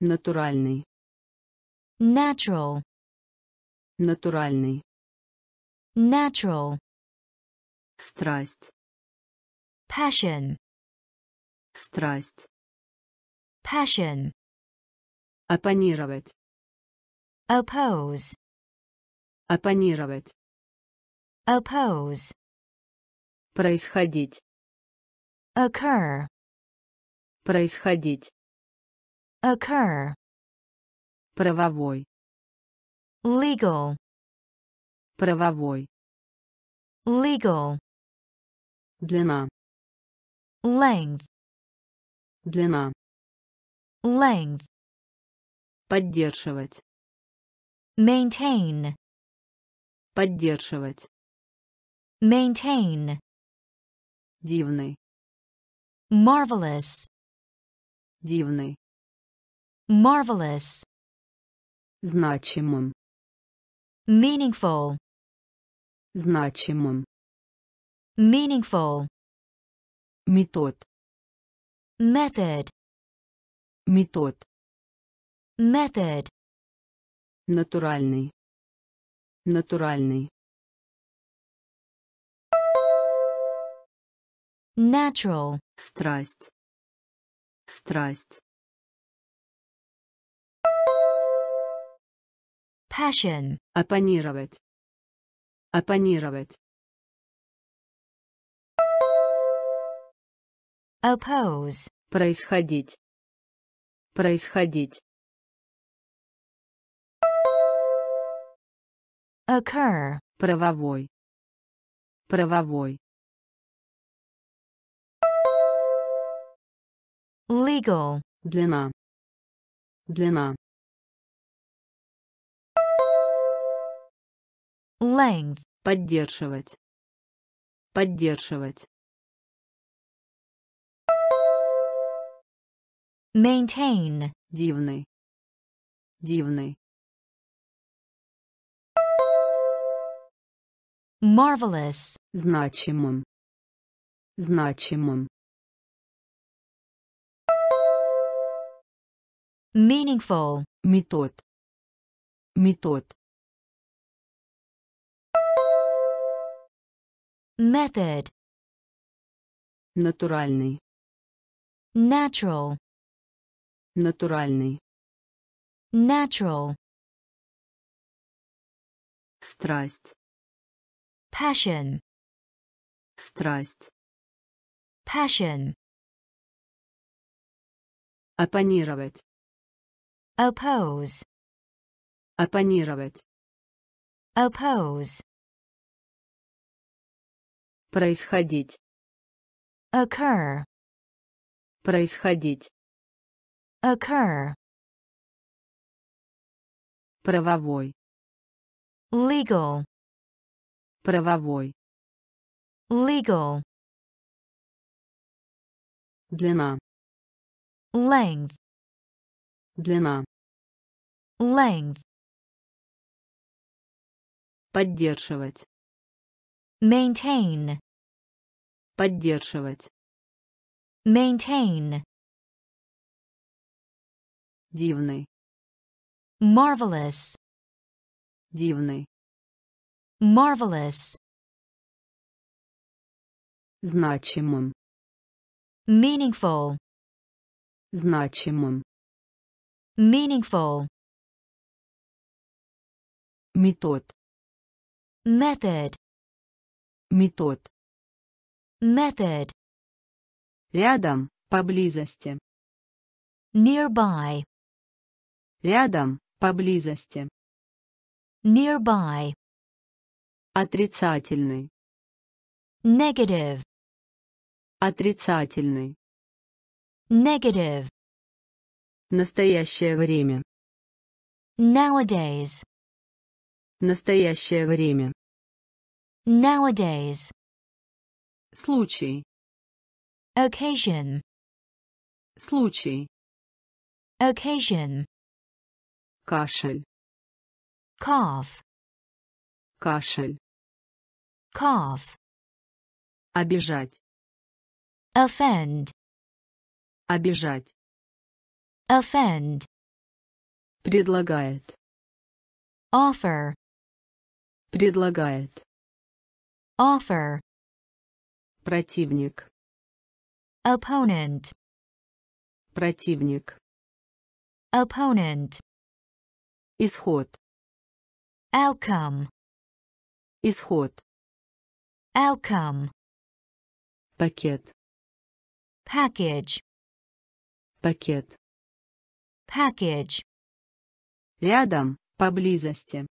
Натуральный. natural, Натуральный. natural, Страсть. passion, Страсть. passion, Оппонировать. oppose, Оппонировать. oppose, Происходить. occur, Происходить. Occur, Правовой. legal, Правовой. legal, Длина. length, Длина. length, Поддерживать. maintain, Поддерживать. maintain, Дивный. marvelous, Дивный. Marvelous, Значимым. meaningful, Значимым. meaningful, Метод. method, Метод. method, Натуральный. Натуральный. natural, Страсть. Страсть. Passion, Оппонировать. Оппонировать. oppose, Происходить. Происходить. occur, Правовой. Правовой. legal, Длина. Длина. Length, Поддерживать. Поддерживать. maintain, Дивный. Дивный. marvelous, Значимым. Значимым. meaningful, Метод. Метод. Method, Натуральный. natural, Натуральный. natural, Страсть. passion, Страсть. passion, Оппонировать. oppose, Оппонировать. oppose, Происходить. occur, Происходить. occur, Правовой. legal, Правовой. legal, Длина. length, Длина. length, Поддерживать. maintain, Поддерживать. maintain, Дивный. marvelous, Дивный. marvelous, Значимым. meaningful, Значимым. meaningful, Метод. method, Метод. method, Рядом. Поблизости. nearby, Рядом. Поблизости. nearby, Отрицательный. negative, Отрицательный. negative, Настоящее время. nowadays, Настоящее время. Nowadays, Случай. occasion, Случай. occasion, Кашель. cough, Кашель. cough, Обижать. offend, Обижать. offend, Предлагает. offer, Предлагает. Offer, Противник. opponent, Противник. opponent, Исход. outcome, Исход. outcome, Пакет. package, Пакет. package, Рядом, поблизости.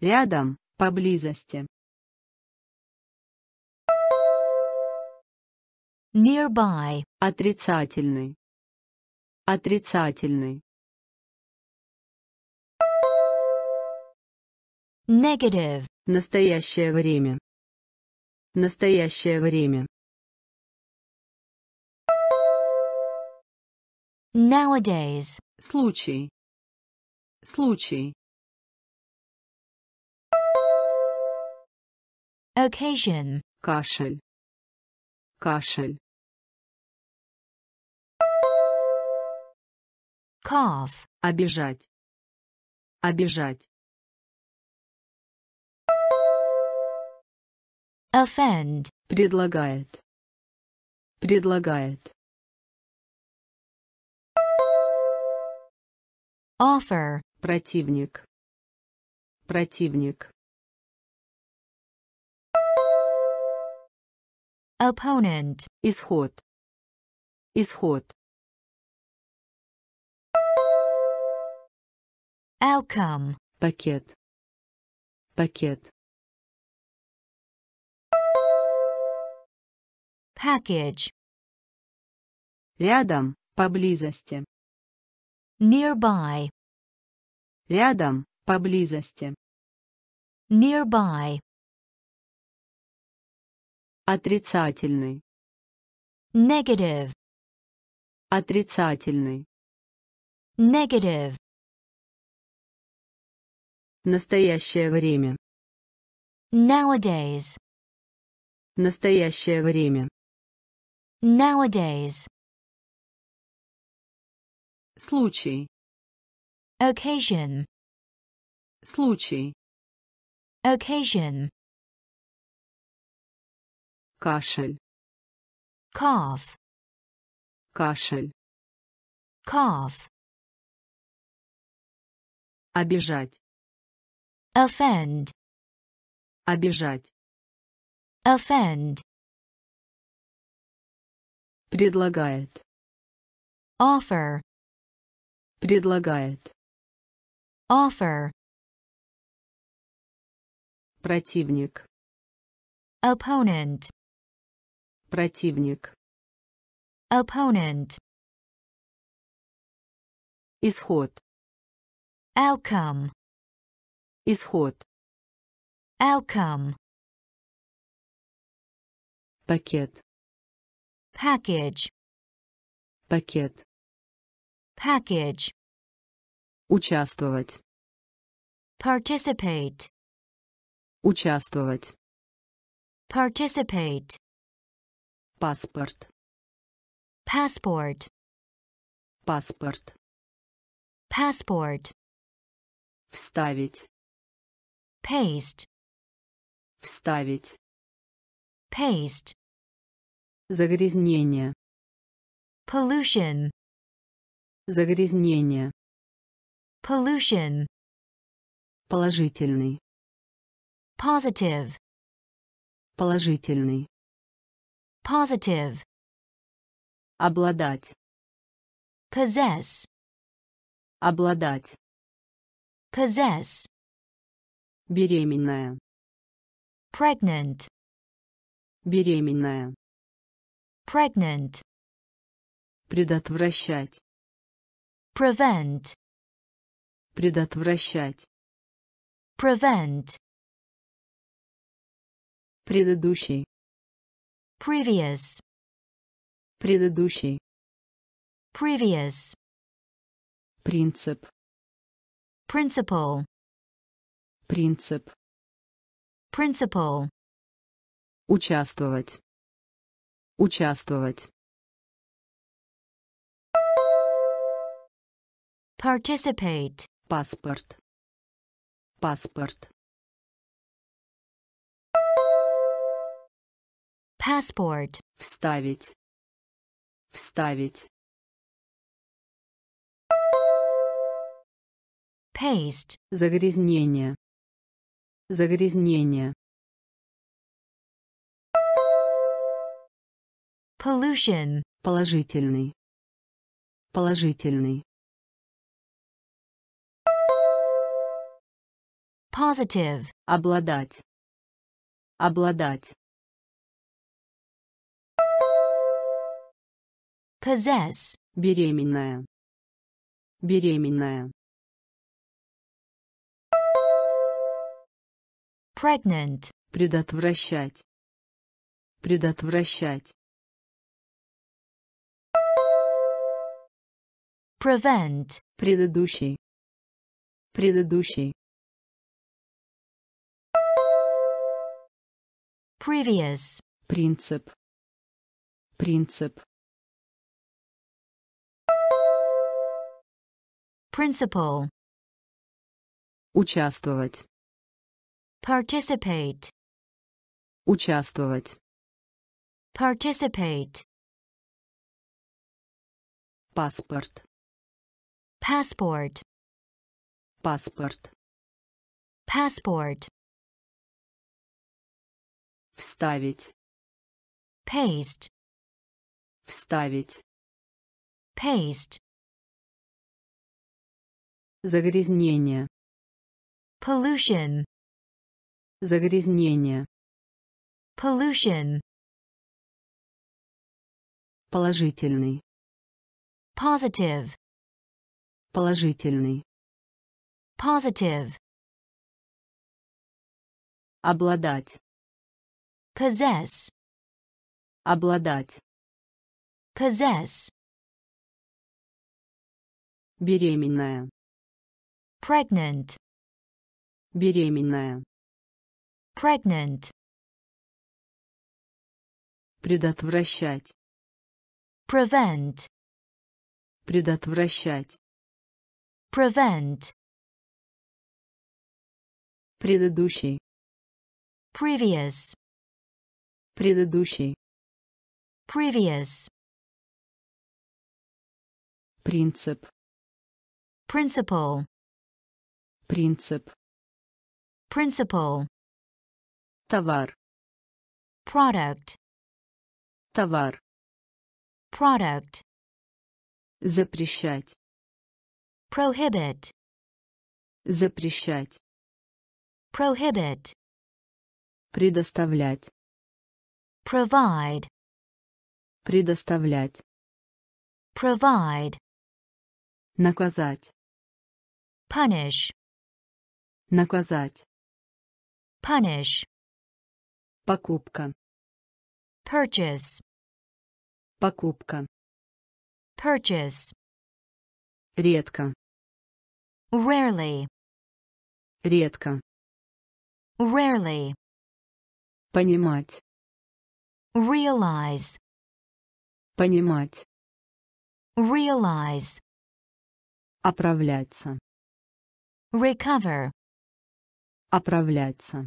Рядом, поблизости. Nearby, Отрицательный. Отрицательный. negative, Настоящее время. Настоящее время. nowadays, Случай. Случай. occasion, Кашель. Кашель. Cough, Обижать. Обижать. offend, Предлагает. Предлагает. offer, Противник. Противник. opponent, Исход. Исход. Outcome, Пакет. Пакет. package, Рядом, поблизости. nearby, Рядом, поблизости. nearby, Отрицательный. negative, Отрицательный. negative, Настоящее время. nowadays, Настоящее время. nowadays, Случай. occasion, Случай. occasion, Кашель. cough, Кашель. cough, Обижать. Offend, Обижать. offend, Предлагает. offer, Предлагает. offer, Противник. opponent, Противник. opponent, Исход. outcome, Исход. outcome, Пакет. package, Пакет. package, Участвовать. participate, Участвовать. participate, Паспорт. passport, Паспорт. passport, Вставить. Paste, Вставить. paste, Загрязнение. pollution, Загрязнение. pollution, Положительный. positive, Положительный. positive, Обладать. possess, Обладать. possess, Беременная. pregnant, Беременная. pregnant, Предотвращать. prevent, Предотвращать. prevent, Предыдущий. previous, Предыдущий. previous, Принцип. principle, Принцип. principle, Участвовать. Участвовать. Participate. Паспорт. Паспорт. Passport. Вставить. Вставить. Paste. Загрязнение. Загрязнение. Pollution. Положительный. Положительный. Positive. Обладать. Обладать. Possess. Беременная. Беременная. Pregnant. Предотвращать. Предотвращать. Prevent. Предыдущий. Предыдущий. Previous. Принцип. Принцип. Principle. Участвовать. Participate. Участвовать. Participate. Паспорт. Passport. Паспорт. Passport. Вставить. Paste. Вставить. Paste. Загрязнение. Pollution. Загрязнение. Pollution. Положительный. Positive. Положительный. Positive. Обладать. Possess. Обладать. Possess. Беременная. Pregnant. Беременная. Pregnant. Предотвращать. Prevent. Предотвращать. Prevent. Предыдущий. Previous. Предыдущий. Previous. Принцип. Principle. Принцип. Principle. Товар. Product. Товар. Product. Запрещать. Prohibit. Запрещать. Prohibit. Предоставлять. Provide. Предоставлять. Provide. Наказать. Punish. Наказать. Punish. Покупка. Purchase. Покупка. Purchase. Редко. Rarely. Редко. Rarely. Понимать. Realize. Понимать. Realize. Оправляться. Recover. Оправляться.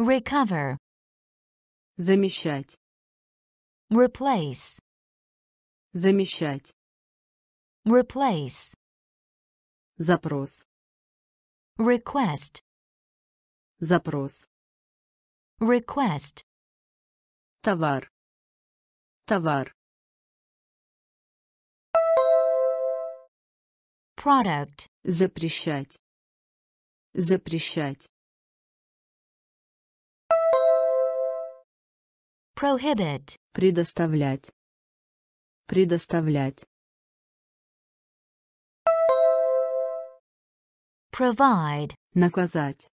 Recover. Замещать. Replace. Замещать. Replace. Запрос. Request. Запрос. Request. Товар. Товар. Product. Запрещать. Запрещать. Prohibit. Предоставлять. Предоставлять. Provide. Наказать.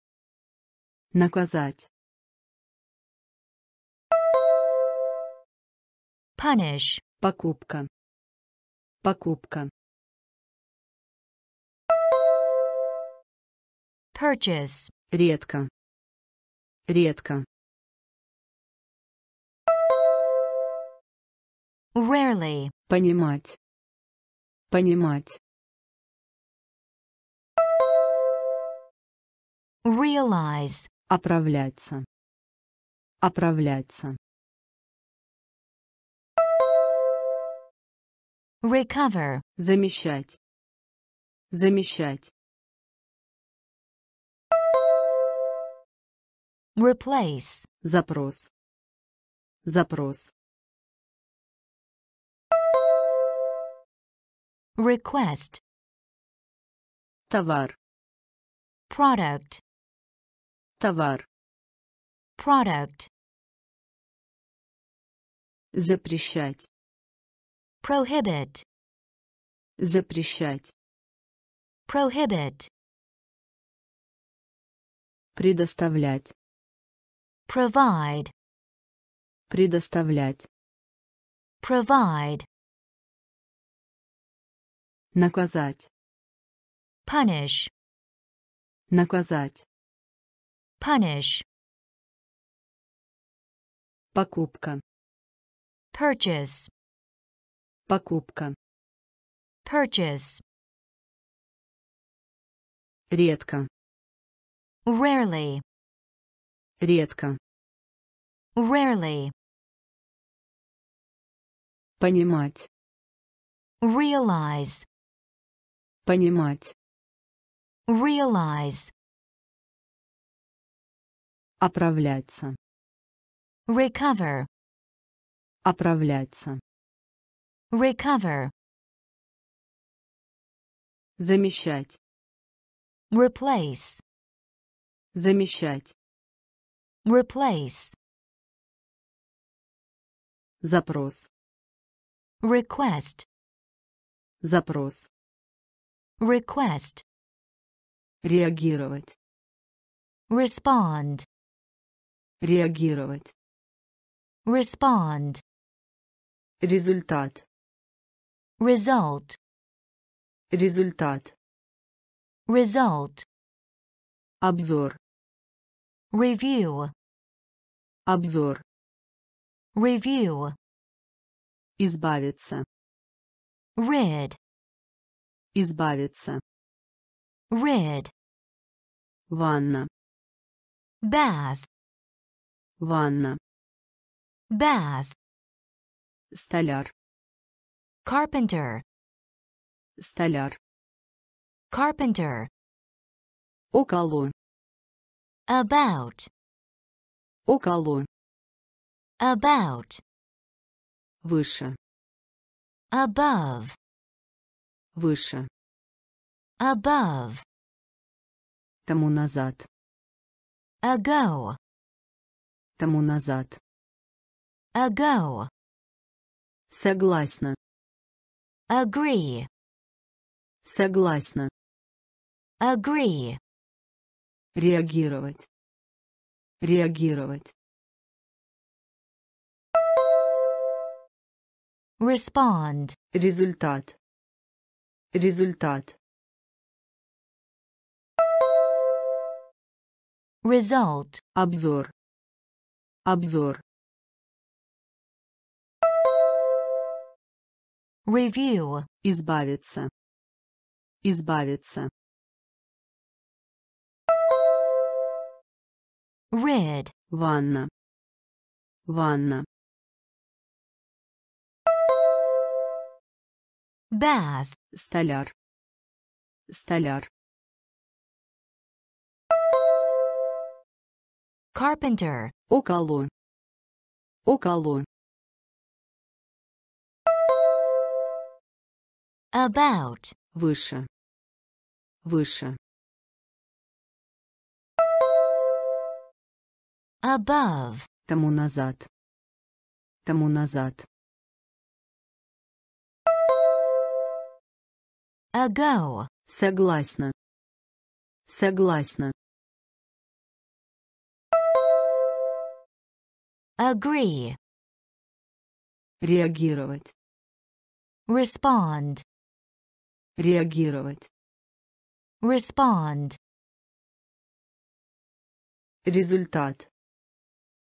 Наказать. Punish. Покупка. Покупка. Purchase. Редко. Редко. Rarely. Понимать. Понимать. Realize. Оправляться. Оправляться. Recover. Замещать. Замещать. Replace. Запрос. Запрос. Request. Товар. Product. Товар. Product. Запрещать. Prohibit. Запрещать. Prohibit. Предоставлять. Provide. Предоставлять. Provide. Наказать. Punish. Наказать. Punish. Покупка. Purchase. Покупка. Purchase. Редко. Rarely. Редко. Rarely. Понимать. Realize. Понимать. Realize. Оправляться. Recover. Оправляться. Recover. Замещать. Replace. Замещать. Replace. Запрос. Request. Запрос. Request. Реагировать. Respond. Реагировать. Respond. Результат. Result. Результат. Result. Обзор. Review. Обзор. Review. Избавиться. Rid. Избавиться. Rid. Ванна. Bath. Ванна. Bath. Столяр. Carpenter. Столяр. Carpenter. Около. About. Около. About. Выше. Above. Выше. Above. Тому назад. Ago. Тому назад. Ago. Согласна. Agree. Согласна. Agree. Реагировать. Реагировать. Respond. Результат. Результат. Result. Обзор. Обзор. Review. Избавиться. Избавиться. Rid. Ванна. Ванна. Bath. Столяр. Столяр. Carpenter. Около. Около. About. Выше. Выше. Above. Тому назад. Тому назад. Ago. Согласна. Согласна. Agree. Реагировать. Respond. Реагировать. Respond. Результат.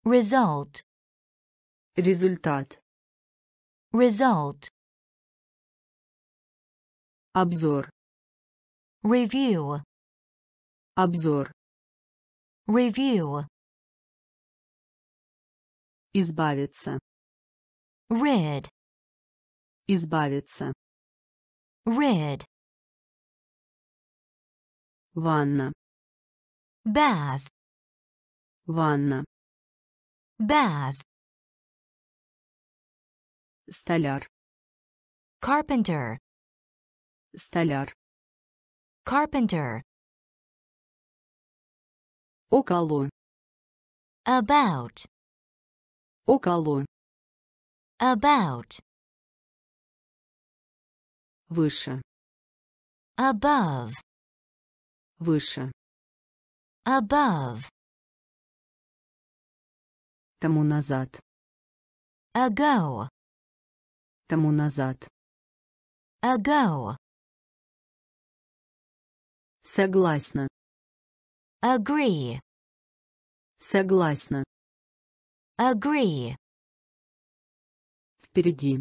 Result. Результат. Result. Обзор. Review. Обзор. review, Избавиться. rid, Избавиться. rid, Ванна. bath, Ванна. bath, Столяр. carpenter, Столяр. carpenter, Около. about, Около. about, Выше. above, Выше. above, Тому назад. ago, Тому назад. ago, Согласна. agree, Согласна. agree, Впереди.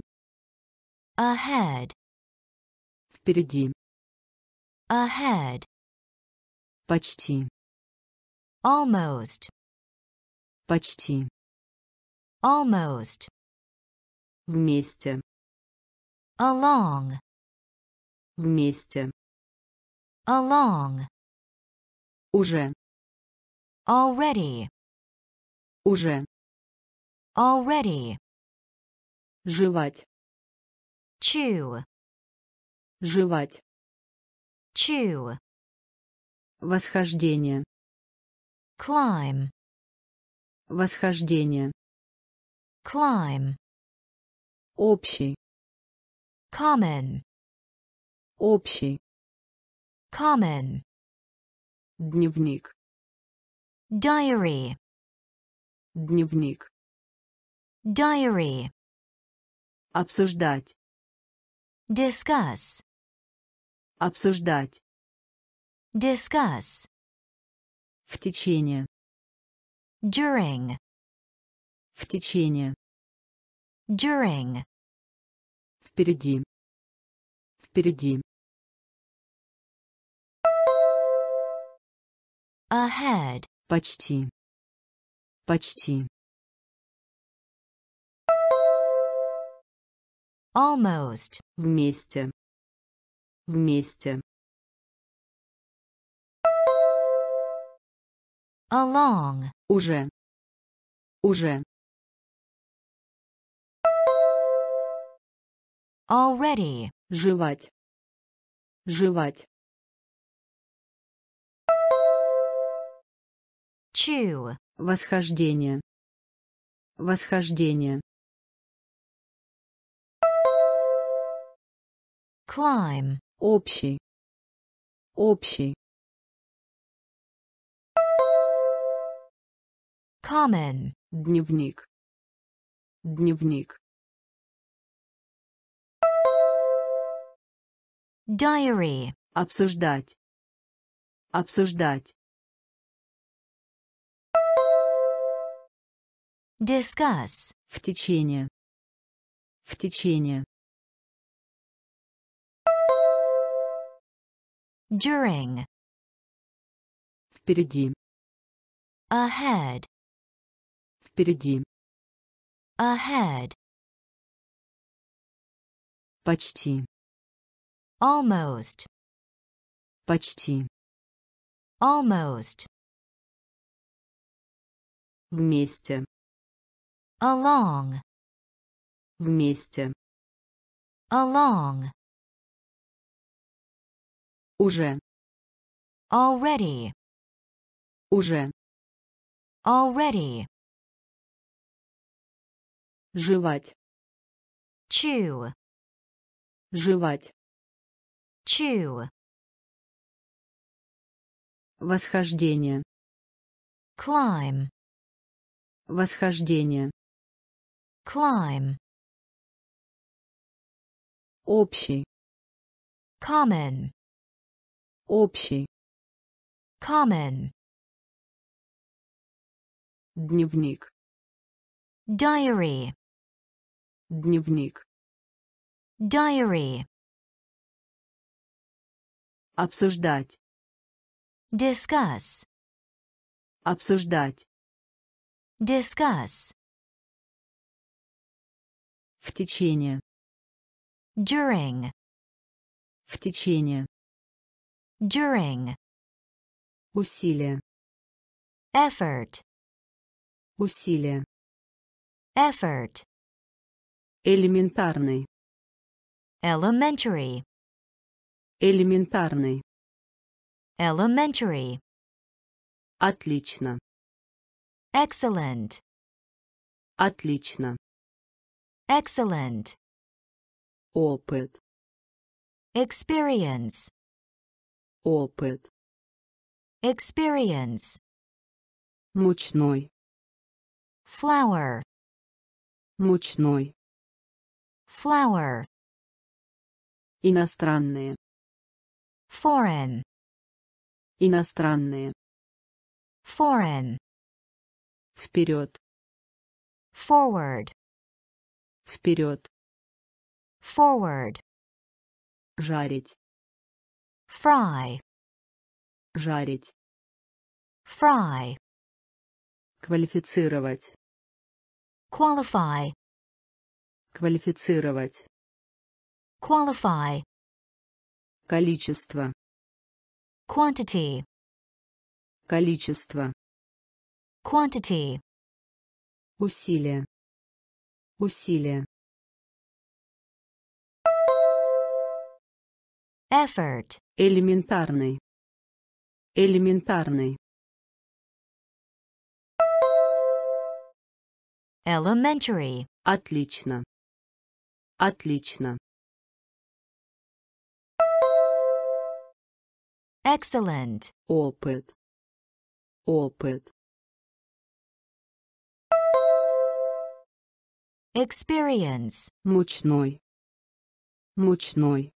ahead, Впереди. ahead, Почти. almost, Почти. almost, Вместе. along, Вместе. Along, Уже. already, Уже. already, Жевать. chew, Жевать. chew, Восхождение. climb, Восхождение. climb, Общий. common, Общий. Common, Дневник. diary, Дневник. diary, Обсуждать. discuss, Обсуждать. discuss, В течение. during, В течение. during, Впереди. Впереди. Ahead, Почти. Почти. almost, Вместе. Вместе. along, Уже. Уже. already, Жевать. Жевать. Chew, Восхождение. Восхождение. climb, Общий. Общий. common, Дневник. Дневник. diary, Обсуждать. Обсуждать. Discuss, В течение. В течение. during, Впереди. ahead, Впереди. ahead, Почти. almost, Почти. almost, Вместе. Along, Вместе. along, Уже. already, Уже. already, Жевать. chew, Жевать. chew, Восхождение. climb, Восхождение. Climb, Общий. common, Общий. common, Дневник. diary, Дневник. diary, Обсуждать. discuss, Обсуждать. discuss, В течение. during, В течение. during, Усилие. effort, Усилие. effort, Элементарный. elementary, Элементарный. elementary, Отлично. excellent, Отлично. Excellent, Опыт. experience, Опыт. experience, Мучной. flower, Мучной. flower, Иностранные. foreign, Иностранные. foreign, Вперед. forward, Вперед. forward, Жарить. fry, Жарить. fry, Квалифицировать. qualify, Квалифицировать. qualify, Количество. quantity, Количество. quantity, Усилие. Усилие. effort, Элементарный. Элементарный. elementary, Отлично. Отлично. excellent, Опыт. Опыт. Experience, Мучной. Мучной.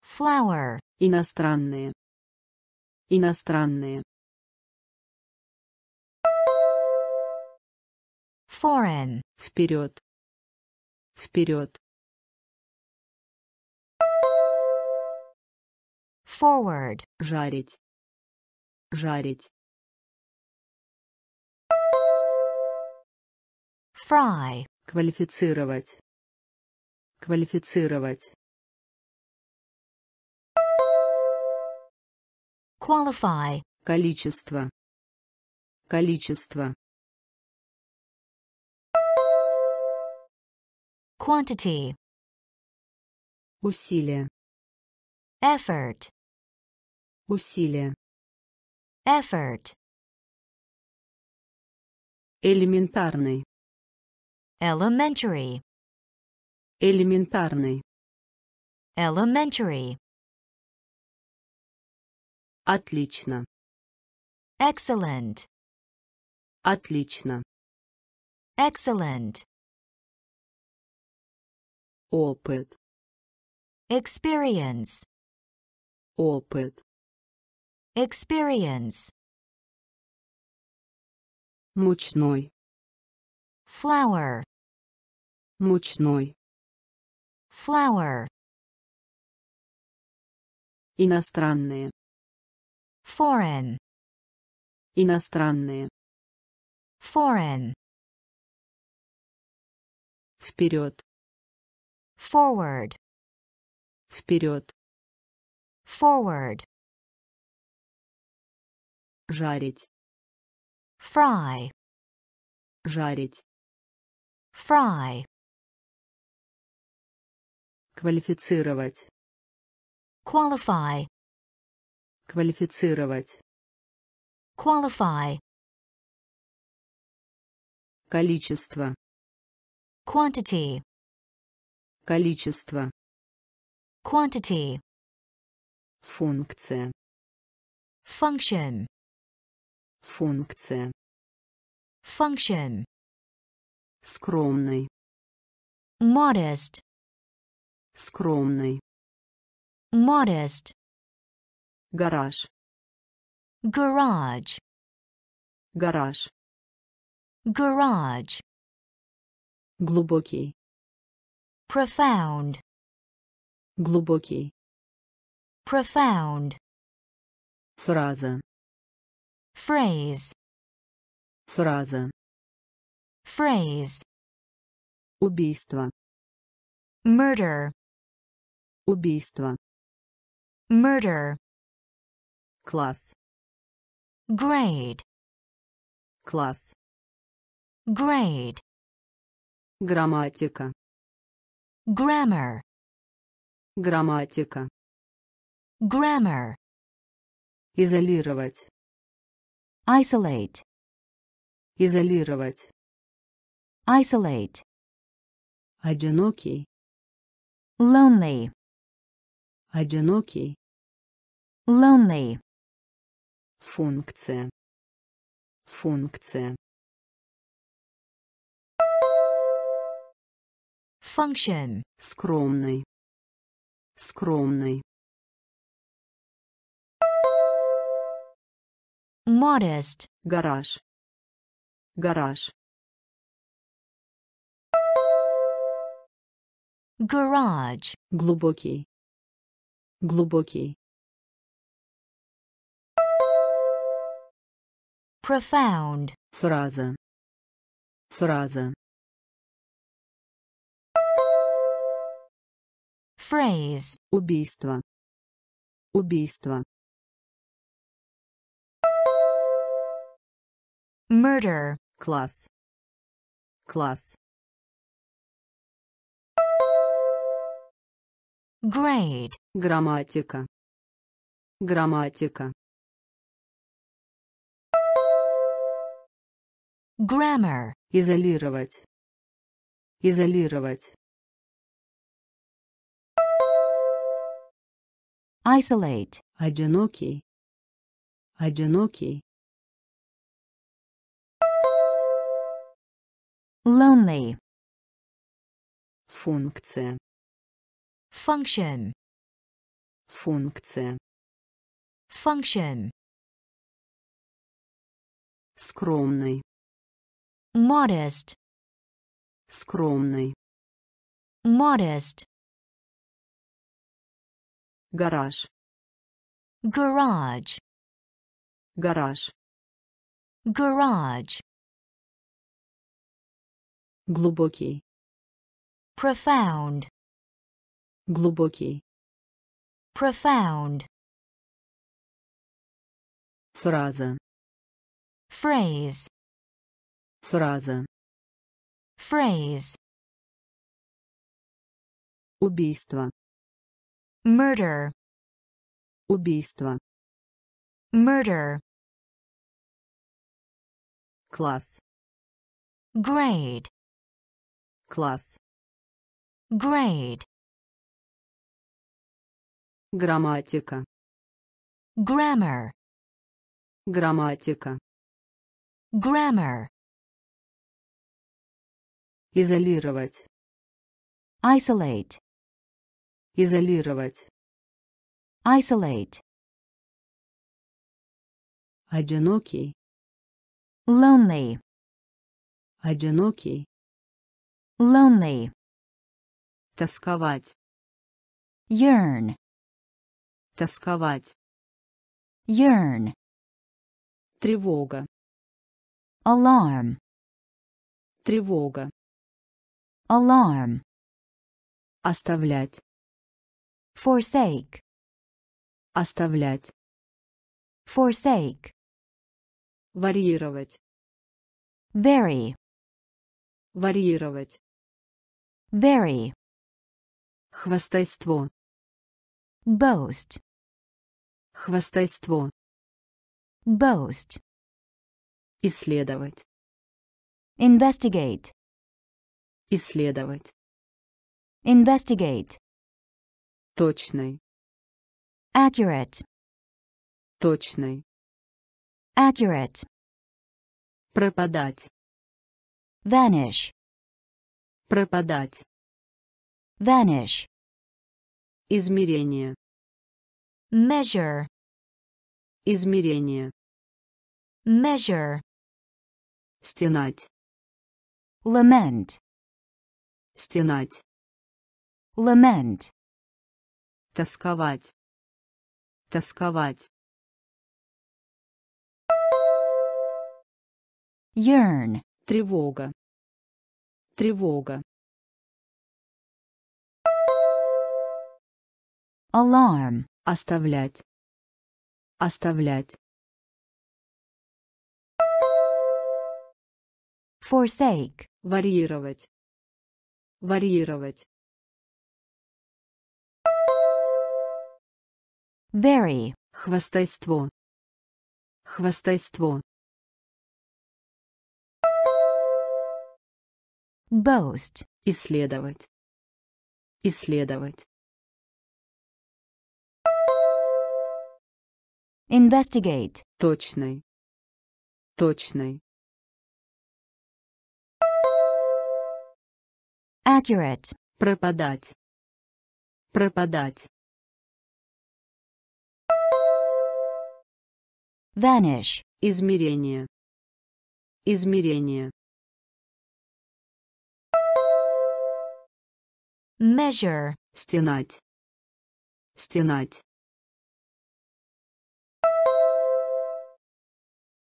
flower, Иностранные. Иностранные. foreign, Вперед. Вперед. forward, Жарить. Жарить. Fry, Квалифицировать. Квалифицировать. qualify, Количество. Количество. quantity, Усилие. effort, Усилие. effort, Элементарный. elementary, Элементарный. elementary, Отлично. excellent, Отлично. excellent, Опыт. experience, Опыт. experience, Мучной. flower, Мучной. flower, Иностранные. foreign, Иностранные. foreign, Вперед. forward, Вперед. forward, Жарить. fry, Жарить. fry, Квалифицировать. qualify, Квалифицировать. qualify, Количество. quantity, Количество. quantity, Функция. function, Функция. function, Скромный. modest, Скромный. modest, Гараж. garage, Гараж. garage, Глубокий. profound, Глубокий. profound, Фраза. phrase, Фраза. phrase, Убийство. murder, Убийство. murder, Класс. grade, Класс. grade, Грамматика. grammar, Грамматика. grammar, Изолировать. isolate, Изолировать. isolate, Одинокий. lonely, Одинокий. lonely, Функция. Функция. function, Скромный. Скромный. modest, Гараж. Гараж. garage, Глубокий. Глубокий. profound, Фраза. Фраза. phrase, Убийство. Убийство. murder, Класс. Класс. Grade, Грамматика. Грамматика. grammar, Изолировать. Изолировать. isolate, Одинокий. Одинокий. lonely, Функция. Function, Функция. function, Скромный. modest, Скромный. modest, Гараж. garage, Гараж. garage, Глубокий. profound, Глубокий. profound, Фраза. phrase, Фраза. phrase, Убийство. murder, Убийство. murder, Класс. grade, Класс. grade, Грамматика. grammar, Грамматика. grammar, Изолировать. isolate, Изолировать. isolate, Одинокий. lonely, Одинокий. lonely, Тосковать. yearn, Тосковать. yearn, Тревога. alarm, Тревога. alarm, Оставлять. forsake, Оставлять. forsake, Варьировать. vary, Варьировать. vary, Хвастайство. boast, Хвастайство. boast, Исследовать. investigate, Исследовать. investigate, Точный. accurate, Точный. accurate, Пропадать. vanish, Пропадать. vanish, Измерение. Measure. Измерение. Measure. Стенать. Lament. Стенать. Lament. Тосковать. Тосковать. Yearn. Тревога. Тревога. Alarm. Оставлять. Оставлять. forsake, Варьировать. Варьировать. vary, Хвастайство. Хвастайство. boast, Исследовать. Исследовать. Investigate, Точной. Точной. accurate, Пропадать. Пропадать. vanish, Измерение. Измерение. measure, Стенать. Стенать.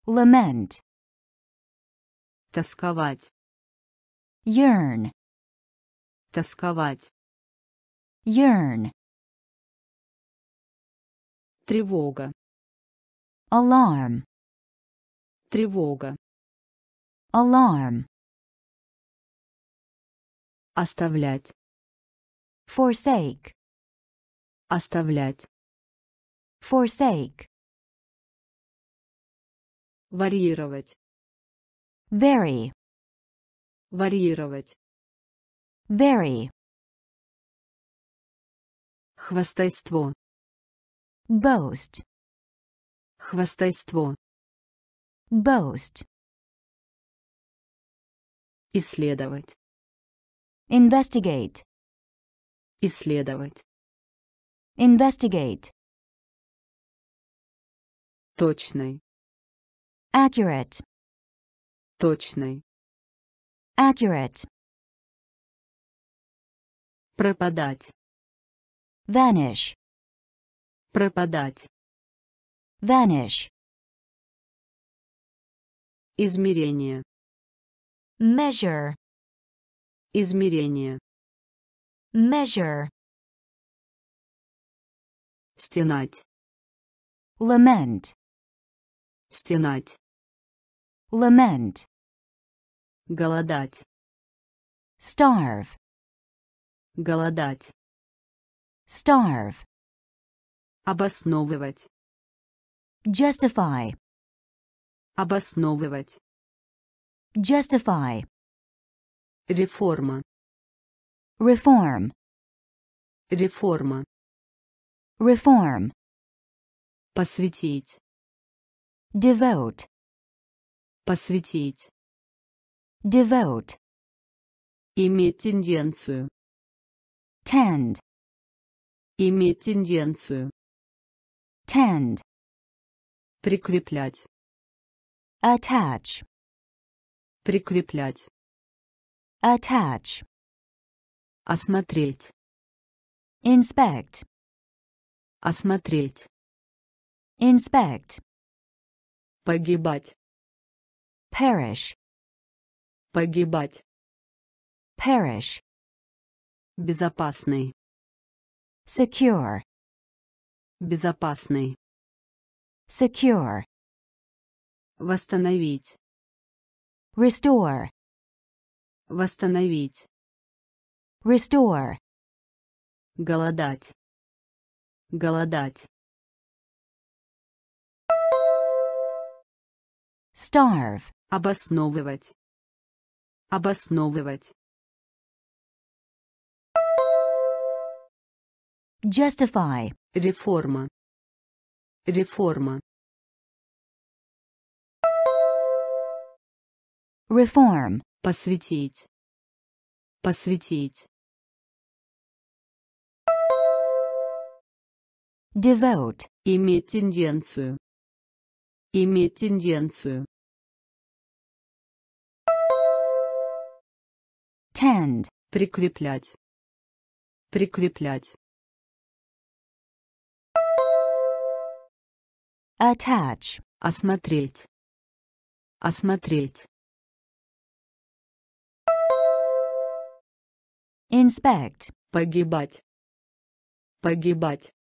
Lament, Тосковать. yearn, Тосковать. yearn, Тревога. alarm, Тревога. alarm, Оставлять. forsake, Оставлять. forsake, Варьировать. vary, Варьировать. vary, Хвастайство. boast, Хвастайство. boast, Исследовать. investigate, Исследовать. investigate, Точной. Accurate, Точной. accurate, Пропадать. vanish, Пропадать. vanish, Измерение. measure, Измерение. measure, Стенать. lament, Стенать. Lament, Голодать. starve, Голодать. starve, Обосновывать. justify, Обосновывать. justify, Реформа. reform, Реформа. reform, Посвятить. devote, Посвятить. devote, Иметь тенденцию. tend, Иметь тенденцию. tend, Прикреплять. attach, Прикреплять. attach, Осмотреть. inspect, Осмотреть. inspect, Погибать. Perish, Погибать. perish, Безопасный. secure, Безопасный. secure, Восстановить. restore, Восстановить. restore, Голодать. Голодать. starve, Обосновывать. Обосновывать. justify, Реформа. Реформа. reform, Посвятить. Посвятить. devote, Иметь тенденцию. Иметь тенденцию. Tend. Прикреплять. Прикреплять. Attach. Осмотреть. Осмотреть. Inspect. Погибать. Погибать.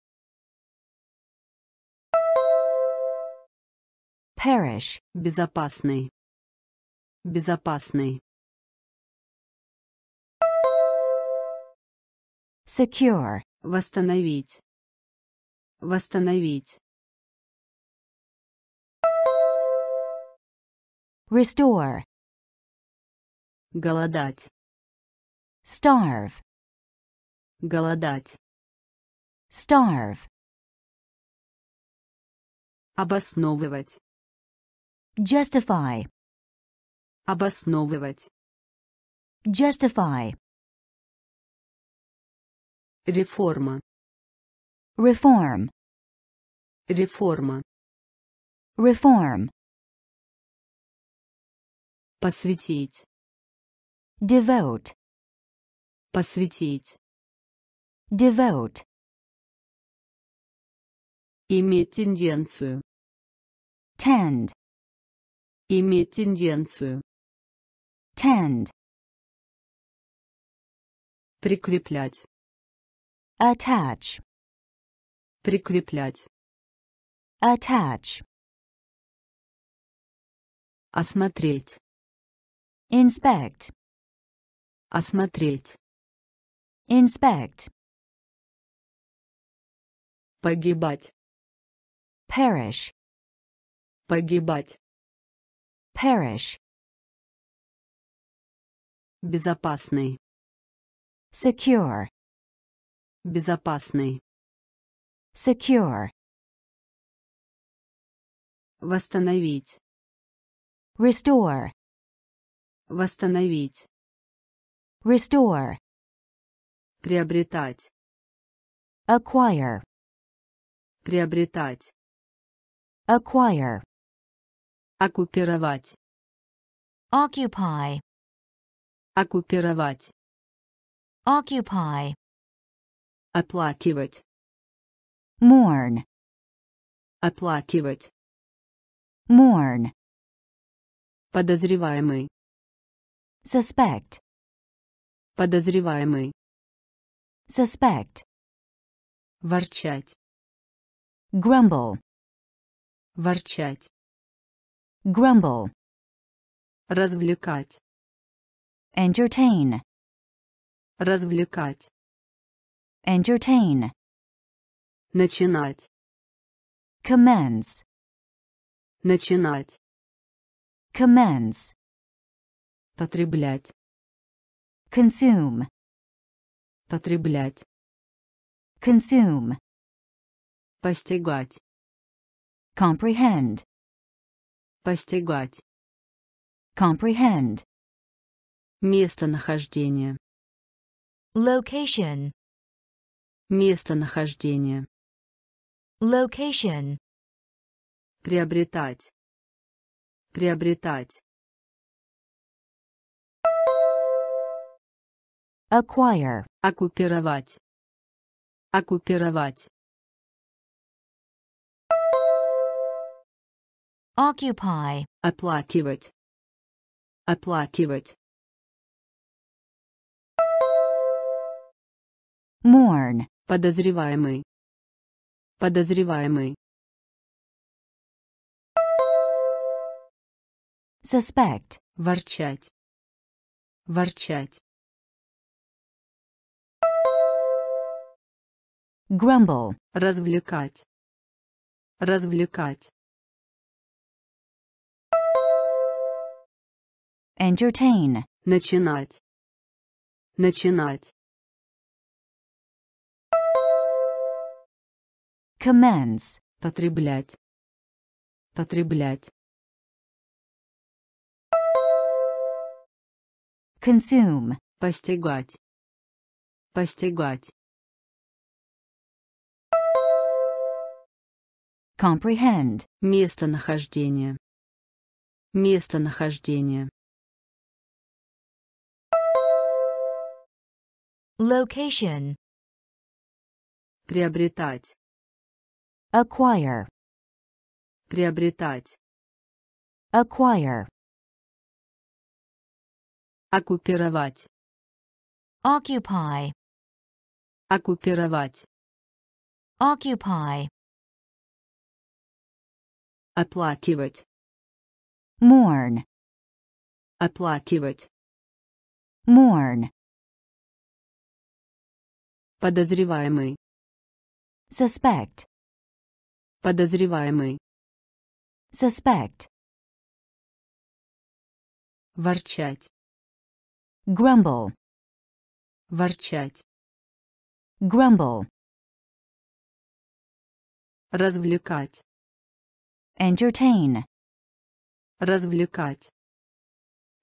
Perish. Безопасный. Безопасный. Secure, Восстановить. Восстановить. restore, Голодать. starve, Голодать. starve, Обосновывать. justify, Обосновывать. justify, Реформа. reform, Реформа. reform, Посвятить. devote, Посвятить. devote, Иметь тенденцию. tend, Иметь тенденцию. tend, Прикреплять. Attach, Прикреплять. attach, Осмотреть. inspect, Осмотреть. inspect, Погибать. perish, Погибать. perish, Безопасный. secure, Безопасный. secure, Восстановить. restore, Восстановить. restore, Приобретать. acquire, Приобретать. acquire, Оккупировать. occupy, Оккупировать. occupy, Оплакивать. mourn, Оплакивать. mourn, Подозреваемый. suspect, Подозреваемый. suspect, Ворчать. grumble, Ворчать. grumble, Развлекать. entertain, Развлекать. Entertain, Начинать. commence, Начинать. commence, Потреблять. consume, Потреблять. consume, Постигать. comprehend, Постигать. comprehend, Местонахождение. location, Местонахождение. location, Приобретать. Приобретать. acquire, Оккупировать. Оккупировать. occupy, Оплакивать. Оплакивать. mourn, Подозреваемый. Подозреваемый. suspect, Ворчать. Ворчать. grumble, Развлекать. Развлекать. entertain, Начинать. Начинать. Commence, Потреблять. Потреблять. consume, Постигать. Постигать. comprehend, Местонахождение. Местонахождение. location, Приобретать. Acquire, Приобретать. acquire, Оккупировать. Occupy. Оккупировать. Occupy. Оплакивать. Mourn. Оплакивать. Mourn. Подозреваемый. Suspect. Подозреваемый. Suspect. Ворчать. Grumble. Ворчать. Grumble. Развлекать. Entertain. Развлекать.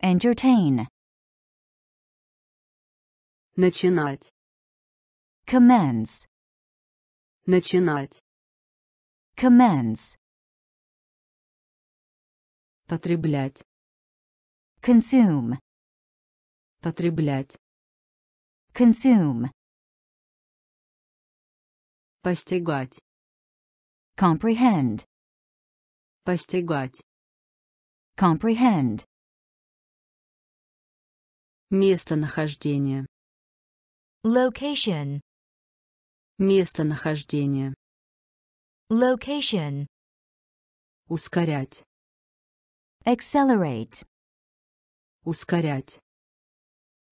Entertain. Начинать. Commence. Начинать. Commence. Потреблять. Consume. Потреблять. Consume. Постигать. Comprehend. Постигать. Comprehend. Местонахождение. Location. Местонахождение. Location. Ускорять. Accelerate. Ускорять.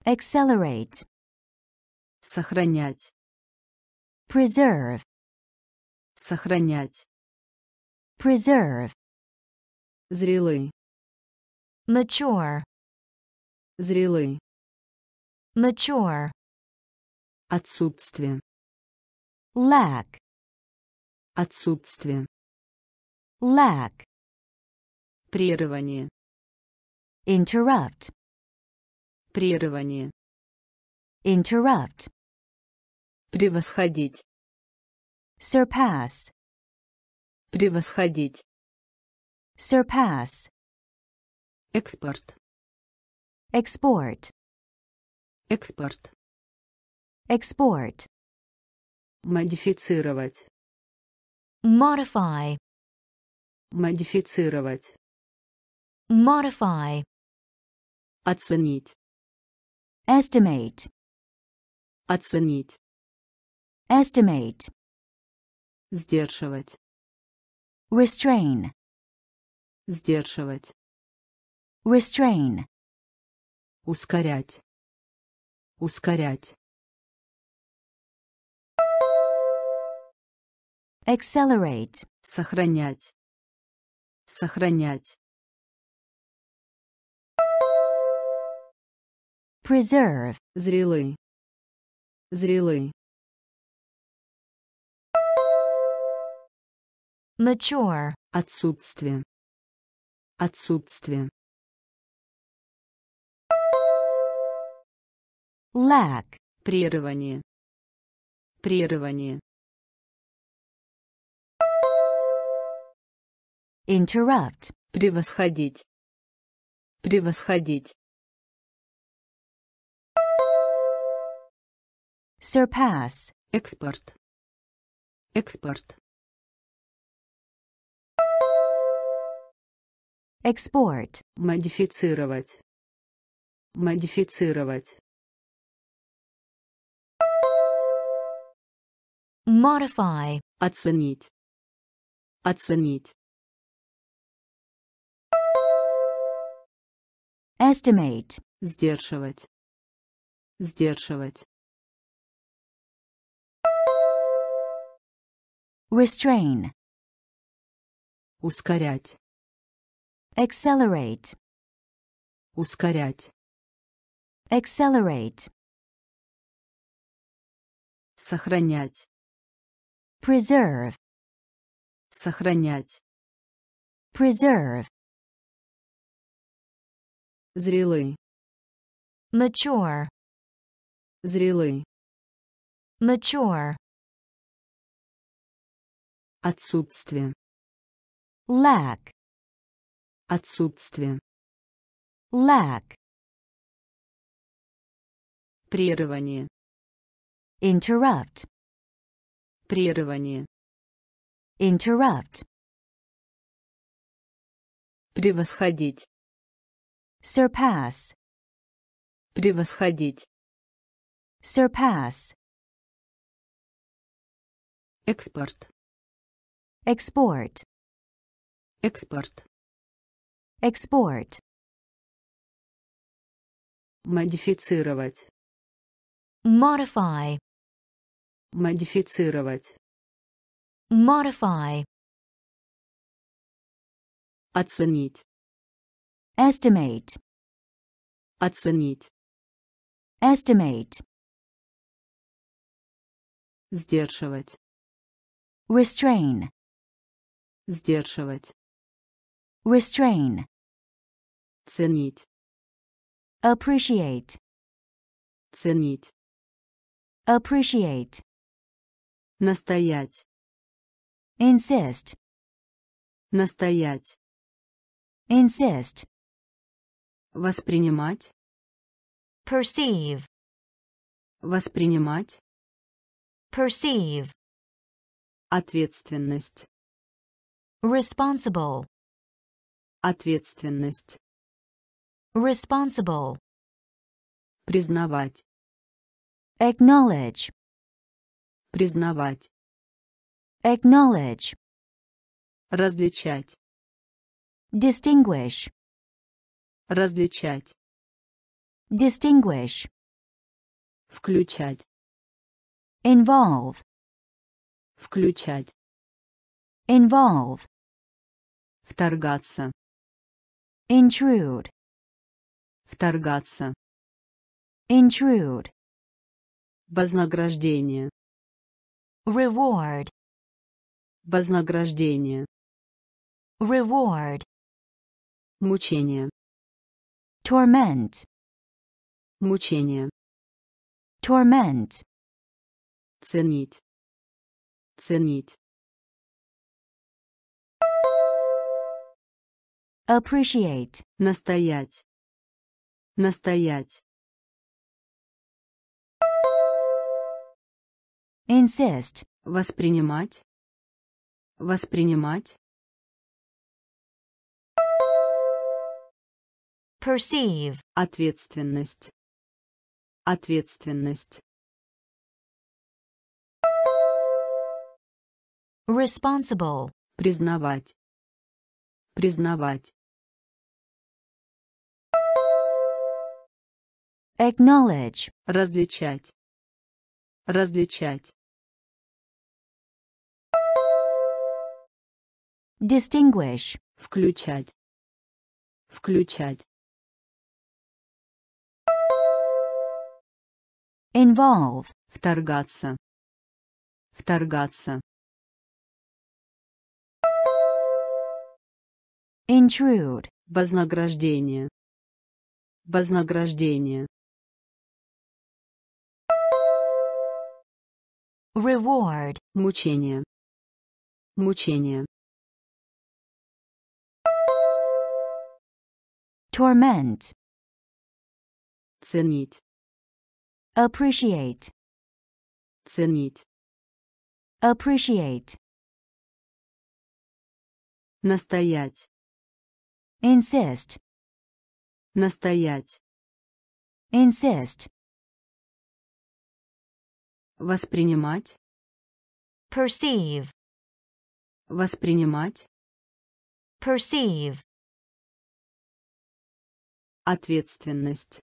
Accelerate. Сохранять. Preserve. Сохранять. Preserve. Зрелый. Mature. Зрелый. Mature. Отсутствие. Lack. Отсутствие. Lack. Прерывание. Interrupt. Прерывание. Interrupt. Превосходить. Surpass. Превосходить. Surpass. Экспорт. Export. Экспорт. Export. Модифицировать. Modify. Модифицировать. Modify. Оценить. Estimate. Оценить. Estimate. Сдерживать. Restrain. Сдерживать. Restrain. Ускорять. Ускорять. Accelerate. Сохранять. Сохранять. Preserve. Зрелый. Зрелый. Mature. Отсутствие. Отсутствие. Lack. Прерывание. Прерывание. Interrupt. Превосходить. Превосходить. Surpass. Экспорт. Экспорт. Export. Модифицировать. Модифицировать. Modify. Оценить. Оценить. Estimate. Сдерживать. Сдерживать. Restrain. Ускорять. Accelerate. Ускорять. Accelerate. Сохранять. Preserve. Сохранять. Preserve. Зрелый. Mature. Зрелый. Mature. Отсутствие. Lack. Отсутствие. Lack. Прерывание. Interrupt. Прерывание. Interrupt. Превосходить. Surpass. Превосходить. surpass, Экспорт. export, Экспорт. export, Модифицировать. modify, Модифицировать. modify, Оценить. estimate, Оценить. estimate, Сдерживать. restrain, Сдерживать. restrain, Ценить. appreciate, Ценить. appreciate, Настоять. insist, Настоять. insist, Воспринимать. perceive, Воспринимать. perceive, Ответственность. responsible, Ответственность. responsible, Признавать. acknowledge, Признавать. acknowledge, Различать. distinguish, Различать. distinguish, Включать. involve, Включать. involve, Вторгаться. intrude, Вторгаться. intrude, Вознаграждение. reward, Вознаграждение. reward, Мучение. Torment, Мучение. torment, Ценить. Ценить. appreciate, Настоять. Настоять. insist, Воспринимать. Воспринимать. Perceive, Ответственность. Ответственность. responsible, Признавать. Признавать. acknowledge, Различать. Различать. distinguish, Включать. Включать. Involve, Вторгаться. Вторгаться. intrude, Вознаграждение. Вознаграждение. reward, Мучение. Мучение. torment, Ценить. Appreciate, Ценить. appreciate, Настоять. insist, Настоять. insist, Воспринимать. perceive, Воспринимать. perceive, Ответственность.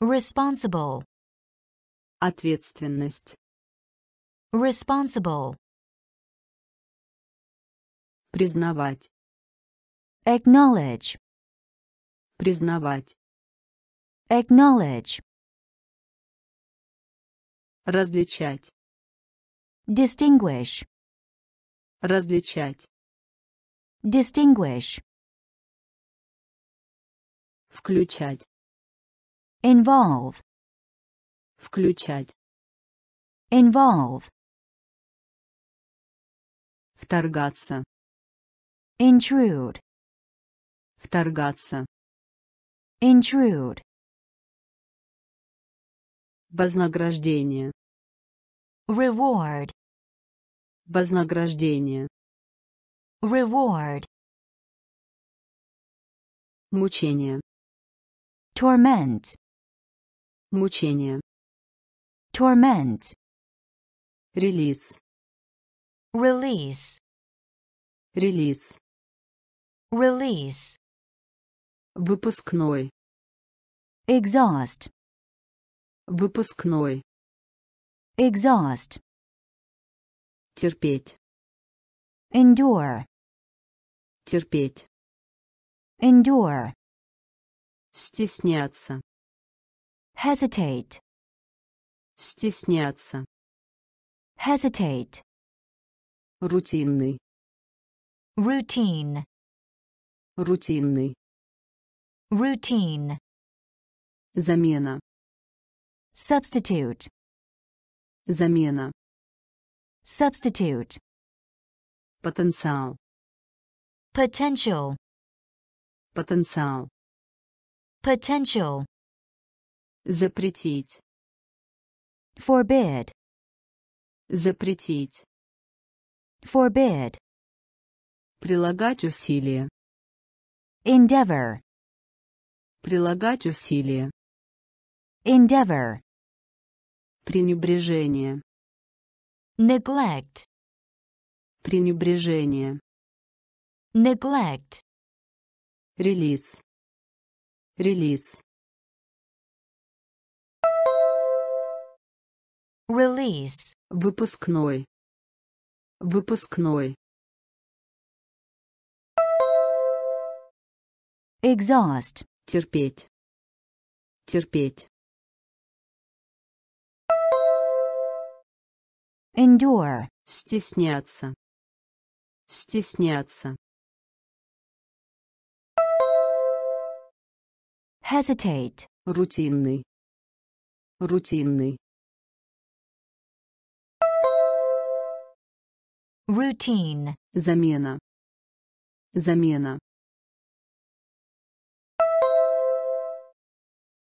responsible, Ответственность. responsible, Признавать. acknowledge, Признавать. acknowledge, Различать. distinguish, Различать. distinguish, Включать. involve, Включать. involve, Вторгаться. intrude, Вторгаться. intrude, Вознаграждение. reward, Вознаграждение. reward, Мучение. torment, Мучение. Torment, Релиз. release, Релиз. release, Выпускной. exhaust, Выпускной. exhaust, Терпеть. endure, Терпеть. endure, Стесняться. hesitate, Стесняться. hesitate, Рутинный. routine, Рутинный. routine, Замена. substitute, Замена. substitute, Потенциал. potential, Потенциал. potential, Запретить. Forbid, Запретить. forbid, Прилагать усилия. endeavor, Прилагать усилия. endeavor, Пренебрежение. neglect, Пренебрежение. neglect, Релиз. Релиз. Release, Выпускной. Выпускной. exhaust, Терпеть. Терпеть. endure, Стесняться. Стесняться. hesitate, Рутинный. Рутинный. Routine, Замена. Замена.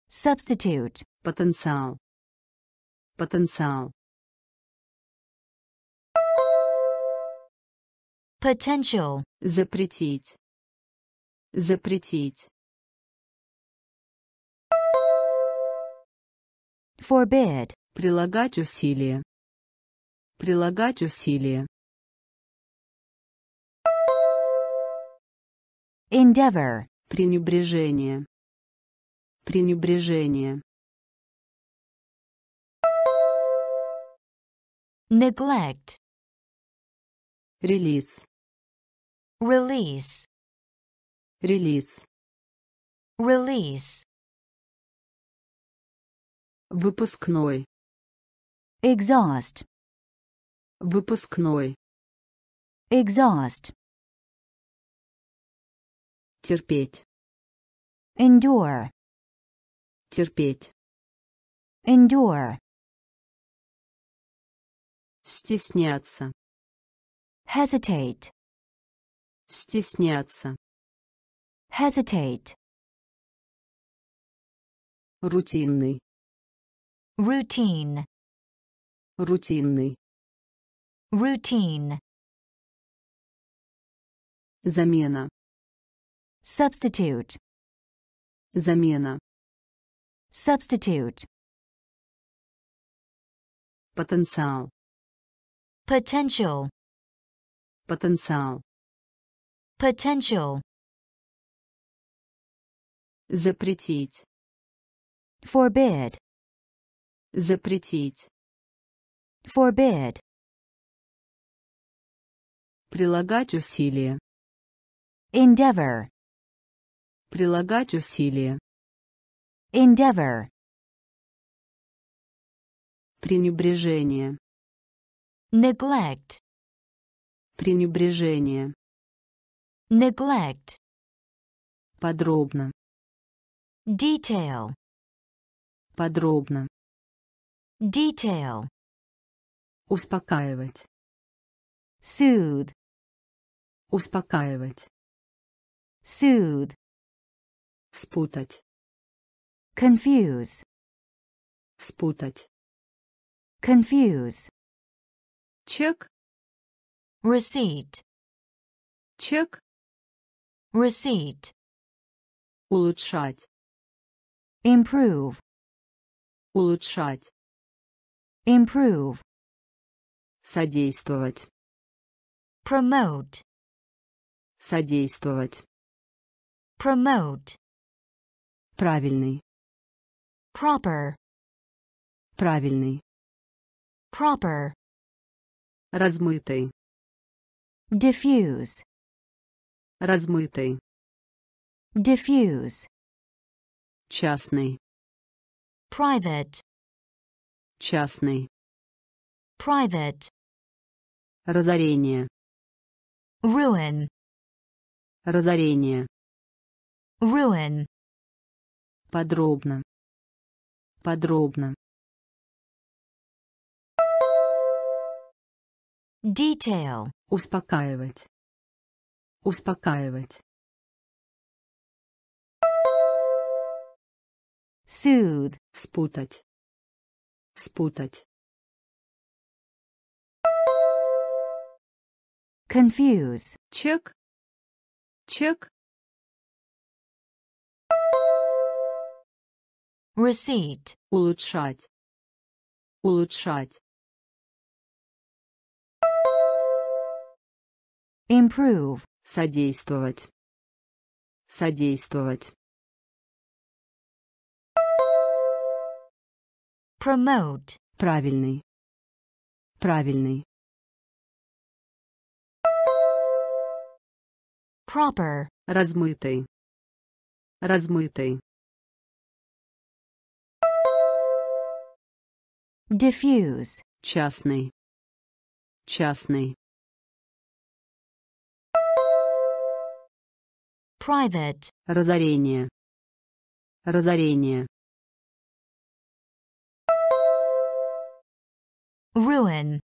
substitute, Потенциал. Потенциал. potential, Запретить. Запретить. forbid, Прилагать усилия. Прилагать усилия. Endeavor, Пренебрежение. Пренебрежение. neglect, Релиз. release, Релиз. release, Выпускной. exhaust, Выпускной. exhaust, Терпеть. endure, Терпеть. endure, Стесняться. hesitate, Стесняться. hesitate, Рутинный. routine, Рутинный. routine, Замена. substitute, Замена. substitute, Потенциал. potential, Потенциал. potential, Запретить. forbid, Запретить. forbid, Прилагать усилия. endeavor, Прилагать усилия. endeavor, Пренебрежение. neglect, Пренебрежение. neglect, Подробно. detail, Подробно. detail, Успокаивать. soothe, Успокаивать. soothe, Спутать. confuse, Спутать. confuse, Чек. receipt, Чек. receipt, Улучшать. improve, Улучшать. improve, Содействовать. promote, Содействовать. promote, Правильный. proper, Правильный. proper, Размытый. diffuse, Размытый. diffuse, Частный. private, Частный. private, Разорение. ruin, Разорение. ruin, Подробно. Подробно. detail, Успокаивать. Успокаивать. soothe, Спутать. Спутать. confuse, Чек. Чек. Receipt, Улучшать. Улучшать. improve, Содействовать. Содействовать. promote, Правильный. Правильный. proper, Размытый. Размытый. Diffuse, Частный. Частный. private, Разорение. Разорение. ruin,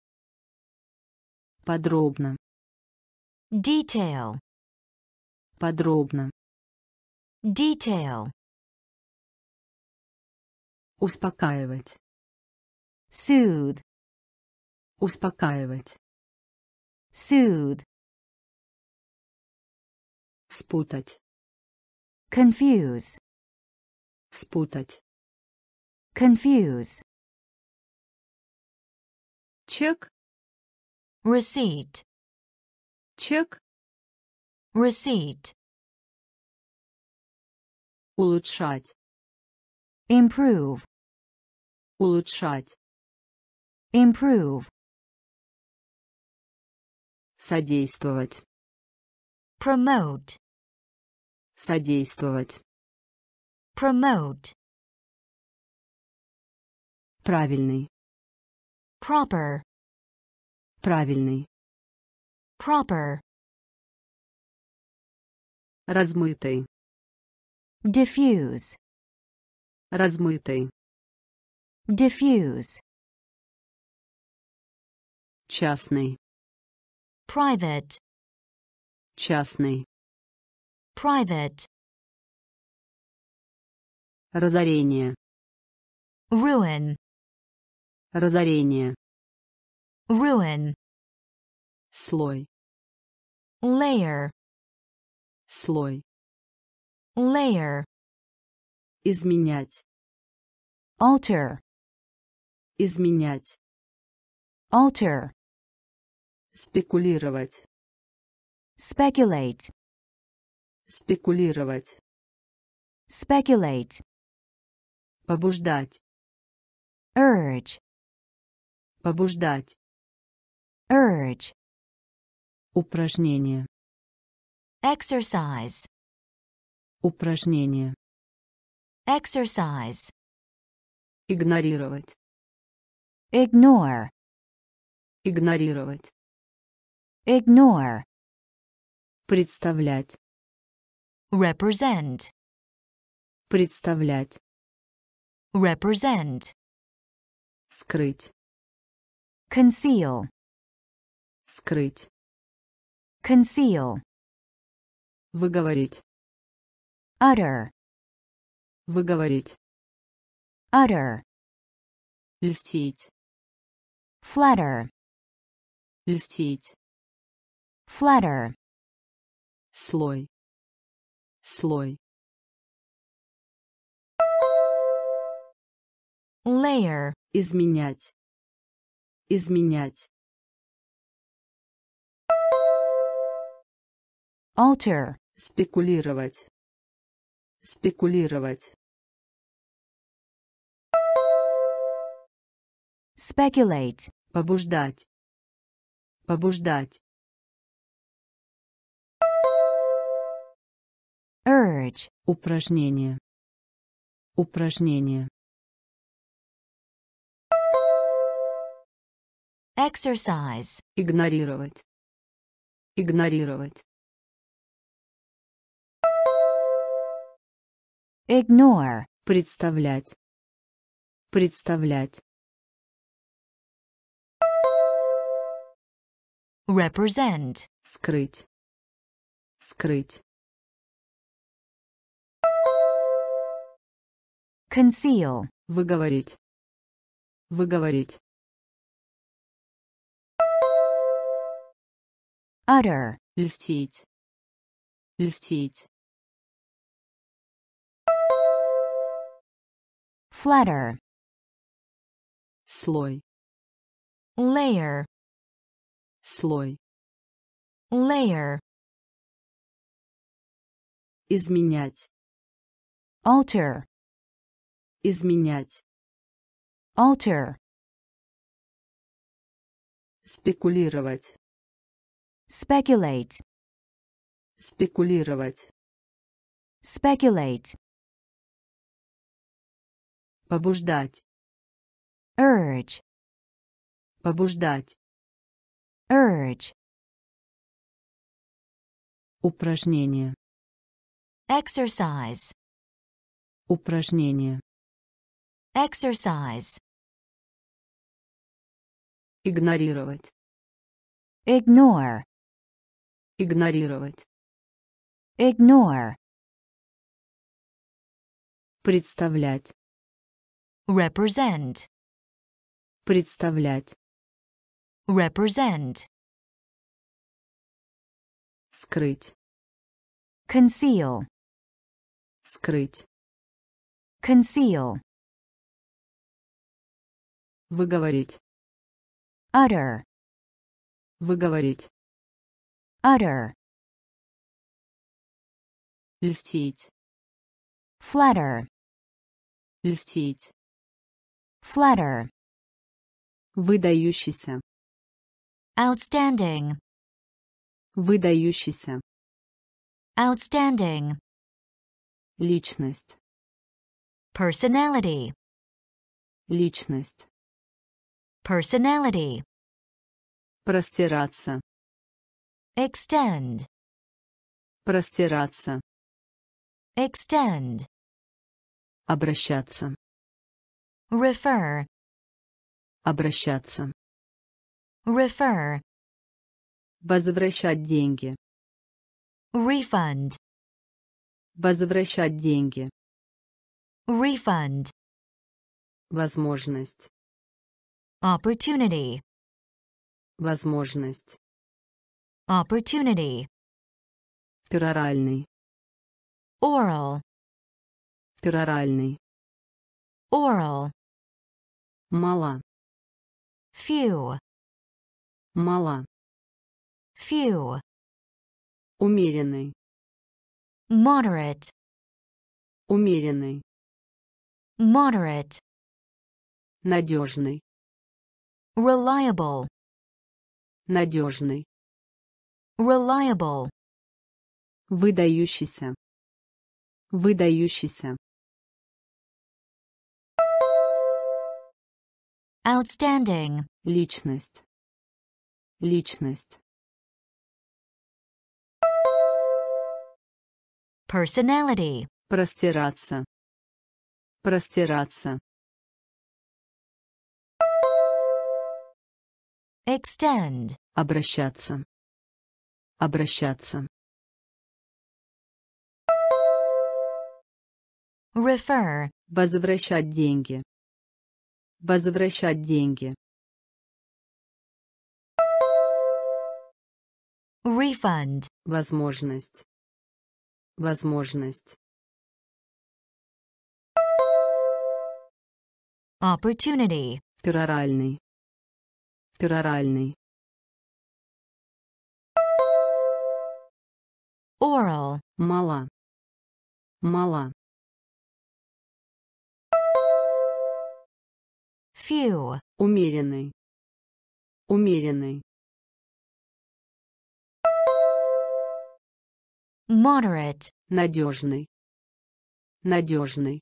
Подробно. detail, Подробно. detail, Успокаивать. Soothe, Успокаивать. soothe, Спутать. confuse, Спутать. confuse, Чек. receipt, Чек. receipt, Улучшать. improve, Улучшать. Improve, Содействовать. promote, Содействовать. promote, Правильный. proper, Правильный. proper, Размытый. diffuse, Размытый. diffuse, Частный. private, Частный. private, Разорение. ruin, Разорение. ruin, Слой. layer, Слой. layer, Изменять. alter, Изменять. alter, Спекулировать. speculate, Спекулировать. speculate, Побуждать. urge, Побуждать. urge, Упражнение. exercise, Упражнение. exercise, Игнорировать. ignore, Игнорировать. Ignore, Представлять. represent, Представлять. represent, Скрыть. conceal, Скрыть. conceal, Выговорить. utter, Выговорить. utter, Льстить. flatter, Льстить. Flatter, Слой. Слой. layer, Изменять. Изменять. alter, Спекулировать. Спекулировать. speculate, Побуждать. Побуждать. Urge, Упражнение. Упражнение. exercise, Игнорировать. Игнорировать. ignore, Представлять. Представлять. represent, Скрыть. Скрыть. Conceal, Выговорить. Выговорить. utter, Льстить. Льстить. flatter, Слой. layer, Слой. layer, Изменять. alter, Изменять. alter, Спекулировать. speculate, Спекулировать. speculate, Побуждать. urge, Побуждать. urge, Упражнение. exercise, Упражнение. Exercise, Игнорировать. ignore, Игнорировать. ignore, Представлять. represent, Представлять. represent, Скрыть. conceal, Скрыть. conceal, Выговорить. utter, Выговорить. utter, Льстить. flatter, Льстить. flatter, Выдающийся. outstanding, Выдающийся. outstanding, Личность. personality, Личность. Personality, Простираться. extend, Простираться. extend, Обращаться. refer, Обращаться. refer, Возвращать деньги. refund, Возвращать деньги. refund, Возможность. Opportunity, Возможность. opportunity, Пероральный. oral, Пероральный. oral, Мала. few, Мала. few, Умеренный. moderate, Умеренный. moderate, Надежный. Reliable, Надежный. reliable, Выдающийся. Выдающийся. outstanding, Личность. Личность. personality, Простираться. Простираться. Extend, Обращаться. Обращаться. refer, Возвращать деньги. Возвращать деньги. refund, Возможность. Возможность. opportunity, Пероральный. Пероральный. Oral. Мала. Мала. Few. Умеренный. Умеренный. Moderate. Надежный. Надежный.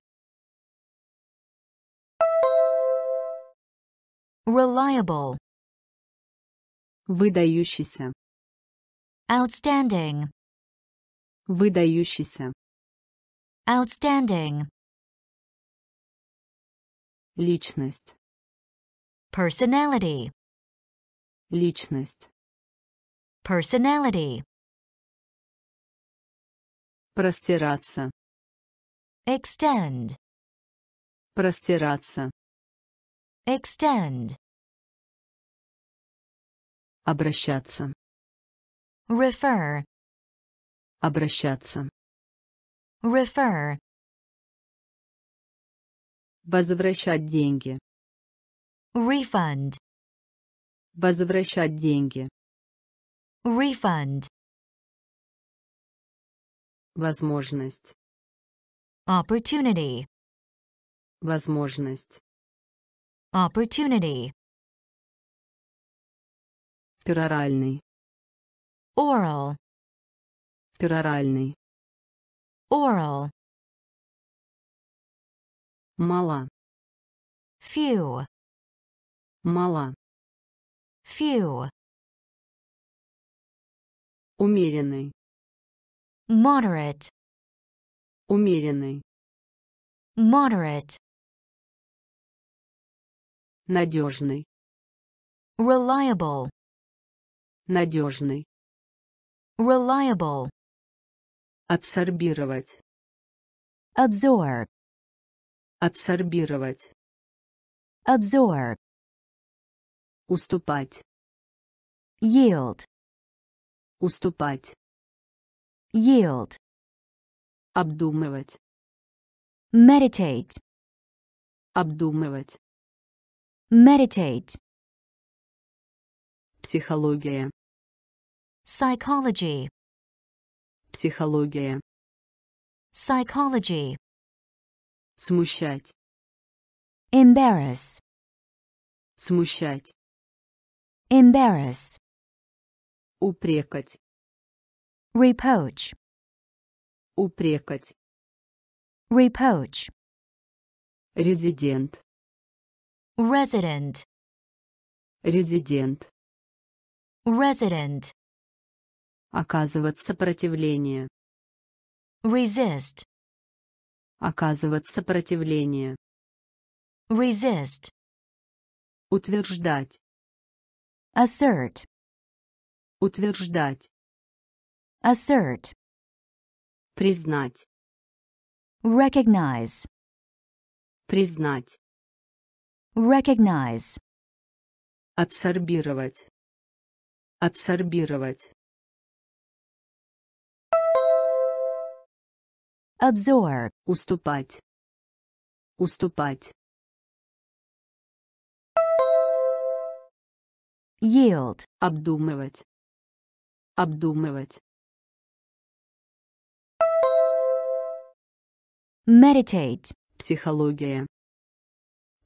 Reliable. Выдающийся. Outstanding. Выдающийся. Outstanding. Личность. Personality. Личность. Personality. Простираться. Extend. Простираться. Extend. Обращаться. Refer. Обращаться. Refer. Возвращать деньги. Refund. Возвращать деньги. Refund. Возможность. Opportunity. Возможность. Opportunity. Пероральный. Oral. Пероральный. Oral. Мала. Few. Мала. Few. Умеренный. Moderate. Умеренный. Moderate. Надежный. Reliable. Надежный. Reliable. Абсорбировать. Absorb. Абсорбировать. Absorb. Уступать. Yield. Уступать. Yield. Обдумывать. Meditate. Обдумывать. Meditate. Психология. Psychology. Психология. Psychology. Смущать. Embarrass. Смущать. Embarrass. Упрекать. Reproach. Упрекать. Reproach. Резидент. Resident. Резидент. Resident. Оказывать сопротивление. Resist. Оказывать сопротивление. Resist. Утверждать. Assert. Утверждать. Assert. Признать. Recognize. Признать. Recognize. Абсорбировать. Абсорбировать. Absorb. Уступать. Уступать. Yield. Обдумывать. Обдумывать. Meditate. Психология.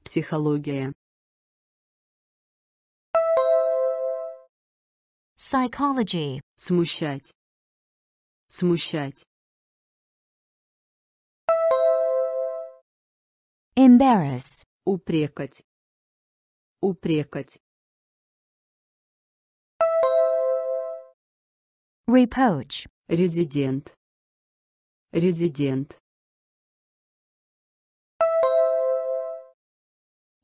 Психология. Psychology. Смущать. Смущать. Embarrass. Упрекать. Упрекать. Reproach. Резидент. Резидент.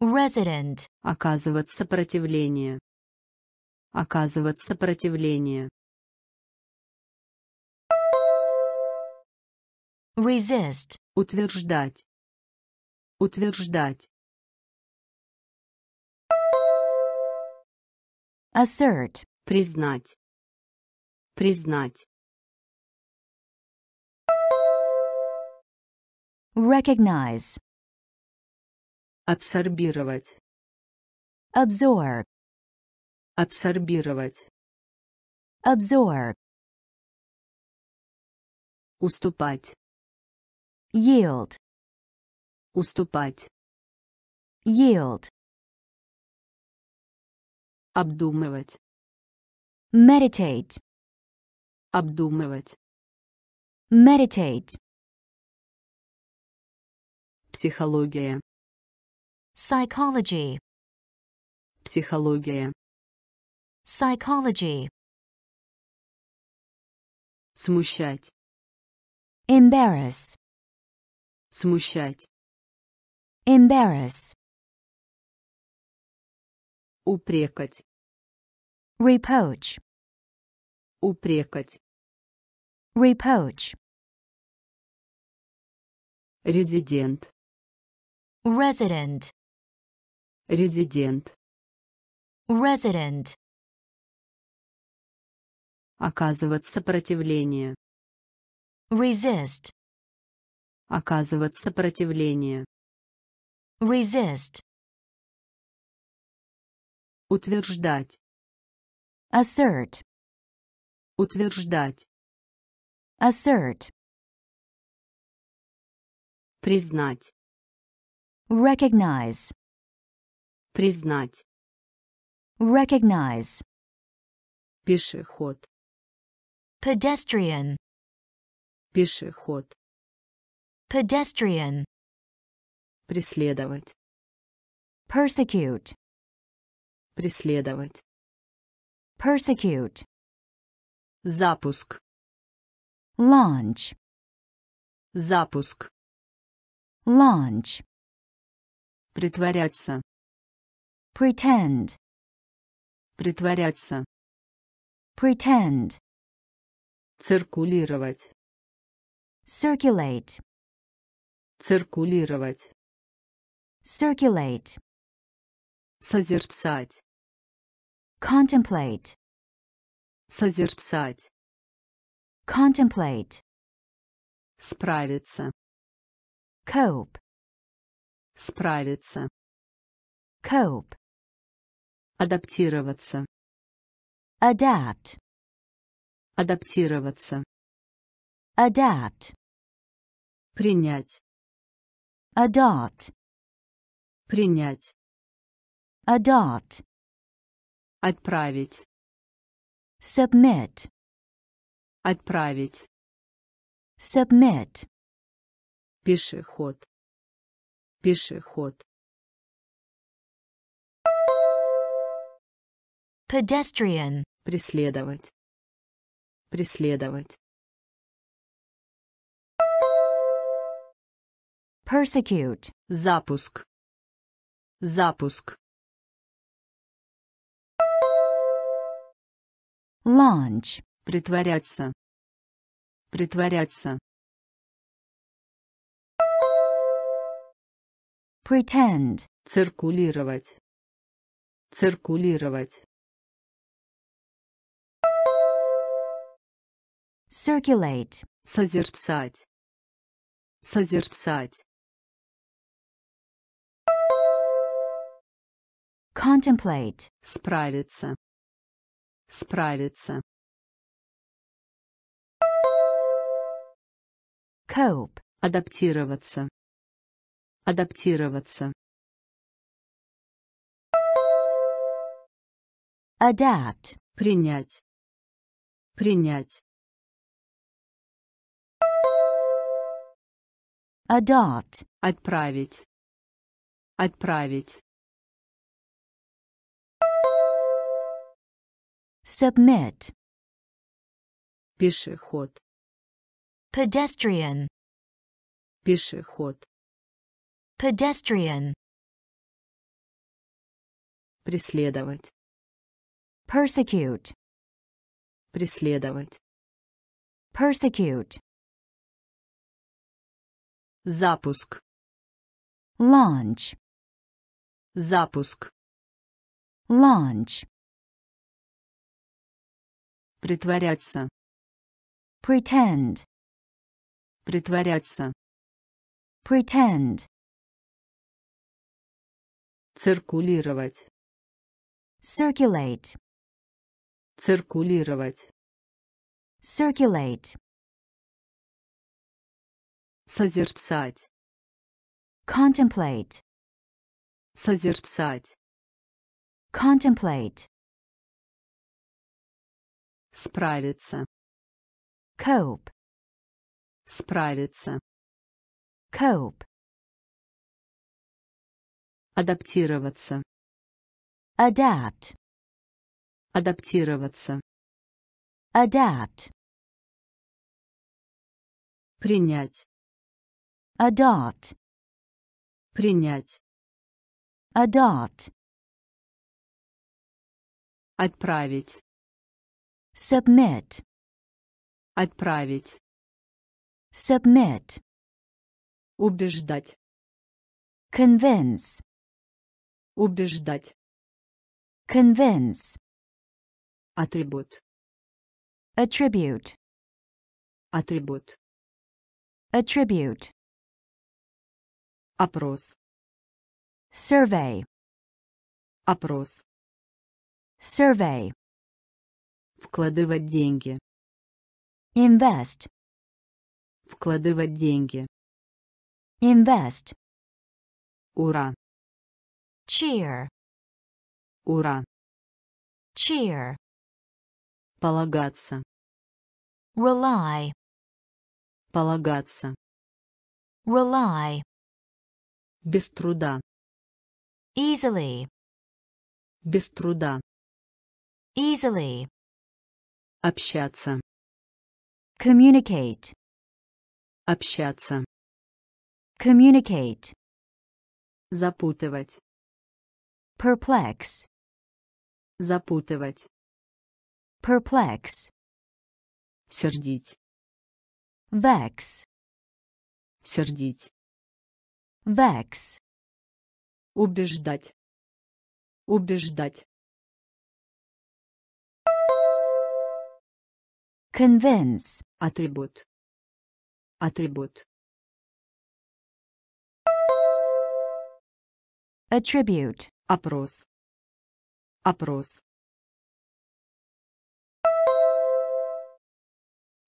Resident. Оказывать сопротивление. Оказывать сопротивление. Resist. Утверждать. Утверждать. Assert. Признать. Признать. Recognize. Абсорбировать. Absorb. Абсорбировать. absorb, Уступать. yield, Уступать. yield, Обдумывать. meditate, Обдумывать. meditate, Психология. psychology, Психология. psychology, Смущать. embarrass, Смущать. Embarrass, Упрекать. reproach, Упрекать. reproach, Резидент. resident, Резидент. resident, Оказывать сопротивление. resist, Оказывать сопротивление. resist, Утверждать. assert, Утверждать. assert, Признать. recognize, Признать. recognize, Пешеход. pedestrian, Пешеход. pedestrian, Преследовать. persecute, Преследовать. persecute, Запуск. launch, Запуск. launch, Притворяться. pretend, Притворяться. pretend, Циркулировать. circulate, Циркулировать. Circulate, Созерцать. contemplate, Созерцать. contemplate, Справиться. cope, Справиться. cope, Адаптироваться. adapt, Адаптироваться. adapt, Принять. adopt, Принять. adopt, Отправить. submit, Отправить. submit, Пешеход. Пешеход. pedestrian, Преследовать. Преследовать. persecute, Запуск. Запуск. launch, Притворяться. Притворяться. pretend, Циркулировать. Циркулировать. circulate, Созерцать. Созерцать. Contemplate, Справиться. Справиться. cope, Адаптироваться. Адаптироваться. adapt, Принять. Принять. adopt, Отправить. Отправить. Submit, Пешеход. pedestrian, Пешеход. pedestrian, Преследовать. persecute, Преследовать. persecute, Запуск. launch, Запуск. launch, Притворяться. pretend, Притворяться. pretend, Циркулировать. circulate, Циркулировать. circulate, Созерцать. contemplate, Созерцать. contemplate, Справиться. cope, Справиться. cope, Адаптироваться. adapt, Адаптироваться. adapt, Принять. adopt, Принять. adopt, Отправить. submit, Отправить. submit, Убеждать. convince, Убеждать. convince, Атрибут. attribute, Атрибут. attribute, Опрос. survey, Опрос. survey, Вкладывать деньги. invest, Вкладывать деньги. invest, Ура. cheer, Ура. cheer, Полагаться. rely, Полагаться. rely, Без труда. easily, Без труда. easily, Общаться. communicate, Общаться. communicate, Запутывать. perplex, Запутывать. perplex, Сердить. vex, Сердить. vex, Убеждать. Убеждать. Convince, Атрибут. Атрибут. attribute, Опрос. Опрос.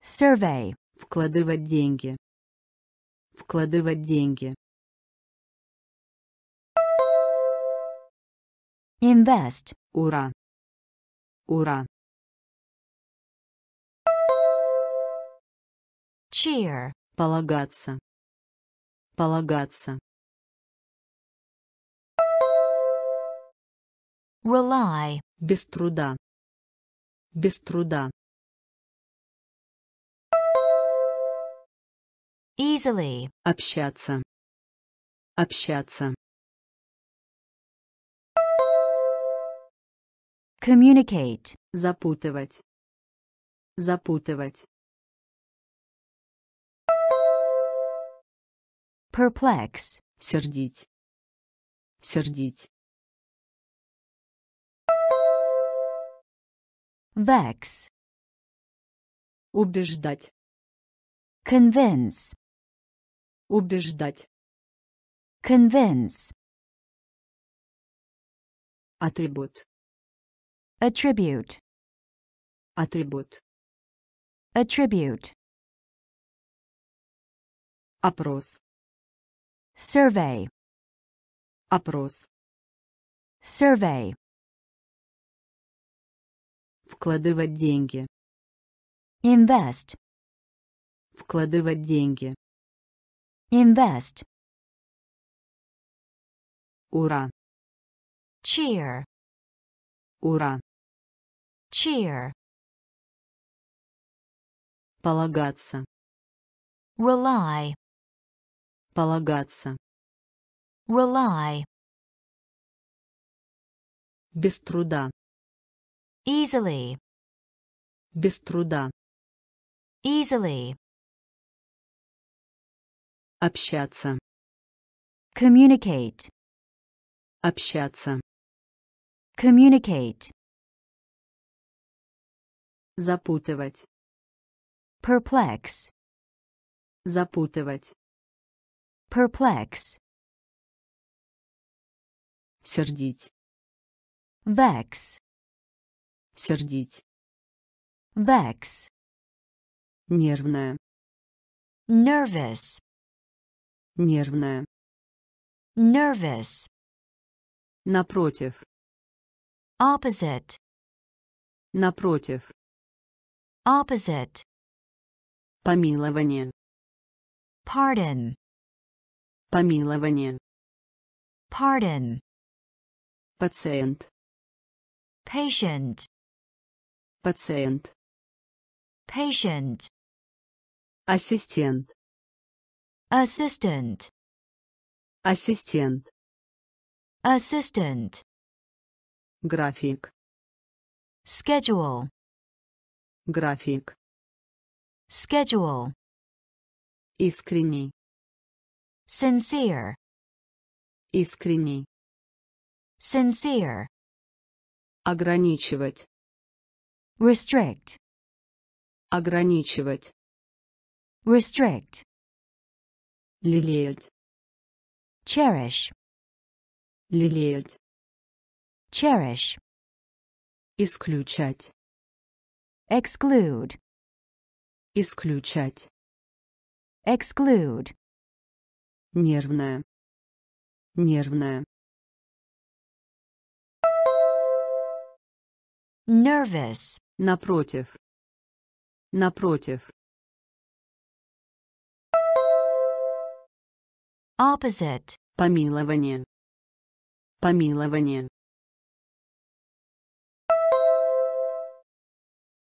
survey, Вкладывать деньги. Вкладывать деньги. invest, Ура. Ура. Cheer, Полагаться. Полагаться. rely, Без труда. Без труда. easily, Общаться. Общаться. communicate, Запутывать. Запутывать. Perplex, Сердить. Сердить. vex, Убеждать. convince, Убеждать. convince, Атрибут. attribute, Атрибут. attribute, Опрос. Survey, Опрос. survey, Вкладывать деньги. invest, Вкладывать деньги. invest, Ура. cheer, Ура. cheer, Полагаться. rely, Полагаться. rely, Без труда. easily, Без труда. easily, Общаться. communicate, Общаться. communicate, Запутывать. perplex, Запутывать. Perplex, Сердить. vex, Сердить. vex, Нервная. nervous, Нервная. nervous, Напротив. opposite, Напротив. opposite, Помилование. pardon, Помилование. pardon, Пациент. patient, Пациент. patient, Ассистент. assistant, Ассистент. assistant, График. schedule, График. schedule, Искренний. Sincere, Искренний. sincere, Ограничивать. restrict, Ограничивать. restrict, Лелеять. cherish, Лелеять. cherish, Исключать. exclude, Исключать. exclude, Нервная. Нервная. nervous, Напротив. Напротив. opposite, Помилование. Помилование.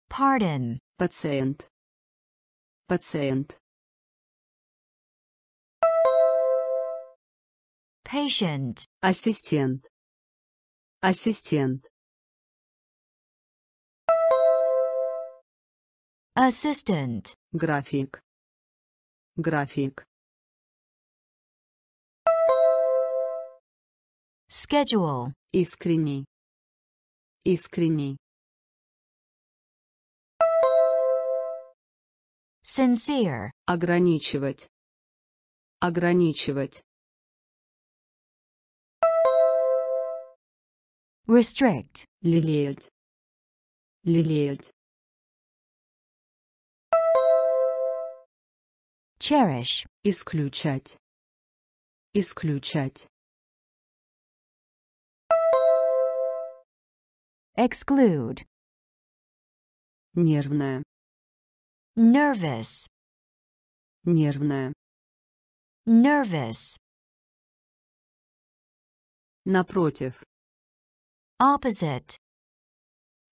pardon, Пациент. Пациент. Patient, Ассистент. Ассистент. assistant, График. График. schedule, Искренний. Искренний. sincere, Ограничивать. Ограничивать. Restrict, Лелеять. Лелеять. cherish, Исключать. Исключать. exclude, Нервная. nervous, Нервная. nervous, Напротив. Opposite,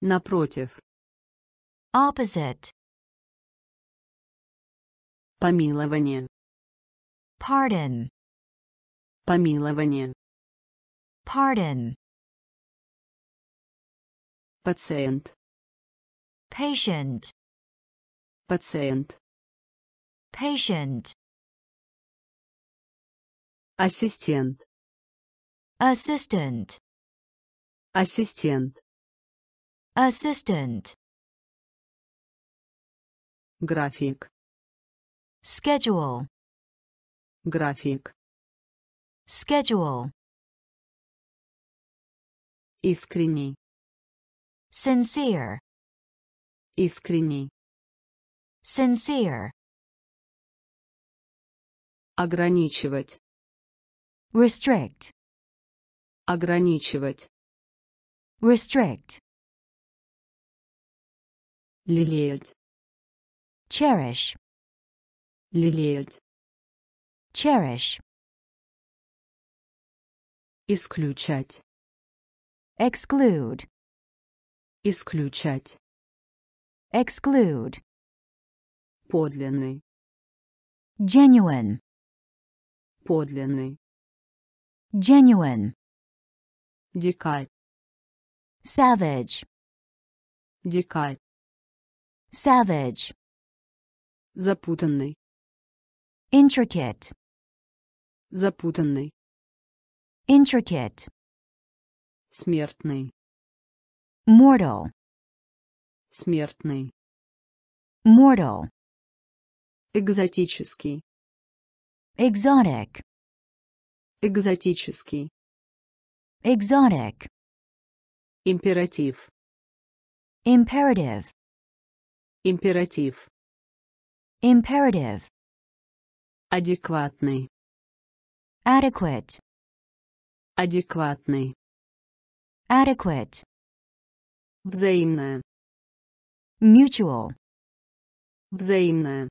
Напротив. opposite, Помилование. pardon, Помилование. pardon, Пациент. patient, Пациент. patient, Ассистент. assistant, Ассистент. assistant, График. schedule, График. schedule, Искренний. sincere, Искренний. sincere, Ограничивать. restrict, Ограничивать. Restrict, Лелеять. cherish, Лелеять. cherish, Исключать. exclude, Исключать. exclude, Подлинный. genuine, Подлинный. genuine, Дикарь. Savage, Дикарь. savage, Запутанный. intricate, Запутанный. intricate, Смертный. mortal, Смертный. mortal, Экзотический. exotic, Экзотический. exotic, Императив. imperative, Императив. imperative, Адекватный. adequate, Адекватный. adequate, Взаимное. mutual, Взаимное.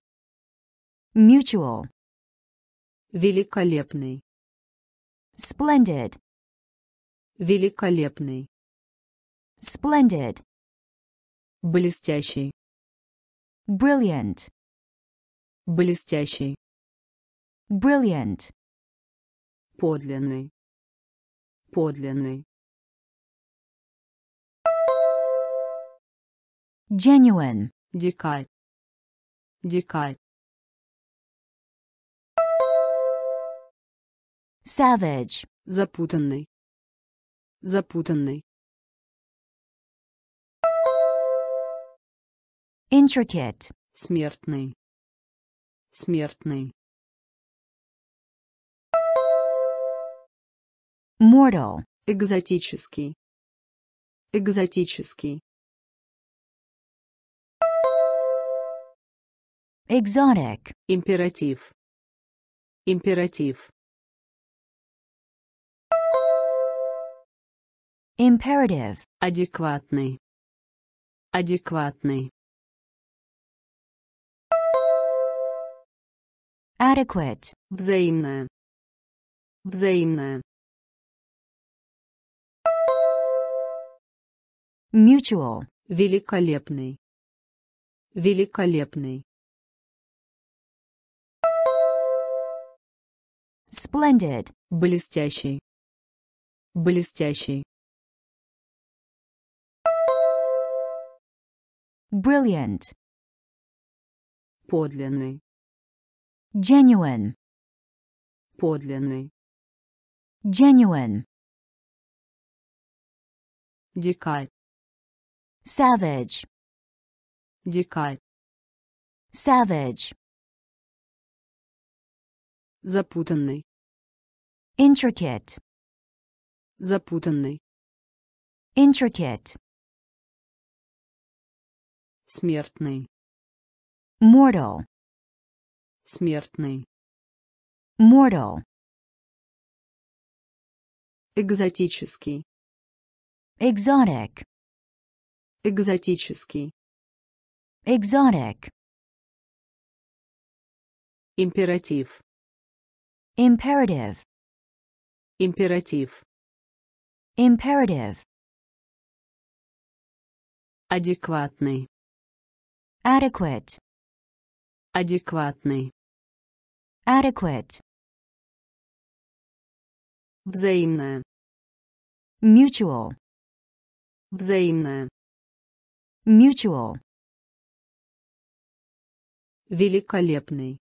mutual, Великолепный. splendid, Великолепный. Splendid, Блестящий. brilliant, Блестящий. brilliant, Подлинный. Подлинный. genuine, Дикарь. Дикарь. savage, Запутанный. Запутанный. Intricate, Смертный. Смертный. mortal, Экзотический. Экзотический. exotic, Императив. Императив. imperative, Адекватный. Адекватный. Adequate, Взаимное. Взаимное. mutual, Великолепный. Великолепный. splendid, Блестящий. Блестящий. brilliant, Подлинный. Genuine, Подлинный. genuine, Дикарь. savage, Дикарь. savage, Запутанный. intricate, Запутанный. intricate, Смертный. mortal, Смертный. mortal, Экзотический. exotic, Экзотический. exotic, Императив. imperative, Императив. imperative, Адекватный. adequate, Адекватный. Adequate, Взаимное. mutual, Взаимное. mutual, Великолепный.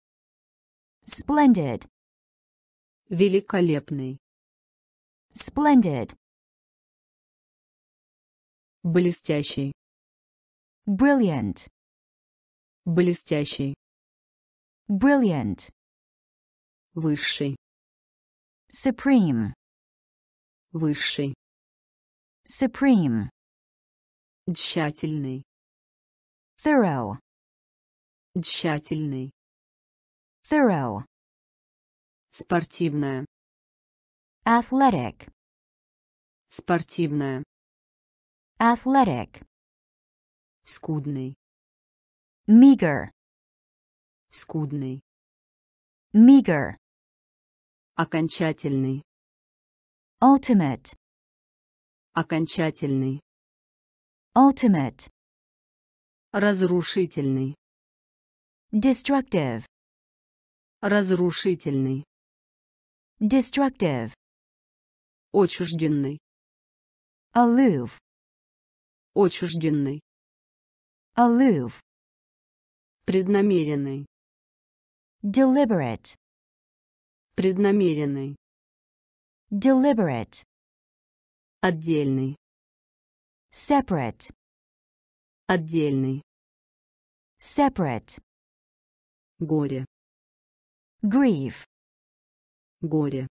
splendid, Великолепный. splendid, Блестящий. brilliant, Блестящий. brilliant, Высший. supreme, Высший. supreme, Тщательный. thorough, Тщательный. thorough, Спортивная. athletic, Спортивная. athletic, Скудный. meager, Скудный. meager, Окончательный. ultimate, Окончательный. ultimate, Разрушительный. destructive, Разрушительный. destructive, Отчужденный. aloof, Отчужденный. aloof, Преднамеренный. deliberate, Преднамеренный. deliberate, Отдельный. separate, Отдельный. separate, Горе. grief, Горе.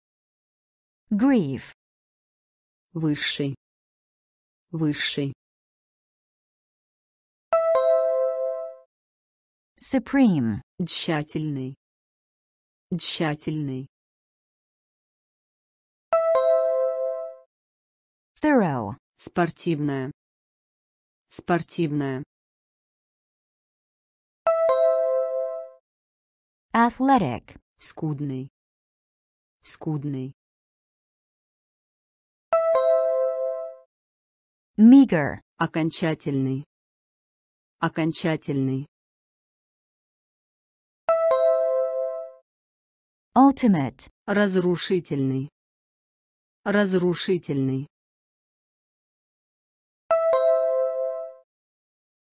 grief, Высший. Высший. supreme, Тщательный. Тщательный. thorough, Спортивная. Спортивная. athletic, Скудный. Скудный. meager, Окончательный. Окончательный. Ultimate, Разрушительный. Разрушительный.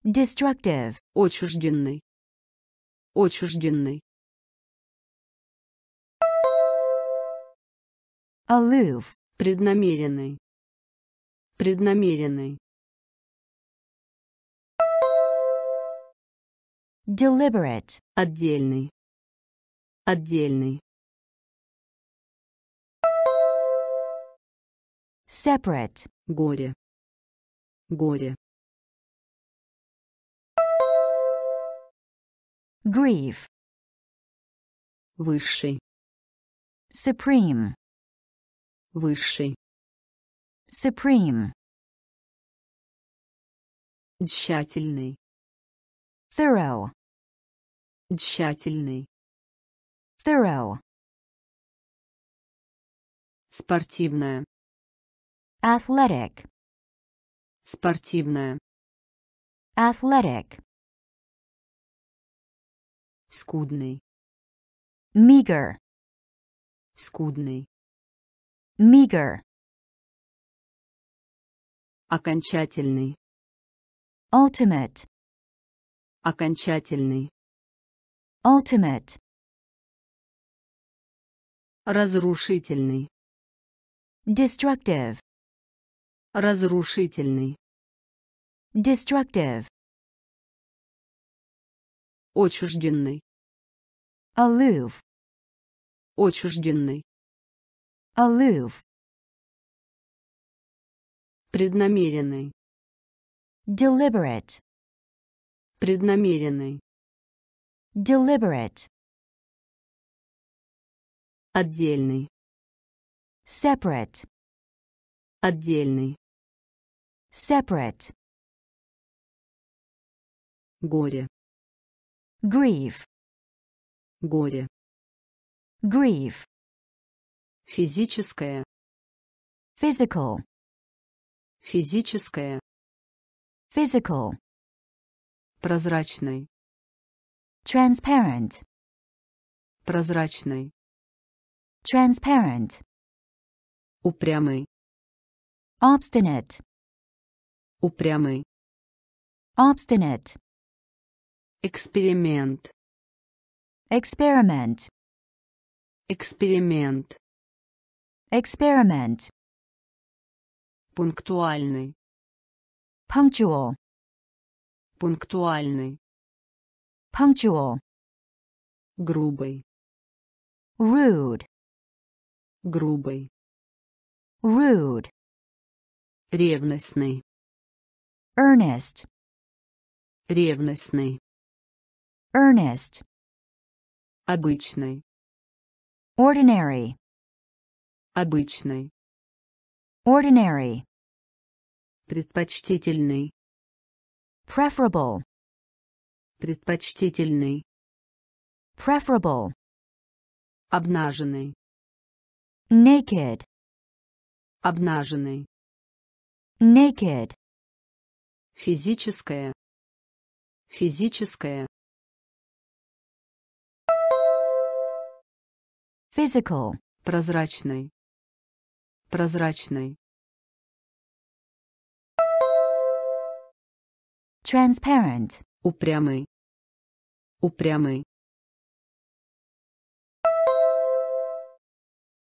destructive, Отчужденный. Отчужденный. aloof, Преднамеренный. Преднамеренный. deliberate, Отдельный. Отдельный. Separate, Горе. Горе. grief, Высший. supreme, Высший. supreme, Тщательный. thorough, Тщательный. thorough, Спортивная. Athletic, Спортивная. athletic, Скудный. meager, Скудный. meager, Окончательный. ultimate, Окончательный. ultimate, Разрушительный. destructive, Разрушительный. destructive, Отчужденный. aloof, Отчужденный. aloof, Преднамеренный. deliberate, Преднамеренный. deliberate, Отдельный. separate, Отдельный. Separate, Горе. grief, Горе. grief, Физическое. physical, Физическое. physical, Прозрачный. transparent, Прозрачный. transparent, Упрямый. obstinate, Упрямый. obstinate, Эксперимент. experiment, Эксперимент. experiment, Пунктуальный. punctual, Пунктуальный. punctual, Грубый. rude, Грубый. rude, Ревностный. Earnest, Ревностный. earnest, Обычный. ordinary, Обычный. ordinary, Предпочтительный. preferable, Предпочтительный. preferable, Обнаженный. naked, Обнаженный. naked, Физическое. Физическое. physical, Прозрачный. Прозрачный. transparent, Упрямый. Упрямый.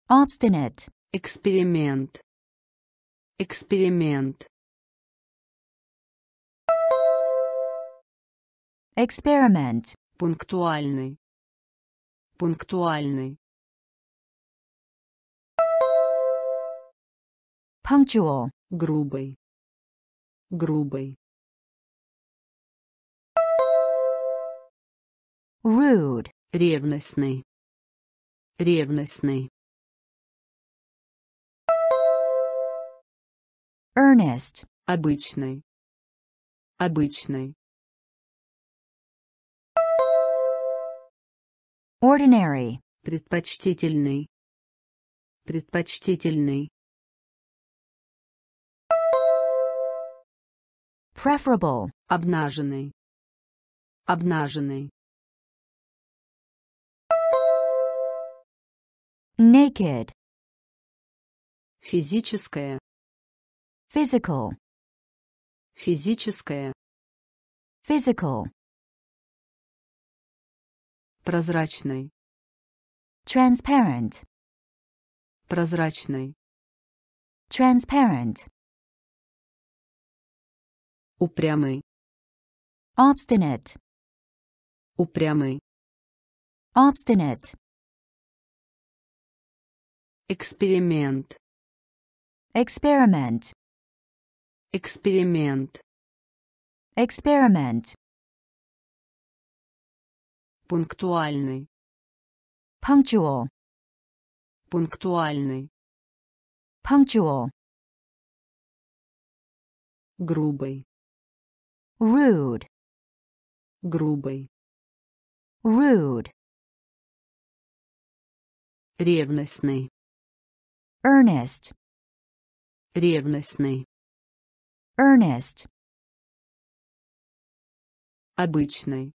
obstinate, Эксперимент. Эксперимент. Experiment, Пунктуальный. Пунктуальный. punctual, Грубый. Грубый. rude, Ревностный. Ревностный. earnest, Обычный. Обычный. Ordinary, Предпочтительный. Предпочтительный. preferable, Обнаженный. Обнаженный. naked, Физическое. physical, Физическое. physical, Прозрачный. transparent, Прозрачный. transparent, Упрямый. obstinate, Упрямый. obstinate, Эксперимент. experiment, Эксперимент. experiment, Пунктуальный. punctual, Пунктуальный. punctual, Грубый. rude, Грубый. rude, Ревностный. earnest, Ревностный. earnest, Обычный.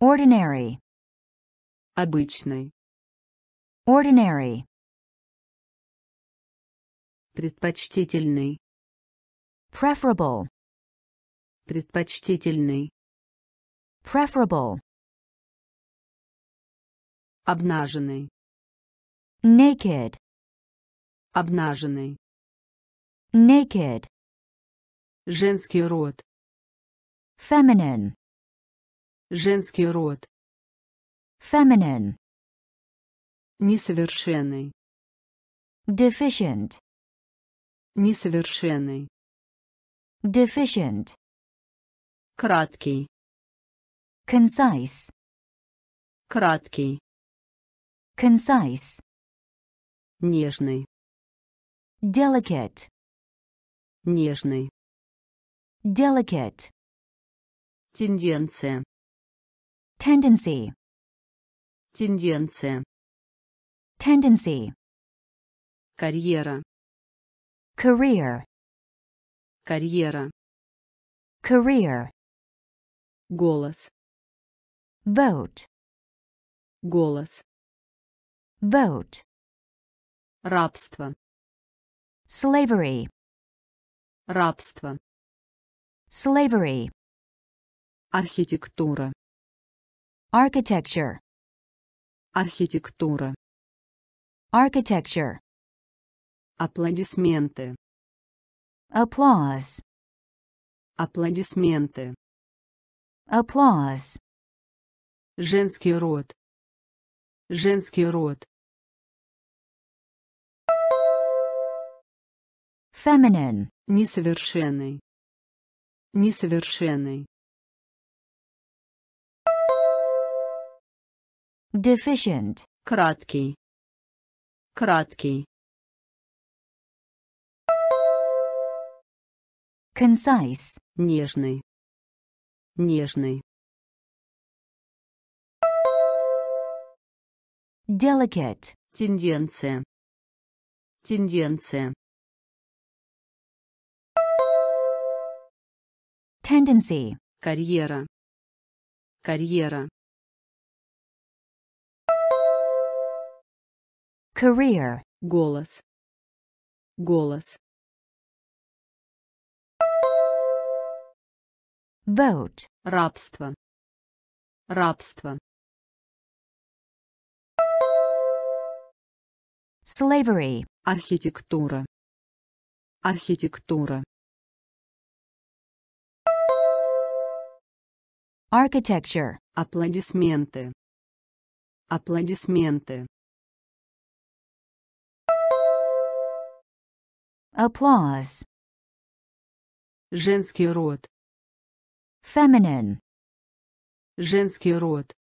Ordinary, Обычный. ordinary, Предпочтительный. preferable, Предпочтительный. preferable, Обнаженный. naked, Обнаженный. naked, Женский род. feminine, Женский род. feminine, Несовершенный. deficient, Несовершенный. deficient, Краткий. concise, Краткий. concise, Нежный. delicate, Нежный. delicate, Тенденция. Tendency, Тенденция. tendency, Карьера. career, Карьера. career, Голос. vote, Голос. vote, Рабство. slavery, Рабство. slavery, Архитектура. Architecture, Архитектура. architecture, Аплодисменты. applause, Аплодисменты. applause, Женский род. Женский род. feminine, Несовершенный. Несовершенный. Deficient, Краткий. Краткий. concise, Нежный. Нежный. delicate, Тенденция. Тенденция. tendency, Карьера. Карьера. Career, Голос. Голос. vote, Рабство. Рабство. slavery, Архитектура. Архитектура. architecture, Аплодисменты. Аплодисменты. Applause, Женский род. feminine, Женский род.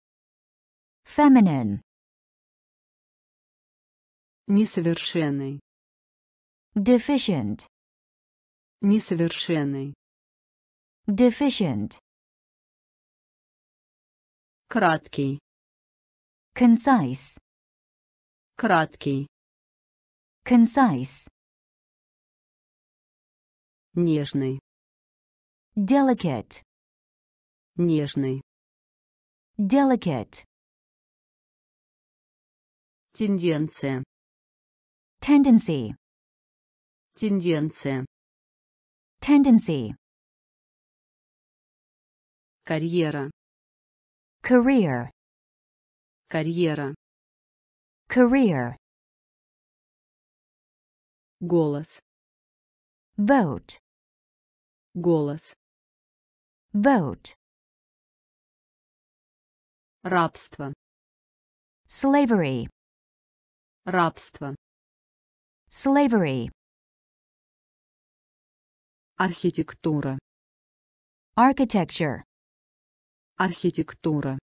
feminine, Несовершенный. deficient, Несовершенный. deficient, Краткий. concise, Краткий. concise, Нежный. delicate, Нежный. delicate, Тенденция. tendency, Тенденция. tendency, Карьера. career, Карьера. career, Голос. vote, Голос. vote, Рабство. slavery, Рабство. slavery, Архитектура. architecture, Архитектура.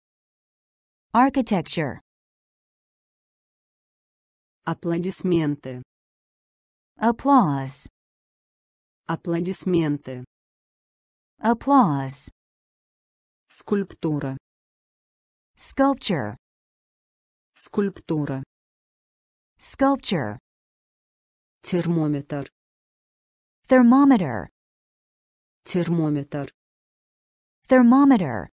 architecture, Аплодисменты. applause, Аплодисменты. Applause, Скульптура. sculpture, Скульптура. sculpture, Термометр. thermometer, Термометр. thermometer,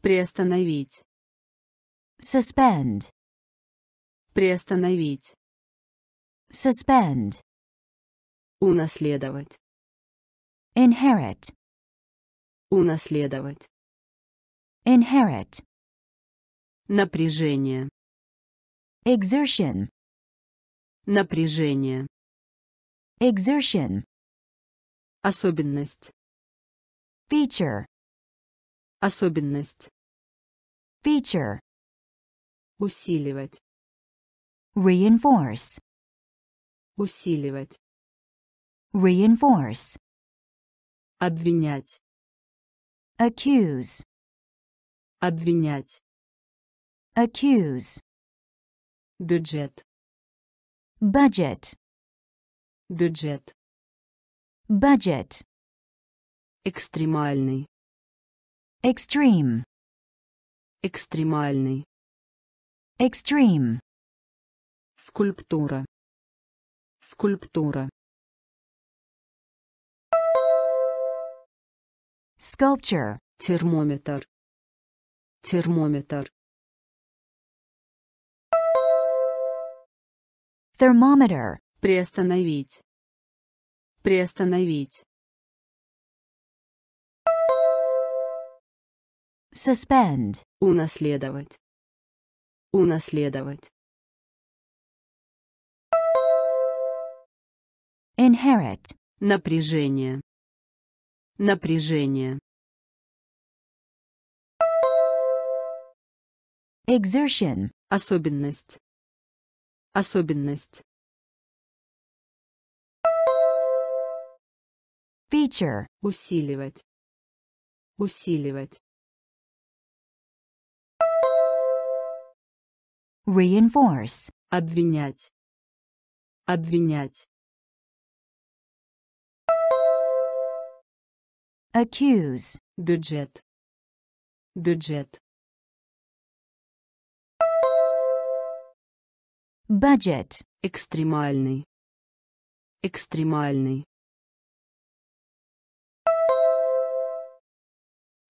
Приостановить. suspend, Приостановить. suspend, Унаследовать. Inherit, Унаследовать. inherit, Напряжение. exertion, Напряжение. exertion, Особенность. feature, Особенность. feature, Усиливать. reinforce, Усиливать. reinforce, Обвинять. accuse, Обвинять. accuse, Бюджет. budget, Бюджет. budget, Экстремальный. extreme, Экстремальный. extreme, Скульптура. Скульптура. Sculpture, Термометр. Термометр. thermometer, Приостановить. Приостановить. suspend, Унаследовать. Унаследовать. inherit, Напряжение. Напряжение. exertion, Особенность. Особенность. feature, Усиливать. Усиливать. reinforce, Обвинять. Обвинять. Accuse, Бюджет. Бюджет. budget, Экстремальный. Экстремальный.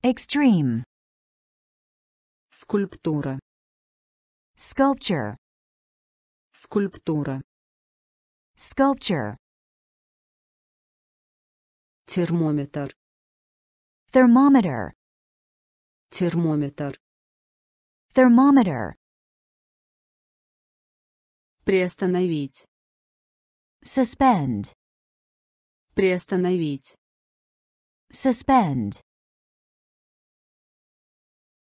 extreme, Скульптура. sculpture, Скульптура. sculpture, Термометр. Thermometer, Термометр. thermometer, Приостановить. suspend, Приостановить. suspend,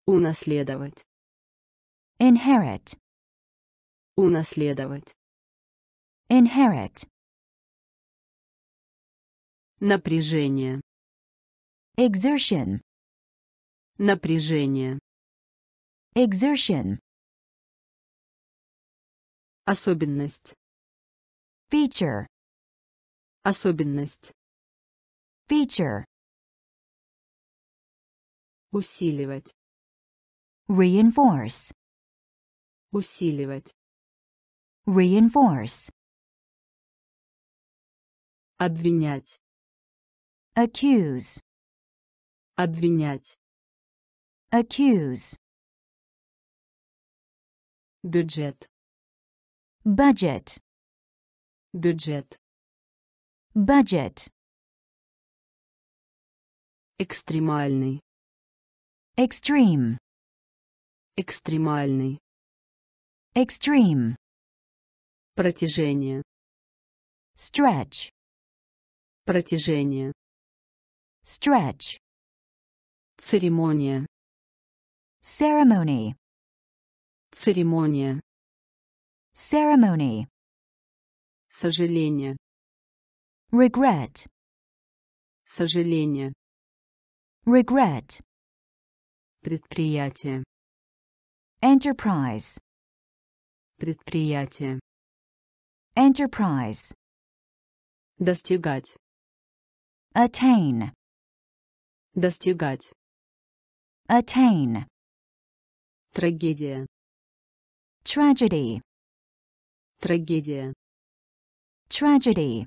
Унаследовать. inherit, Унаследовать. inherit, Напряжение. Exertion, Напряжение. exertion, Особенность. feature, Особенность. feature, Усиливать. reinforce, Усиливать. reinforce, Обвинять. accuse, Обвинять. accuse, Бюджет. budget, Бюджет. budget, Экстремальный. extreme, Экстремальный. extreme, Протяжение. stretch, Протяжение. stretch, Церемония. ceremony, Церемония. ceremony, Сожаление. regret, Сожаление. regret, Предприятие. enterprise, Предприятие. enterprise, Достигать. attain, Достигать. attain, Трагедия. tragedy, Трагедия. tragedy,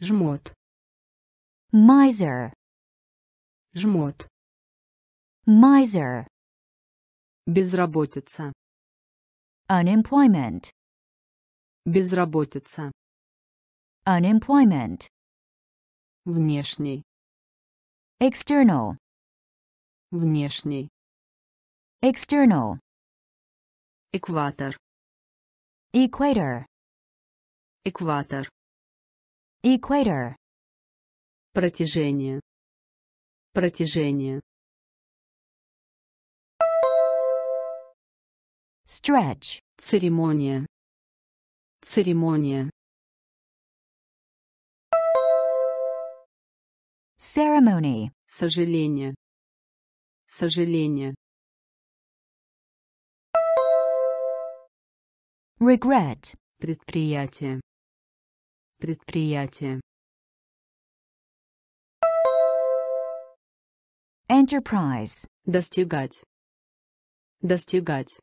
Жмот. miser, Жмот. miser, Безработица. unemployment, Безработица. unemployment, Внешний. external, Внешний. external, Экватор. equator, Экватор. equator, Протяжение. Протяжение. stretch, Церемония. Церемония. ceremony, Сожаление. Сожаление. regret, Предприятие. Предприятие. enterprise, Достигать. Достигать.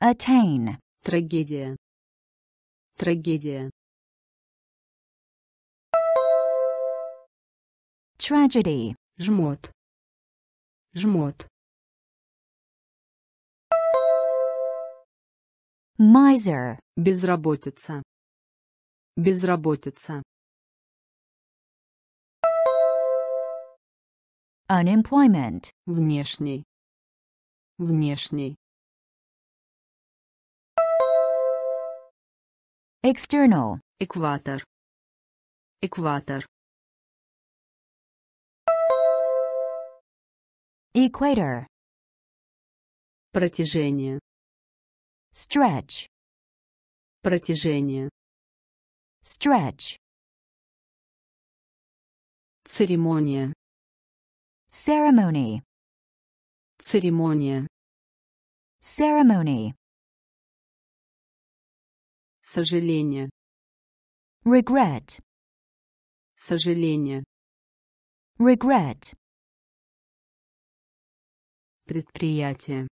attain, Трагедия. Трагедия. Tragedy, Жмот. Жмот. miser, Безработица. Безработица. unemployment, Внешний. Внешний. external, Экватор. Экватор. Equator, Протяжение. stretch, Протяжение. stretch, Церемония. ceremony, Церемония. ceremony, Сожаление. regret, Сожаление. regret, Предприятие.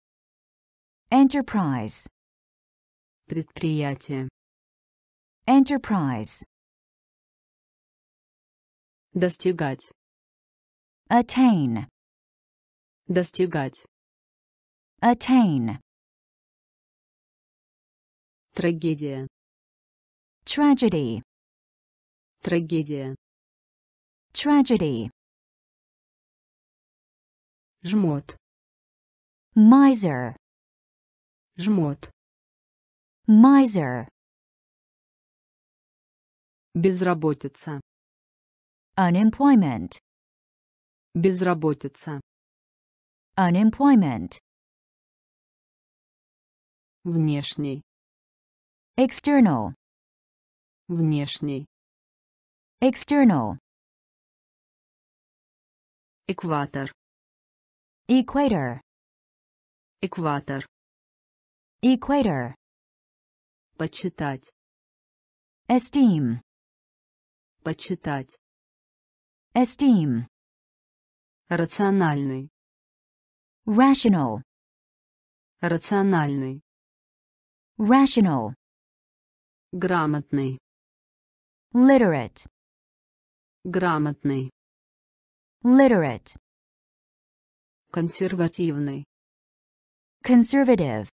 enterprise, Предприятие. enterprise, Достигать. attain, Достигать. attain, Трагедия. tragedy, Трагедия. tragedy, Жмот. Miser, Жмот. miser, Безработица. unemployment, Безработица. unemployment, Внешний. external, Внешний. external, Экватор. Equator. Экватор. Equator. Почитать. Esteem. Почитать. Esteem. Рациональный. Rational. Рациональный. Rational. Грамотный. Literate. Грамотный. Literate. Консервативный. Conservative.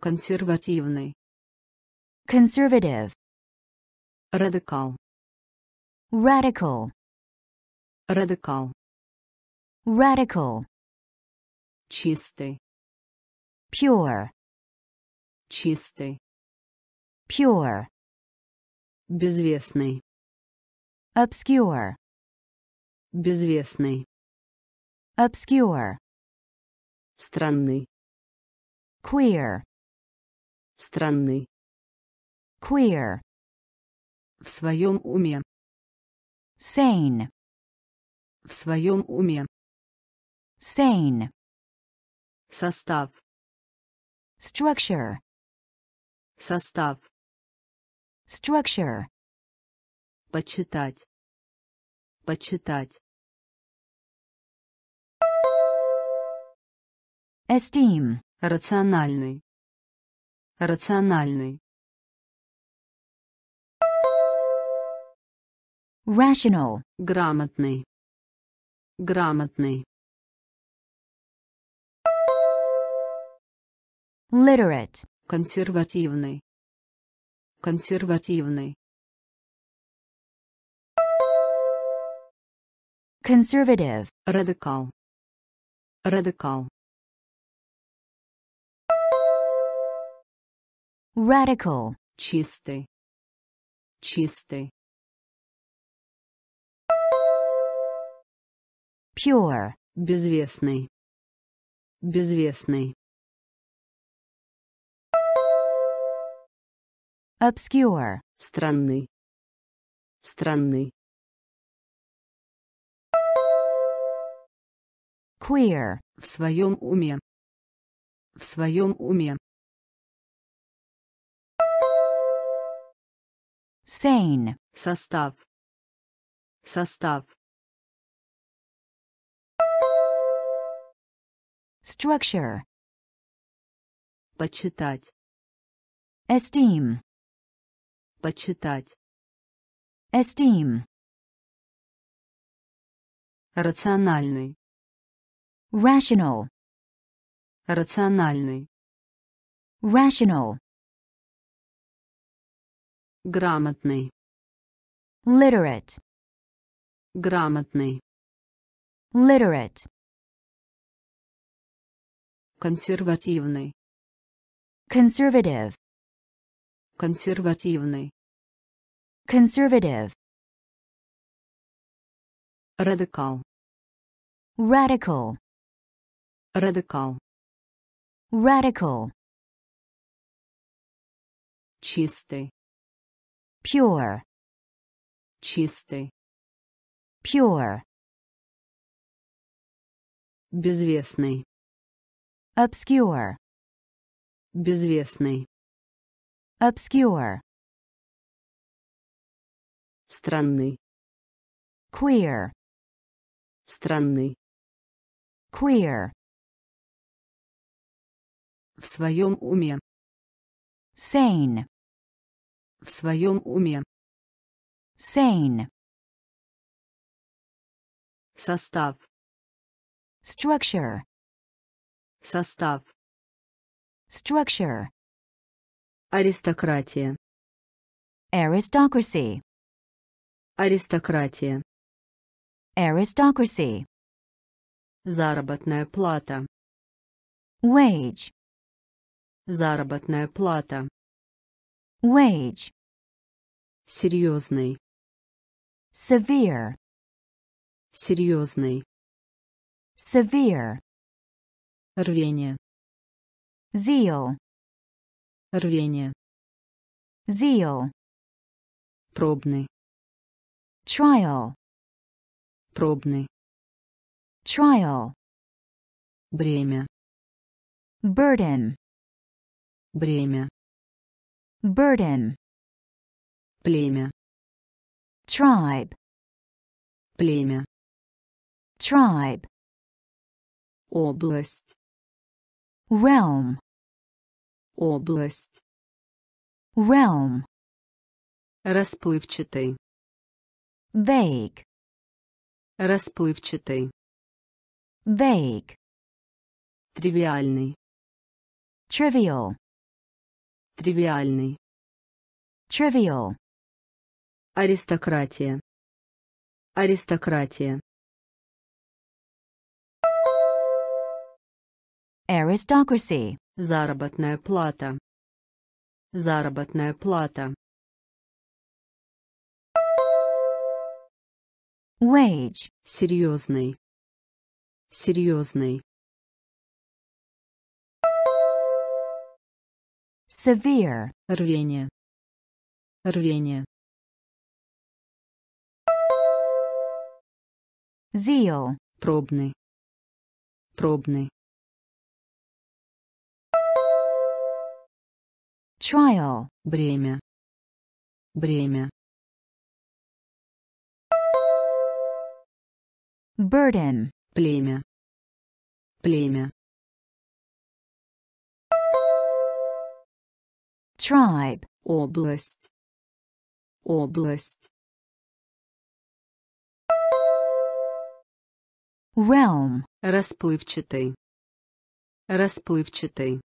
Консервативный. Conservative. Радикал. Radical. Радикал. Radical. Чистый. Pure. Чистый. Pure. Безвестный. Obscure. Безвестный. Obscure. Странный. Queer. Странный. Queer. В своем уме. Sane. В своем уме. Sane. Состав. Structure. Состав. Structure. Почитать. Почитать. Esteem. Рациональный. Рациональный. Rational. Грамотный. Грамотный. Literate. Консервативный. Консервативный. Conservative. Радикал. Радикал. Radical. Чистый. Чистый. Pure. Безвестный. Безвестный. Obscure. Странный. Странный. Queer. В своем уме. В своем уме. Sane. Состав. Состав. Structure. Почитать. Esteem. Почитать. Esteem. Рациональный. Rational. Рациональный. Rational. Грамотный. Literate. Грамотный. Literate. Консервативный. Conservative. Консервативный. Conservative. Радикал. Radical. Радикал. Radical. Чистый. Pure. Чистый. Pure. Безвестный. Obscure. Безвестный. Obscure. Странный. Queer. Странный. Queer. В своем уме. Sane. В своем уме. Sane. Состав. Structure. Состав. Structure. Аристократия. Aristocracy. Аристократия. Aristocracy. Заработная плата. Wage. Заработная плата. Wage. Серьезный. Severe. Серьезный. Severe. Рвение. Zeal. Рвение. Zeal. Пробный. Trial. Пробный. trial, бремя, burden, бремя, burden, племя, tribe, племя, tribe, область, realm, область, realm, расплывчатый, vague, расплывчатый, vague, тривиальный, trivial, тривиальный, trivial, аристократия, аристократия, aristocracy, заработная плата, заработная плата, wage, серьезный, серьезный, severe, рвение, рвение, zeal, пробный, пробный, trial, бремя, бремя, burden, племя, племя, tribe, область, область, realm, расплывчатый, расплывчатый,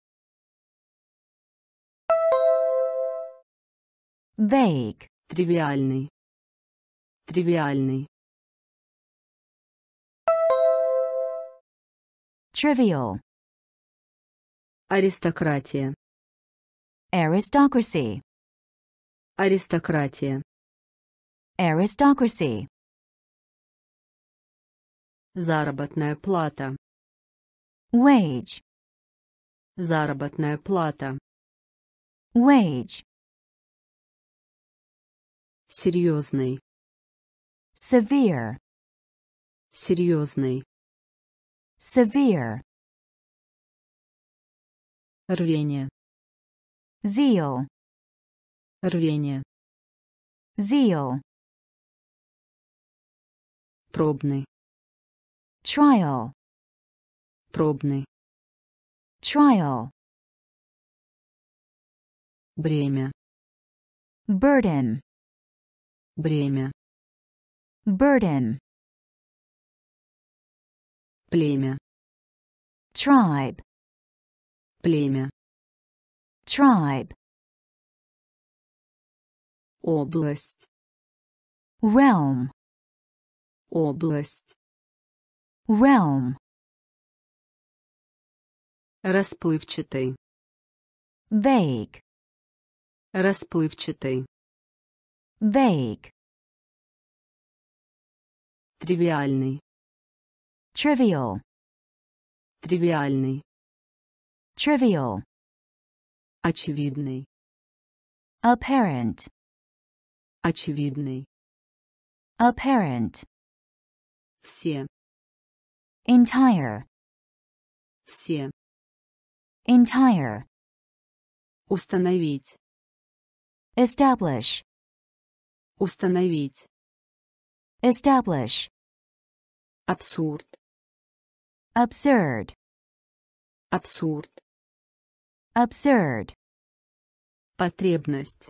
vague, тривиальный, тривиальный, trivial, аристократия, aristocracy, аристократия, aristocracy, заработная плата, wage, заработная плата, wage, серьезный, severe, серьезный, severe, рвение, zeal, рвение, zeal, пробный, trial, пробный, trial, бремя, burden, бремя, burden, племя, tribe, племя, tribe, область, realm, область, realm, расплывчатый, vague, расплывчатый, vague, тривиальный, trivial, тривиальный, trivial, очевидный, apparent, очевидный, apparent, все, entire, все, entire, установить, establish, установить, establish, абсурд, absurd, абсурд, absurd, потребность,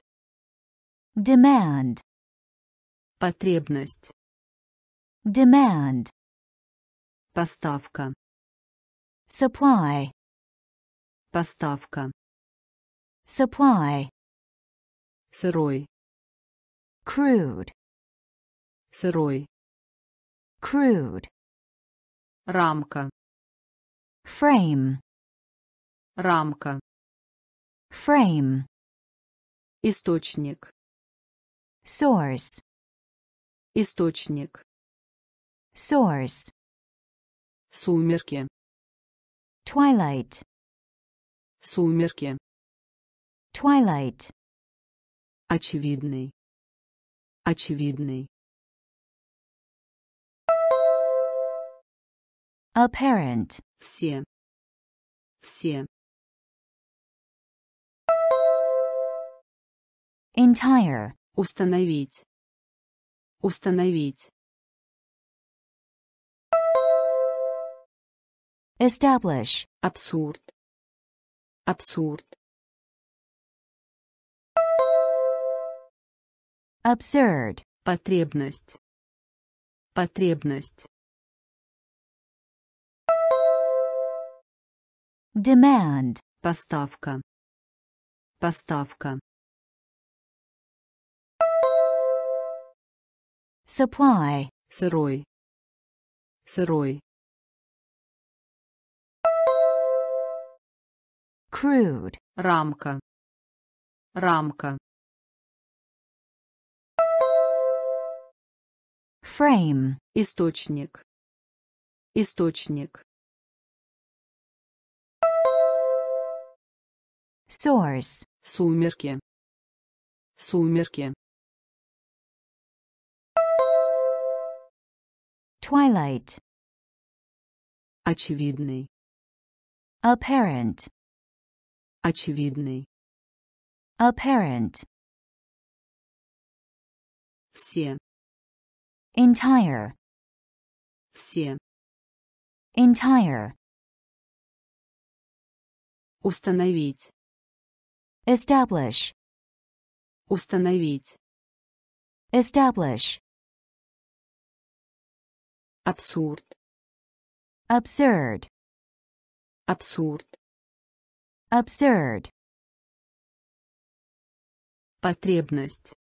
demand, потребность, demand, поставка, supply, поставка, supply, сырой, crude, сырой, crude, рамка, frame, рамка, frame, источник, source, источник, source, сумерки, twilight, сумерки, twilight, очевидный, очевидный, apparent, Все. Все. Entire, Установить. Установить. establish, Абсурд. Абсурд. absurd, Потребность. Потребность. demand, Поставка. Поставка. Supply, Сырой. Сырой. crude, Рамка. Рамка. frame, Источник. Источник. source, Сумерки. Сумерки. Twilight, Очевидный. apparent, Очевидный. apparent, Все. entire, Все. entire, Установить. establish, Установить. establish, Абсурд. absurd, Абсурд. absurd, Потребность.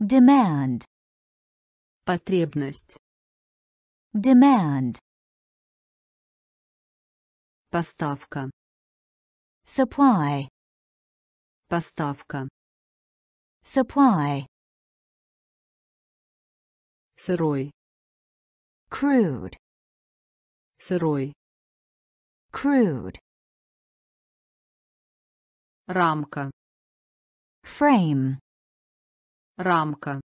demand, Потребность. demand, Поставка. supply, Поставка. supply, Сырой. Crude, Сырой. crude, Рамка. frame, Рамка.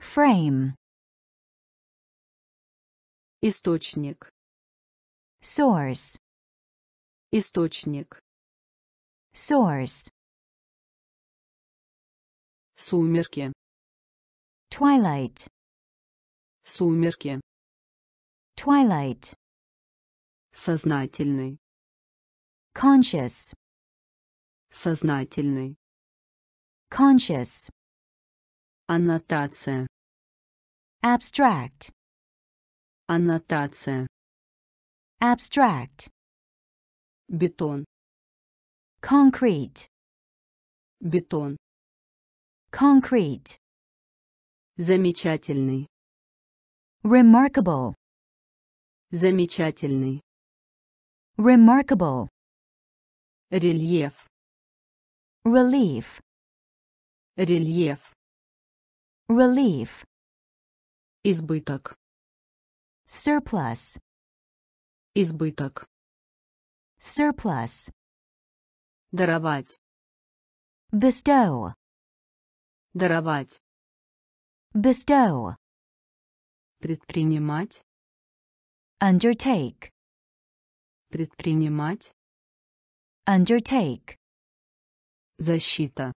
frame, Источник. source, Источник. source, Сумерки. twilight, Сумерки. Twilight, Сознательный. conscious, Сознательный. conscious, Аннотация. abstract, Аннотация. abstract, Бетон. concrete, Бетон. concrete, Замечательный. remarkable, Замечательный. remarkable, Рельеф. relief, Рельеф. relief, Избыток. surplus, Избыток. surplus, Даровать. bestow, Даровать. bestow, Предпринимать. Undertake, Предпринимать. undertake, Защита.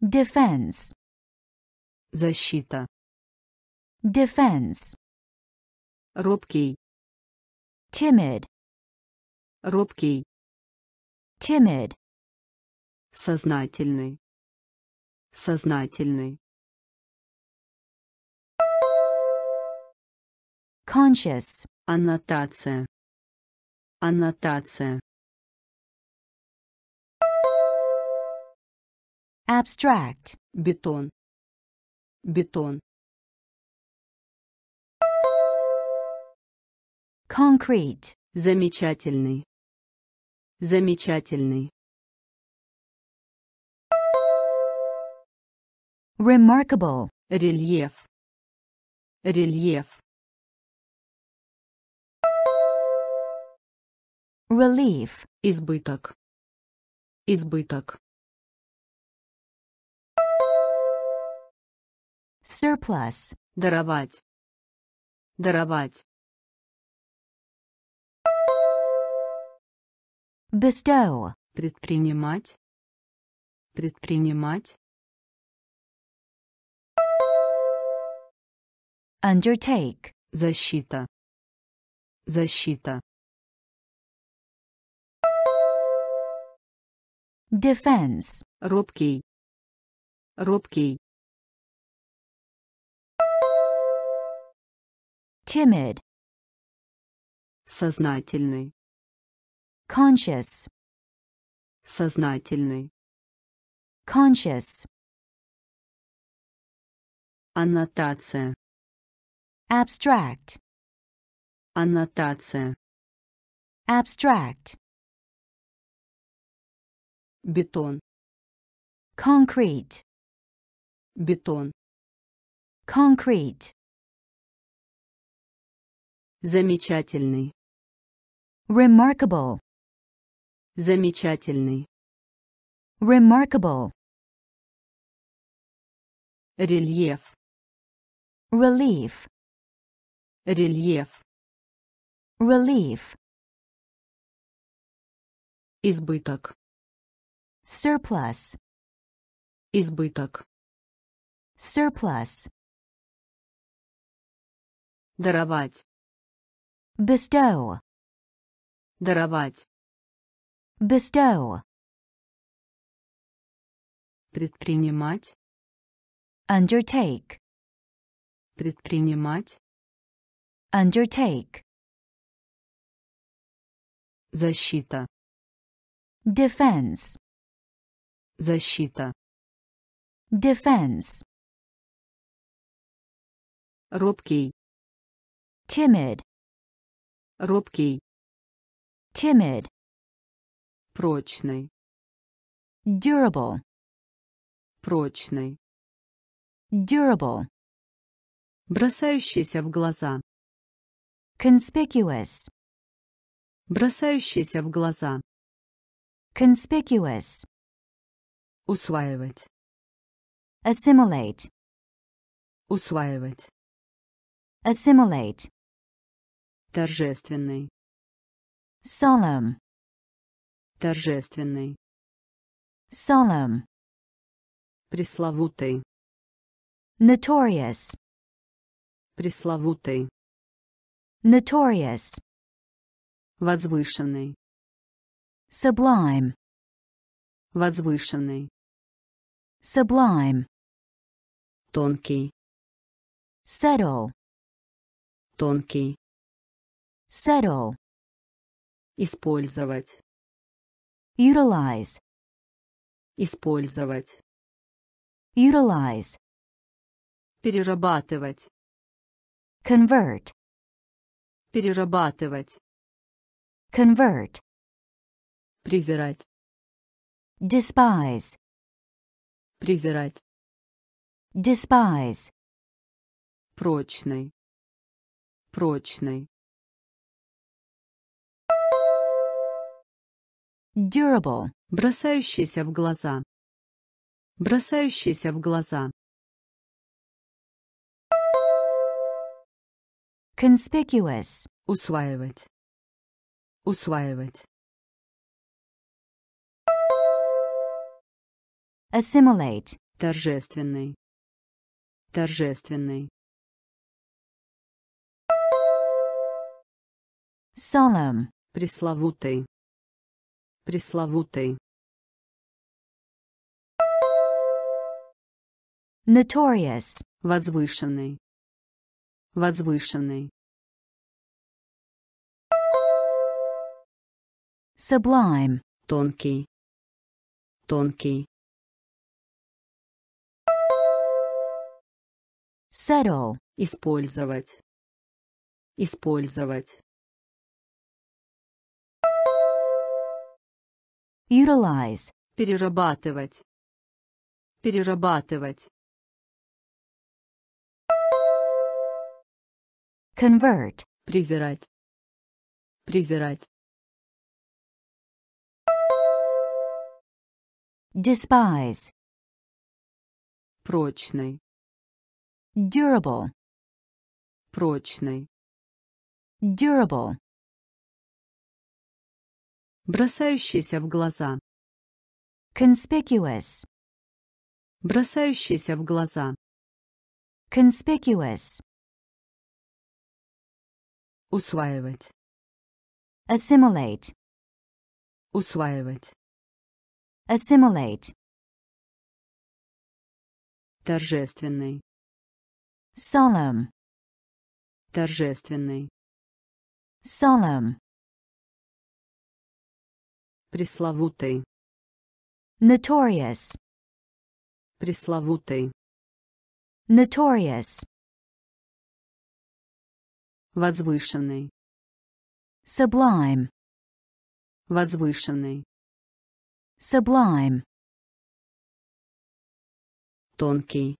defense, Защита. defense, Робкий. timid, Робкий. timid, Сознательный. Сознательный. Conscious, Аннотация. Аннотация. abstract, Бетон. Бетон. concrete, Замечательный. Замечательный. remarkable, Рельеф. Рельеф. Relief. Избыток. Избыток. Surplus. Даровать. Даровать. Bestow. Предпринимать. Предпринимать. Undertake. Защита. Защита. Defense, робкий, робкий, timid, сознательный, conscious, сознательный, conscious, аннотация, abstract, аннотация, abstract, бетон, concrete, бетон, concrete, замечательный, remarkable, замечательный, remarkable, рельеф, relief, рельеф, relief, избыток, surplus, избыток, surplus, даровать, bestow, даровать, bestow, предпринимать, undertake, предпринимать, undertake, защита, defense, защита, defense, робкий, timid, робкий, timid, прочный, durable, прочный, durable, бросающийся в глаза, conspicuous, бросающийся в глаза, conspicuous, усваивать, assimilate, усваивать, assimilate, торжественный, solemn, торжественный, solemn, пресловутый, notorious, пресловутый, notorious, возвышенный, sublime, возвышенный, sublime, тонкий, subtle, тонкий, subtle, использовать, utilize, использовать, utilize, перерабатывать, convert, перерабатывать, convert, презирать, despise, презирать, despise, прочный, прочный, durable, бросающийся в глаза, бросающийся в глаза, conspicuous, усваивать, усваивать, assimilate, торжественный, торжественный, solemn, пресловутый, пресловутый, notorious, возвышенный, возвышенный, sublime, тонкий, тонкий, subtle, использовать, использовать, utilize, перерабатывать, перерабатывать, convert, презирать, презирать, despise, прочный, durable, прочный, durable, Бросающийся в глаза. conspicuous, Бросающийся в глаза. conspicuous, Усваивать. assimilate, Усваивать. assimilate, Торжественный. Solemn, Торжественный. solemn, Пресловутый. notorious, Пресловутый. notorious, Возвышенный. sublime, Возвышенный. sublime, Тонкий.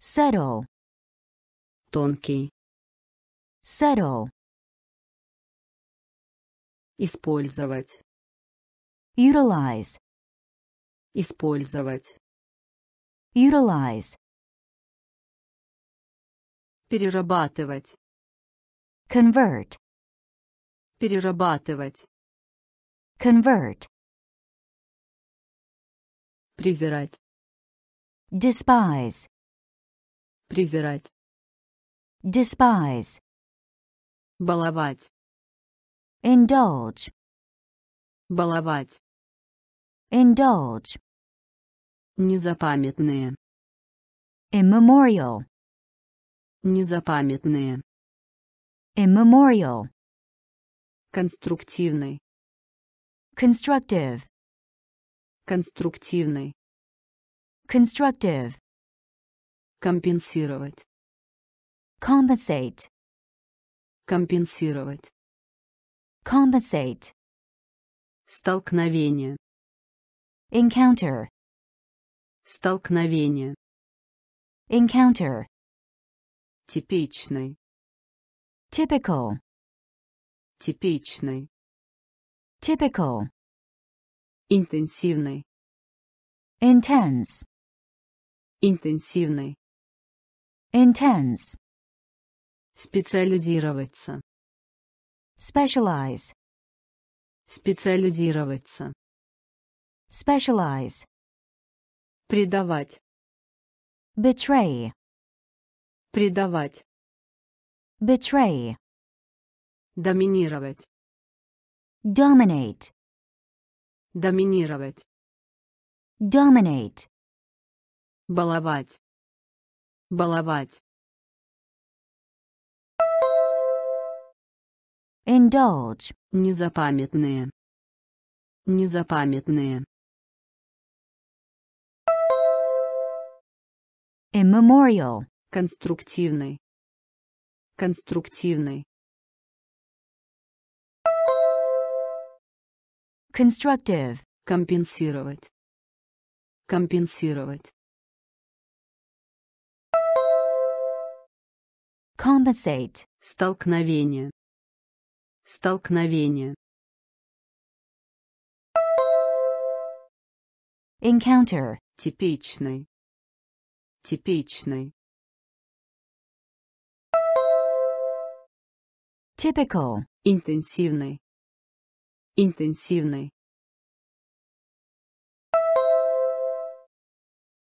subtle, Тонкий. subtle, Использовать. utilize, Использовать. utilize, Перерабатывать. convert, Перерабатывать. convert, Презирать. despise, Презирать. Despise, Баловать. indulge, Баловать. indulge, Незапамятные. immemorial, Незапамятные. immemorial, Конструктивный. constructive, Конструктивный. constructive, Компенсировать. Compensate, Компенсировать. compensate, Столкновение. encounter, Столкновение. encounter, Типичный. typical, Типичный. typical, Интенсивный. intense, Интенсивный. intense, Специализироваться. specialize, Специализироваться. specialize, Предавать. betray, Предавать. betray, Доминировать. dominate, Доминировать. dominate, Баловать. Баловать. Indulge, Незапамятные. Незапамятные. immemorial, Конструктивный. Конструктивный. constructive, Компенсировать. Компенсировать. compensate, Столкновение. Столкновение. encounter, Типичный. Типичный. typical, Интенсивный. Интенсивный.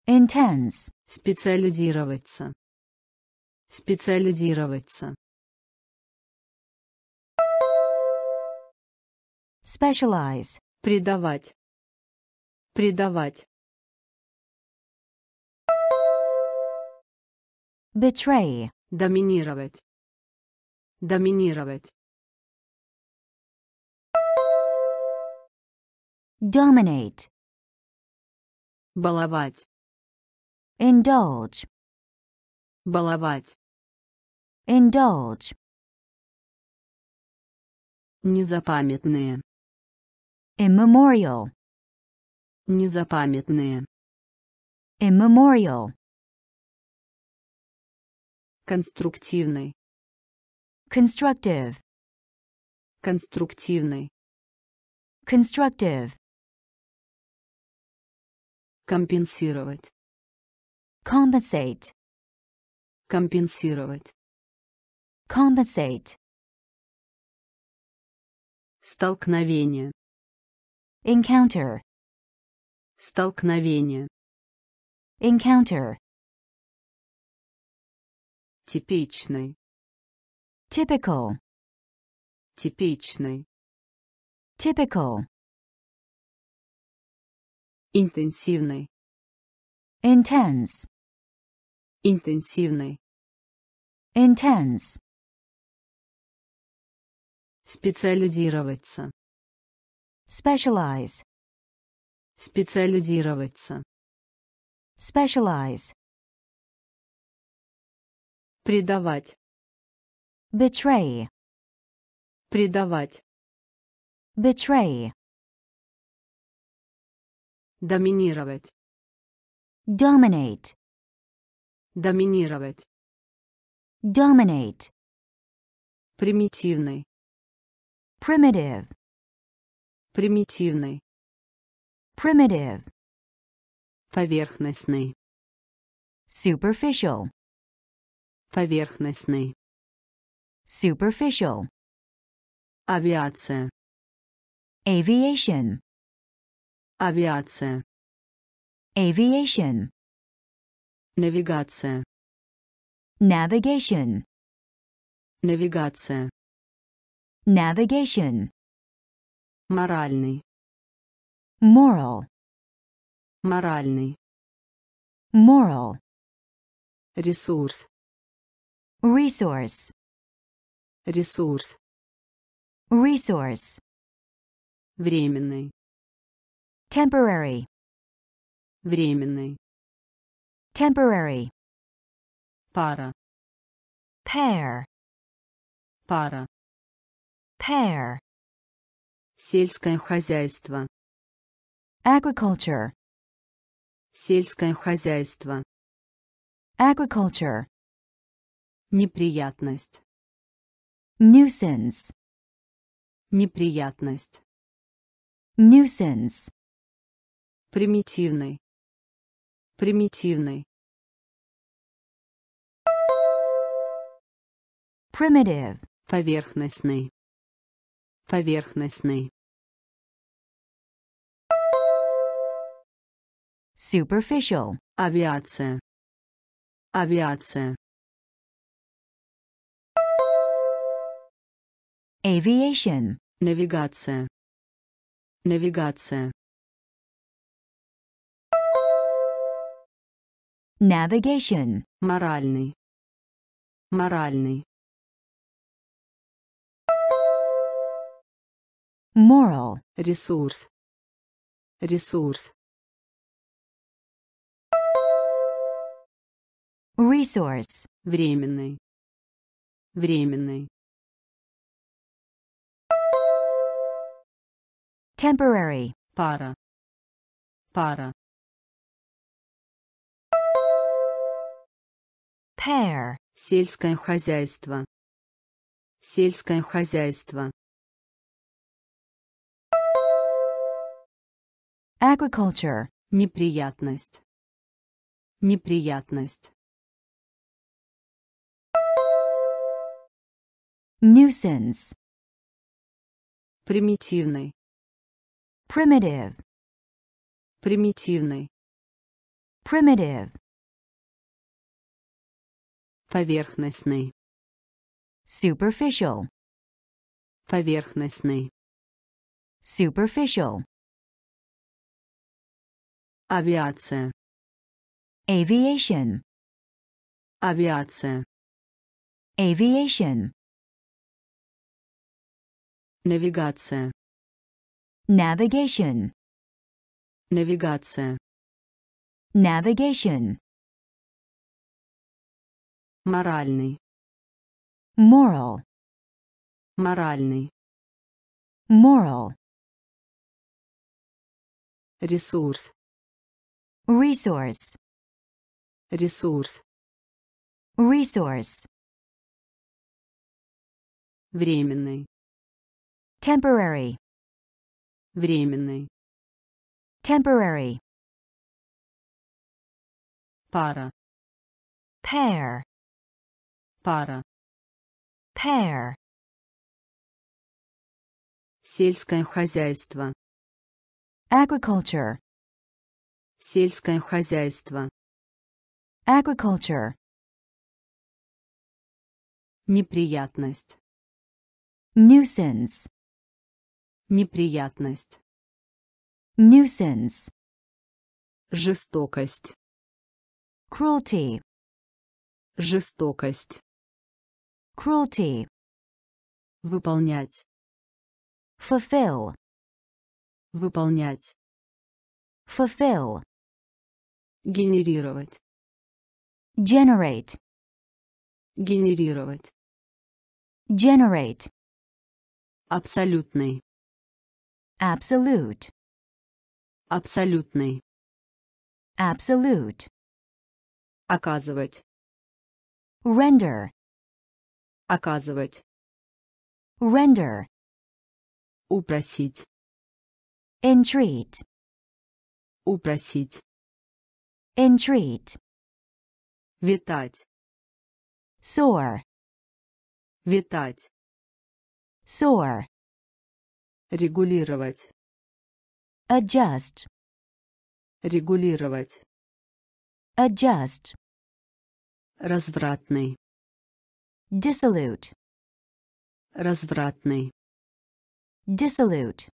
intense, Специализироваться. Специализироваться. Specialize, Предавать. Предавать. betray, Доминировать. Доминировать. dominate, Баловать. indulge, Баловать. indulge, Незапамятные. Immemorial, Незапамятные. immemorial, Конструктивный. constructive, Конструктивный. constructive, Компенсировать. compensate, Компенсировать. compensate, Столкновение. Encounter, Столкновение. encounter, Типичный. typical, Типичный. typical, Интенсивный. intense, Интенсивный. intense, Специализироваться. Specialize, Специализироваться. specialize, Предавать. betray, Предавать. betray, Доминировать. dominate, Доминировать. dominate, Примитивный. primitive, Примитивный. primitive, Поверхностный. superficial, Поверхностный. superficial, Авиация. aviation, Авиация. aviation, Навигация. navigation, Навигация. navigation, Моральный. moral, Моральный. moral, Ресурс. resource, Ресурс. resource, Временный. temporary, Временный. temporary, Пара. pair, Пара. pair, Сельское хозяйство. agriculture, Сельское хозяйство. agriculture, Неприятность. nuisance, Неприятность. nuisance, Примитивный. Примитивный. primitive, Поверхностный. Поверхностный. Superficial, Авиация. Авиация. aviation, Навигация. Навигация. navigation, Моральный. Моральный. moral, Ресурс. Ресурс. Resource, Временный. Временный. temporary, Пара. Пара. pair, Сельское хозяйство. Сельское хозяйство. agriculture, Неприятность. Неприятность. Nuisance, Примитивный. primitive, Примитивный. primitive, Поверхностный. superficial, Поверхностный. superficial, Авиация. aviation, Авиация. aviation, Навигация. navigation, Навигация. navigation, Моральный. moral, Моральный. moral, Ресурс. resource, Ресурс. resource, Временный. Temporary, Временный. temporary, Пара. pair, Пара. pair, Сельское хозяйство. agriculture, Сельское хозяйство. agriculture, Неприятность. nuisance, Неприятность. nuisance, Жестокость. cruelty, Жестокость. cruelty, Выполнять. fulfill, Выполнять. fulfill, Генерировать. generate, Генерировать. generate, Абсолютный. Absolute, Абсолютный. absolute, Оказывать. render, Оказывать. render, Упросить. entreat, Упросить. entreat, Витать. soar, Витать. soar, Регулировать. adjust, Регулировать. adjust, Развратный. dissolute, Развратный. dissolute,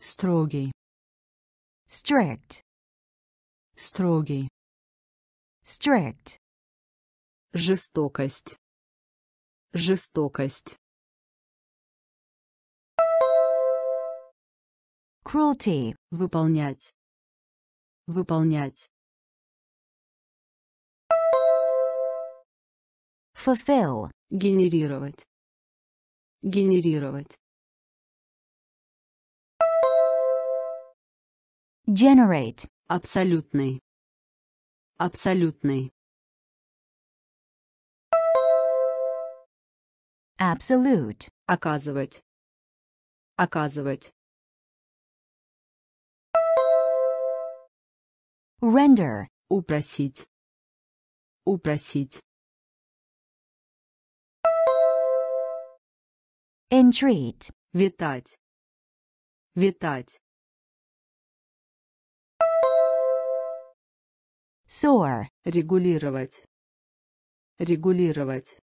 Строгий. strict, Строгий. strict, Жестокость. Жестокость. Cruelty, Выполнять. Выполнять. fulfill, Генерировать. Генерировать. generate, Абсолютный. Абсолютный. absolute, Оказывать. Оказывать. Render, Упросить. Упросить. entreat, Витать. Витать. soar, Регулировать. Регулировать.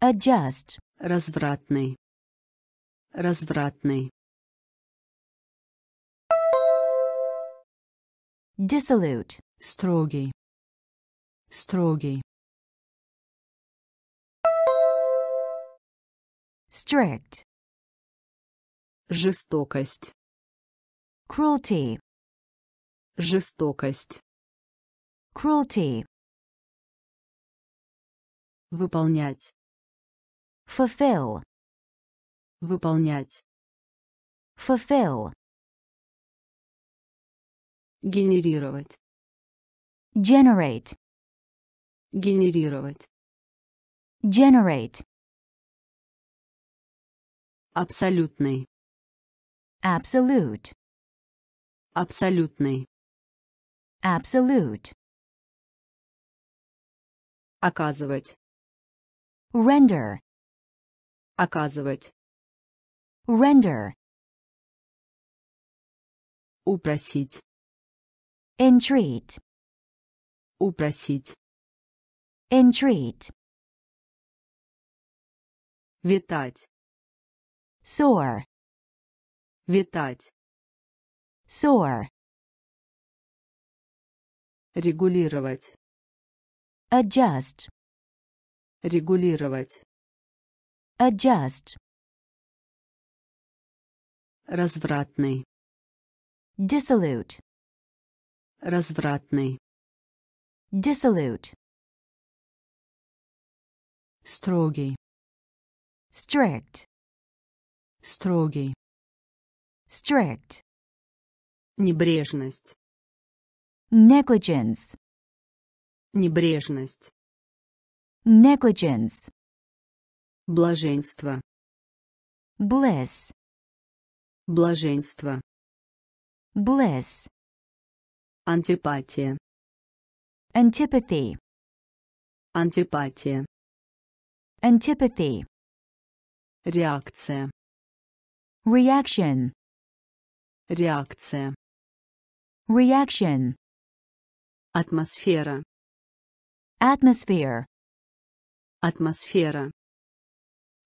adjust, Развратный. Развратный. Dissolute, Строгий. Строгий. strict, Жестокость. cruelty, Жестокость. cruelty, Выполнять. fulfill, Выполнять. fulfill, Генерировать. generate, Генерировать. generate, Абсолютный. absolute, Абсолютный. absolute, Оказывать. render, Оказывать. render, Упросить. Entreat, Упросить. entreat, Витать. soar, Витать. soar, Регулировать. adjust, Регулировать. adjust, Развратный. dissolute, Развратный. dissolute, Строгий. strict, Строгий. strict, Небрежность. negligence, Небрежность. negligence, Блаженство. bliss, Блаженство. bliss, Антипатия. antipathy, Антипатия. antipathy, Реакция. reaction, реакция, reaction, атмосфера, atmosphere, атмосфера,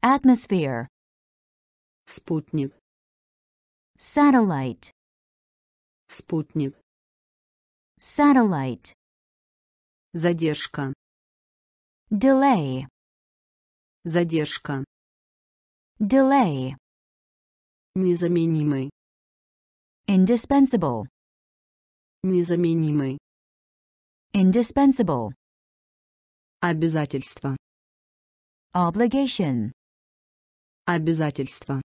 atmosphere, спутник, satellite, спутник, satellite, задержка, delay, задержка, delay, незаменимый, indispensable, незаменимый, indispensable, обязательство, obligation, обязательство,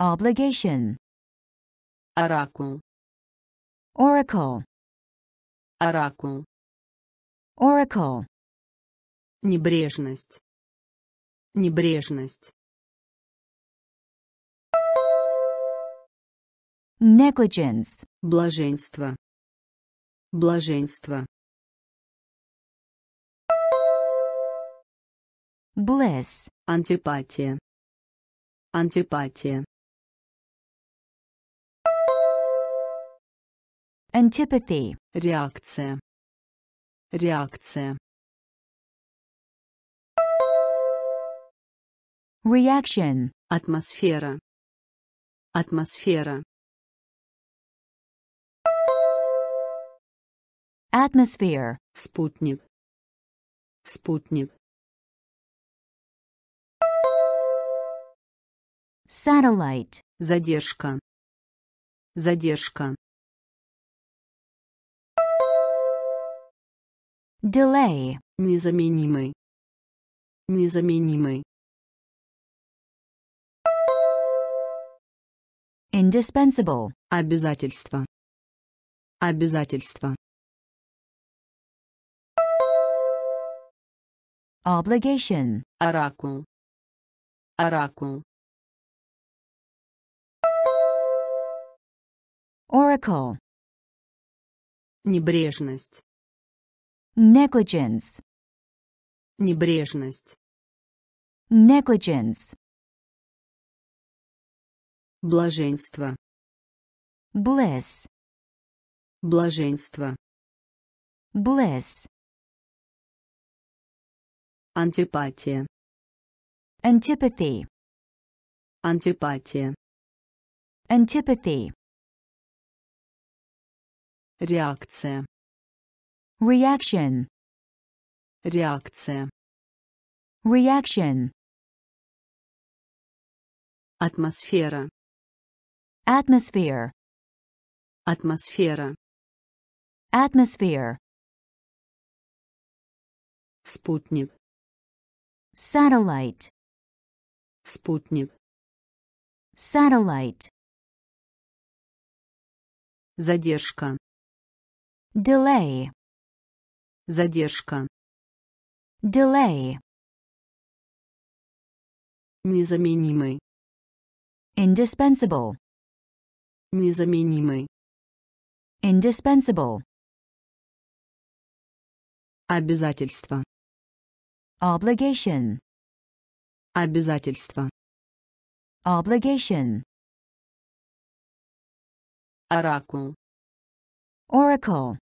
obligation, оракул, oracle, оракул, oracle, небрежность, небрежность, negligence, блаженство, блаженство, bliss, антипатия, антипатия, antipathy, реакция, реакция, reaction, атмосфера, атмосфера, atmosphere, спутник, спутник, satellite, задержка, задержка, delay, незаменимый, незаменимый, indispensable, обязательство, обязательство, obligation, оракул, оракул, oracle, небрежность, negligence, небрежность, negligence, блаженство, bliss, блаженство, bliss, антипатия, antipathy, антипатия, antipathy, реакция, reaction, реакция, reaction, атмосфера, atmosphere, атмосфера, atmosphere, спутник, satellite, спутник, satellite, задержка, delay, задержка, delay, незаменимый, indispensable, незаменимый, indispensable, обязательство, obligation, обязательство, obligation, оракул, oracle,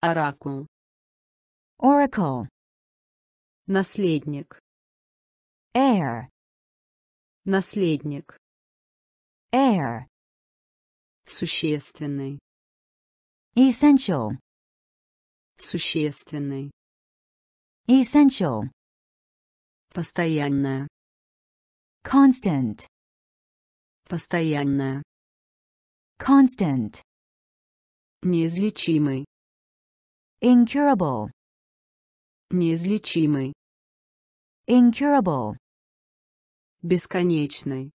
оракул, oracle, наследник, heir, наследник, heir, существенный, essential, существенный, essential, постоянная, constant, постоянная, constant, неизлечимый, incurable, неизлечимый, incurable, бесконечный,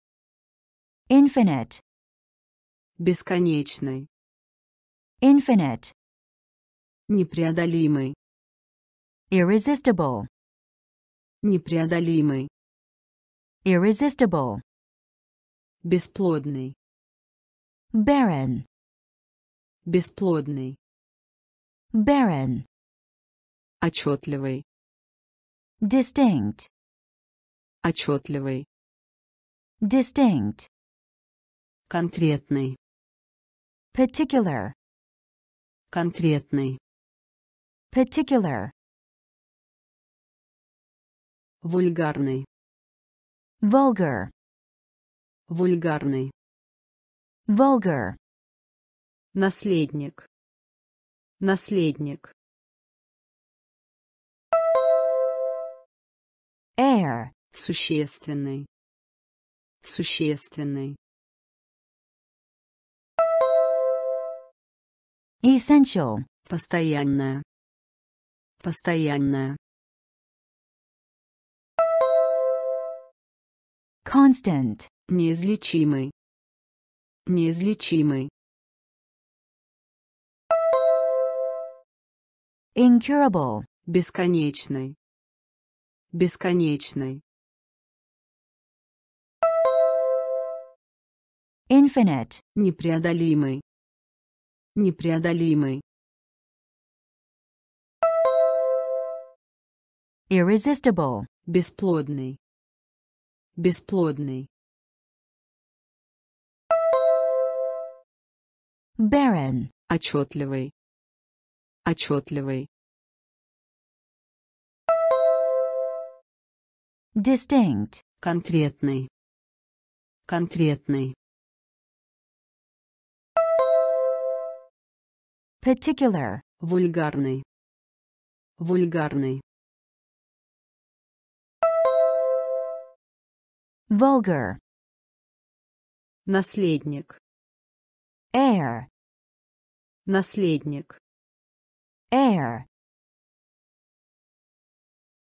infinite, бесконечный, infinite, непреодолимый, irresistible, непреодолимый, irresistible, бесплодный, barren, бесплодный, barren, отчетливый, distinct, отчетливый, distinct, конкретный, particular, конкретный, particular, вульгарный, vulgar, вульгарный, vulgar, наследник, наследник, heir, существенный, существенный, essential, постоянная, постоянная, constant, неизлечимый, неизлечимый, incurable, бесконечный, бесконечный, infinite, непреодолимый, непреодолимый, irresistible, бесплодный, бесплодный, barren, отчетливый, отчетливый, distinct, конкретный, конкретный, particular, вульгарный, вульгарный, vulgar, наследник, heir, наследник, heir,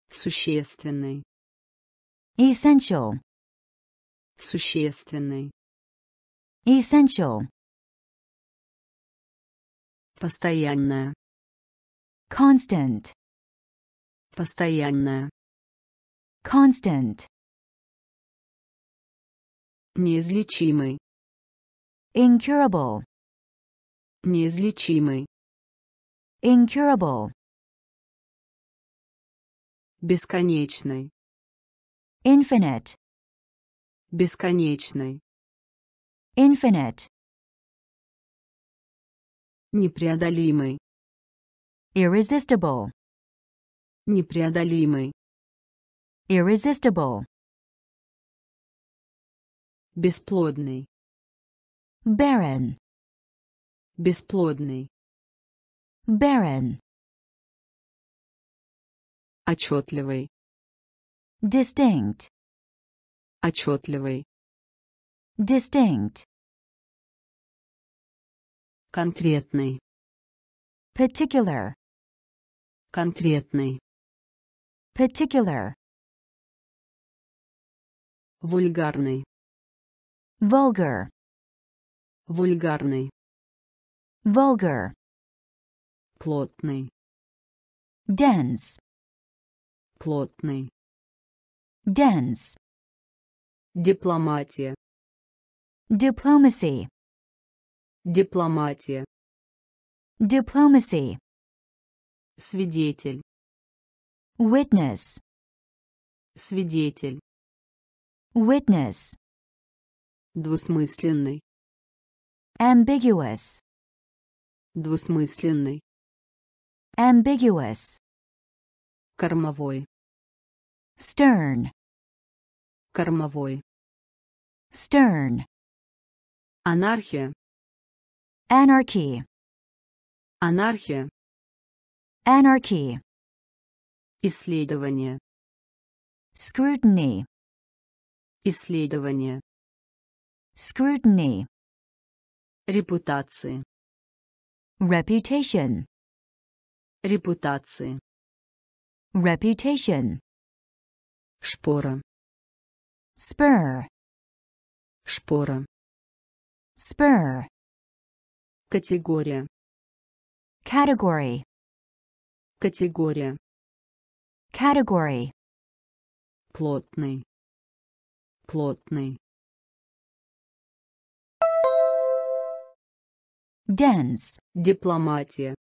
существенный, essential, существенный, essential, постоянная, constant, постоянная, constant, неизлечимый, incurable, неизлечимый, incurable, бесконечный, infinite, бесконечный, infinite, непреодолимый, irresistible, непреодолимый, irresistible, бесплодный, barren, бесплодный, barren, отчетливый, distinct, отчетливый, distinct, конкретный, particular, конкретный, particular, вульгарный, vulgar, вульгарный, vulgar, плотный, dense, плотный, dense, дипломатия, diplomacy, дипломатия, diplomacy, свидетель, witness, свидетель, witness, двусмысленный, ambiguous, двусмысленный, ambiguous, кормовой, stern, кормовой, stern, анархия, anarchy, анархия, anarchy, исследование, scrutiny, исследование, scrutiny, репутации, reputation, репутации, reputation, шпора, spur, шпора, spur, категория, category, категория, category, плотный, плотный, dense, дипломатия,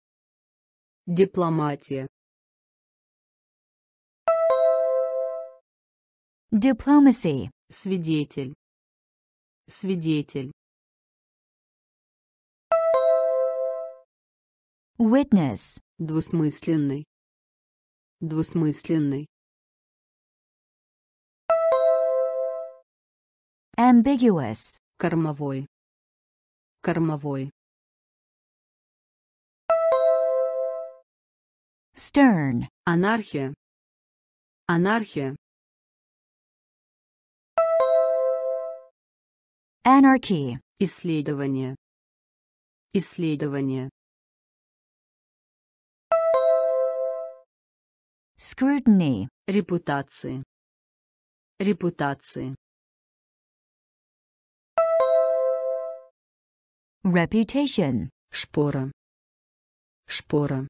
дипломатия, diplomacy, свидетель, Свидетель. Witness. Двусмысленный. Двусмысленный. Ambiguous. Кормовой. Кормовой. Stern. Анархия. Анархия. Anarchy. Исследование. Исследование. Scrutiny. Репутации. Репутации. Reputation. Шпора. Шпора.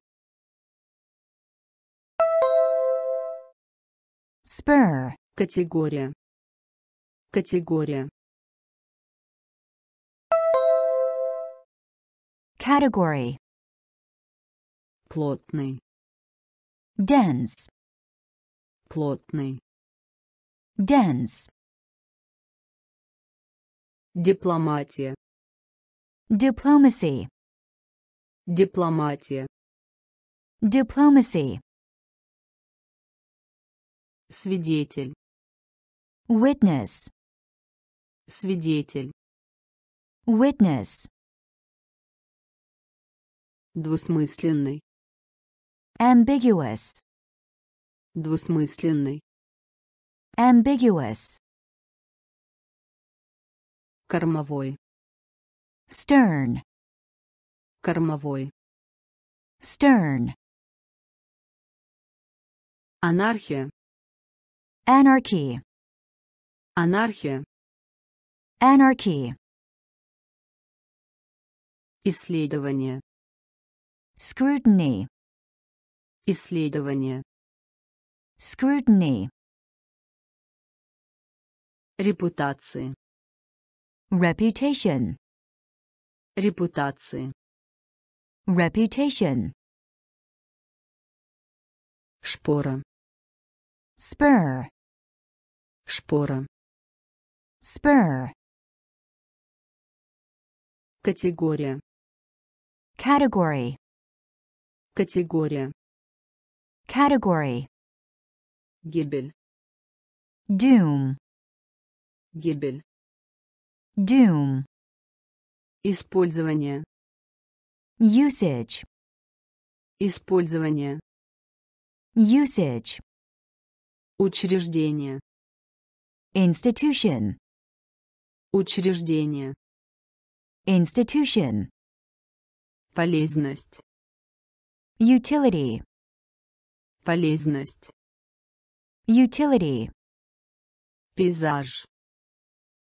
Spur. Категория. Категория. Category. Плотный. Dense. Плотный. Dense. Дипломатия. Diplomacy. Дипломатия. Diplomacy. Свидетель. Witness. Свидетель. Witness. Двусмысленный. Ambiguous. Двусмысленный. Ambiguous. Кормовой. Stern. Кормовой. Stern. Анархия. Anarchy. Анархия. Anarchy. Исследование. Scrutiny. Исследование. Scrutiny. Репутации. Reputation. Репутации. Reputation. Шпора. Spur. Шпора. Spur. Категория. Category. Категория. Category. Гибель. Doom. Гибель. Doom. Использование. Usage. Использование. Usage. Учреждение. Institution. Учреждение. Institution. Полезность. Utility. Полезность. Utility. Пейзаж.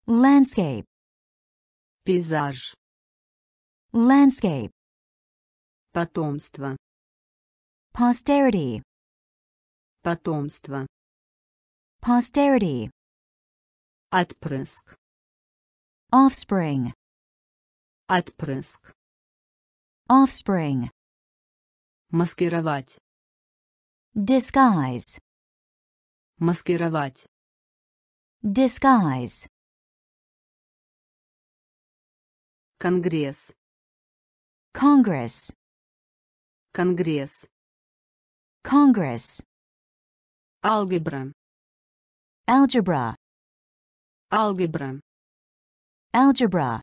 Landscape. Пейзаж. Landscape. Потомство. Posterity. Потомство. Posterity. Отпрыск. Offspring. Отпрыск. Offspring. Маскировать. Disguise. Маскировать. Disguise. Конгресс. Congress. Конгресс. Congress. Алгебра. Algebra. Алгебра. Algebra.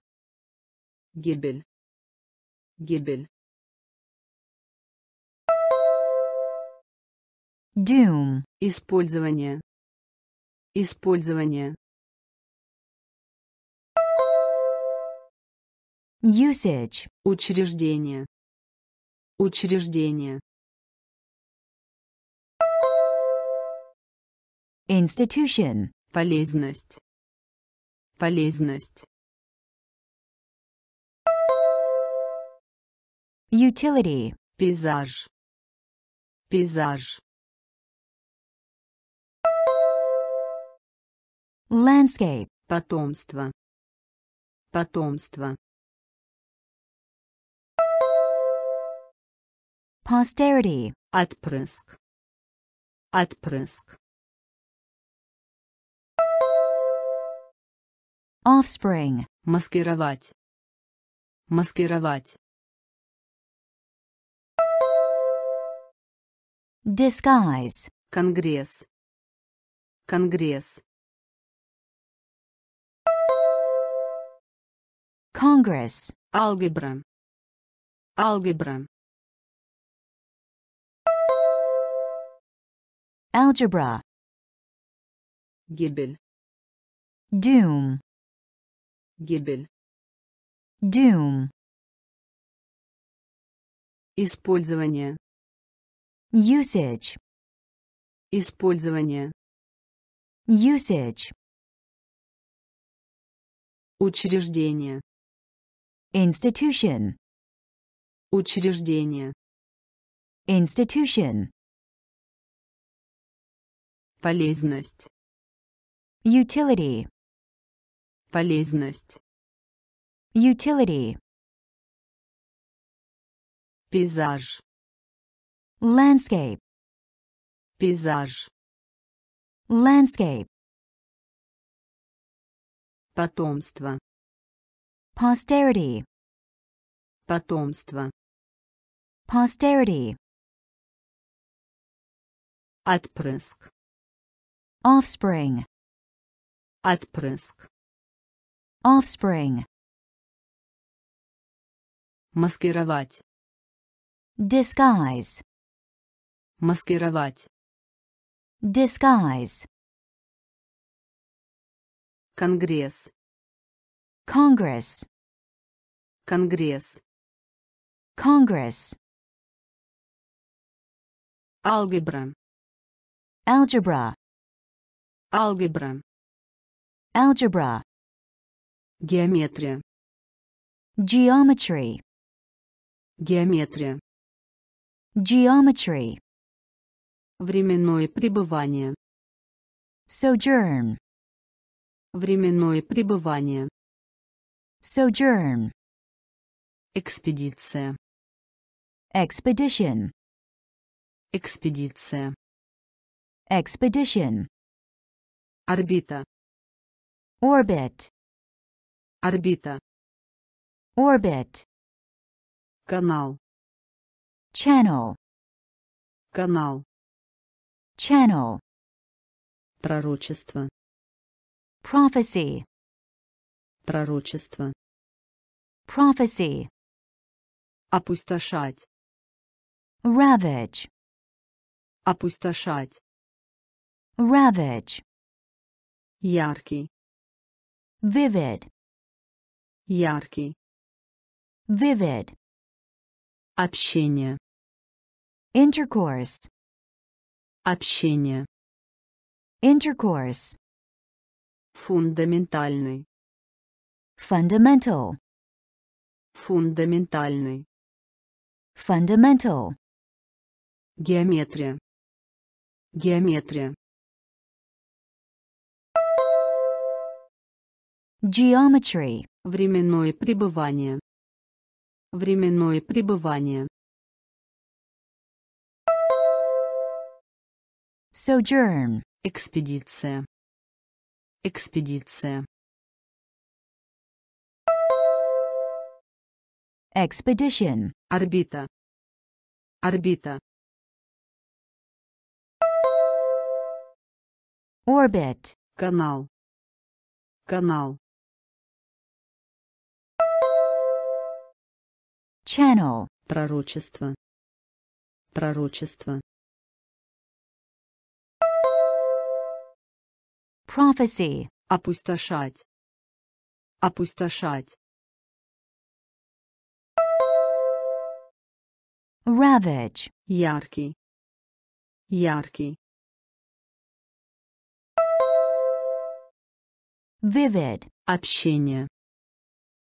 Гибель. Гибель. Doom. Использование. Использование. Usage. Учреждение. Учреждение. Institution. Полезность. Полезность. Utility. Пейзаж. Пейзаж. Landscape. Потомство. Потомство. Posterity. Отпрыск. Отпрыск. offspring, Маскировать. Маскировать. disguise, Конгресс. Конгресс. Congress, Алгебра. Алгебра. algebra, Гибель. doom, Гибель. doom, Использование. usage, Использование. usage, Учреждение. Institution, Учреждение. institution, Полезность. utility, Полезность. utility, Пейзаж. landscape, Пейзаж. landscape, Потомство. Posterity, Потомство. posterity, Отпрыск. offspring, Отпрыск. offspring, Маскировать. disguise, Маскировать. disguise, Конгресс. Congress, Конгресс. congress, Алгебра. algebra, Алгебра. algebra, Геометрия. geometry, Геометрия. geometry, Временное пребывание. sojourn, Временное пребывание. Sojourn, Экспедиция. expedition, Экспедиция. expedition, Орбита. orbit, Орбита. orbit, Канал. channel, Канал. channel, Пророчество. prophecy, Пророчество. prophecy, Опустошать. ravage, Опустошать. ravage, Яркий. vivid, Яркий. vivid, Общение. intercourse, Общение. intercourse, Фундаментальный. Fundamental, Фундаментальный. fundamental, Геометрия. Геометрия. geometry, Временное пребывание. Временное пребывание. sojourn, Экспедиция. Экспедиция. Expedition, Орбита. Орбита. orbit, Канал. Канал. channel, Пророчество. Пророчество. prophecy, Опустошать. Опустошать. Ravage, Яркий. Яркий. vivid, Общение.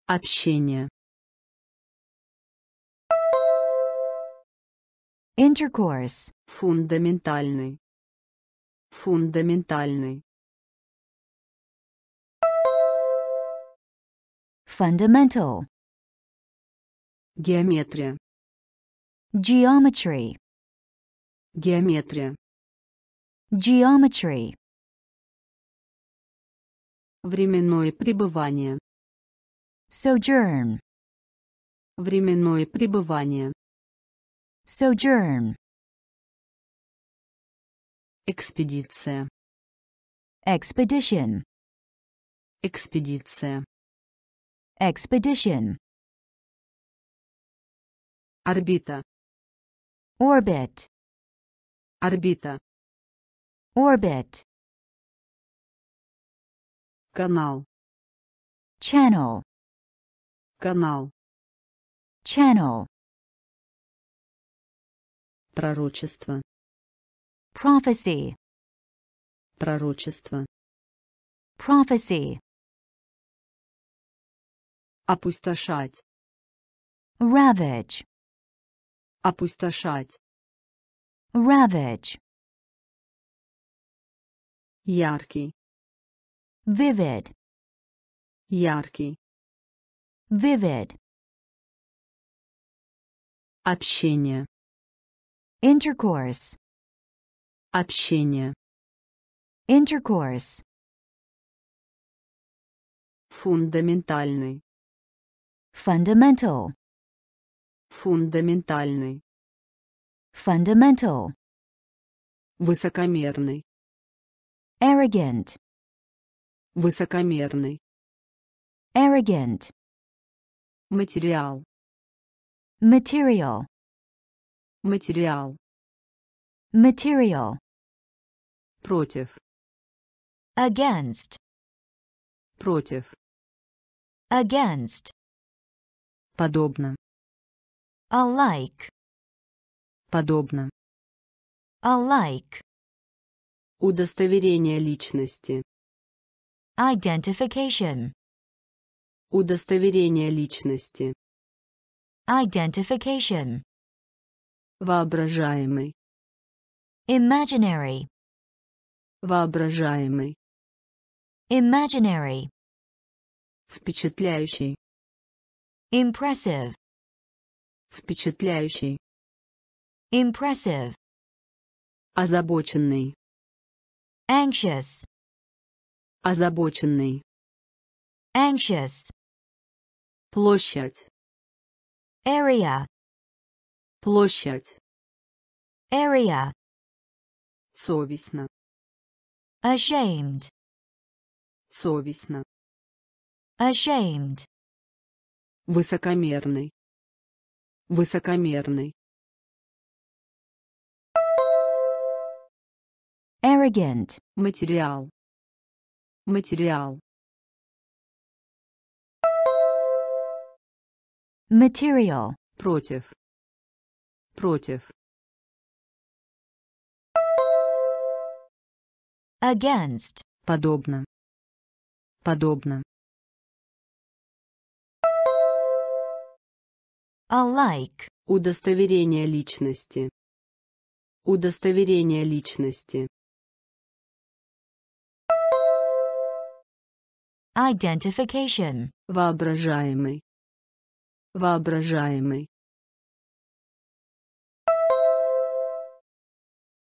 Общение. intercourse, Фундаментальный. Фундаментальный. fundamental, Геометрия. Geometry, Геометрия. geometry, Временное пребывание. sojourn, Временное пребывание. sojourn, Экспедиция. expedition, Экспедиция. expedition, Орбита. Orbit, Орбита. orbit, Канал. channel, Канал. channel, Пророчество. prophecy, Пророчество. prophecy, Опустошать. ravage, Опустошать. ravage, Яркий. vivid, Яркий. vivid, Общение. intercourse, Общение. intercourse, Фундаментальный. fundamental, Фундаментальный. fundamental, Высокомерный. arrogant, Высокомерный. arrogant, Материал. material, Материал. material, Против. against, Против. against, Подобно. Alike, Подобно. alike, Удостоверение личности. identification, Удостоверение личности. identification, Воображаемый. imaginary, Воображаемый. imaginary, Впечатляющий. impressive, Впечатляющий. impressive, Озабоченный. anxious, Озабоченный. anxious, Площадь. area, Площадь. area, Совестно. ashamed, Совестно. ashamed, Высокомерный. Высокомерный. arrogant, Материал. Материал. material, Против. Против. against, Подобно. Подобно. Alike, Удостоверение личности. Удостоверение личности. identification, Воображаемый. Воображаемый.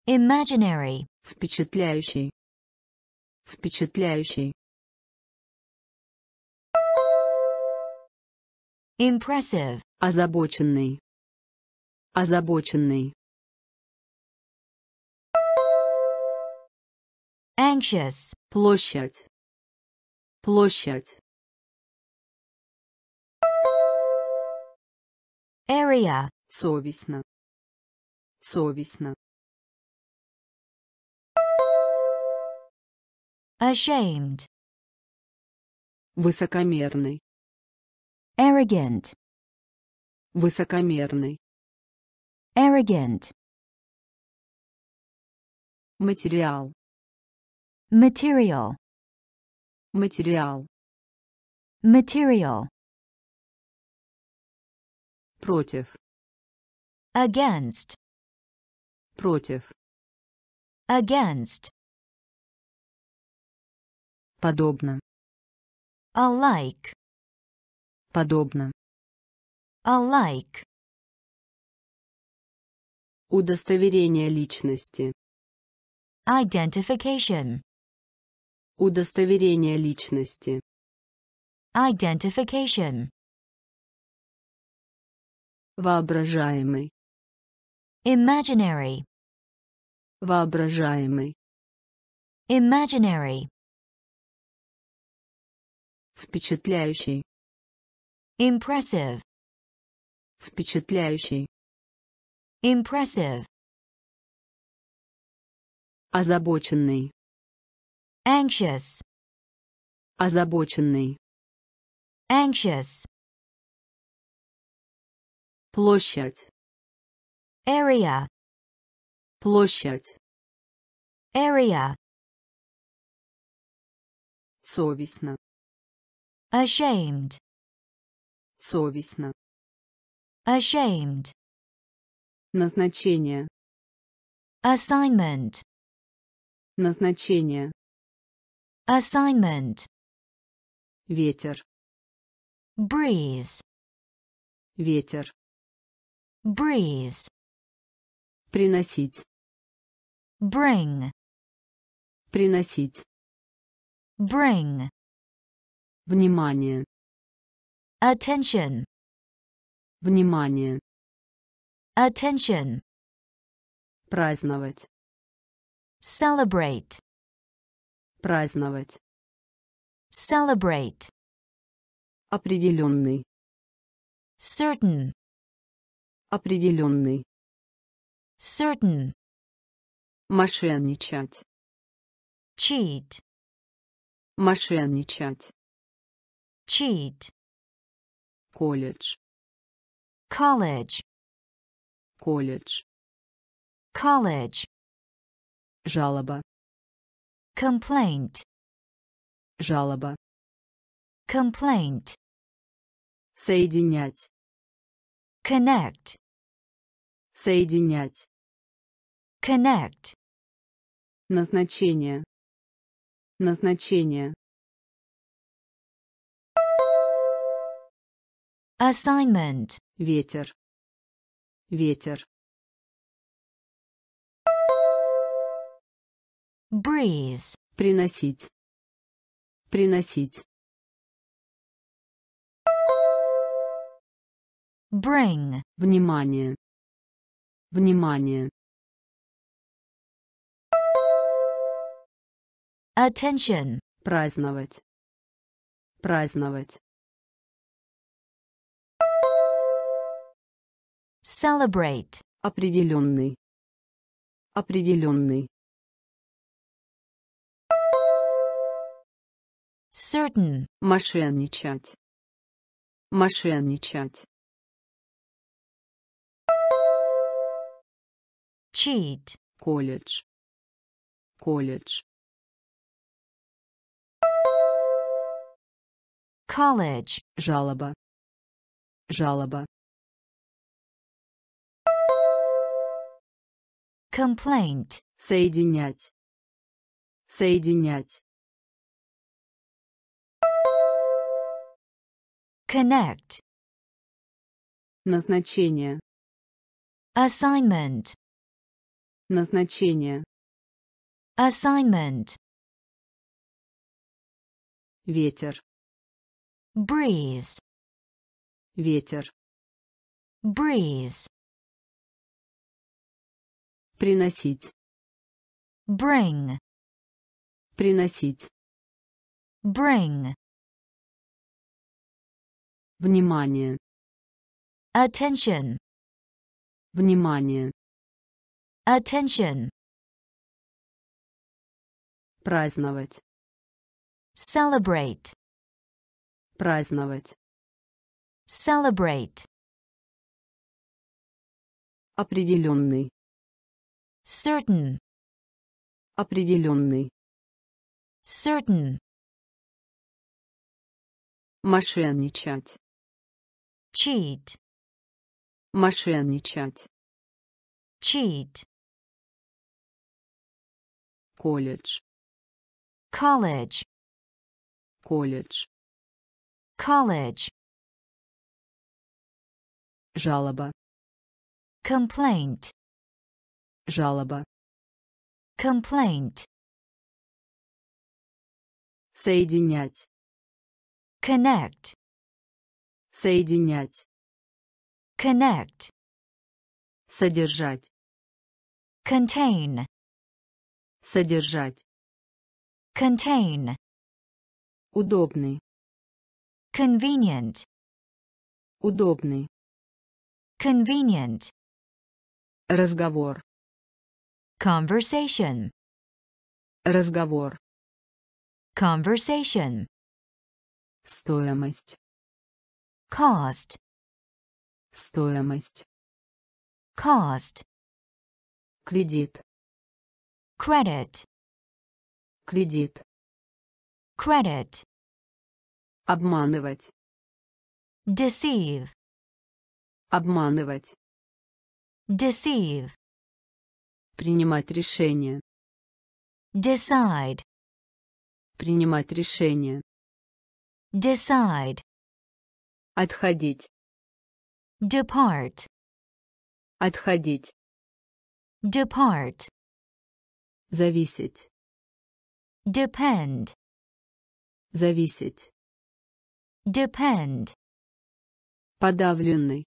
imaginary, Впечатляющий. Впечатляющий. Impressive, Озабоченный. Озабоченный. anxious, Площадь. Площадь. area, Совестно. Совестно. ashamed, Высокомерный. Arrogant, Высокомерный. arrogant, Материал. material, Материал. material, Против. against, Против. against, Подобно. alike, Подобно. alike, Удостоверение личности. identification, Удостоверение личности. Identification. Воображаемый. Imaginary. Воображаемый. Imaginary. Впечатляющий. Impressive. Впечатляющий. Impressive. Озабоченный. Anxious. Озабоченный. Anxious. Площадь. Area. Площадь. Area. Совестно. Ashamed. Совестно. Ashamed. Назначение. Assignment. Назначение. Assignment. Ветер. Breeze. Ветер. Breeze. Приносить. Bring. Приносить. Bring. Внимание. Attention. Внимание. Attention. Праздновать. Celebrate. Праздновать. Celebrate. Определенный. Certain. Определенный. Certain. Мошенничать. Cheat. Мошенничать. Cheat. Колледж. College. Колледж. College. Жалоба. Complaint. Жалоба. Complaint. Соединять. Connect. Соединять. Connect. Назначение. Назначение. Assignment. Ветер. Ветер. Breeze. Приносить. Приносить. Bring. Внимание. Внимание. Attention. Праздновать. Праздновать. Celebrate. Определенный. Определенный. Certain. Мошенничать. Мошенничать. Cheat. Колледж. Колледж. College. Жалоба. Жалоба. Complaint. Соединять. Соединять. Connect. Назначение. Assignment. Назначение. Assignment. Ветер. Breeze. Ветер. Breeze. Приносить. Bring. Приносить. Bring. Внимание. Attention. Внимание. Attention. Праздновать. Celebrate. Праздновать. Celebrate. Определенный. Certain. Определенный. Certain. Мошенничать. Cheat. Мошенничать. Cheat. Колледж. College. Колледж. College. Жалоба. Complaint. Жалоба. Complaint. Соединять. connect, Соединять. connect, Содержать. contain, Содержать. contain, Удобный. convenient, Удобный. convenient, Разговор. Conversation, Разговор. conversation, Стоимость. cost, Стоимость. cost, Кредит. credit, Кредит. credit, Обманывать. deceive, Обманывать. deceive, Принимать решение. decide, Принимать решение. decide, Отходить. depart, Отходить. depart, Зависеть. depend, Зависеть. depend, Подавленный.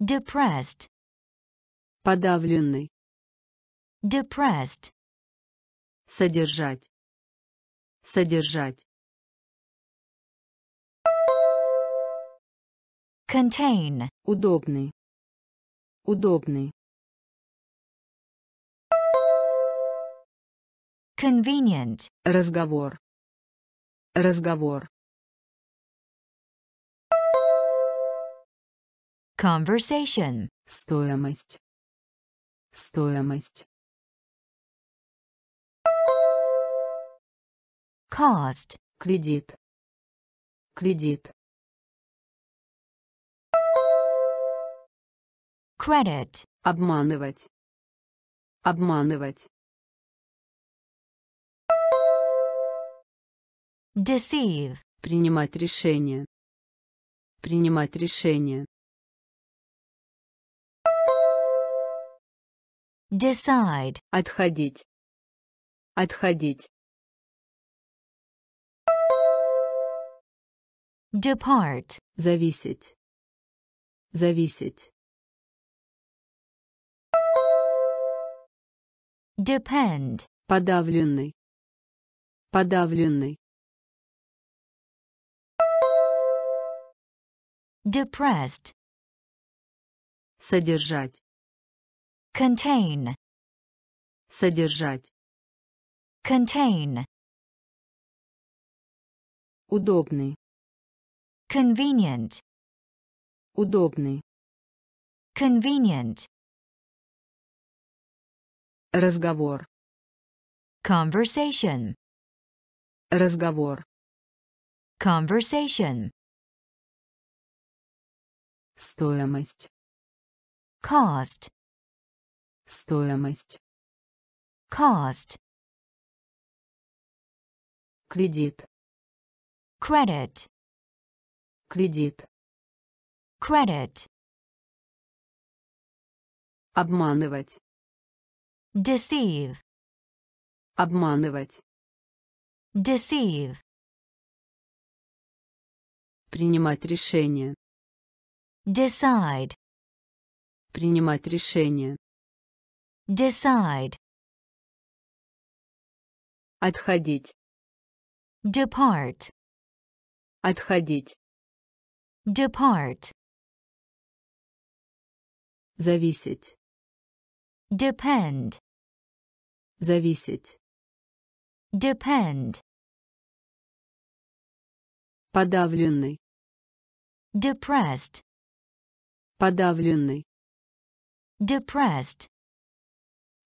depressed, Подавленный. Depressed, Содержать. Содержать. contain, Удобный. Удобный. convenient, Разговор. Разговор. conversation, Стоимость. Стоимость. Cost, Кредит. Кредит. credit, Обманывать. Обманывать. deceive, Принимать решение. Принимать решение. decide, Отходить. Отходить. Depart, Зависеть. Зависеть. depend, Подавленный. Подавленный. depressed, Содержать. contain, Содержать. contain, Удобный. convenient, Удобный. convenient, Разговор. conversation, Разговор. conversation, Стоимость. cost, Стоимость. cost, Кредит. credit, Кредит. credit, Обманывать. deceive, Обманывать. deceive, Принимать решение. decide, Принимать решение. decide, Отходить. depart, Отходить. Depart, Зависеть. depend, Зависеть. depend, Подавленный. depressed, Подавленный. depressed,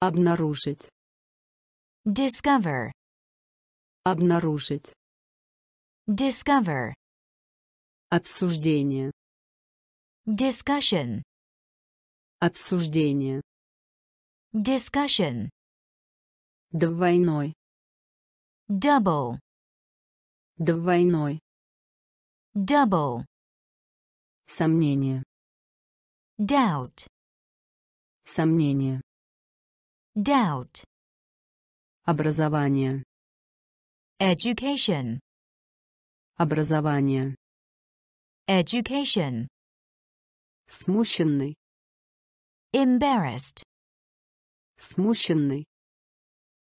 Обнаружить. discover, Обнаружить. discover, Обсуждение. discussion, Обсуждение. discussion, Двойной. double, Двойной. double, Сомнение. doubt, Сомнение. doubt, Образование. Education. Образование. Education. Смущенный. Embarrassed. Смущенный.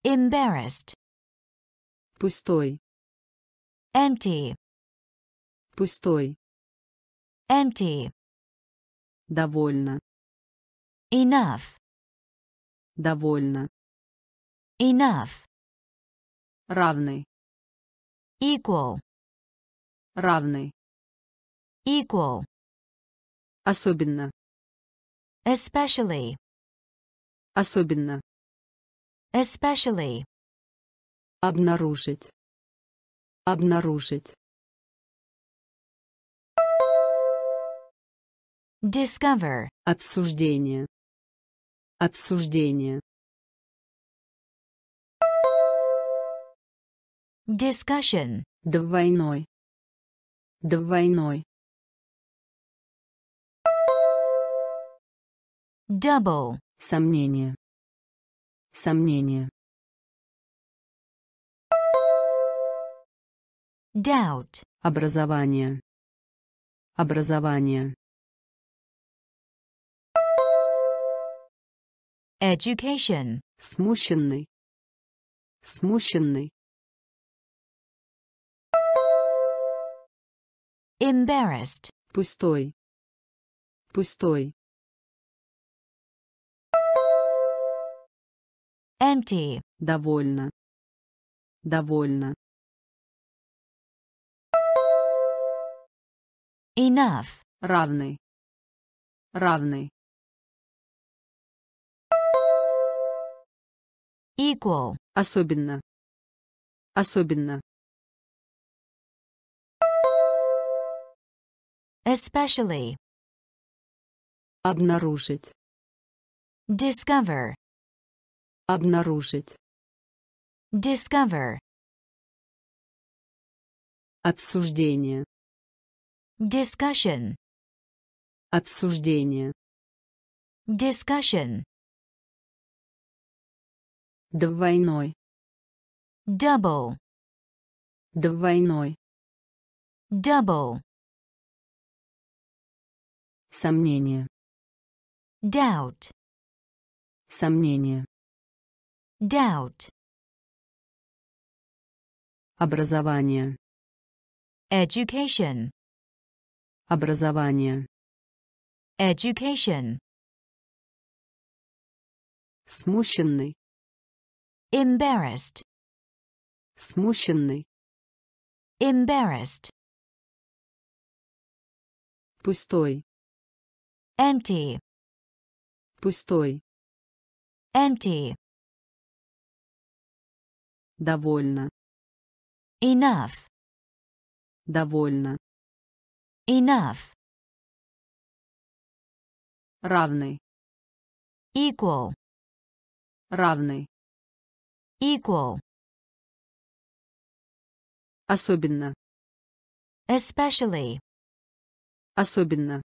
Embarrassed. Пустой. Empty. Пустой. Empty. Довольно. Enough. Довольно. Enough. Равный. Equal. Равный. Equal. Особенно. Especially. Особенно. Especially. Обнаружить. Обнаружить. Discover. Обсуждение. Обсуждение. Discussion. Двойной. Двойной. Double. Сомнение. Сомнение. Doubt. Образование. Образование. Education. Смущенный. Смущенный. Embarrassed. Пустой. Пустой. Empty. Довольно. Довольно. Enough. Равный. Равный. Equal. Особенно. Особенно. Especially. Обнаружить. Discover. Обнаружить. Discover. Обсуждение. Discussion. Обсуждение. Discussion. Двойной. Double. Двойной. Double. Сомнение. Doubt. Сомнение. Doubt. Образование. Education. Образование. Education. Смущенный. Embarrassed. Смущенный. Embarrassed. Пустой. Empty. Пустой. Empty. Довольно. Enough. Довольно. Enough. Равный. Equal. Равный. Equal. Особенно. Especially. Особенно.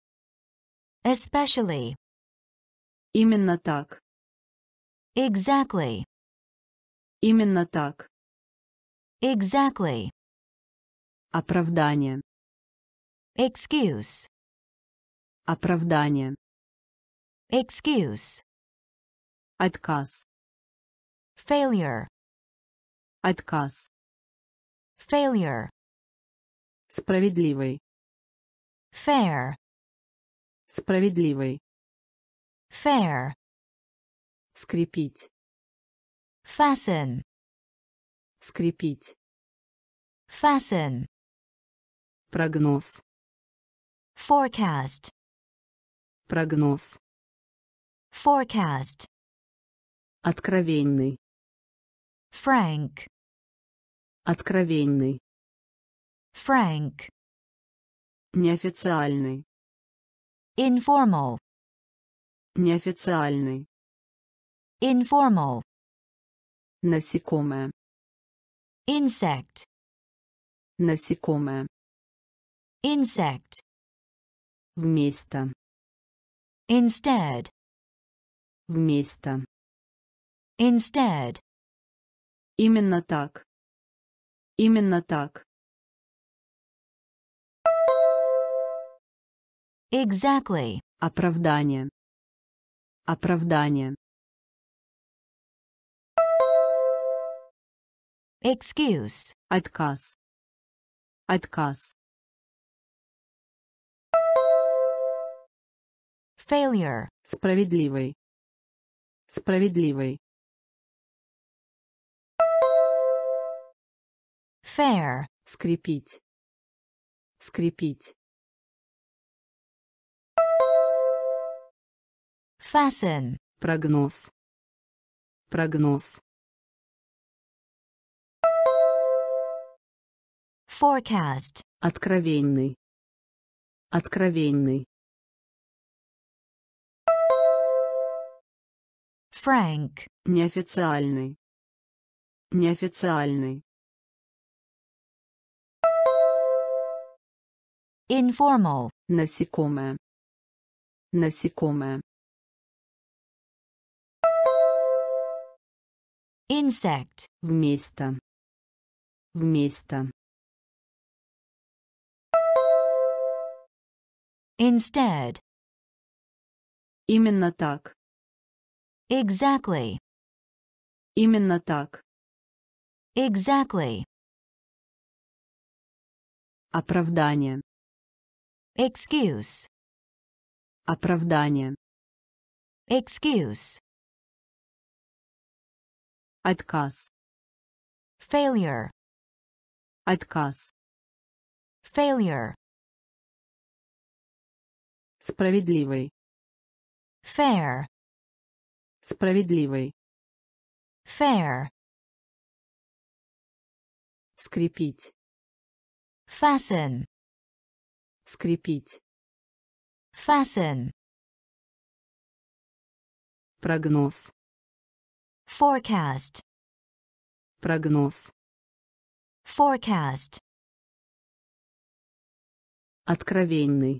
Especially. Именно так. Exactly. Именно так. Exactly. Оправдание. Excuse. Оправдание. Excuse. Отказ. Failure. Отказ. Failure. Справедливый. Fair. Справедливый. Fair. Скрепить. Fasten. Скрепить. Fasten. Прогноз. Forecast. Прогноз. Forecast. Откровенный. Frank. Откровенный. Frank. Неофициальный. Informal. Неофициальный. Informal. Насекомое. Insect. Насекомое. Insect. Вместо. Instead. Вместо. Instead. Именно так. Именно так. Exactly. Оправдание. Оправдание. Excuse. Отказ. Отказ. Failure. Справедливый. Справедливый. Fair. Скрепить. Скрепить. Fasten. Прогноз. Прогноз. Forecast. Откровенный. Откровенный. Frank. Неофициальный. Неофициальный. Informal. Насекомое. Насекомое. Insect. Вместо. Вместо. Instead. Именно так. Exactly. Именно так. Exactly. Оправдание. Excuse. Оправдание. Excuse. Отказ. Failure. Отказ. Failure. Справедливый. Fair. Справедливый. Fair. Скрепить. Fasten. Скрепить. Fasten. Прогноз. Forecast. Прогноз. Forecast. Откровенный.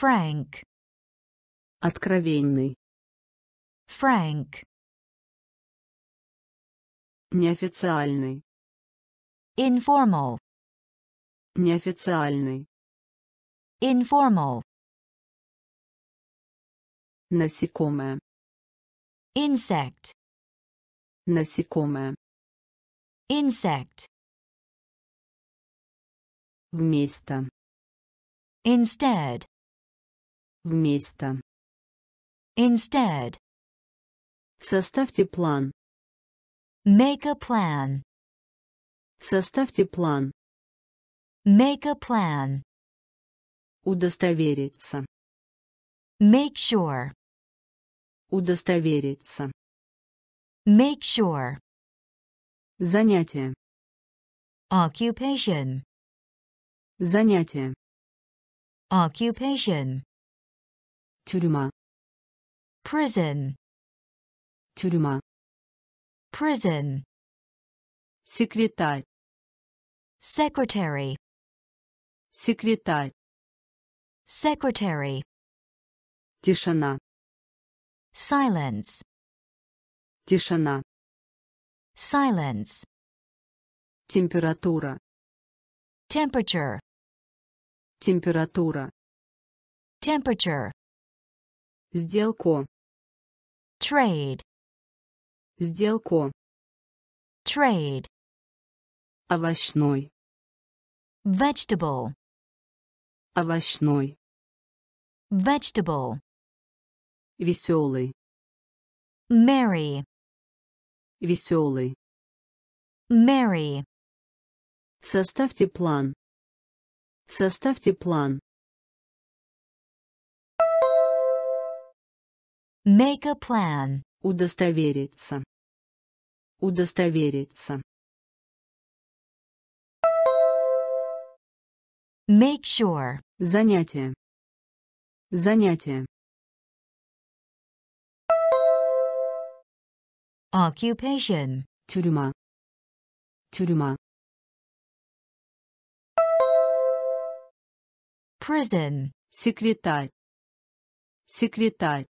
Frank. Откровенный. Frank. Неофициальный. Informal. Неофициальный. Informal. Насекомое. Insect. Насекомое. Insect. Вместо. Instead. Вместо. Instead. Составьте план. Make a plan. Составьте план. Make a plan. Удостовериться. Make sure. Удостовериться. Make sure. Занятие. Occupation. Занятие. Occupation. Тюрьма. Prison. Тюрьма. Prison. Секретарь. Secretary. Секретарь. Secretary. Тишина. Silence. Тишина. Silence. Температура. Temperature. Температура. Temperature. Сделку. Trade. Сделку. Trade. Овощной. Vegetable. Овощной. Vegetable. Веселый. Merry. Веселый. Merry. Составьте план. Составьте план. Make a plan. Удостовериться. Удостовериться. Make sure. Занятие. Занятие. Occupation. Тюрьма. Тюрьма. Prison. Секретарь. Секретарь.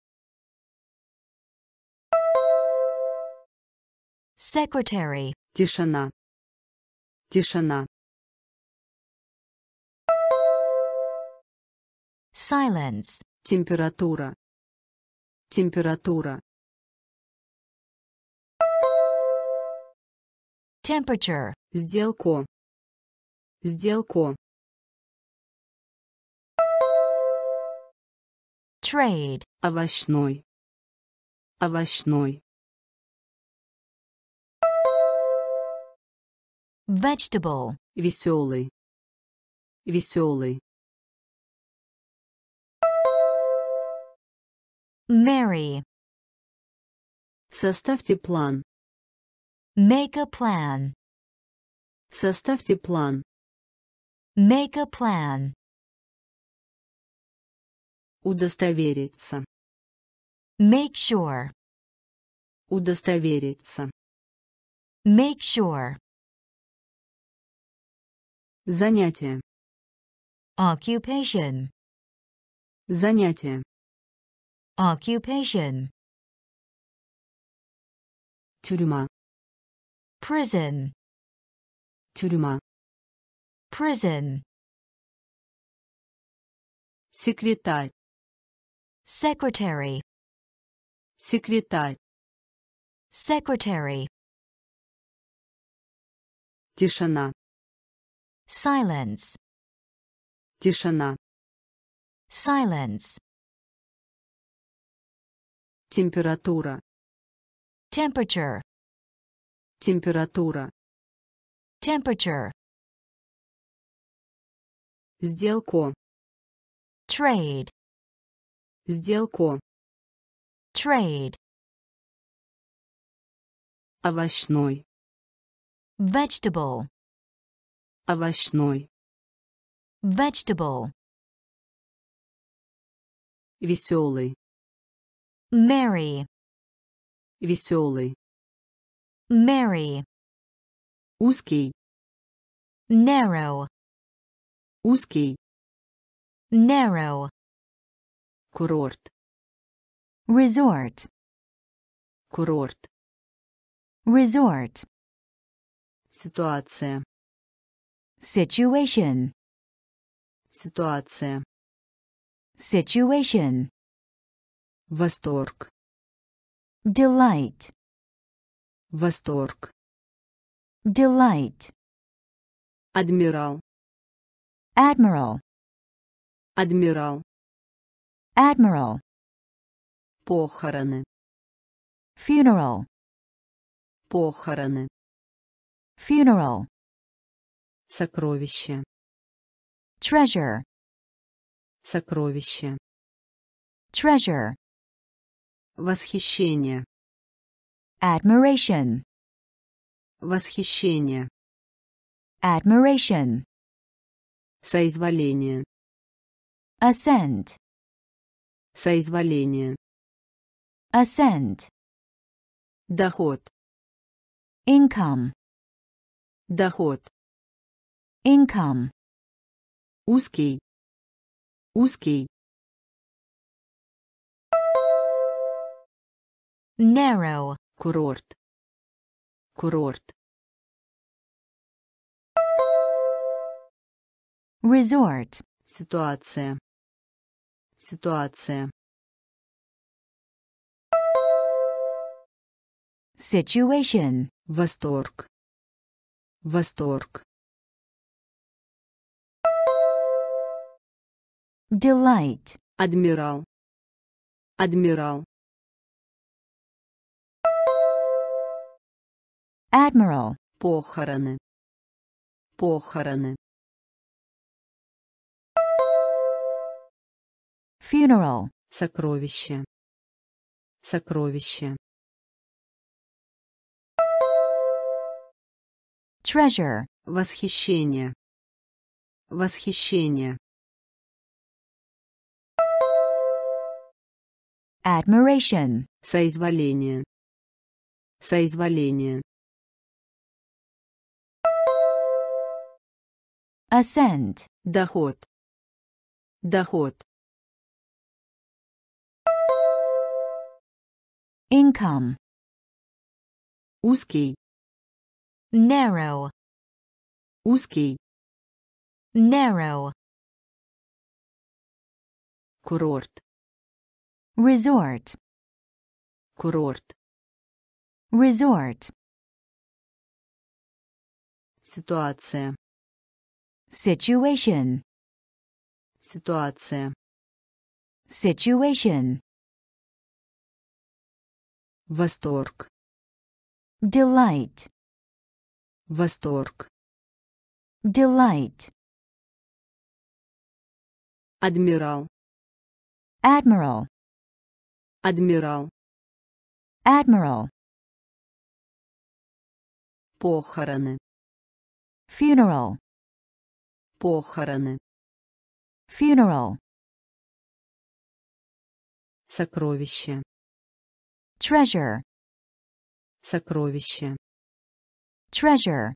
Secretary. Тишина. Тишина. Silence. Температура. Температура. Temperature. Сделку. Сделку. Trade. Овощной. Овощной. Vegetable. Веселый. Веселый. Merry. Составьте план. Make a plan. Составьте план. Make a plan. Удостовериться. Make sure. Удостовериться. Make sure. Занятие. Occupation. Занятие. Occupation. Тюрьма. Prison. Тюрьма. Prison. Секретарь. Secretary. Секретарь. Secretary. Тишина. Silence. Тишина. Silence. Температура. Temperature. Температура. Temperature. Сделку. Trade. Сделку. Trade. Овощной. Vegetable. Овощной. Vegetable. Веселый. Merry. Веселый. Merry. Узкий. Narrow. Узкий. Narrow. Курорт. Resort. Курорт. Resort. Ситуация. Situation. Ситуация. Situation. Восторг. Delight. Восторг. Delight. Адмирал. Admiral. Адмирал. Admiral. Похороны. Funeral. Похороны. Funeral. Сокровище. Treasure. Сокровище. Treasure. Восхищение. Admiration. Восхищение. Admiration. Соизволение. Assent. Соизволение. Assent. Доход. Income. Доход. Income. Узкий. Узкий. Narrow. Курорт. Курорт. Resort. Ситуация. Ситуация. Situation. Восторг. Восторг. Delight. Адмирал. Адмирал. Admiral. Похороны. Похороны. Funeral. Сокровище. Сокровище. Treasure. Восхищение. Восхищение. Admiration. Соизволение. Соизволение. Assent. Доход. Доход. Income. Узкий. Narrow. Узкий. narrow, Курорт. resort, Курорт. resort, Ситуация. situation, Ситуация. situation, Восторг. delight, Восторг. delight, Адмирал. admiral, Адмирал. admiral, Похороны. funeral, Похороны. funeral, Сокровище. treasure, Сокровище. treasure,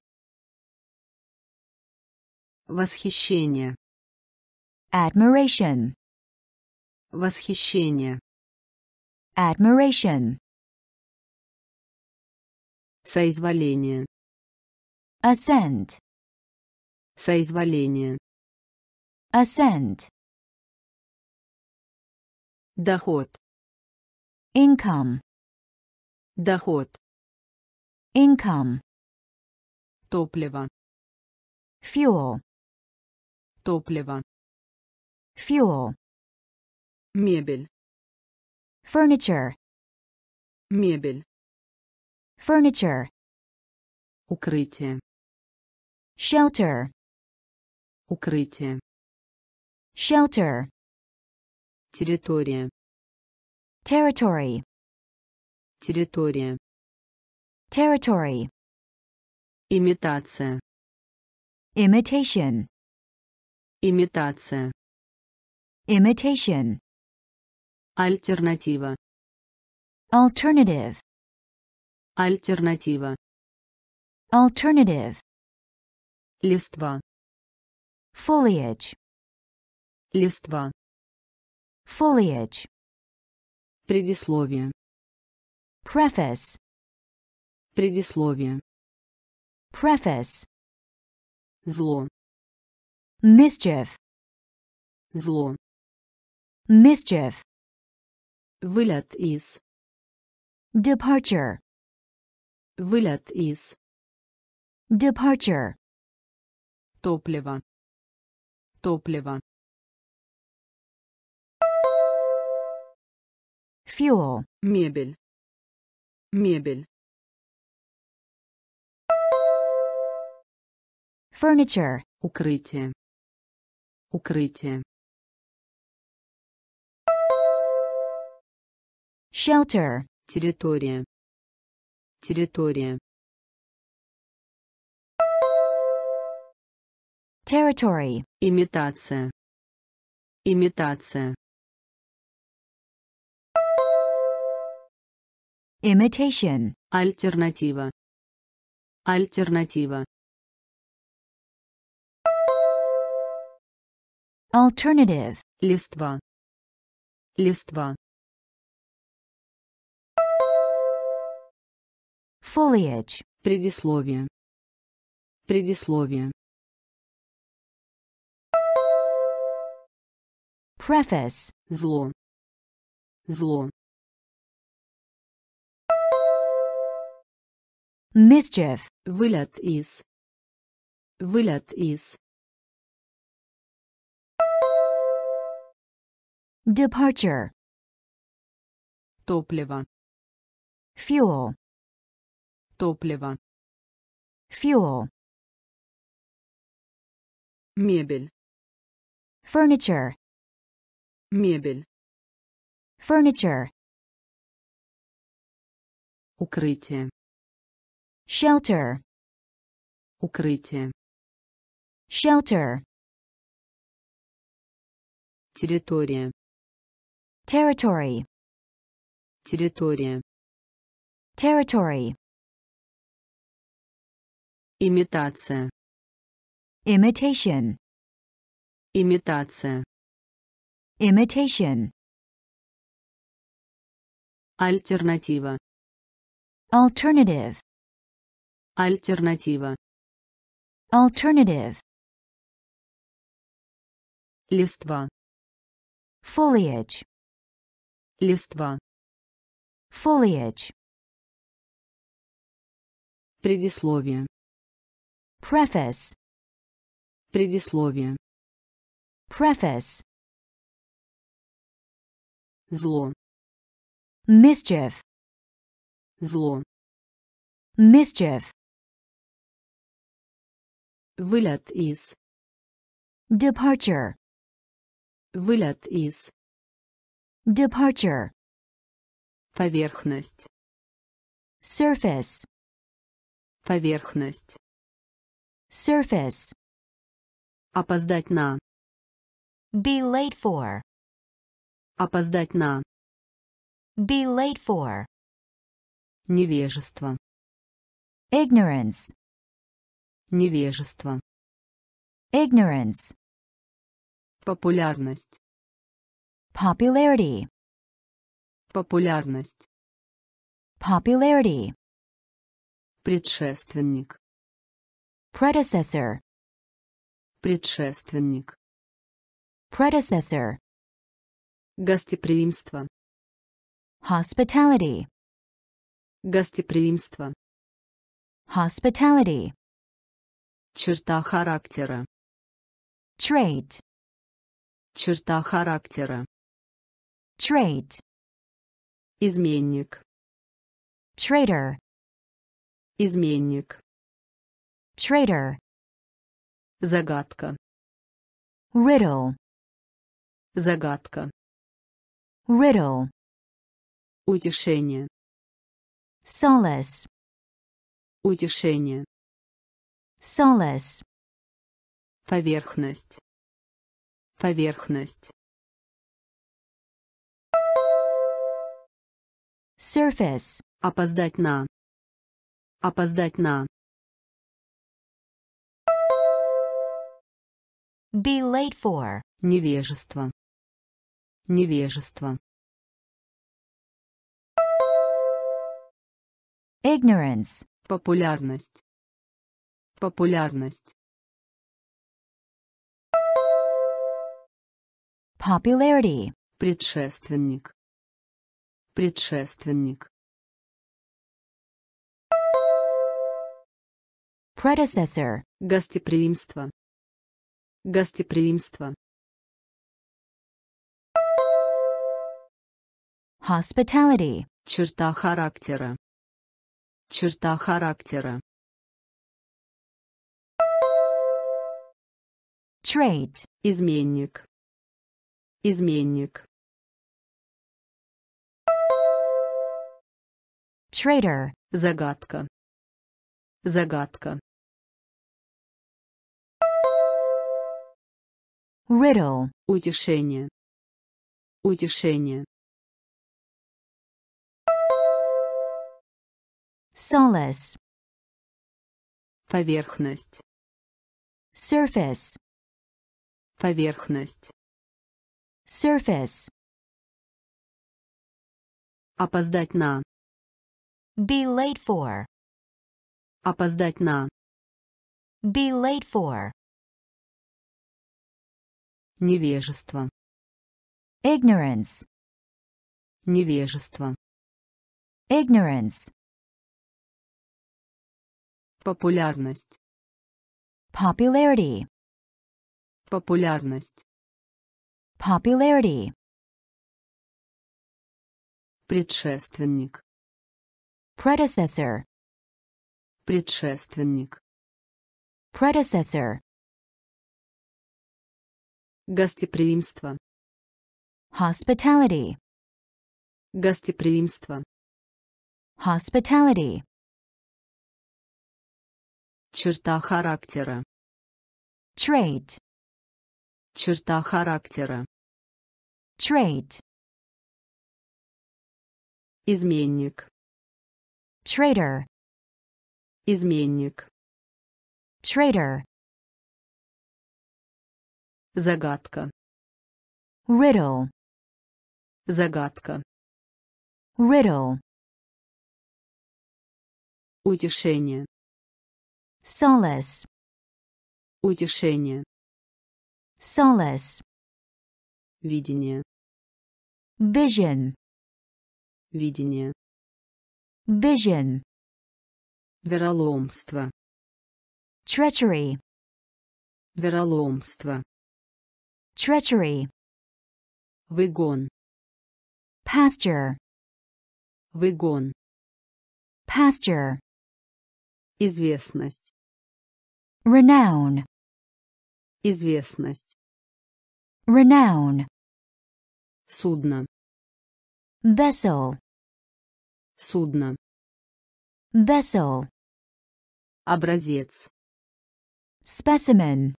Восхищение. admiration, Восхищение. Admiration, Соизволение. assent, Соизволение. assent, Доход. income, Доход. income, Топливо. fuel, Топливо. fuel, Мебель. Furniture, Мебель. furniture, Укрытие. shelter, Укрытие. shelter, Территория. territory, Территория. territory, Имитация. imitation, Имитация. imitation, Альтернатива. alternative, Альтернатива. alternative, Листва. foliage, Листва. foliage, Предисловие. preface, Предисловие. preface, Зло. mischief, Зло. mischief, Вылет из. departure, Вылет из. departure, Топливо. Топливо. fuel, Мебель. Мебель. furniture, Укрытие. Укрытие. Shelter, Территория. Территория. territory, Имитация. Имитация. imitation, Альтернатива. Альтернатива. alternative, Листва. Листва. Foliage, Предисловие. Предисловие. preface, Зло. Зло. mischief, Вылет из. Вылет из. departure, Топливо. fuel, Топливо. fuel, Мебель. furniture, Мебель. furniture, Укрытие. shelter, Укрытие. shelter, Территория. territory, Территория. territory, Имитация. imitation, Имитация. imitation, Альтернатива. alternative, Альтернатива. alternative, Листва. foliage, Листва. foliage, Предисловие. Preface, Предисловие. preface, Зло. mischief, Зло. mischief, Вылет из. departure, Вылет из. departure, Поверхность. surface, Поверхность. Surface, Опоздать на. be late for, Опоздать на. be late for, Невежество. ignorance, Невежество. ignorance, Популярность. popularity, Популярность. popularity, Предшественник. Predecessor, Предшественник. predecessor, Гостеприимство. hospitality, Гостеприимство. hospitality, Черта характера. trait, Черта характера. trait, Изменник. traitor, Изменник. Traitor, Загадка. riddle, Загадка. riddle, Утешение. solace, Утешение. solace, Поверхность. Поверхность. surface, Опоздать на. Опоздать на. Be late for, Невежество. Невежество. ignorance, Популярность. Популярность. popularity, Предшественник. Предшественник. predecessor, Гостеприимство. Гостеприимство. hospitality, Черта характера. Черта характера. trait, Изменник. Изменник. traitor, Загадка. Загадка. Riddle, Утешение. Утешение. solace, Поверхность. surface, Поверхность. surface, Опоздать на. be late for, Опоздать на. be late for, Невежество. ignorance, Невежество. ignorance, Популярность. popularity, Популярность. popularity, Предшественник. predecessor, Предшественник. predecessor, Гостеприимство. hospitality, Гостеприимство. hospitality, Черта характера. trait, Черта характера. trait, Изменник. traitor, Изменник. traitor, Загадка. riddle, Загадка. riddle, Утешение. solace, Утешение. solace, Видение. vision, Видение. vision, Вероломство. treachery, Вероломство. Treachery, Выгон. pasture, Выгон. pasture, Известность. renown, Известность. renown, Судно. vessel, Судно. vessel, Образец. specimen,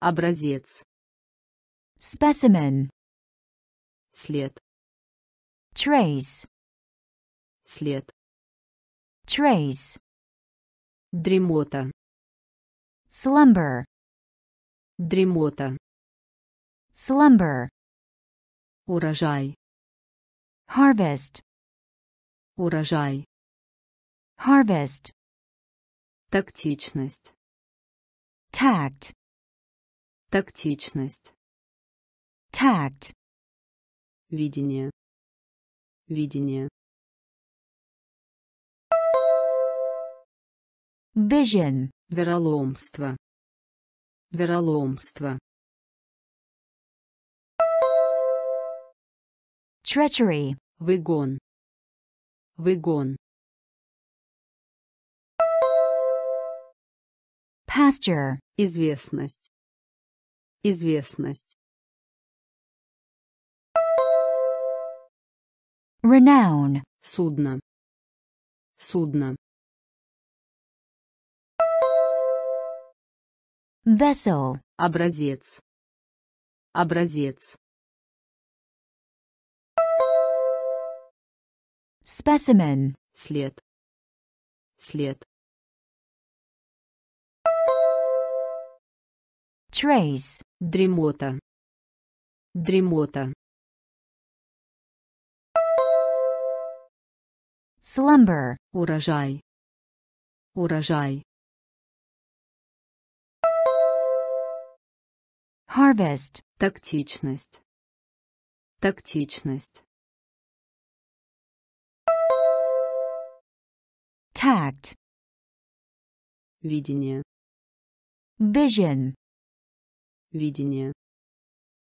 Образец. Specimen, След. trace, След. trace, Дремота. slumber, Дремота. slumber, Урожай. harvest, Урожай. harvest, Тактичность. tact, Тактичность. Tact, Видение. Видение. vision, Вероломство. Вероломство. treachery, Выгон. Выгон. pasture, Известность. Известность. Renown, Судно. Судно. vessel, Образец. Образец. specimen, След. След. trace, Дремота. Дремота. Slumber, Урожай. Урожай. harvest, Тактичность. Тактичность. tact, Видение. vision, Видение.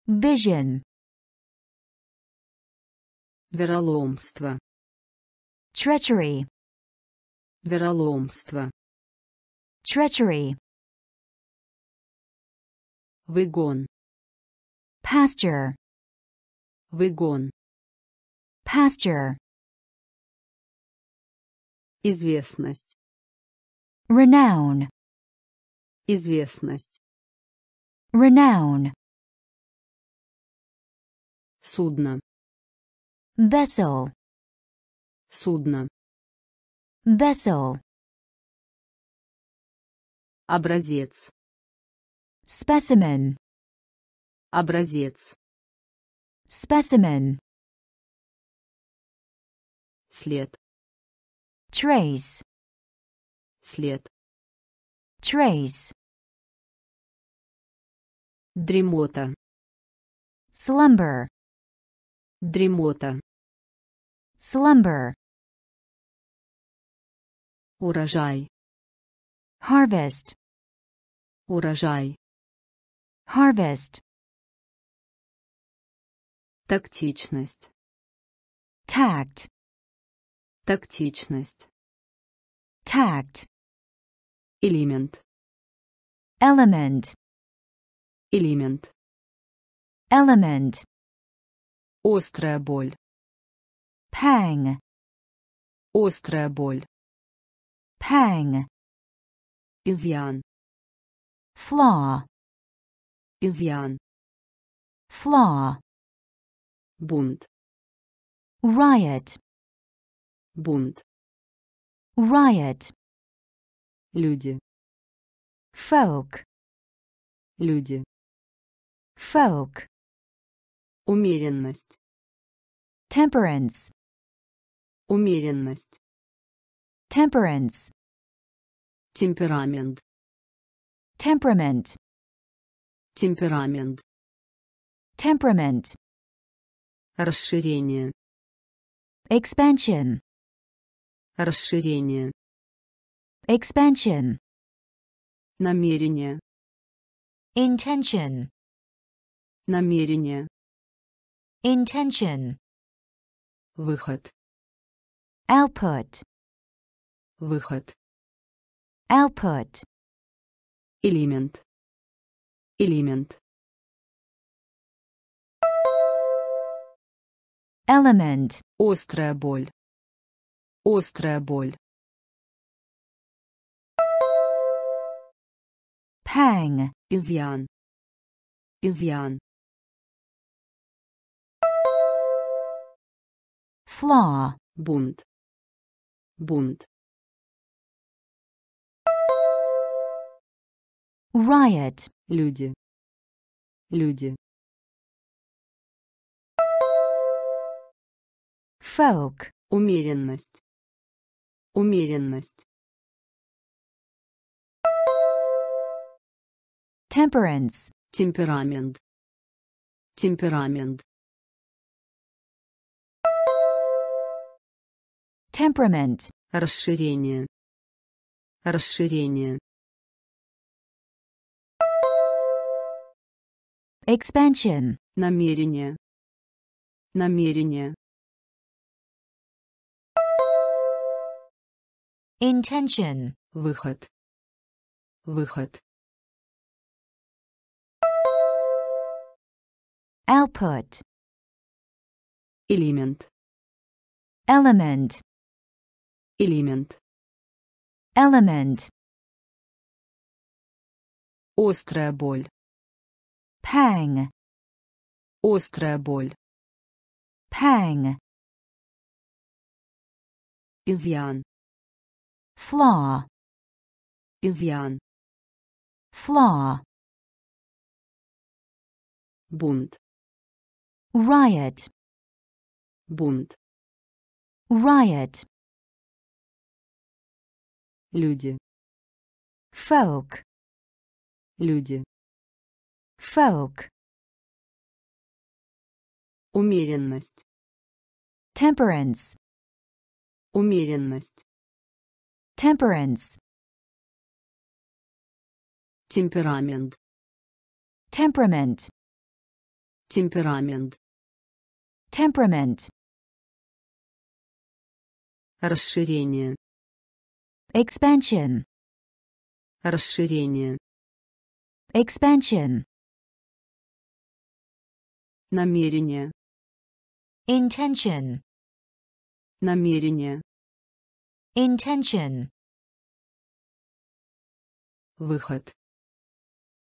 vision, Вероломство. treachery, Вероломство. treachery, Выгон. pasture, Выгон. pasture, Известность. renown, Известность. renown, Судно. vessel, Судно. vessel, Образец. specimen, Образец. specimen, След. trace, След. trace, Дремота. slumber, Дремота. slumber, Урожай. harvest, Урожай. harvest, Тактичность. tact, Тактичность. tact, Элемент. element, Элемент. element, Острая боль. pang, Острая боль. Pang, Изъян. flaw, Изъян. flaw, Бунт. riot, Бунт. riot, Люди. folk, Люди. folk, Умеренность. temperance, Умеренность. Temperance, Темперамент. temperament, темперамент, temperament, расширение, expansion, расширение, expansion, намерение, intention, намерение, intention, выход, output, выход, output, элемент, элемент, element, острая боль, острая боль, pang, изъян, изъян, flaw, бунт, бунт, riot, люди, люди, folk, умеренность, умеренность, temperance, темперамент, темперамент, temperament, расширение, расширение, expansion, намерение, намерение, intention, выход, выход, output, элемент, element, элемент, element, острая боль, pang, острая боль, pang, изъян, flaw, изъян, flaw, бунт, riot, бунт, riot, люди, folk, люди, folk, умеренность, temperance, умеренность, temperance, темперамент, temperament, темперамент, temperament, расширение, expansion, расширение, expansion, намерение, intention, намерение, intention, выход,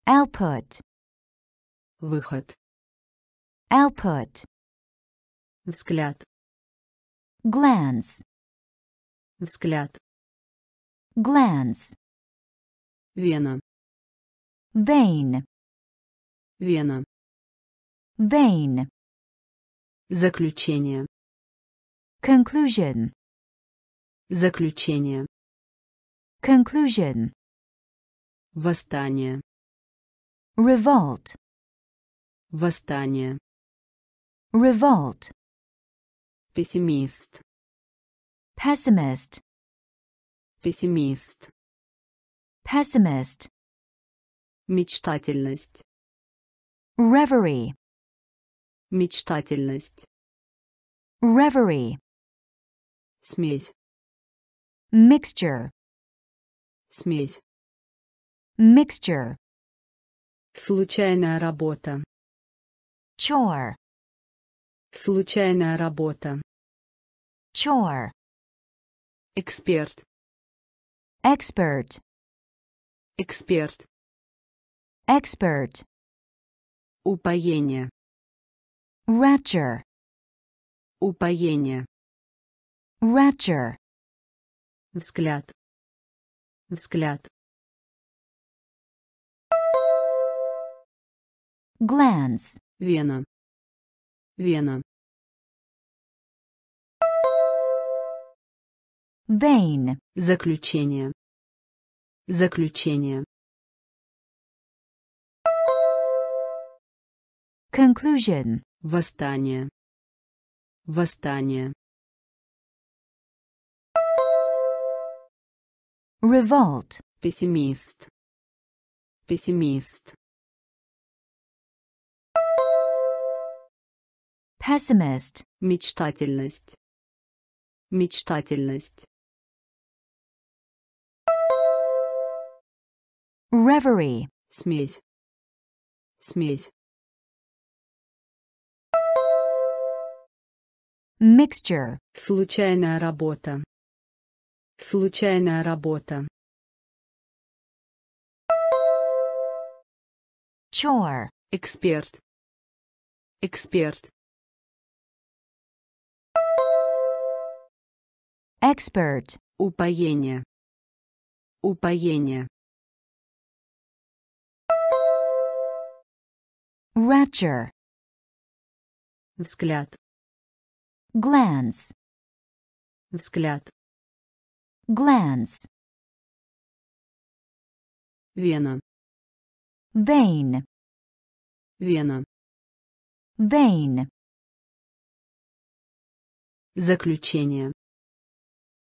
output, выход, output, взгляд, glance, взгляд, glance, вена, vein, вена, vein, заключение, conclusion, заключение, conclusion, восстание, revolt, восстание, revolt, пессимист, pessimist, пессимист, pessimist, мечтательность, reverie, мечтательность, reverie, смесь, mixture, смесь, mixture, случайная работа, chore, случайная работа, chore, эксперт, expert, эксперт, expert, упоение, Rapture. Упоение. Rapture. Взгляд. Взгляд. Glance. Вена. Вена. Vein. Заключение. Заключение. Conclusion. Восстание. Восстание. Revolt. Пессимист. Пессимист. Pessimist. Мечтательность. Мечтательность. Reverie. Смесь. Смесь. Mixture. Случайная работа. Случайная работа. Chore. Эксперт. Эксперт. Expert. Упоение. Упоение. Rapture. Взгляд. Glance. Взгляд. Glance. Вена. Vein. Вена. Vein. Заключение.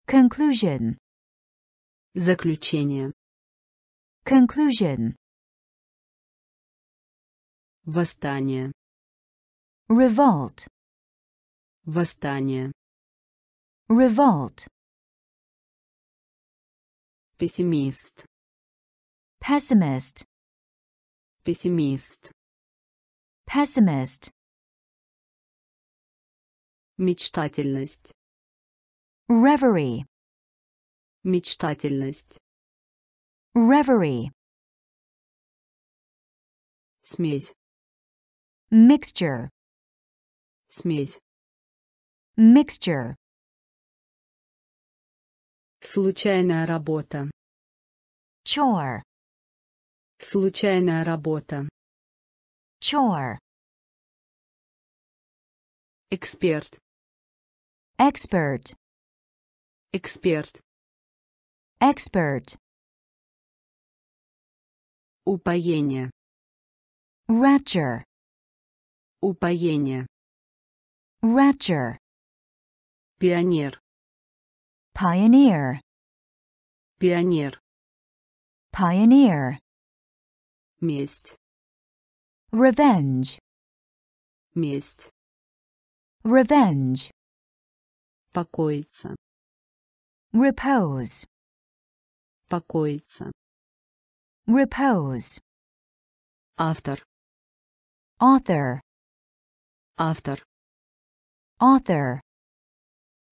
Conclusion. Заключение. Conclusion. Восстание. Revolt. Восстание. Revolt. Пессимист. Pessimist. Пессимист. Pessimist. Мечтательность. Reverie. Мечтательность. Reverie. Смесь. Mixture. Смесь. Mixture. Случайная работа. Chore. Случайная работа. Chore. Эксперт. Expert. Эксперт. Expert. Упоение. Rapture. Упоение. Rapture. Пионер. Pioneer. Пионер. Pioneer. Месть. Revenge. Месть. Revenge. Покоиться. Repose. Покоиться. Repose. Автор. Author. Автор. Author.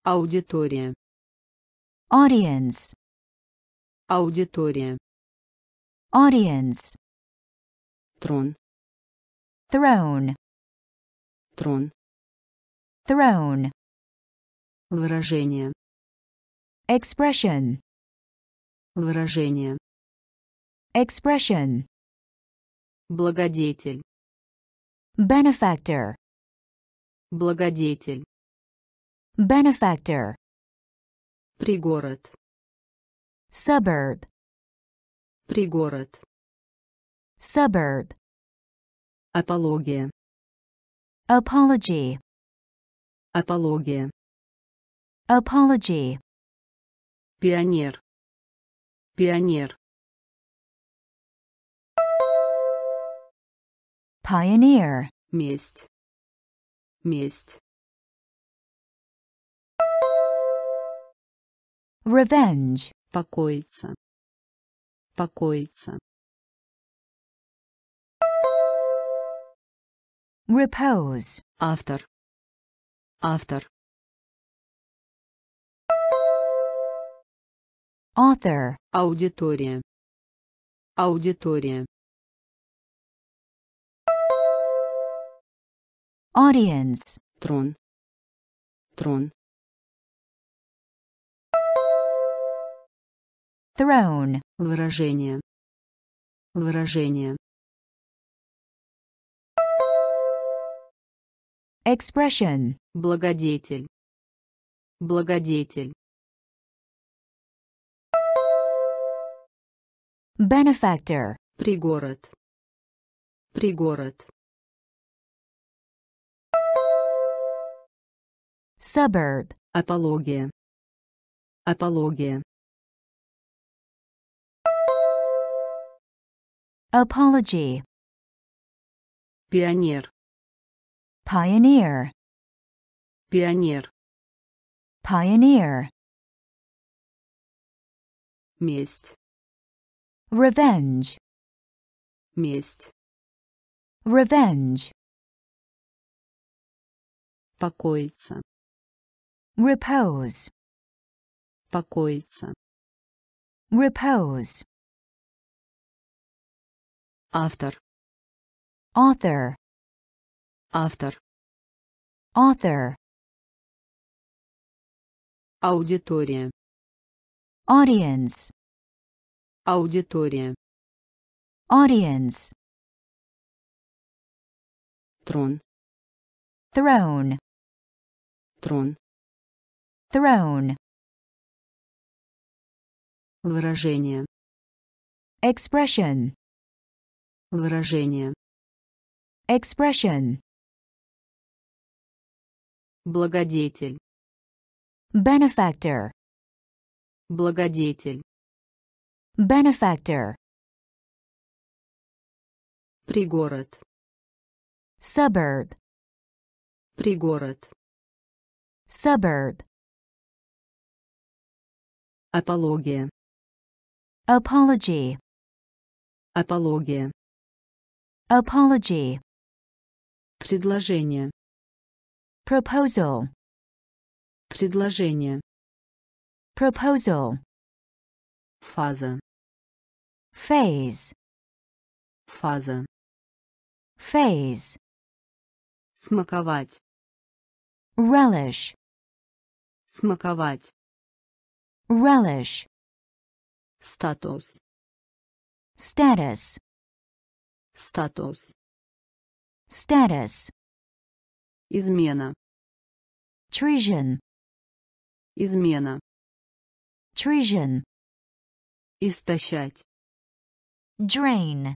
Аудитория. Audience. Аудитория. Audience. Трон. Throne. Трон. Throne. Выражение. Expression. Выражение. Expression. Благодетель. Benefactor. Благодетель. Benefactor. Пригород. Suburb. Пригород. Suburb. Апология. Apology. Апология. Apology. Пионер. Пионер. Pioneer. Месть. Месть. Revenge. Покоиться. Покоиться. Repose. Автор. Автор. Author. Аудитория. Аудитория. Audience. Трон. Трон. Throne. Выражение. Выражение. Expression. Благодетель. Благодетель. Benefactor. Пригород. Пригород. Suburb. Апология. Апология. apology, Пионер. pioneer, Пионер. pioneer, Месть. revenge, Месть. revenge, Покоиться. repose, Покоиться. repose, Автор. author, Автор. author, Аудитория. audience, Аудитория. audience, Трон. throne, Трон. throne, Выражение. expression, Выражение. expression, Благодетель. benefactor, Благодетель. benefactor, Пригород. suburb, Пригород. suburb, Апология. apology, Апология. Apology, Предложение. proposal, Предложение. proposal, Фаза. phase, Фаза. phase, Смаковать. relish, Смаковать. relish, Статус. status, Статус. status, Измена. treason, Измена. treason, Истощать. drain,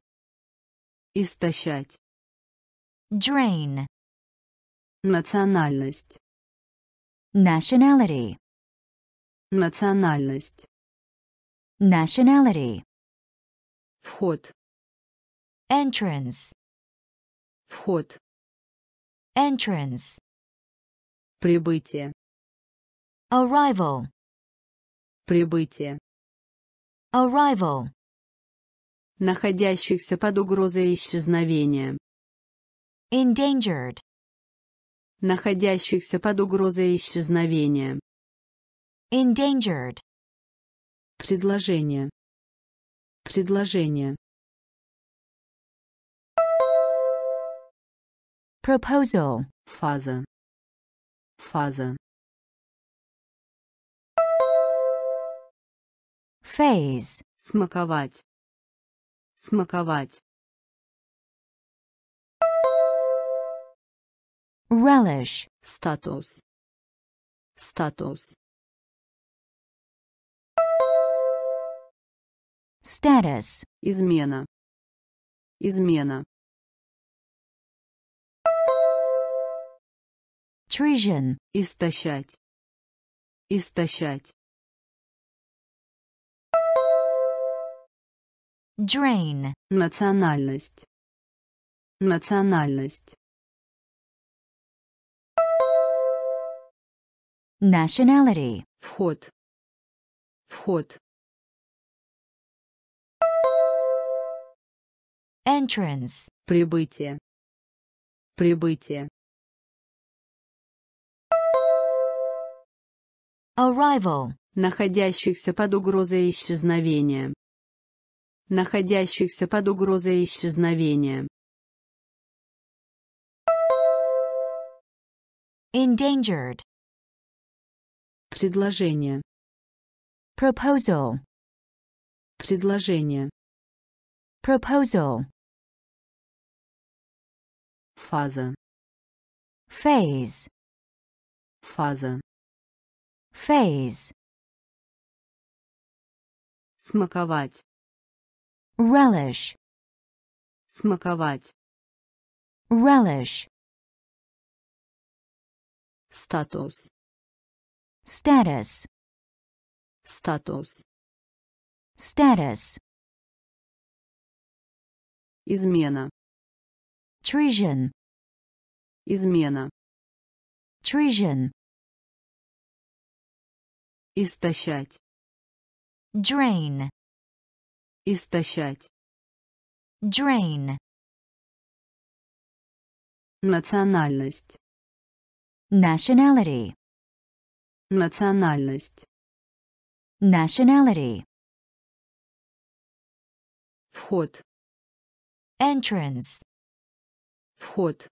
Истощать. drain, Национальность. nationality, Национальность. nationality, Вход. Entrance, Вход. entrance, Прибытие. arrival, Прибытие. arrival, Находящихся под угрозой исчезновения. endangered, Находящихся под угрозой исчезновения. endangered, Предложение. Предложение. Proposal, Фаза. Фаза. phase, Смаковать. Смаковать. relish, Статус. Статус. status, Измена. Измена. Treason, Истощать. Истощать. drain, Национальность. Национальность. nationality, Вход. Вход. entrance, Прибытие. Прибытие. Arrival, Находящихся под угрозой исчезновения. Находящихся под угрозой исчезновения. endangered, Предложение. proposal, Предложение. proposal, Фаза. phase, Фаза. Phase, Смаковать. relish, Смаковать. relish, Статус. status, статус, status, измена, treason, измена, treason, истощать, drain, истощать, drain, национальность, nationality, национальность, nationality, вход, entrance, вход,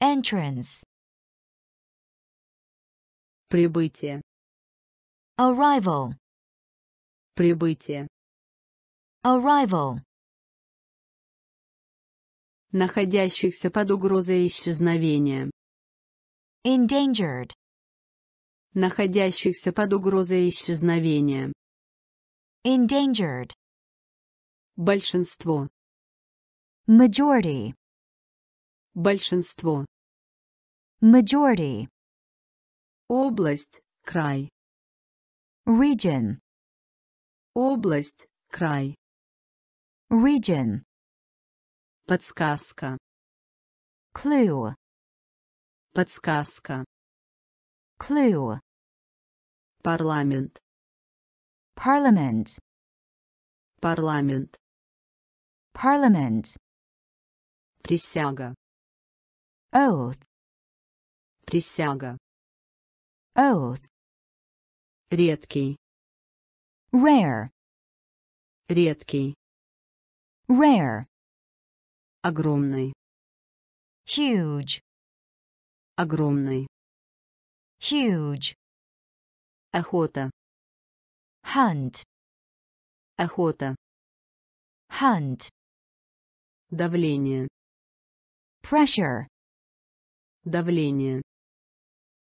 entrance, прибытие, arrival, прибытие, arrival, находящихся под угрозой исчезновения, endangered, находящихся под угрозой исчезновения, endangered, большинство, majority, большинство, majority, область, край, region, область, край, region, подсказка, clue, подсказка, clue, парламент, parliament, парламент, parliament, присяга, oath, присяга, oath, редкий, rare, редкий, rare, огромный, huge, огромный, huge, охота, hunt, охота, hunt, давление, pressure, давление,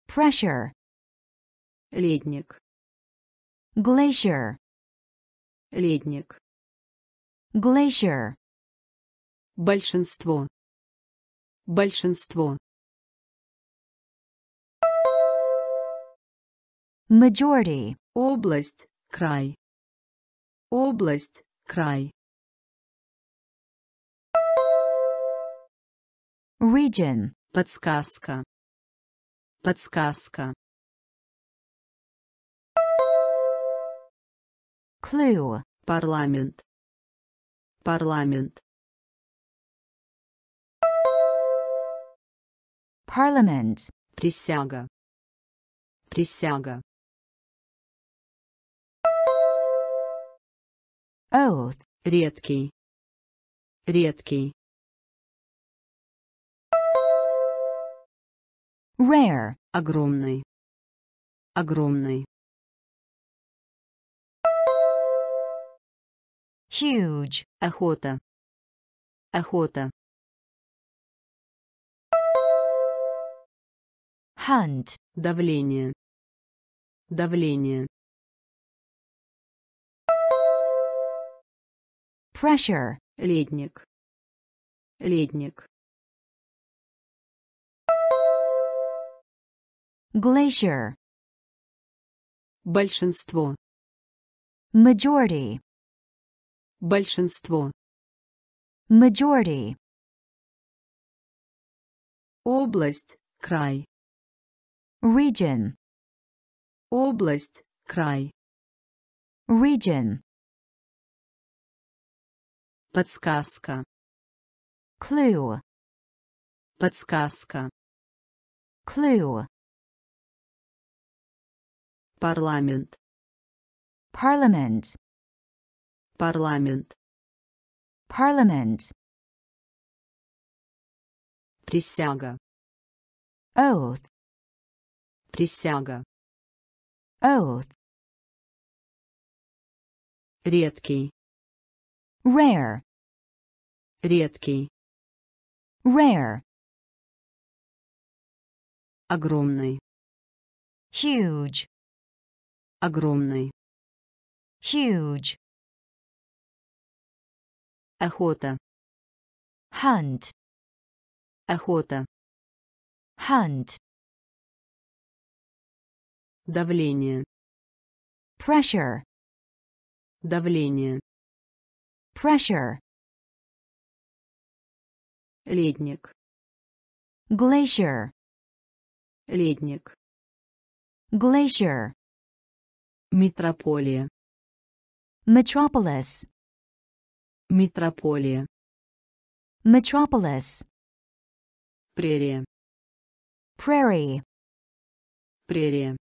pressure, ледник, glacier, ледник, glacier, большинство, большинство, majority, область, край, область, край, region, подсказка, подсказка, clue, парламент, парламент, parliament, присяга, присяга, oath, редкий, редкий, rare, огромный, огромный, huge, охота, охота, hunt, давление, давление, pressure, ледник, ледник, glacier, большинство, majority, большинство, majority, область, край, region, область, край, region, подсказка, clue, подсказка, clue, парламент, parliament, парламент, parliament, присяга, oath, присяга, oath, редкий, rare, редкий, rare, огромный, huge, огромный, huge, охота, hunt, охота, hunt, Давление. pressure, Давление. pressure, Ледник. glacier, Ледник. glacier, Метрополия. metropolis, Метрополия. metropolis, Прерия. prairie, Прерия.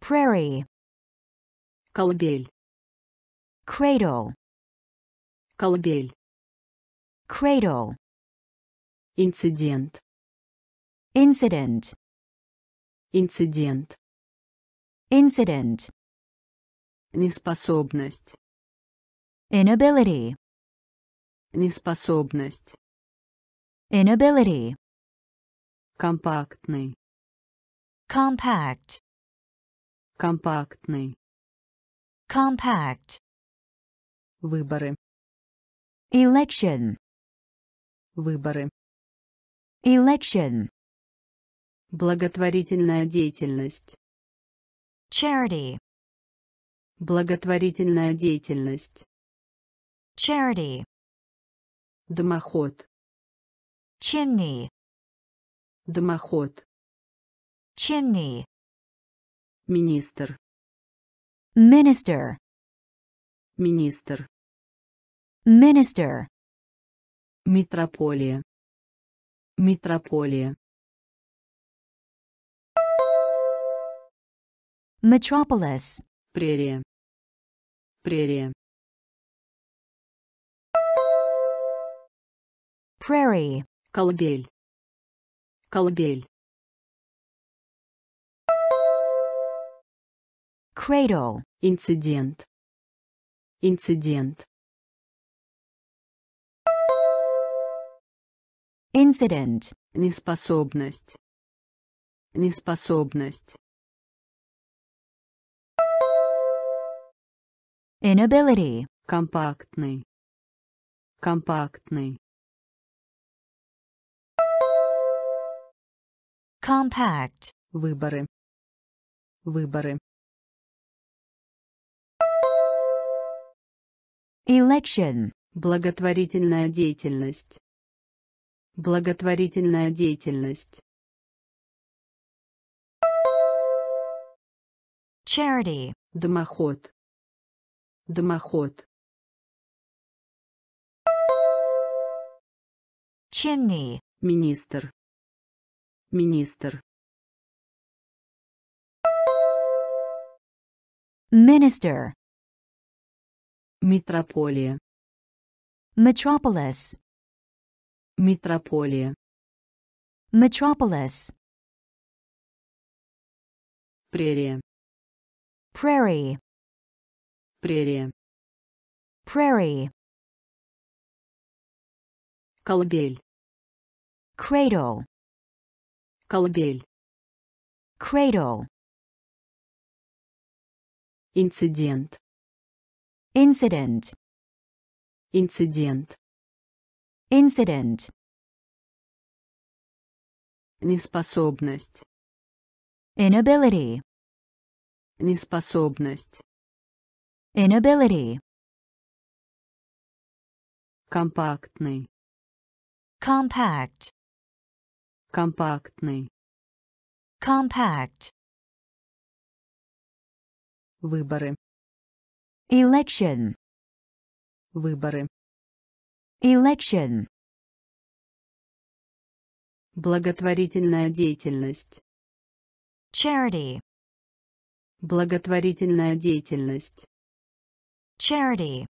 prairie, Колыбель. cradle, Колыбель. cradle, Инцидент. incident, Инцидент. incident, Неспособность. Inability, Неспособность. inability, Компактный. compact, Компактный. compact, Выборы. election, Выборы. election, Благотворительная деятельность. charity, Благотворительная деятельность. Charity, Дымоход. chimney, Дымоход. chimney, Министр. minister, Министр. minister, Метрополия. Метрополия. metropolis, Прерия. Прерия. Prairie, Колыбель. Колыбель. cradle, Инцидент. Инцидент. incident, Неспособность. Неспособность. inability, Компактный. Компактный. Compact, Выборы. Выборы. election, Благотворительная деятельность. Благотворительная деятельность. charity, Дымоход. Дымоход. chimney, Министр. Министр. minister, Метрополия. metropolis, Метрополия. metropolis, Прерия. prairie, Прерия. prairie, Колыбель. cradle, Колыбель. cradle, Инцидент. incident, Инцидент. incident, Неспособность. inability, Неспособность. inability, Компактный. compact, Компактный. compact, Выборы. election, Выборы. election, Благотворительная деятельность. charity, Благотворительная деятельность. charity,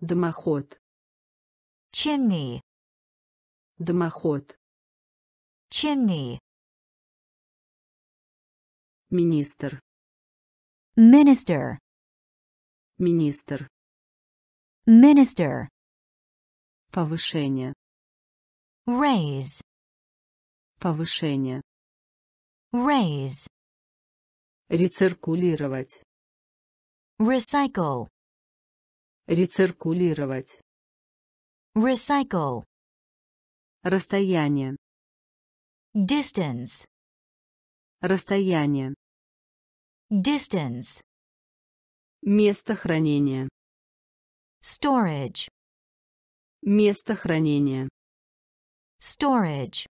Дымоход. chimney, Дымоход. chimney, Министр. minister, Министр. minister, Повышение. raise, Повышение. raise, Рециркулировать. recycle, Рециркулировать. recycle, Расстояние. distance, Расстояние. distance, Место хранения. storage, Место хранения. storage,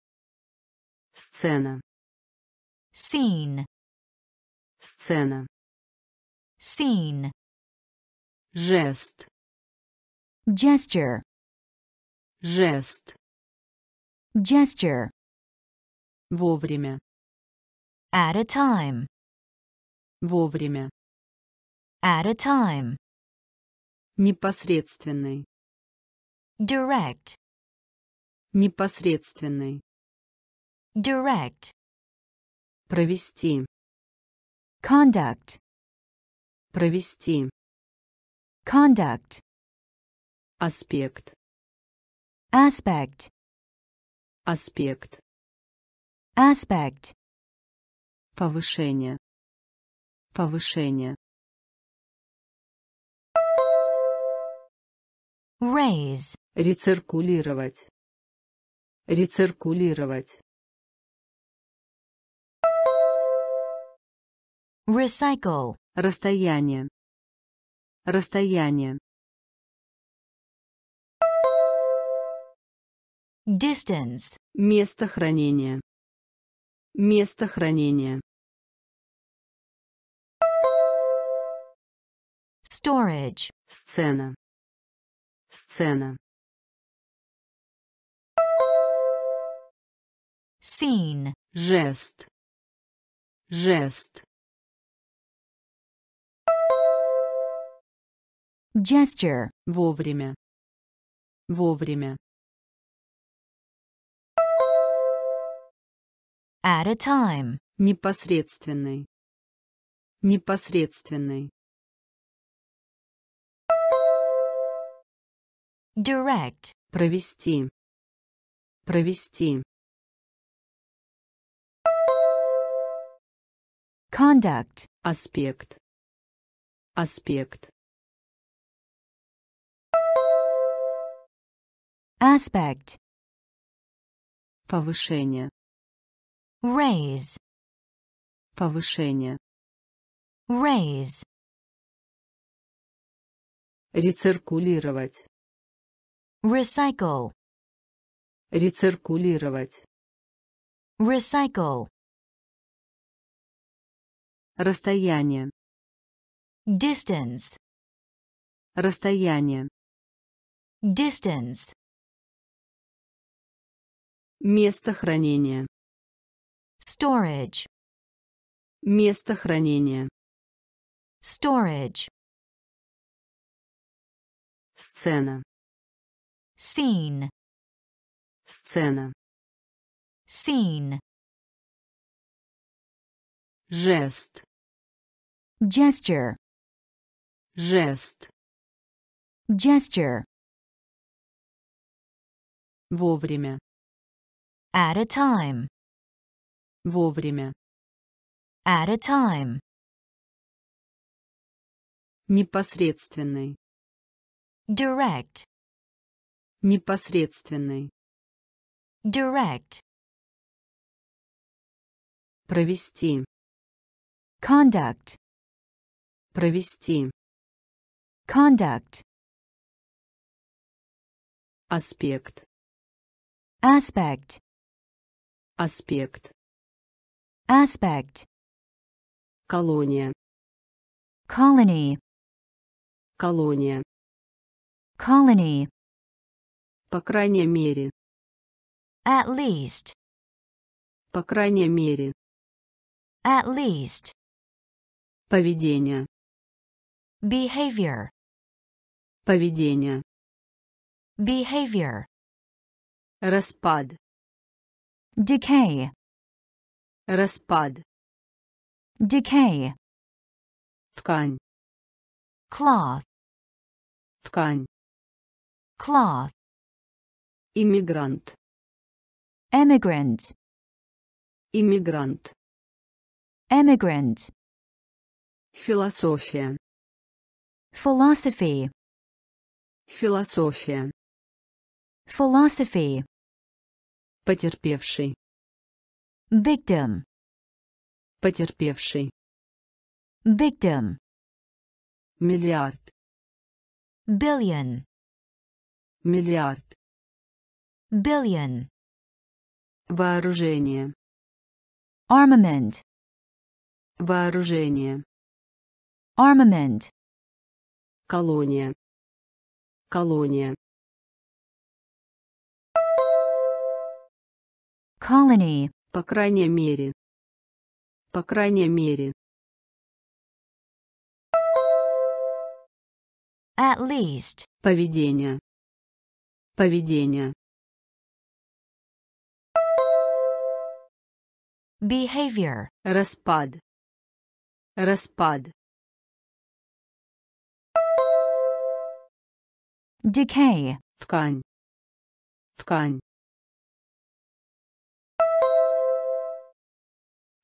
Сцена. scene, Сцена. scene, Жест. gesture, Жест. Gesture, Вовремя. at a time, Вовремя. at a time, Непосредственный. direct, Непосредственный. direct, Провести. conduct, Провести. conduct, Аспект. aspect, Аспект. aspect, Повышение. Повышение. raise, Рециркулировать. Рециркулировать. recycle, Расстояние. Расстояние. Distance, Место хранения. Место хранения. storage, Сцена. Сцена. scene, Жест. Жест. gesture, Вовремя. Вовремя. At a time, Непосредственный. Непосредственный. direct, Провести. Провести. conduct, Аспект. Аспект. aspect, Повышение. Raise, Повышение. raise, Рециркулировать. recycle, Рециркулировать. recycle, Расстояние. distance, Расстояние. distance, Место хранения. Storage, Место хранения. storage, Сцена. scene, Сцена. scene, Жест. gesture, Жест. gesture, Вовремя. at a time, Вовремя. at a time, Непосредственный. direct, Непосредственный. direct, Провести. conduct, Провести. conduct, Аспект. aspect, Аспект. Aspect, Колония. colony, Колония. colony, По крайней мере. at least, По крайней мере. at least, Поведение. behavior, Поведение. behavior, Распад. decay, Распад. decay, Ткань. cloth, Ткань. cloth, Иммигрант. emigrant, Иммигрант. emigrant, Философия. philosophy, Философия. philosophy, Потерпевший. Victim, Потерпевший. victim, Миллиард. billion, Миллиард. billion, Вооружение. armament, Вооружение. armament, Колония. Колония. colony, По крайней мере. По крайней мере. at least, Поведение. Поведение. behavior, Распад. Распад. decay, Ткань. Ткань.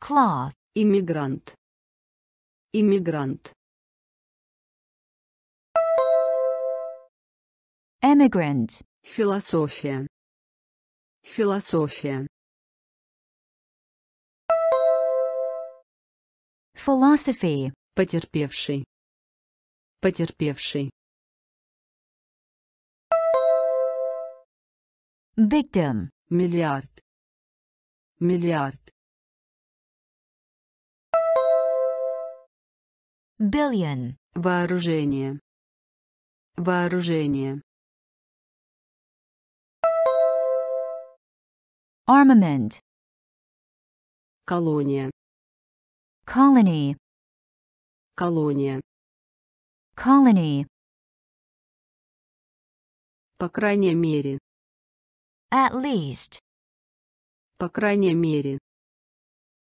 Cloth, Иммигрант. Иммигрант. emigrant, Философия. Философия. philosophy, Потерпевший. Потерпевший. victim, Миллиард. Миллиард. Billion, Вооружение. Вооружение. armament, Колония. colony, Колония. colony, По крайней мере. at least, По крайней мере.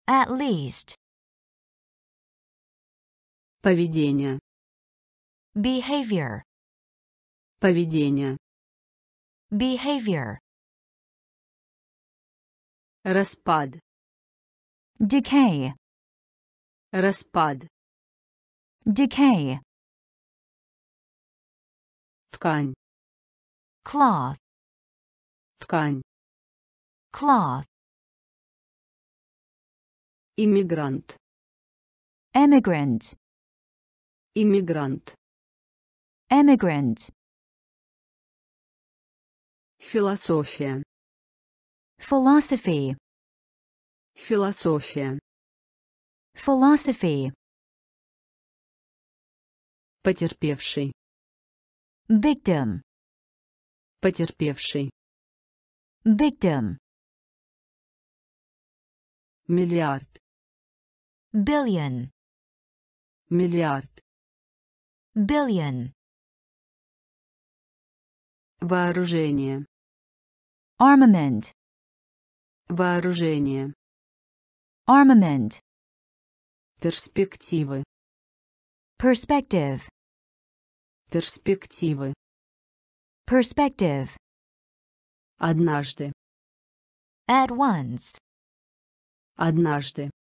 at least, Поведение. behavior, Поведение. behavior, Распад. decay, Распад. decay, Ткань. cloth, Ткань. cloth, Иммигрант. emigrant, Иммигрант. emigrant, Философия. philosophy, Философия. philosophy, Потерпевший. victim, Потерпевший. victim, Миллиард. billion, Миллиард. Billion, Вооружение. armament, Вооружение. armament, Перспективы. perspective, Перспективы. perspective, Однажды. at once, Однажды.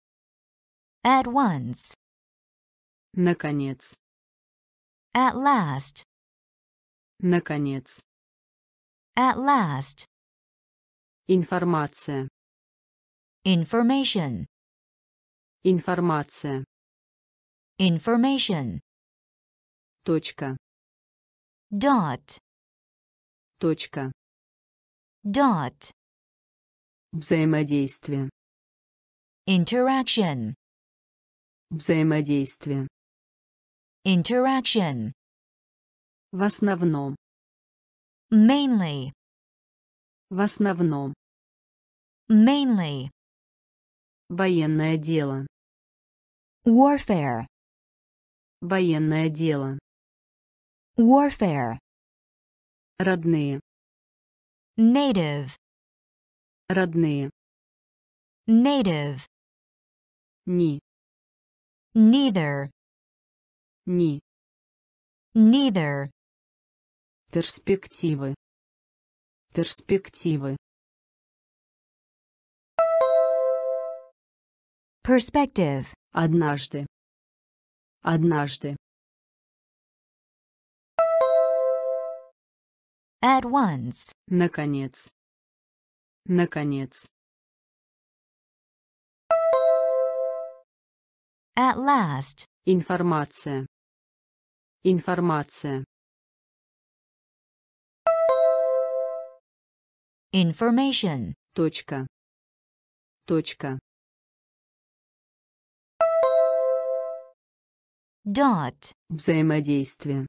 at once, Наконец. At last, Наконец. at last, Информация. information, Информация. information, Точка. dot, Точка. dot, Взаимодействие. interaction, Взаимодействие. Interaction, В основном. mainly, В основном. mainly, Военное дело. warfare, Военное дело. warfare, Родные. native, Родные. native, Ни. neither, Ни. neither, Перспективы. Перспективы. perspective, Однажды. Однажды. at once, Наконец. Наконец. At last. Информация. Информация. Information. Точка. Точка. Dot. Взаимодействие.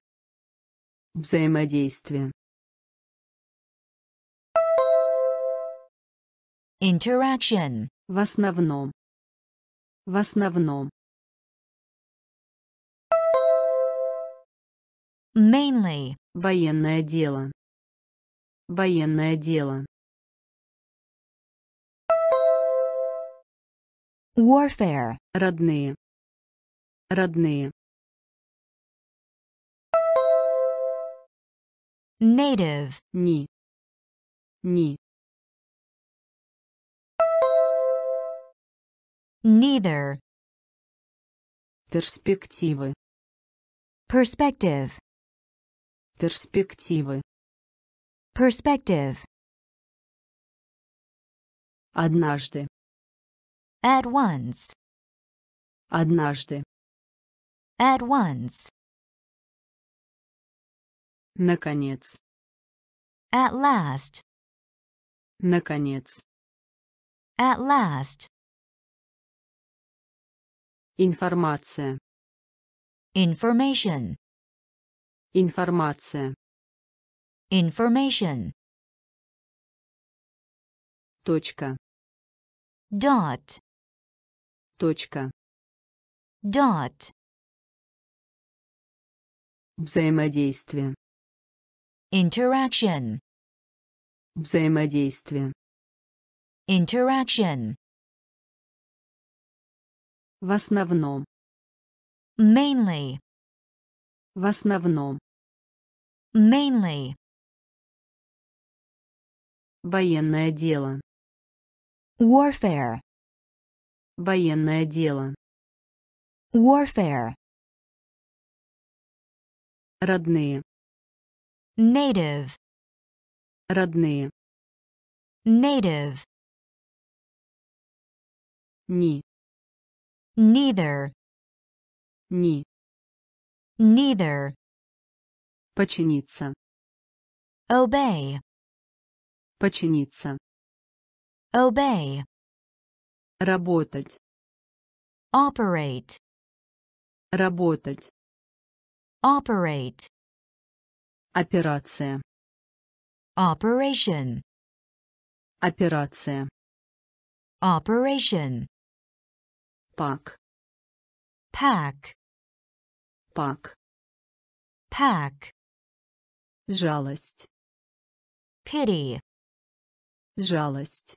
Взаимодействие. Interaction. В основном. В основном. Mainly. Военное дело. Военное дело. Warfare. Родные. Родные. Native. Ни. Ни. Neither. Перспективы. Perspective. Перспективы. Perspective. Однажды. At once. Однажды. At once. Наконец. At last. Наконец. At last. Информация. Information. Информация. Information. Точка. Dot. Точка. Dot. Взаимодействие. Interaction. Взаимодействие. Interaction. В основном. Mainly. В основном. Mainly. Военное дело. Warfare. Военное дело. Warfare. Родные. Native. Родные. Native. Ни. Neither. Ни. Neither. Подчиниться. Obey. Подчиниться. Obey. Работать. Operate. Работать. Operate. Операция. Operation. Операция. Operation. Пак. Pack. Пак. Pack. Жалость. Pity. Жалость.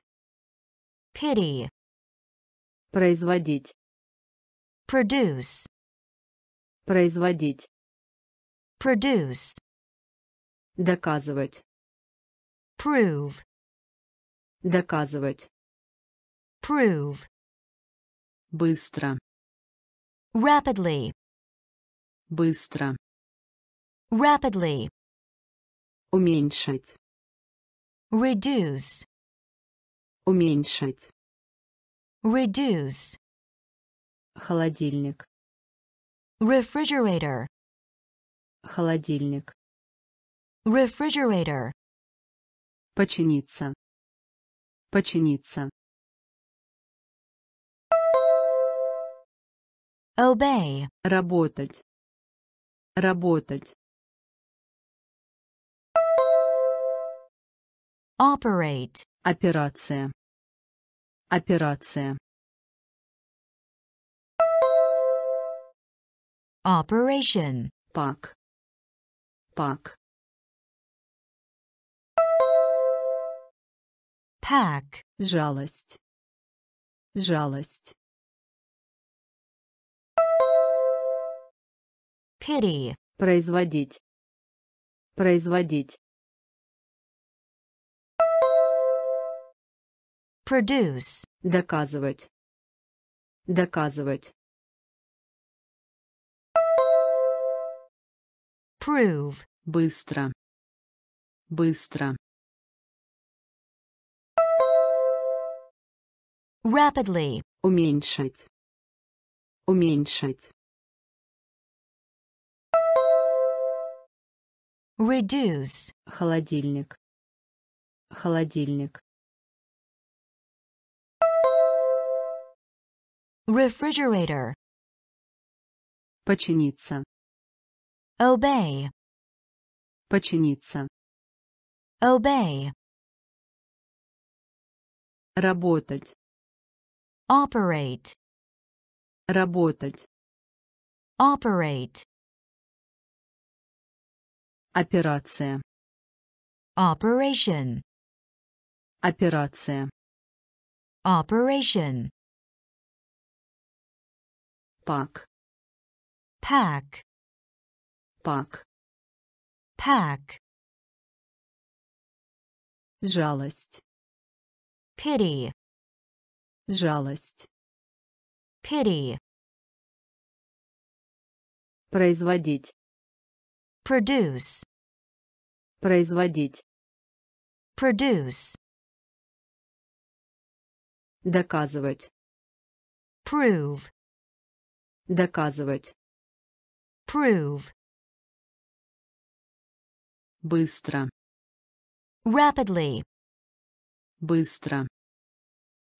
Pity. Производить. Produce. Производить. Produce. Доказывать. Prove. Доказывать. Prove. Быстро. Rapidly. Быстро. Rapidly. Уменьшить. Reduce. Уменьшить. Reduce. Холодильник. Refrigerator. Холодильник. Refrigerator. Починиться. Починиться. Obey. Работать. Работать. Operate. Операция. Операция. Operation. Пак. Пак. Pack. Жалость. Жалость. Pity. Производить. Производить. Produce. Доказывать. Доказывать. Prove. Быстро. Быстро. Rapidly. Уменьшить. Уменьшить. Reduce. Холодильник. Холодильник. Refrigerator. Починиться. Obey. Починиться. Obey. Работать. Operate. Работать. Operate. Операция. Operation. Операция. Operation. Пак. Pack. Пак. Pack. Жалость. Pity. Жалость. Pity. Производить. Produce. Производить. Produce. Доказывать. Prove. Доказывать. Prove. Быстро. Rapidly. Быстро.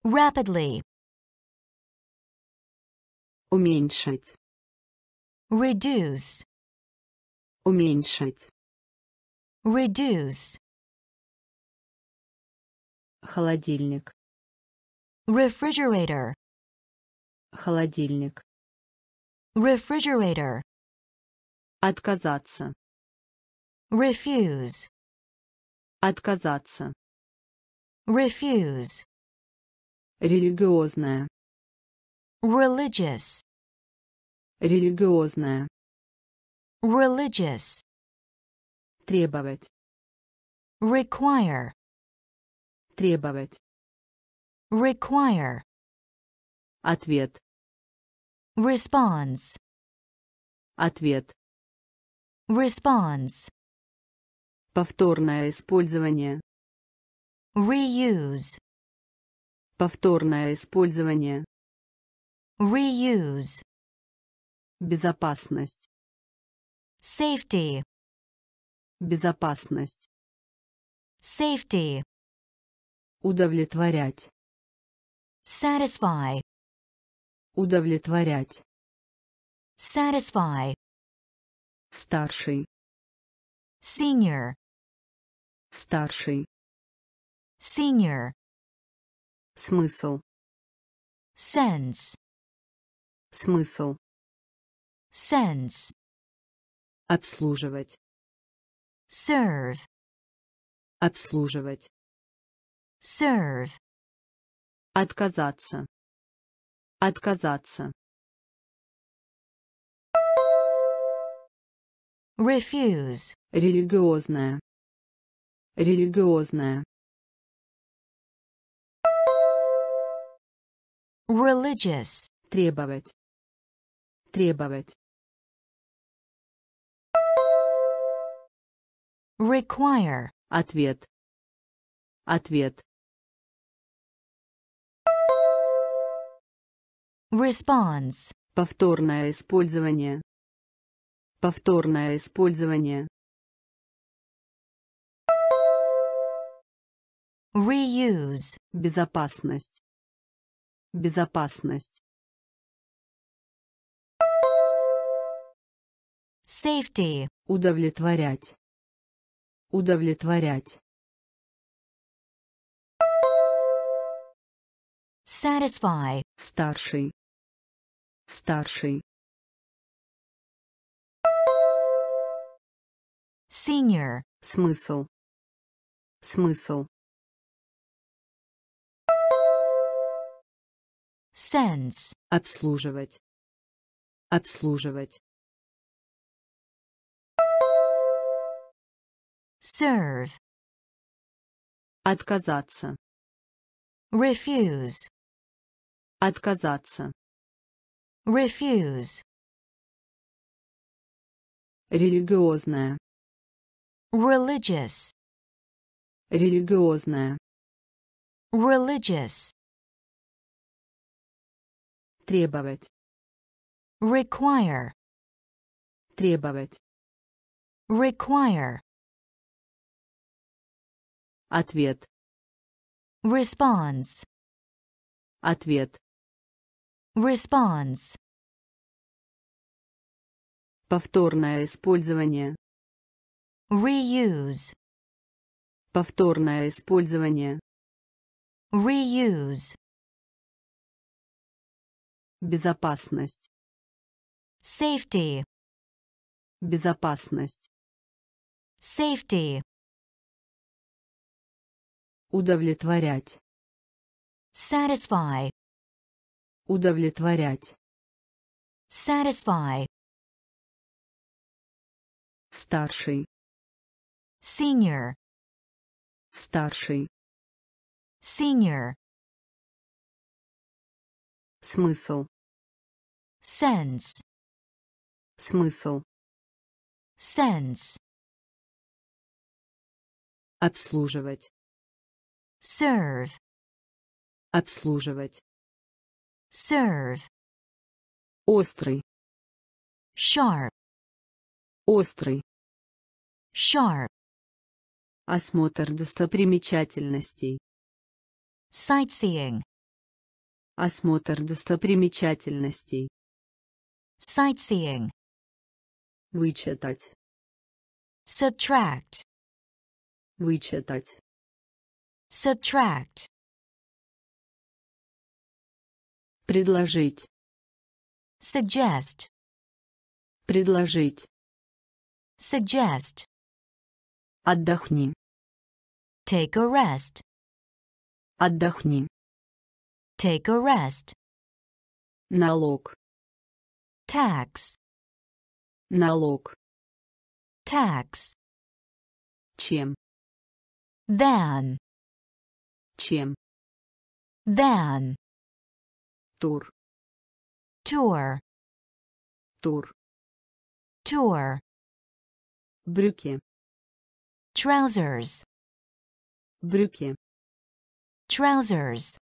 Rapidly. Уменьшить. Reduce. Уменьшить. Reduce. Холодильник. Refrigerator. Холодильник. Refrigerator. Отказаться. Refuse. Отказаться. Refuse. Религиозная. Religious. Религиозная. Religious. Требовать. Require. Требовать. Require. Ответ. Response. Ответ. Response. Повторное использование. Reuse. Повторное использование. Reuse. Безопасность. Safety. Безопасность. Safety. Удовлетворять. Satisfy. Удовлетворять. Satisfy. Старший. Senior. Старший. Senior. Смысл. Sense. Смысл. Sense. Обслуживать. Serve. Обслуживать. Serve. Отказаться. Отказаться. Refuse. Религиозная. Религиозная. Religious. Требовать. Требовать. Require. Ответ. Ответ. Response. Повторное использование. Повторное использование. Reuse. Безопасность. Безопасность. Safety. Удовлетворять. Удовлетворять. Satisfy. Старший. Старший. Senior. Смысл. Смысл. Sense. Обслуживать. Обслуживать. Serve. Отказаться. Refuse. Отказаться. Refuse. Религиозная. Religious. Религиозная. Religious. Требовать. require, Требовать. require, Ответ. response, Ответ. response, Повторное использование. reuse, Повторное использование. reuse, Безопасность. safety, Безопасность. safety, Удовлетворять. satisfy, Удовлетворять. satisfy, Старший. senior, Старший. senior, Смысл. sense, Смысл. sense, Обслуживать. Serve, Обслуживать. serve, Острый. sharp, Острый. sharp, Осмотр достопримечательностей. sightseeing, Осмотр достопримечательностей. sightseeing, Вычитать. subtract, Вычитать. subtract, Предложить. suggest, Предложить. suggest, Отдохни. take a rest, Отдохни. take a rest, Налог. tax, Налог. tax, Чем? than, Чем? than, Тур. tour, Тур. tour, Брюки. trousers, Брюки. trousers,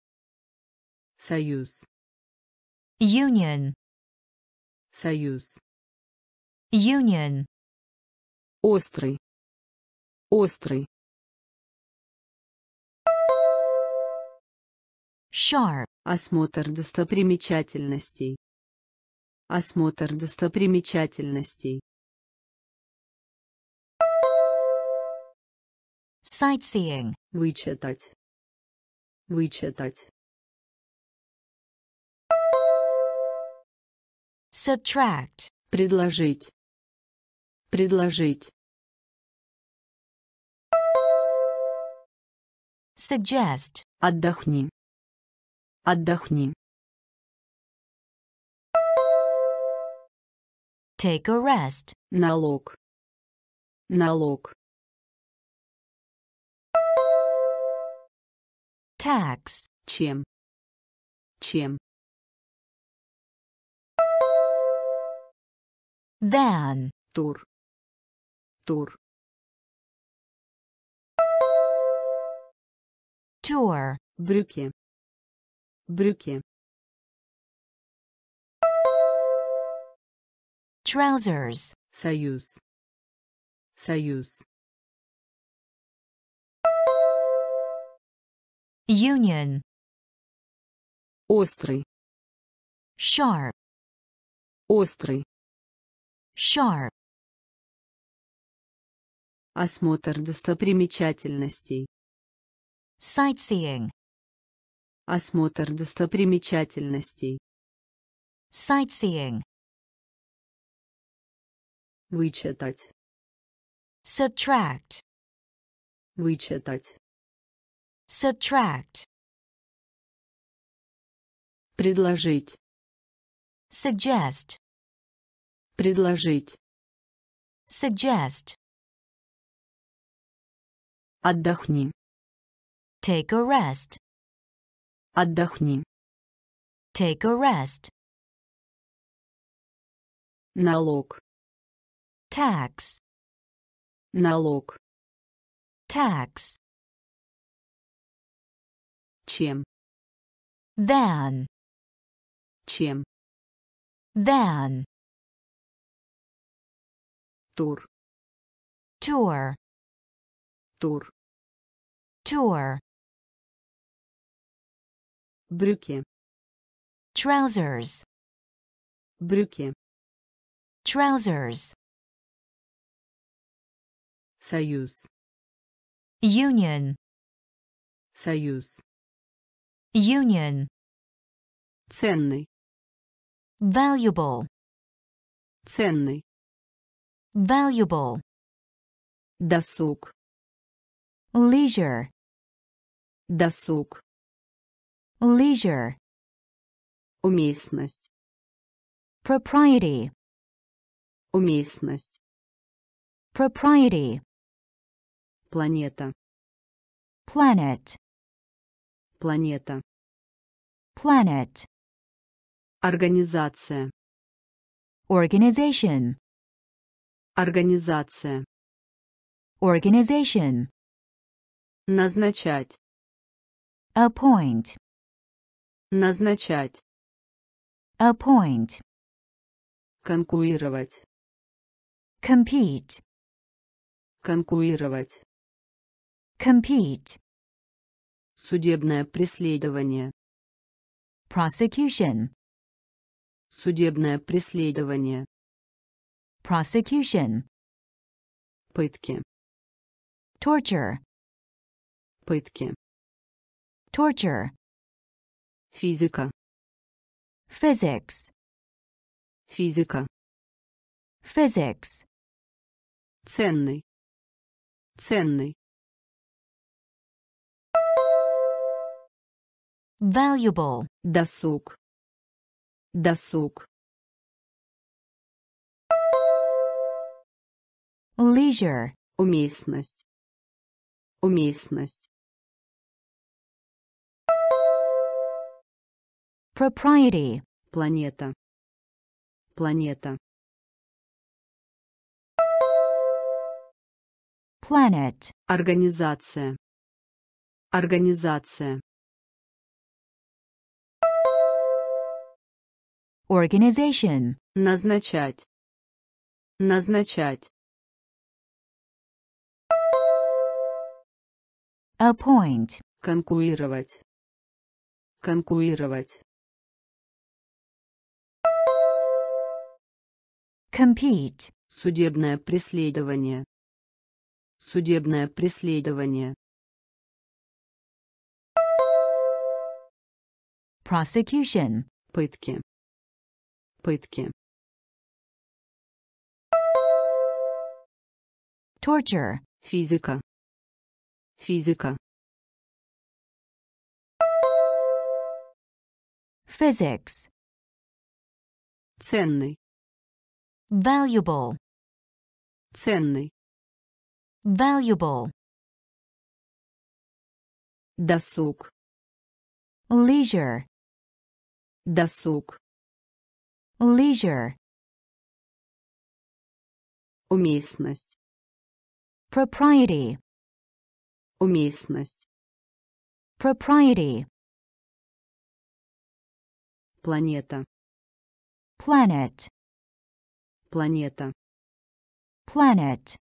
Союз. union, Союз. union, Острый. Острый. Sharp, Осмотр достопримечательностей. Осмотр достопримечательностей. sightseeing, Вычитать. Вычитать. subtract, Предложить. Предложить. suggest, Отдохни. Отдохни. take a rest, Налог. Налог. tax, Чем? Чем? than, Тур. Тур. tour, Брюки. Брюки. trousers, Союз. Союз. union, Острый. sharp, Острый. sharp, Осмотр достопримечательностей. sightseeing, Осмотр достопримечательностей. sightseeing, Вычитать. subtract, Вычитать. subtract, Предложить. suggest, Предложить. suggest, Отдохни. take a rest, Отдохни. take a rest, Налог. tax, Налог. tax, Чем? than, Чем? than, тур, tour, тур, tour, брюки, trousers, брюки, trousers, союз, union, союз, union, ценный, valuable, ценный, valuable, досуг, leisure, досуг, leisure, уместность, propriety, уместность, propriety, планета, planet, планета, planet, организация, organization, организация, organization, назначать, appoint, Назначать, appoint, конкурировать, compete, конкурировать, compete, судебное преследование, prosecution, судебное преследование, prosecution, пытки, torture, пытки, torture, физика, physics, физика, physics, ценный, ценный, valuable, досуг, досуг, leisure, уместность, уместность, propriety, планета, планета, planet, организация, организация, organization, назначать, назначать, appoint, конкурировать, конкурировать, compete, судебное преследование, судебное преследование, prosecution, пытки, пытки, torture, физика, физика, physics, ценный, valuable, ценный, valuable, досуг, leisure, досуг, leisure, уместность, propriety, уместность, propriety, планета, planet, Планета, planet,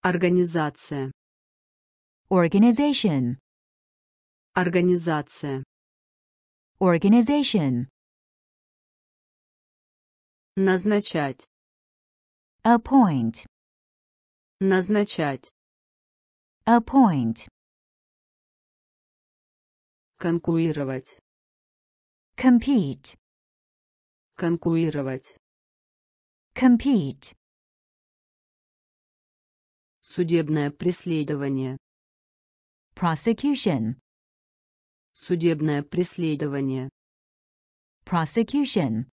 организация, organization, организация, organization, назначать, appoint, назначать, appoint, конкурировать, compete, конкурировать, compete, судебное преследование, prosecution, судебное преследование, prosecution,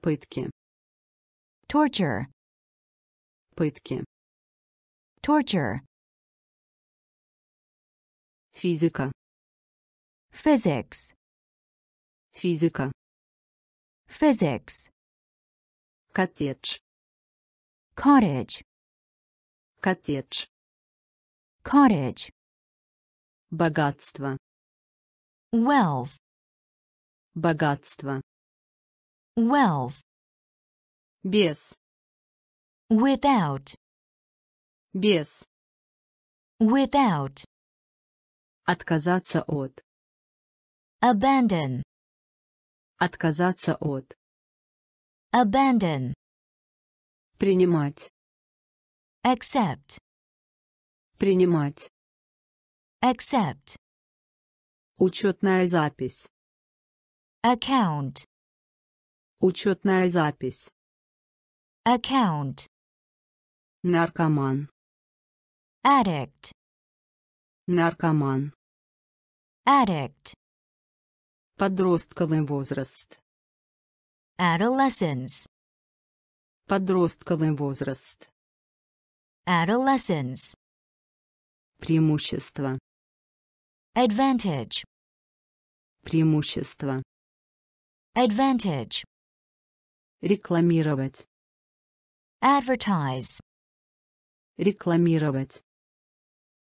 пытки, torture, пытки, torture, физика, physics, физика, physics, коттедж, cottage, коттедж, cottage, богатство, wealth, Богатство. wealth, Без. without, Без. without, Отказаться от. abandon, Отказаться от. abandon, Принимать. accept, Принимать. accept, Учетная запись. account, Учетная запись. account, Наркоман. addict, Наркоман. addict, Подростковый возраст. adolescence, Подростковый возраст. adolescence, Преимущество. advantage, Преимущество. advantage, Рекламировать. advertise, Рекламировать.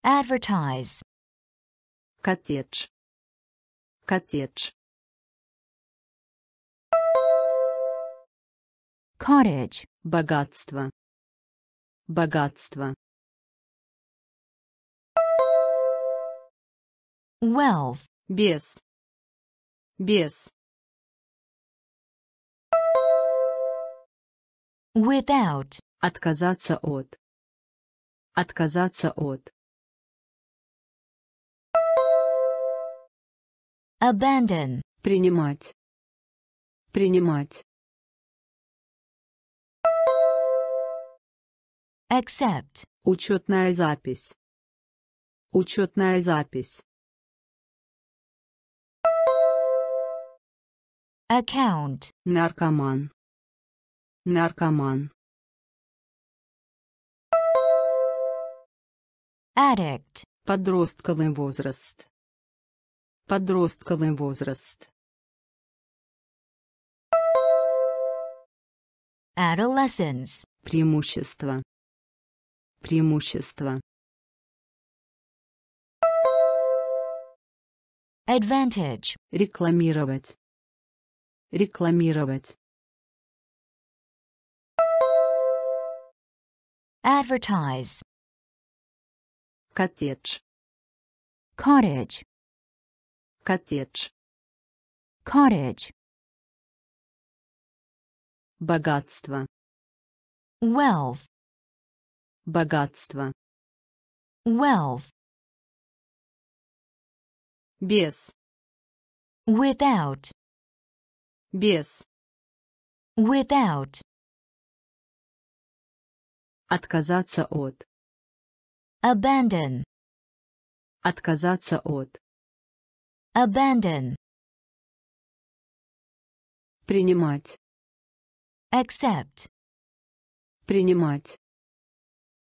advertise, Коттедж. Коттедж. cottage, Богатство. Богатство. wealth, Без. Без. without, Отказаться от. Отказаться от. Abandon, Принимать. Принимать. accept, Учетная запись. Учетная запись. account, Наркоман. Наркоман. addict, Подростковый возраст. Подростковый возраст. adolescence, Преимущество. Преимущество. advantage, Рекламировать. Рекламировать. advertise, Коттедж. cottage, Коттедж. cottage, Богатство. wealth, Богатство. wealth, Без. without, Без. without, Отказаться от. abandon, Отказаться от. Abandon, Принимать. accept, Принимать.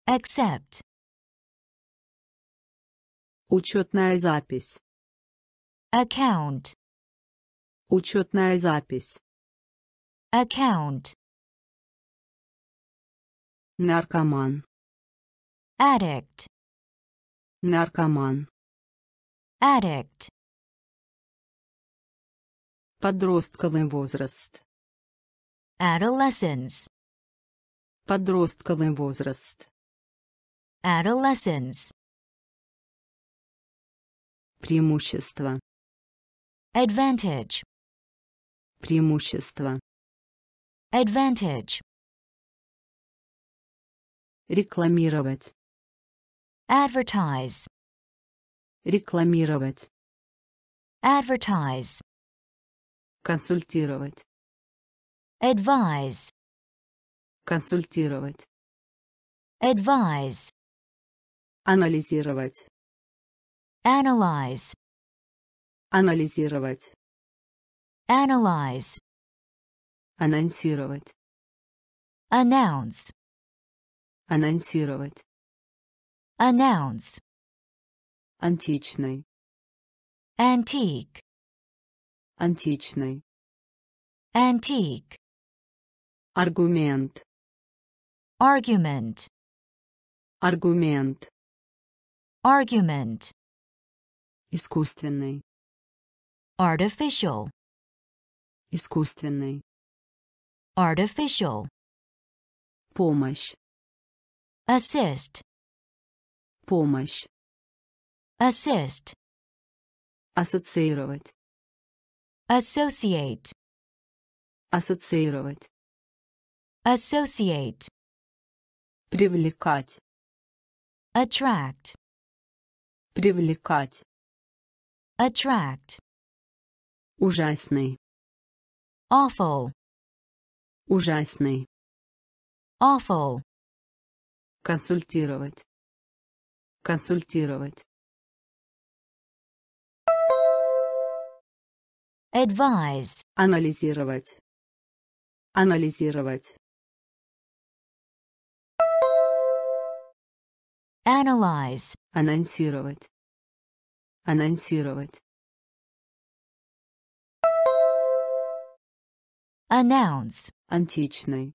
accept, Учетная запись. account, Учетная запись. account, Наркоман. addict, Наркоман. addict, Подростковый возраст. adolescence, Подростковый возраст. adolescence, Преимущество. advantage, Преимущество. advantage, Рекламировать. advertise, Рекламировать. advertise, Консультировать. advise, Консультировать. advise, Анализировать. analyze, Анализировать. analyze, Анонсировать. announce, Анонсировать. announce, Античный. antique, Античный. antique, Аргумент. argument, Аргумент. argument, Искусственный. artificial, Искусственный. artificial, Помощь. assist, Помощь. assist, Ассоциировать. Associate, Ассоциировать. associate, Привлекать. attract, Привлекать. attract, Ужасный. awful, Ужасный. awful, Консультировать. Консультировать. Advise, Анализировать. Анализировать. analyze, Анонсировать. Анонсировать. announce, Античный.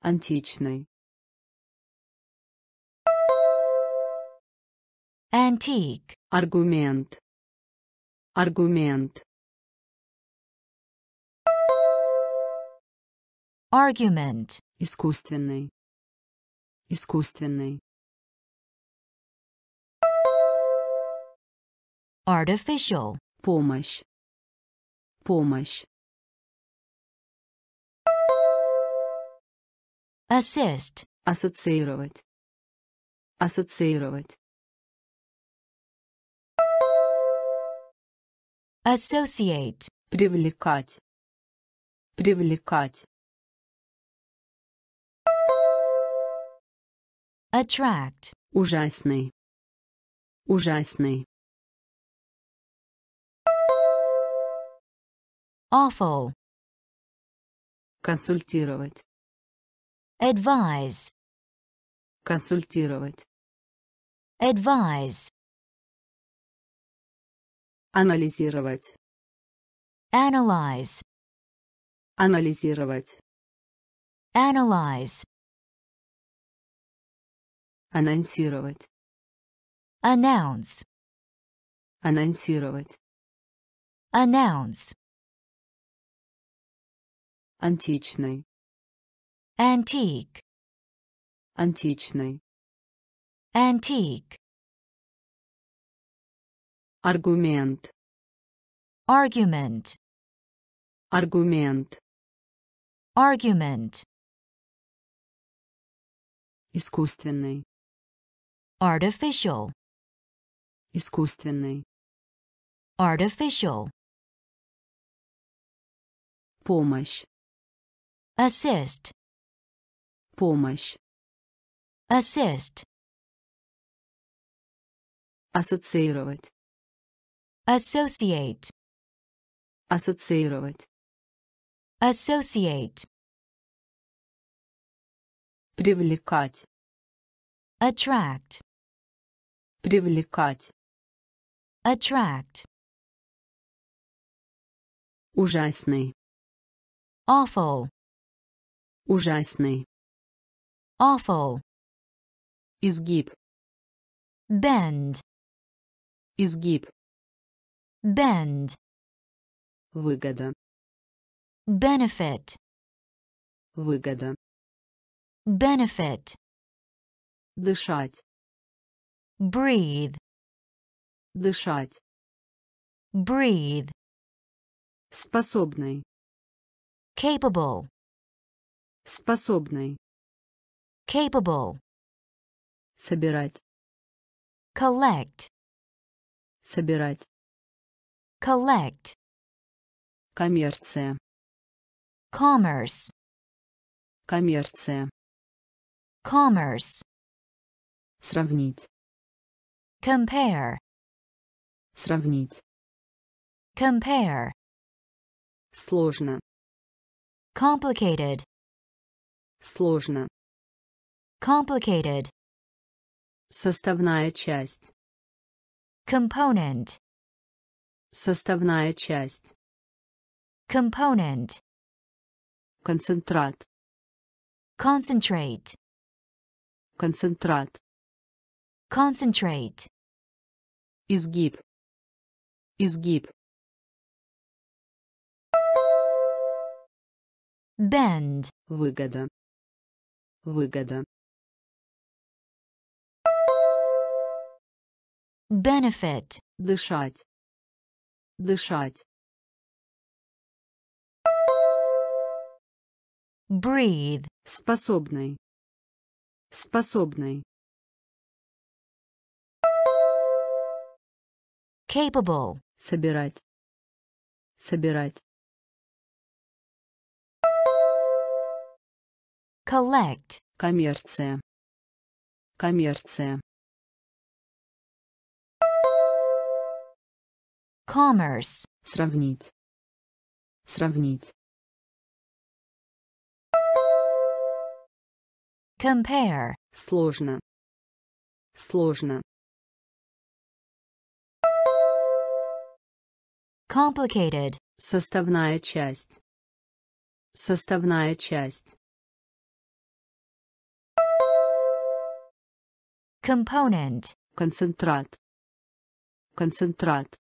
Античный. antique, Аргумент. Аргумент. Argument, Искусственный. Искусственный. artificial, Помощь. Помощь. assist, Ассоциировать. Ассоциировать. associate, Привлекать. Привлекать. Attract, Ужасный. Ужасный. awful, Консультировать. advise, Консультировать. advise, Анализировать. analyze, Анализировать. analyze, Анонсировать. announce, Анонсировать. announce, Античный. antique, Античный. antique, Аргумент. argument, Аргумент. argument, Искусственный. Artificial, Искусственный. artificial, Помощь. assist, Помощь. assist, Ассоциировать. associate, Ассоциировать. associate, Привлекать. Attract, Привлекать. attract, Ужасный. awful, Ужасный. awful, Изгиб. bend, Изгиб. bend, Выгода. benefit, Выгода. benefit, Дышать. breathe, Дышать. breathe, Способный. capable, Способный. capable, Собирать. collect, Собирать. collect, Коммерция. commerce, Коммерция. commerce, Сравнить. compare, Сравнить. compare, Сложно. complicated, Сложно. complicated, Составная часть. component, Составная часть. component, Концентрат. concentrate, Концентрат. Concentrate, Изгиб. Изгиб. bend, Выгода. Выгода. benefit, Дышать. Дышать. breathe, Способный. Способный. Capable, Собирать. Собирать. collect, Коммерция. Коммерция. commerce, Сравнить. Сравнить. compare, Сложно. Сложно. Complicated, Составная часть. Составная часть. component, Концентрат. Концентрат.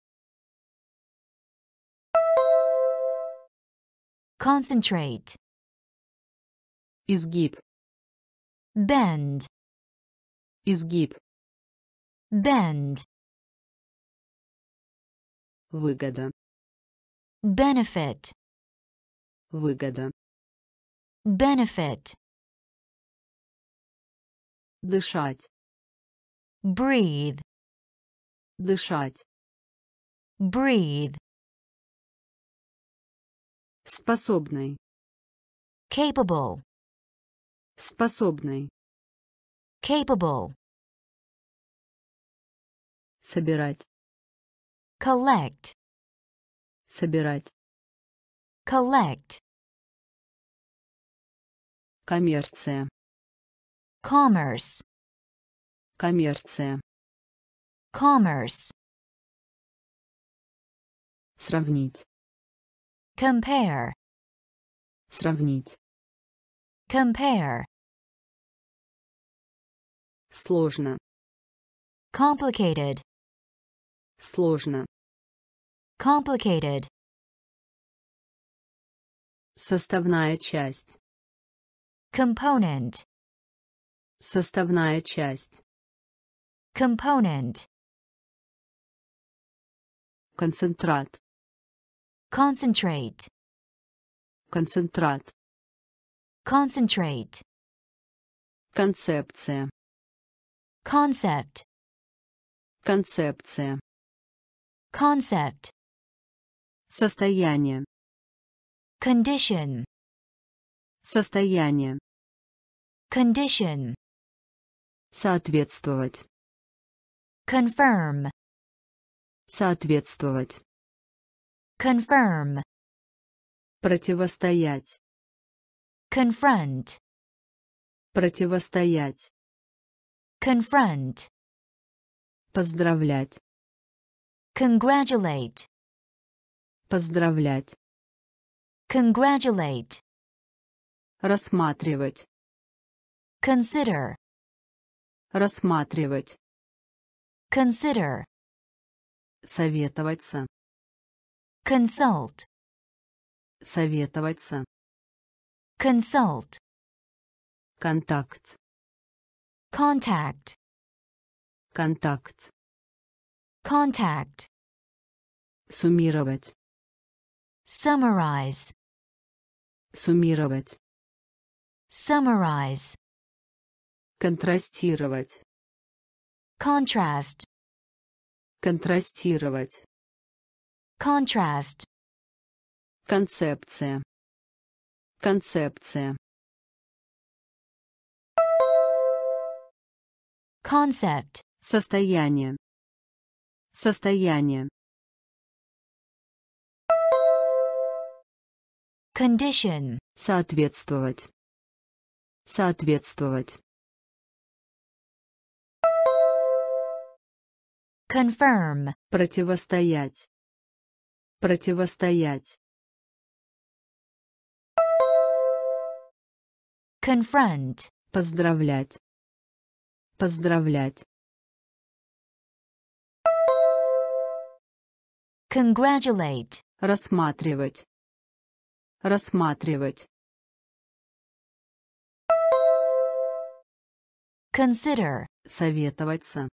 concentrate, Изгиб. bend, Изгиб. bend, Выгода. benefit, Выгода. benefit, Дышать. breathe, Дышать. breathe, Способный. capable, Способный. capable, Собирать. collect, Собирать. collect, Коммерция. commerce, Коммерция. commerce, Сравнить. compare, Сравнить. compare, Сложно. complicated, Сложно. Complicated, Составная часть. component, Составная часть. component, Концентрат. concentrate, Концентрат. concentrate, Концепция. concept, Концепция. concept, Состояние. condition, Состояние. condition, Соответствовать. confirm, Соответствовать. confirm, Противостоять. confront, Противостоять. confront, Поздравлять. congratulate, Поздравлять. congratulate, Рассматривать. consider, Рассматривать. consider, Советоваться. consult, Советоваться. consult, Контакт. contact, Контакт. contact, Суммировать. Summarize, Суммировать. summarize, Контрастировать. contrast, Контрастировать. contrast, Концепция. Концепция. concept, Состояние. Состояние. Condition, Соответствовать. Соответствовать. confirm, Противостоять. Противостоять. confront, Поздравлять. Поздравлять. congratulate, Рассматривать рассматривать. Consider. Советоваться.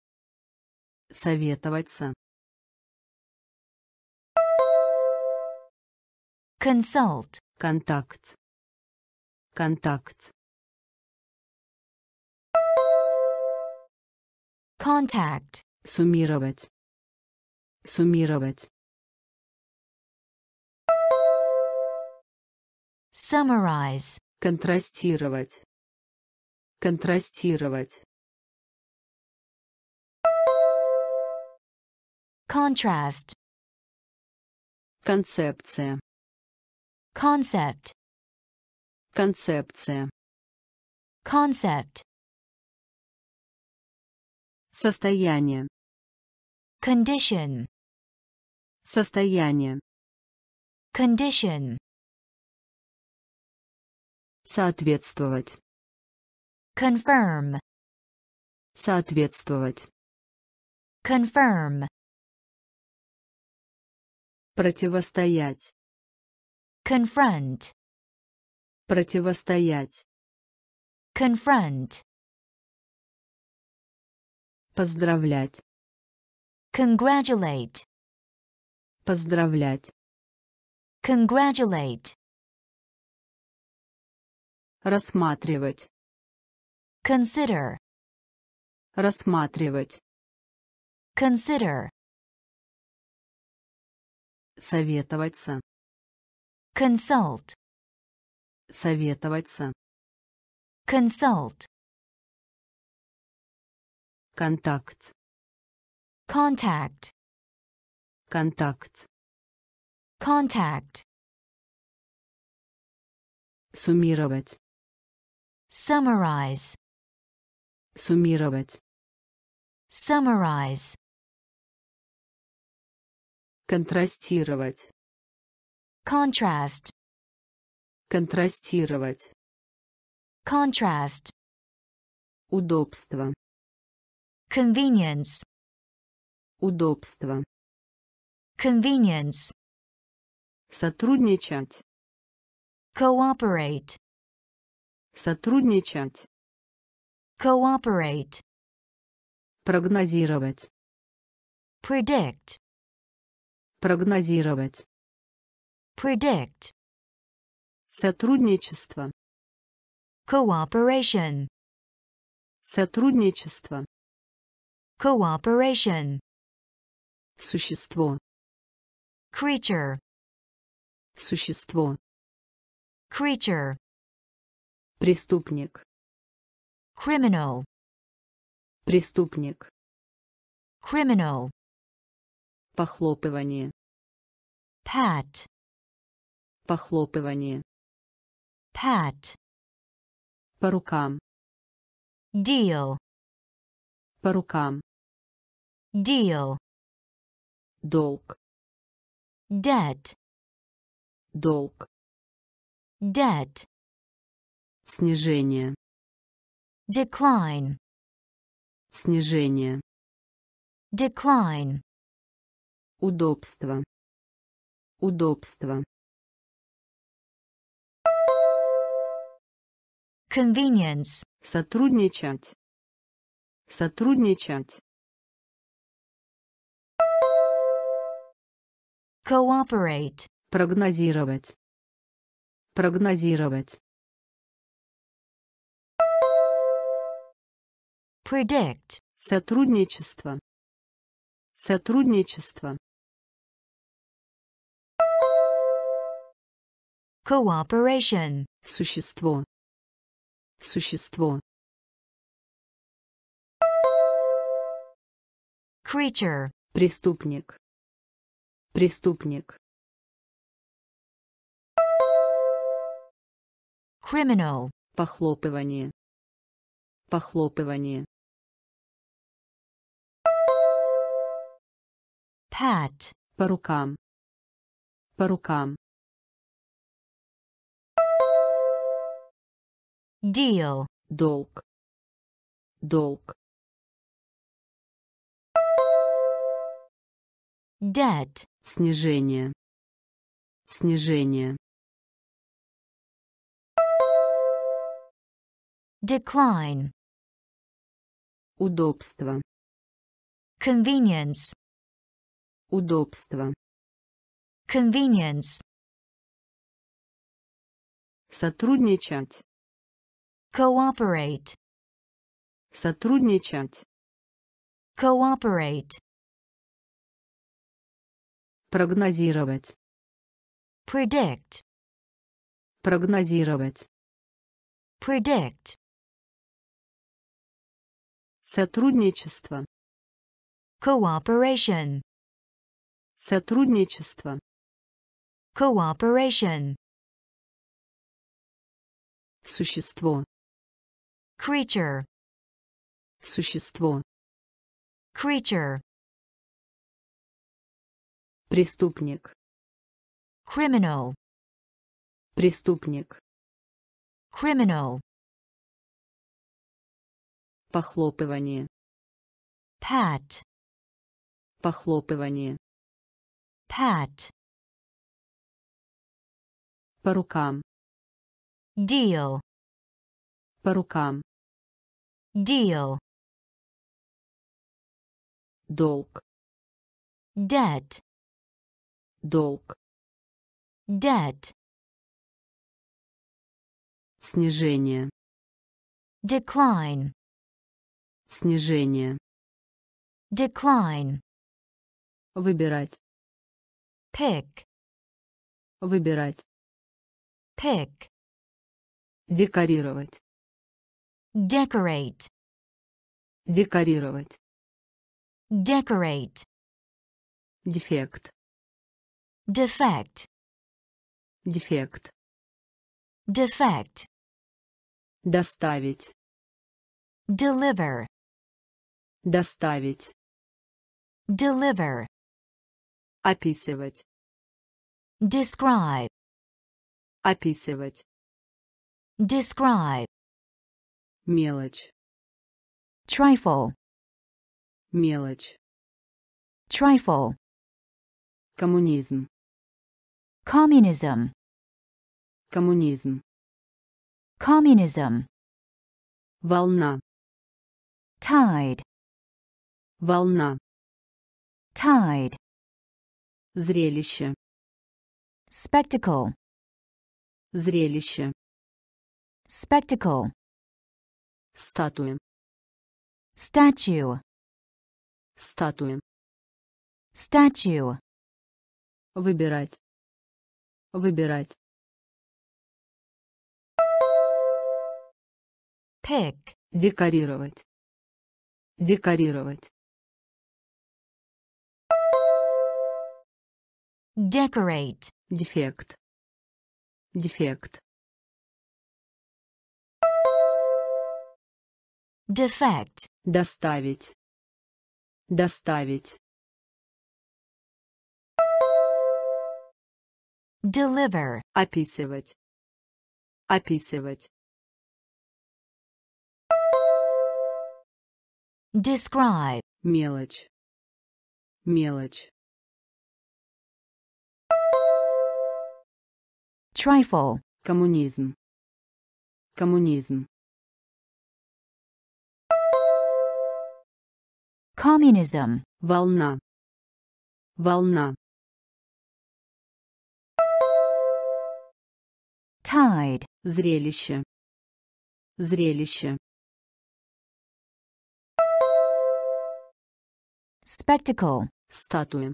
Советоваться. Consult. Контакт. Контакт. Contact. Суммировать. Суммировать. Summarize, Контрастировать. Контрастировать. contrast, Концепция. concept, Концепция. concept, Состояние. condition, Состояние. condition, Соответствовать. confirm, Соответствовать. confirm, Противостоять. confront, Противостоять. confront, Поздравлять. congratulate, Поздравлять. congratulate, Рассматривать. consider, Рассматривать. consider, Советоваться. consult, Советоваться. consult, Контакт. contact, Контакт. contact, Суммировать. Summarize, Суммировать. summarize, Контрастировать. contrast, Контрастировать. contrast, Удобство. convenience, Удобство. convenience, Сотрудничать. cooperate, Сотрудничать. cooperate, Прогнозировать. predict, Прогнозировать. predict, Сотрудничество. cooperation, Сотрудничество. cooperation, Существо. creature, Существо. creature, Преступник. criminal, Преступник. criminal, Похлопывание. pat, Похлопывание. pat, По рукам. deal, По рукам. deal, Долг. debt, Долг. debt, Снижение. decline, Снижение. decline, Удобство. Удобство. convenience, Сотрудничать. Сотрудничать. cooperate, Прогнозировать. Прогнозировать. Predict, Сотрудничество. Сотрудничество. cooperation, Существо. Существо. creature, Преступник. Преступник. criminal, Похлопывание. Похлопывание. Pat, По рукам. По рукам. deal, Долг. Долг. debt, Снижение. Снижение. decline, Удобство. convenience, Удобство. convenience, Сотрудничать. cooperate, Сотрудничать. cooperate, Прогнозировать. predict, Прогнозировать. predict, Сотрудничество. cooperation, Сотрудничество. cooperation, Существо. creature, Существо. creature, Преступник. criminal, Преступник. criminal, Похлопывание. pat, Похлопывание. Pat, По рукам. deal, По рукам. deal, Долг. debt, Долг. debt, Снижение. decline, Снижение. decline, Выбирать. Pick, Выбирать. pick, Декорировать. decorate, Декорировать. decorate, Дефект. defect, Дефект. defect, Доставить. deliver, Доставить. deliver, Описывать. Describe, Описывать. describe, Мелочь. trifle, Мелочь. trifle, Коммунизм. communism, Коммунизм. communism, Волна. tide, Волна. tide, Зрелище. Spectacle, Зрелище. spectacle, Статуя. statue, Статуя. statue, Выбирать. Выбирать. pick, Декорировать. Декорировать. decorate, Дефект. Дефект. defect, Доставить. Доставить. deliver, Описывать. Описывать. describe, Мелочь. Мелочь. Trifle, Коммунизм. Коммунизм. communism, Волна. Волна. tide, Зрелище. Зрелище. spectacle, Статуя.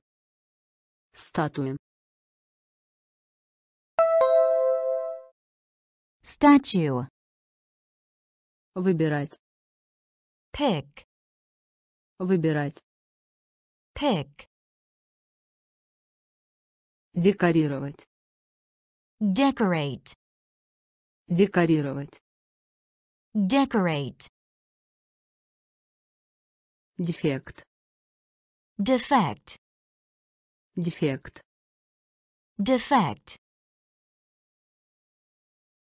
Статуя. Statue, Выбирать. pick, Выбирать. pick, Декорировать. decorate, Декорировать. decorate, Дефект. defect, Дефект. defect,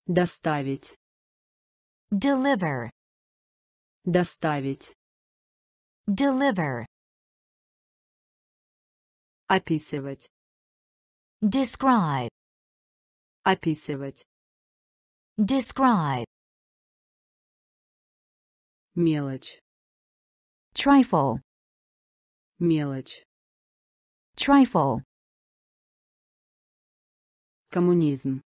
Доставить. deliver, Доставить. deliver, Описывать. describe, Описывать. describe, Мелочь. trifle, мелочь, trifle, коммунизм,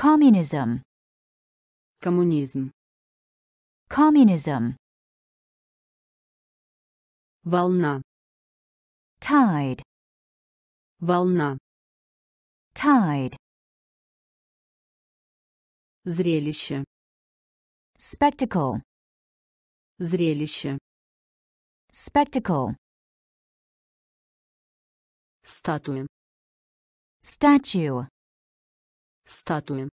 communism, коммунизм, communism, волна, tide, волна, tide, зрелище, spectacle, зрелище, spectacle, статуя, statue, статуя,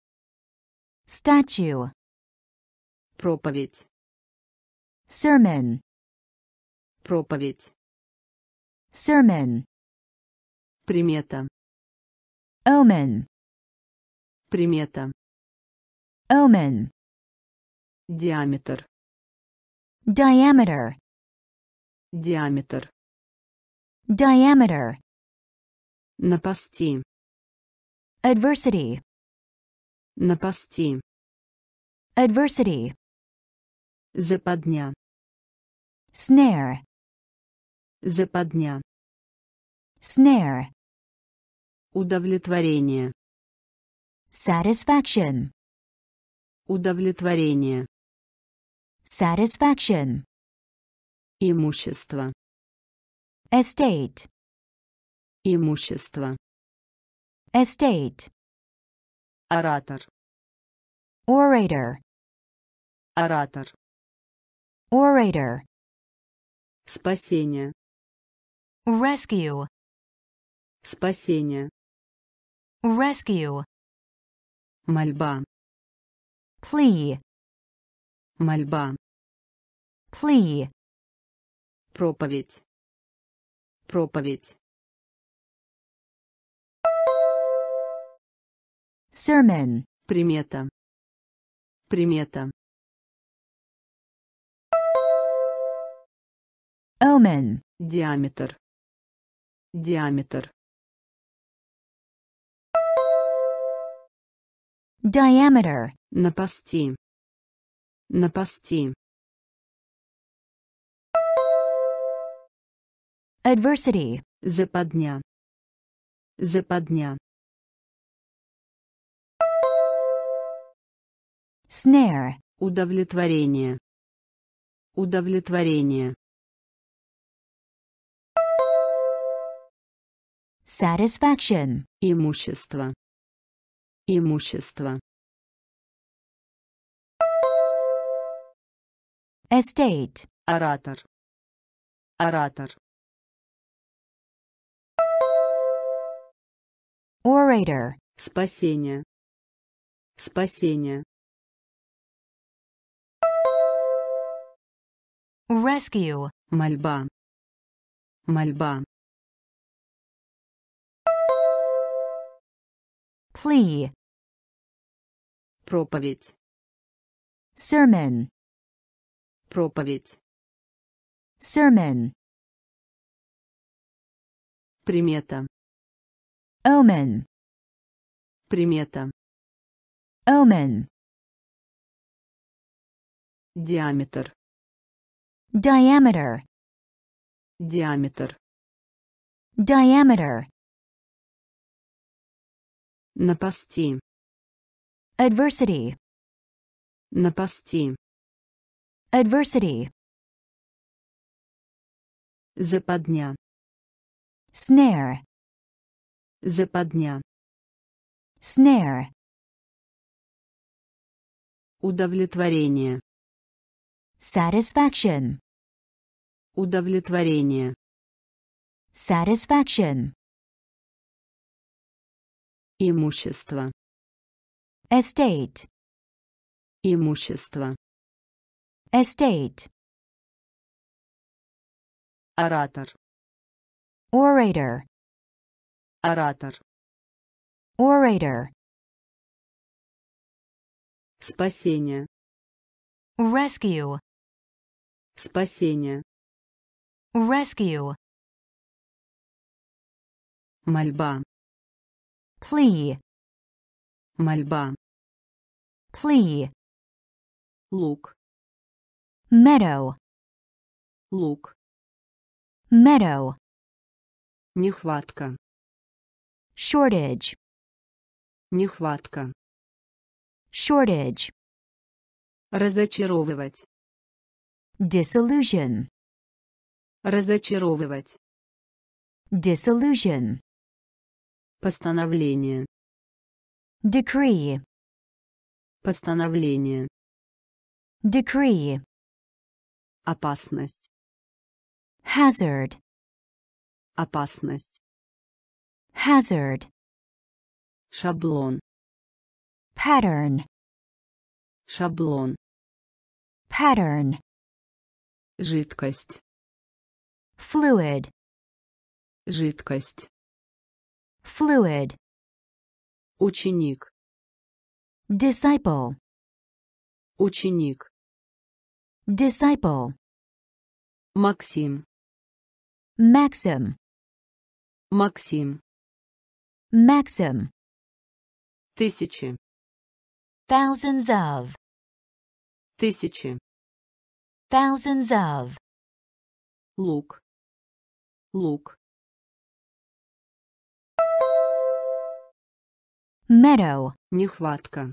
statue, проповедь, sermon, проповедь, sermon, примета, omen, примета, omen, диаметр, diameter, диаметр, diameter, напасти, adversity, напасти, adversity, западня, snare, западня, snare, удовлетворение, satisfaction, удовлетворение, satisfaction, имущество, estate, имущество, estate, оратор, orator, оратор, orator, спасение, rescue, спасение, rescue, мольба, plea, мольба, plea, проповедь, проповедь, sermon, примета, примета, omen, диаметр, диаметр, diameter, напасти, напасти, adversity, западня, западня, snare, удовлетворение, удовлетворение, satisfaction, имущество, имущество, estate, оратор, оратор, orator, спасение, спасение, rescue, мольба, мольба, plea, проповедь, sermon, проповедь, sermon, примета, omen, примета, omen, диаметр, diameter, диаметр, diameter, напасти, adversity, напасти, adversity, западня, snare, западня, snare, удовлетворение, satisfaction, удовлетворение, satisfaction, имущество, estate, имущество, estate, оратор, orator, оратор, orator, спасение, rescue, спасение, rescue, мольба, plea, мольба, plea, лук, meadow, Лук. meadow, Нехватка. shortage, Нехватка. shortage, Разочаровывать. Disillusion, Разочаровывать. disillusion, Постановление. decree, Постановление. decree, Опасность. hazard, Опасность. hazard, Шаблон. pattern, Шаблон. pattern, Жидкость. fluid, Жидкость. fluid, Ученик. disciple, Ученик. disciple, Максим. maxim, Максим. maxim, Тысячи. thousands of, Тысячи. Thousands of, Лук. Лук. meadow, Нехватка.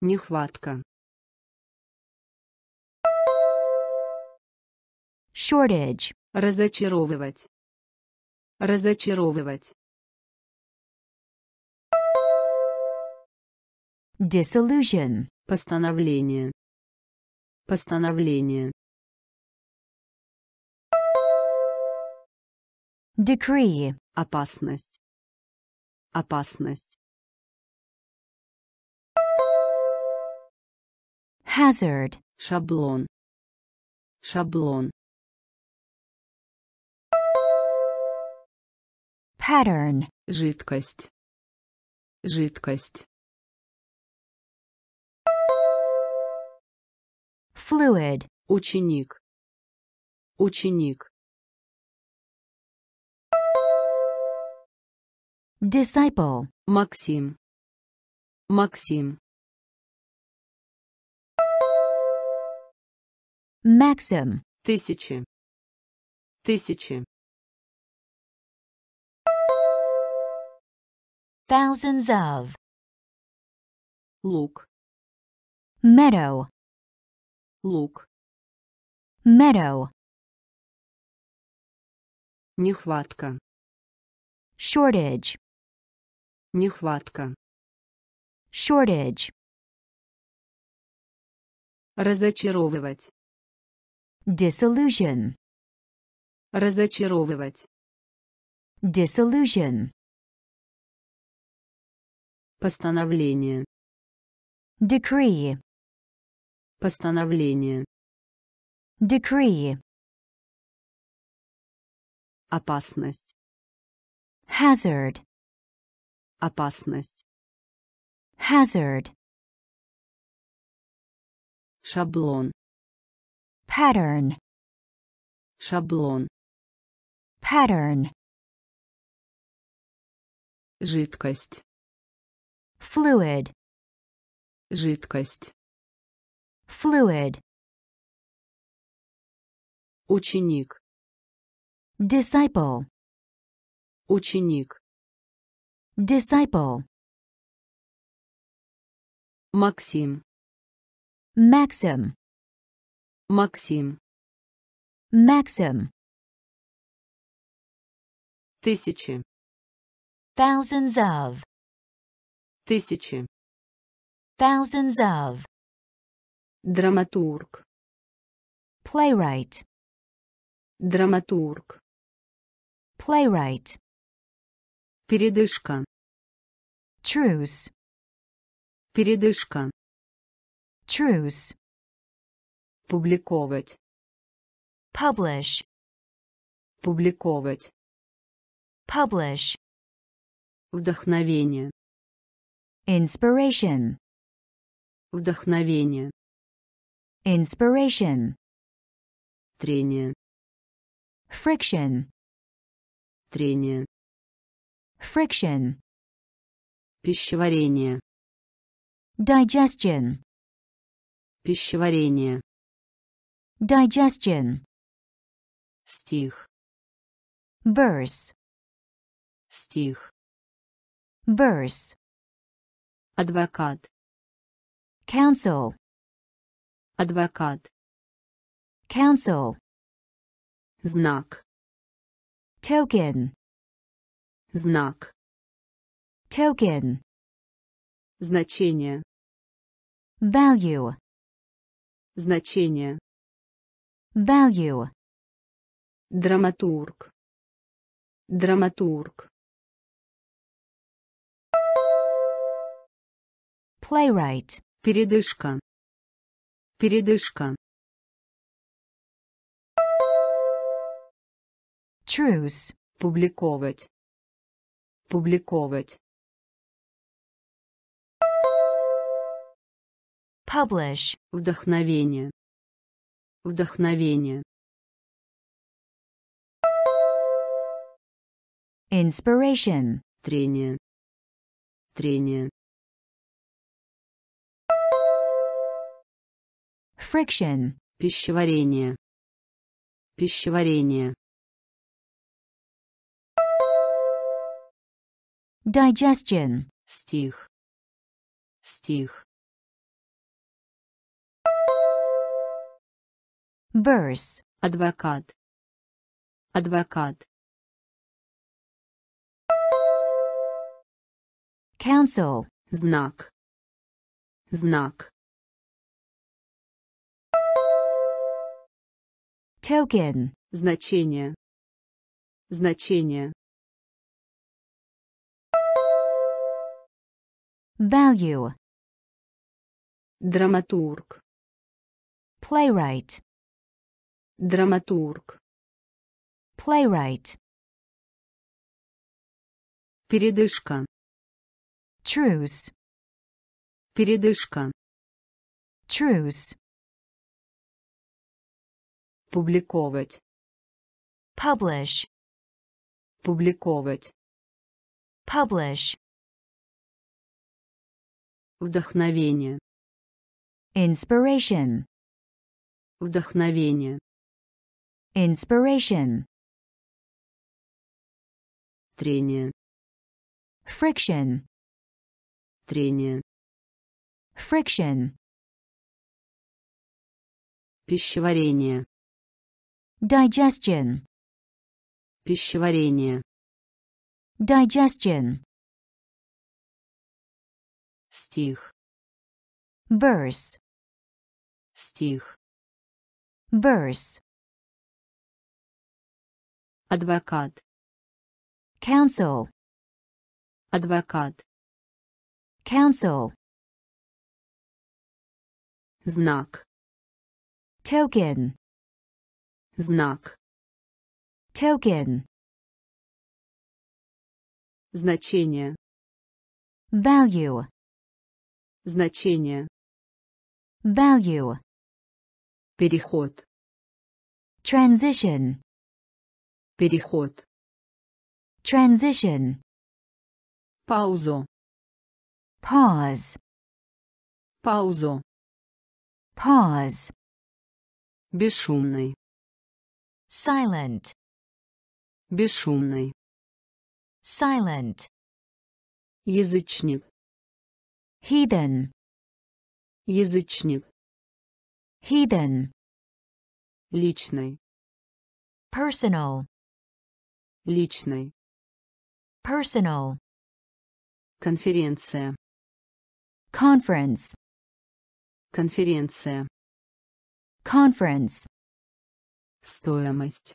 Нехватка. shortage, Разочаровывать. Разочаровывать. disillusion, Постановление. Постановление. decree, Опасность. Опасность. hazard, Шаблон. Шаблон. pattern, Жидкость. Жидкость. Fluid, Ученик. Ученик. disciple, Максим. Максим. maxim, Тысячи. Тысячи. thousands of, Лук. meadow, Лук. meadow, Нехватка. shortage, Нехватка. shortage, Разочаровывать. disillusion, Разочаровывать. disillusion, Постановление. decree, Постановление. decree, Опасность. hazard, Опасность. hazard, Шаблон. pattern, Шаблон. pattern, Жидкость. fluid, Жидкость. fluid, Ученик. disciple, Ученик. disciple, Максим. maxim, Максим. maxim, Тысячи. thousands of, Тысячи. thousands of, Драматург. playwright, Драматург. playwright, Передышка. truce, Передышка. truce, Публиковать. publish, Публиковать. publish, Вдохновение. inspiration, Вдохновение. inspiration, Трение. friction, Трение. friction, Пищеварение. digestion, Пищеварение. digestion, Стих. verse, Стих. verse, Адвокат. counsel, Адвокат. counsel, Знак. token, Знак. token, Значение. value, Значение. value, Драматург. Драматург. playwright, Передышка. Передышка. truce, Публиковать. Публиковать. publish, Вдохновение. Вдохновение. inspiration, Трение. Трение. Friction, Пищеварение. Пищеварение. digestion, Стих. Стих. verse, Адвокат. Адвокат. counsel, Знак. Знак. Token, Значение. Значение. value, Драматург. playwright, Драматург. playwright, Передышка. truce, Передышка. truce, Публиковать. publish, Публиковать. publish, Вдохновение. inspiration, Вдохновение. inspiration, Трение. friction, Трение. friction, Пищеварение. Digestion, Пищеварение. digestion, Стих. verse, Стих. verse, Адвокат. counsel, Адвокат. counsel, Знак. token, Знак. token, Значение. value, Значение. value, Переход. transition, Переход. transition, Паузу. pause, Паузу. pause, Бесшумный. silent, Бесшумный. silent, Язычник. heathen, Язычник. heathen, Личный. personal, Личный. personal, Конференция. conference, Конференция. conference, Стоимость.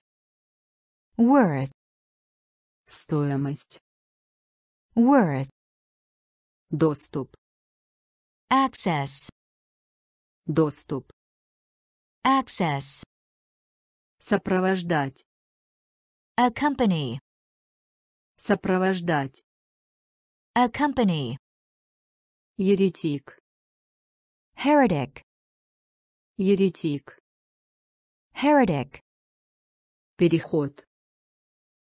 worth, Стоимость. worth, Доступ. access, Доступ. access, Сопровождать. accompany, Сопровождать. accompany, Еретик. heretic, Еретик. Heretic, Переход.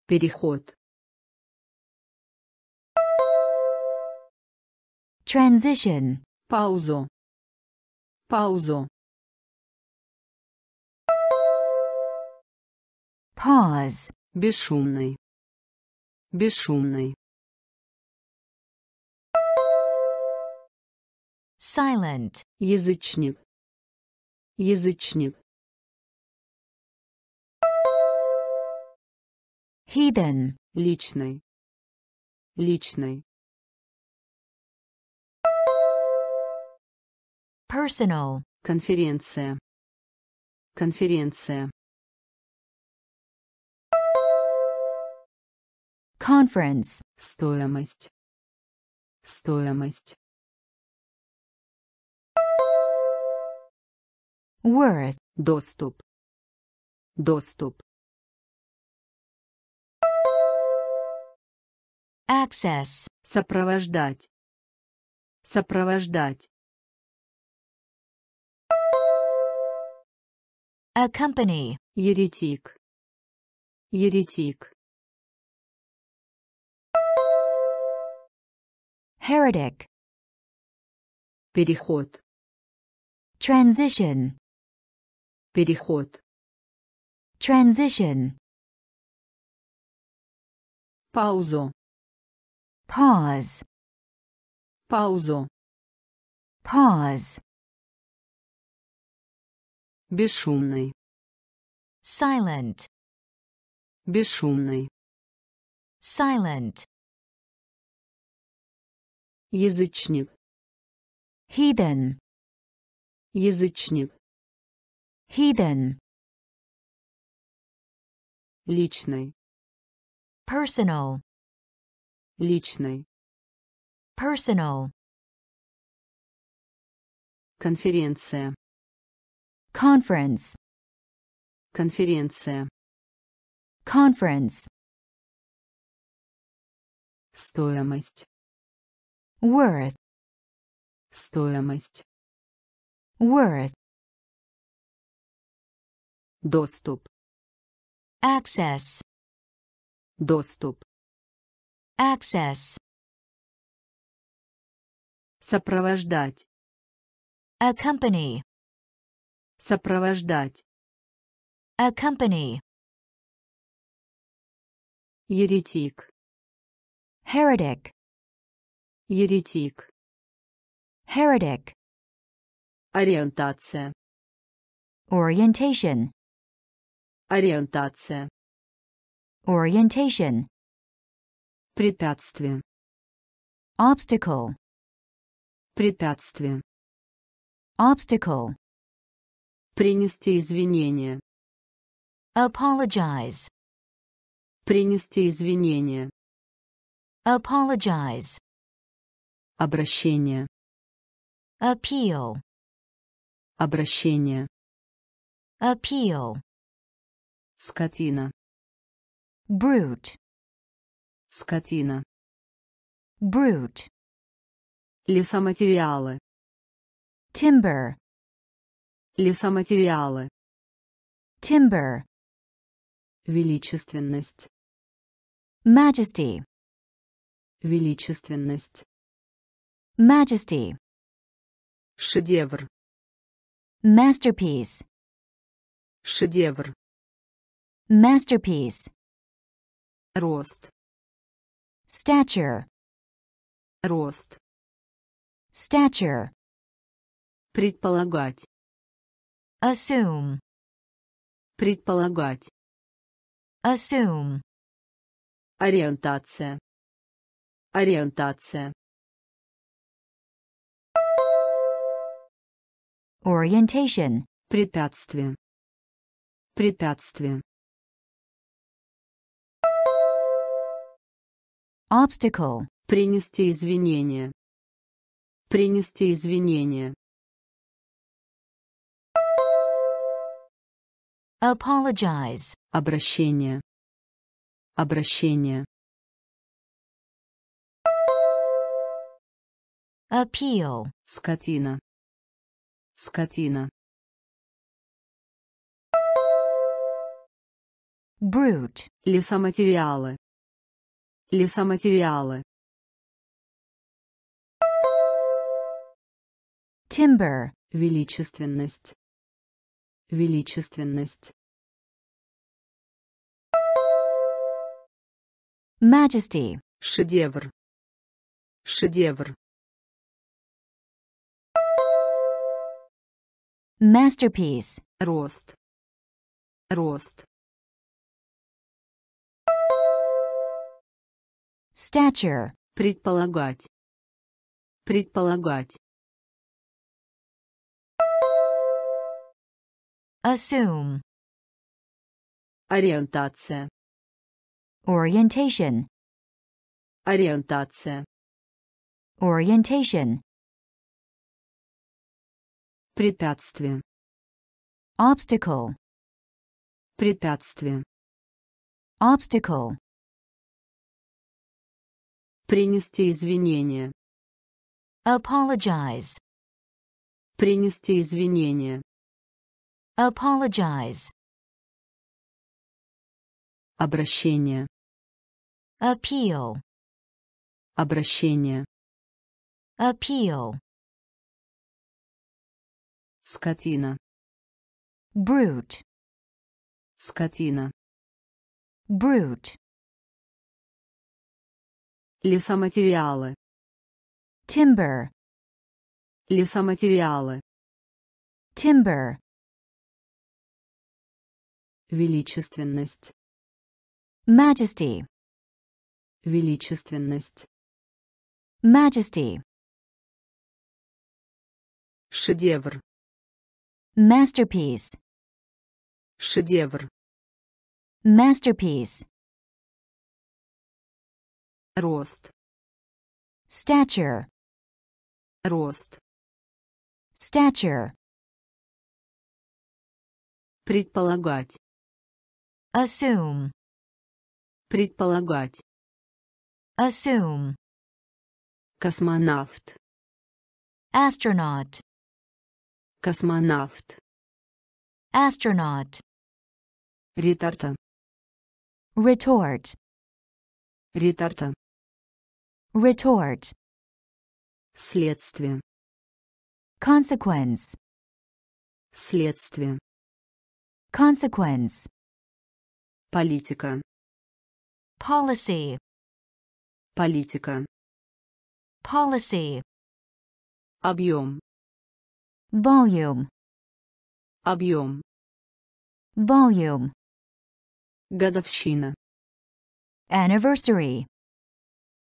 Переход. transition, Паузу. Паузу. Pause. Бесшумный. Бесшумный. Silent. Язычник. Язычник. Heathen. Личный. Личный. Personal. Конференция. Конференция. Conference. Стоимость. Стоимость. Worth. Доступ. Доступ. Access. Сопровождать. Сопровождать. Accompany. Еретик. Еретик. Heretic. Переход. Transition. Переход. Transition. Паузу. Pause. Паузу. Pause. Бесшумный. Silent. Бесшумный. Silent. Язычник. Heathen. Язычник. Heathen. Личный. Personal. Личный. Personal. Конференция. Conference. Конференция. Conference. Стоимость. Worth. Стоимость. Worth. Доступ. Access. Доступ. Access. Сопровождать. Accompany. Сопровождать. Accompany. Еретик. Heretic. Еретик. Heretic. Ориентация. Orientation. Ориентация. Orientation. Препятствие. Obstacle. Препятствие. Obstacle. Принести извинения. Apologize. Принести извинения. Apologize. Обращение. Appeal. Обращение. Appeal. Скотина. Brute. Скотина. Brute. Лесоматериалы. Timber. Лесоматериалы. Timber. Величественность. Majesty. Величественность. Majesty. Шедевр. Masterpiece. Шедевр. Masterpiece. Рост. Stature. Рост. Stature. Предполагать. Assume. Предполагать. Assume. Ориентация. Ориентация. Orientation. Препятствие. Препятствие. Obstacle. Принести извинения. Принести извинения. Apologize. Обращение. Обращение. Appeal. Скотина. Скотина. Brute. Лесоматериалы. Лесоматериалы. Timber. Величественность. Величественность. Majesty. Шедевр. Шедевр. Masterpiece. Рост. Рост. Stature. Предполагать. Предполагать. Assume. Ориентация. Orientation. Ориентация. Orientation. Препятствие. Obstacle. Препятствие. Obstacle. Принести извинения. Apologize. Принести извинения. Apologize. Обращение. Appeal. Обращение. Appeal. Скотина. Brute. Скотина. Brute. Лесоматериалы. Timber. Лесоматериалы. Timber. Величественность. Majesty. Величественность. Majesty. Шедевр. Masterpiece. Шедевр. Masterpiece. Рост. Stature. Рост. Stature. Предполагать. Assume. Предполагать. Assume. Космонавт. Astronaut. Космонавт. Astronaut. Ретарта. Retort. Ретарта. Retort. Следствие. Consequence. Следствие. Consequence. Политика. Policy. Политика. Policy. Объем. Volume. Объем. Volume. Годовщина. Anniversary.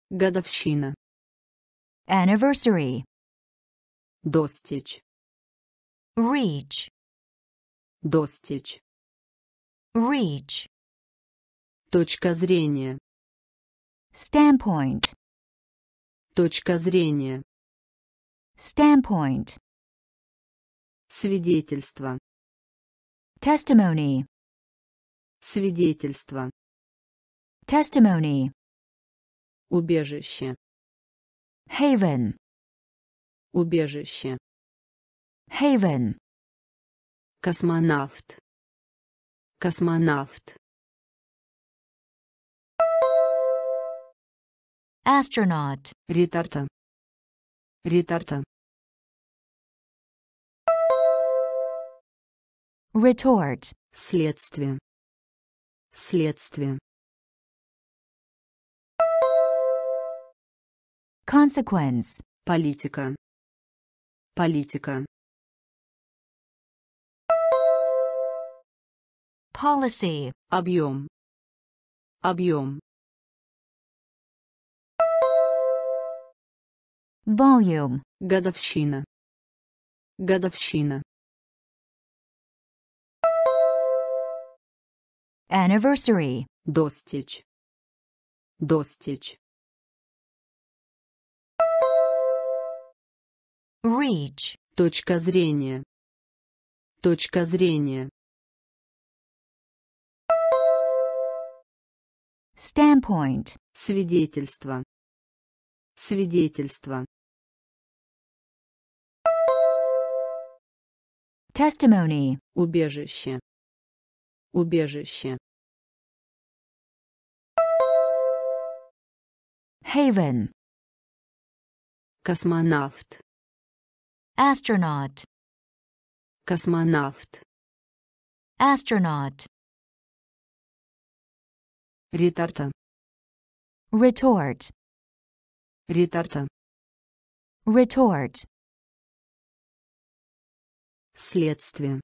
Годовщина. Anniversary. Достичь. Reach. Достичь. Reach. Точка зрения. Standpoint. Точка зрения. Standpoint. Свидетельство. Testimony. Свидетельство. Testimony. Убежище. Haven. Убежище. Haven. Космонавт. Космонавт. Astronaut. Ретарта. Ретарта. Retort. Следствие. Следствие. Consequence. Политика. Политика. Policy. Объем. Объем. Volume. Годовщина. Годовщина. Anniversary. Достичь. Достичь. Reach. Точка зрения. Точка зрения. Standpoint. Свидетельство. Свидетельство. Testimony. Убежище. Убежище. Haven. Космонавт. Astronaut. Космонавт. Astronaut. Ретарта. retort, Ретарта. retort, Следствие.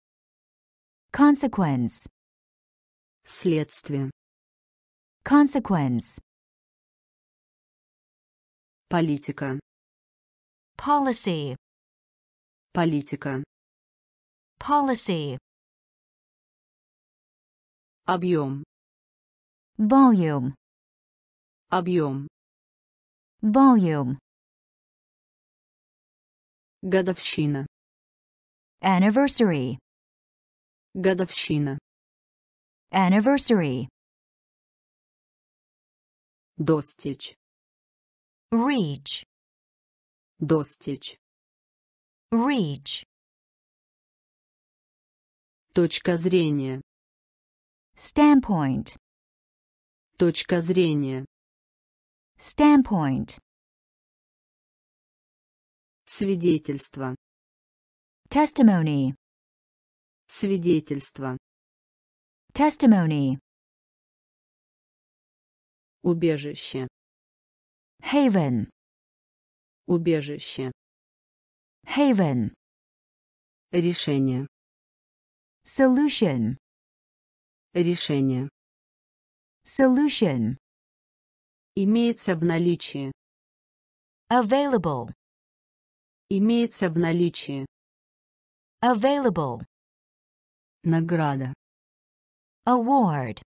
consequence, Следствие. consequence, Политика. policy, Политика. policy, Объем. volume, Объем. volume, Годовщина. anniversary, Годовщина. anniversary, Достичь. reach, Достичь. Reach, Точка зрения. standpoint, Точка зрения. standpoint, Свидетельство. testimony, Свидетельство. testimony, Убежище. haven, Убежище. Haven, Решение. solution, Решение. solution, Имеется в наличии. available, Имеется в наличии. available, Награда. award,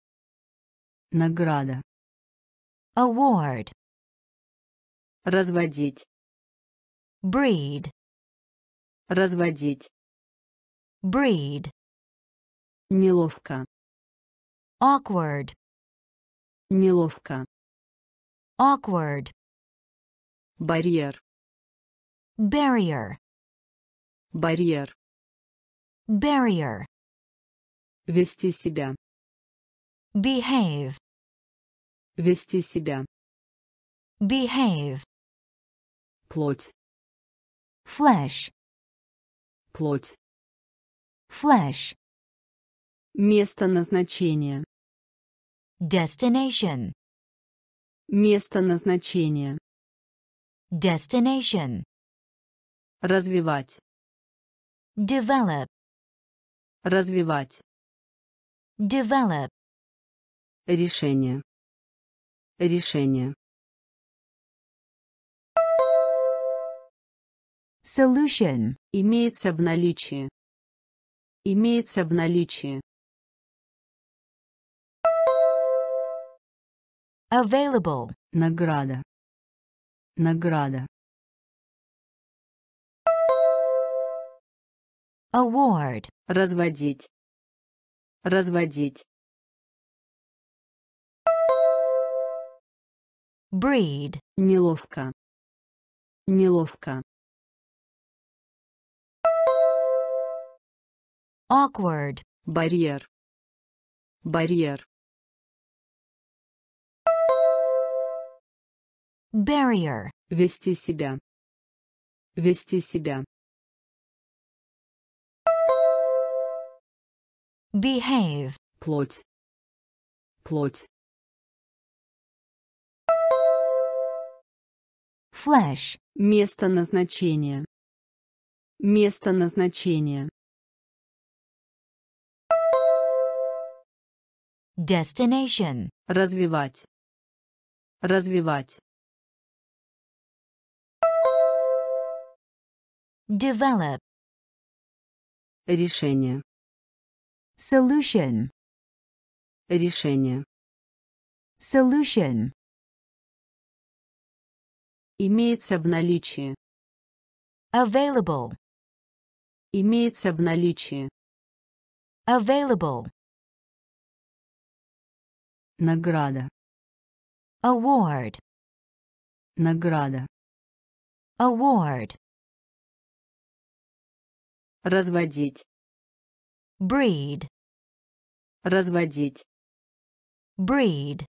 Награда. award, Разводить. breed, Разводить. breed, Неловко. awkward, Неловко. awkward, Барьер. barrier, Барьер. barrier, Вести себя. behave, Вести себя. behave, Плоть. flesh, Плоть. flesh, Место назначения. destination, Место назначения. destination, Развивать. develop, Развивать. develop, Решение. Решение. Solution, Имеется в наличии. Имеется в наличии. available, Награда. Награда. award, Разводить. Разводить. breed, Неловко. Неловко. Awkward, Барьер. Барьер. barrier, Вести себя. Вести себя. behave, Плоть. Плоть. flesh, Место назначения. Место назначения. Destination, Развивать. Развивать. develop, Решение. solution, Решение. solution, Имеется в наличии. available, Имеется в наличии. available, Награда. award, Награда. award, Разводить. breed, Разводить. breed,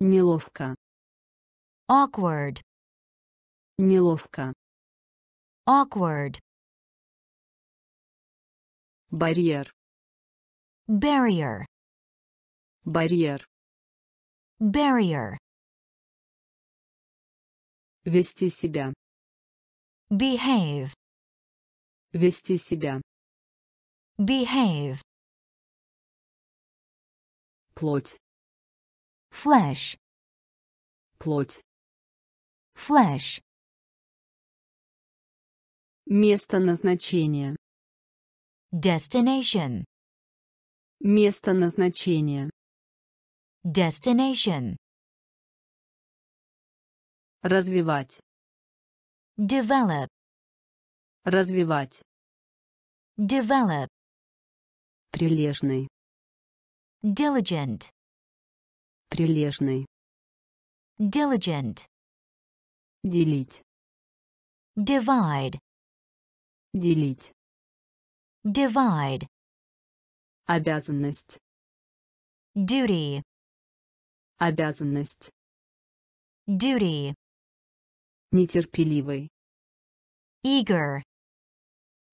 Неловко. awkward, Неловко. awkward, Барьер. barrier, Барьер. barrier, Вести себя. behave, Вести себя. behave, Плоть. flesh, Плоть. flesh, Место назначения. destination, Место назначения. Destination, Развивать. develop, Развивать. develop, Прилежный. diligent, Прилежный. diligent, Делить. divide, Делить. divide, Обязанность. duty, Обязанность. duty, Нетерпеливый. eager,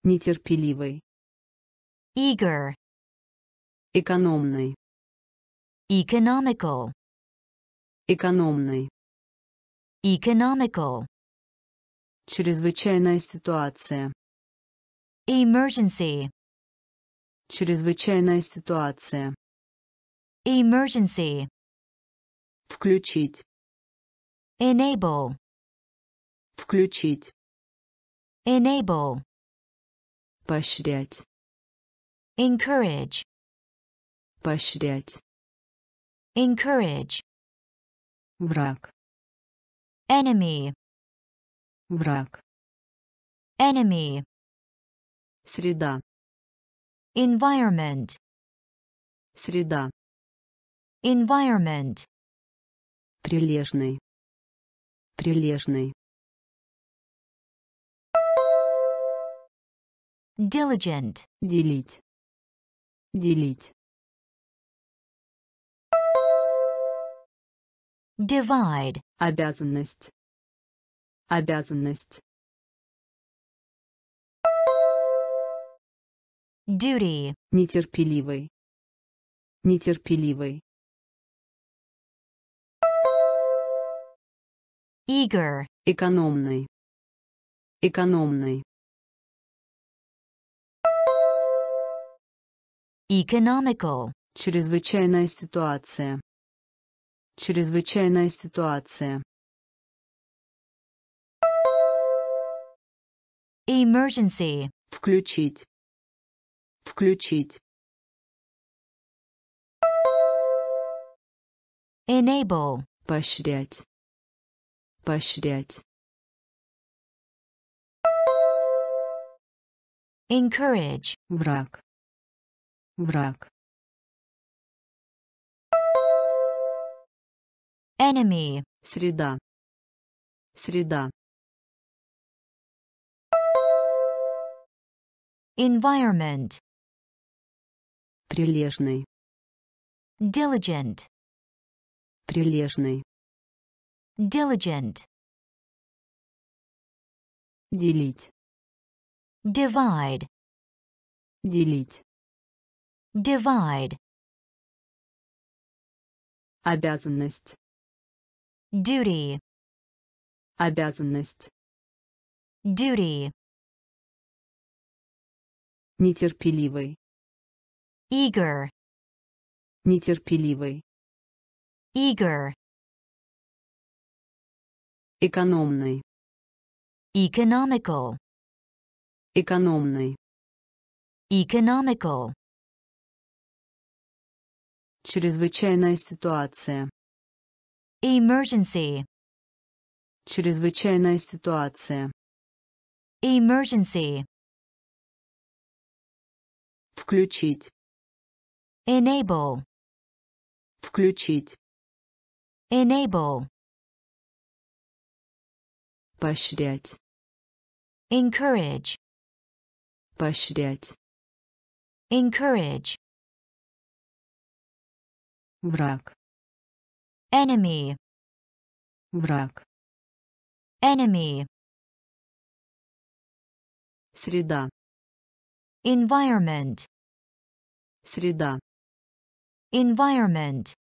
Нетерпеливый. eager, Экономный. economical, Экономный. economical, Чрезвычайная ситуация. emergency, Чрезвычайная ситуация. emergency, Включить. enable, Включить. enable, Поощрять. encourage, Поощрять. encourage, Враг. enemy, Враг. enemy, Среда. environment, Среда. environment, Прилежный. Прилежный. diligent, Делить. Делить. divide, Обязанность. Обязанность. duty, Нетерпеливый. Нетерпеливый. Eager, Экономный. Экономный. economical, Чрезвычайная ситуация. Чрезвычайная ситуация. emergency, Включить. Включить. enable, Поощрять. Поощрять. encourage, Враг. Враг. enemy, Среда. Среда. environment, Прилежный. diligent, Прилежный. Diligent, Делить. divide, Делить. divide, Обязанность. duty, Обязанность. duty, Нетерпеливый. eager, Нетерпеливый. eager, Экономный. economical, Экономный. economical, Чрезвычайная ситуация. emergency, Чрезвычайная ситуация. emergency, Включить. enable, Включить. enable, Поощрять. encourage, Поощрять. encourage, Враг. enemy, Враг. enemy, Среда. environment, Среда. environment,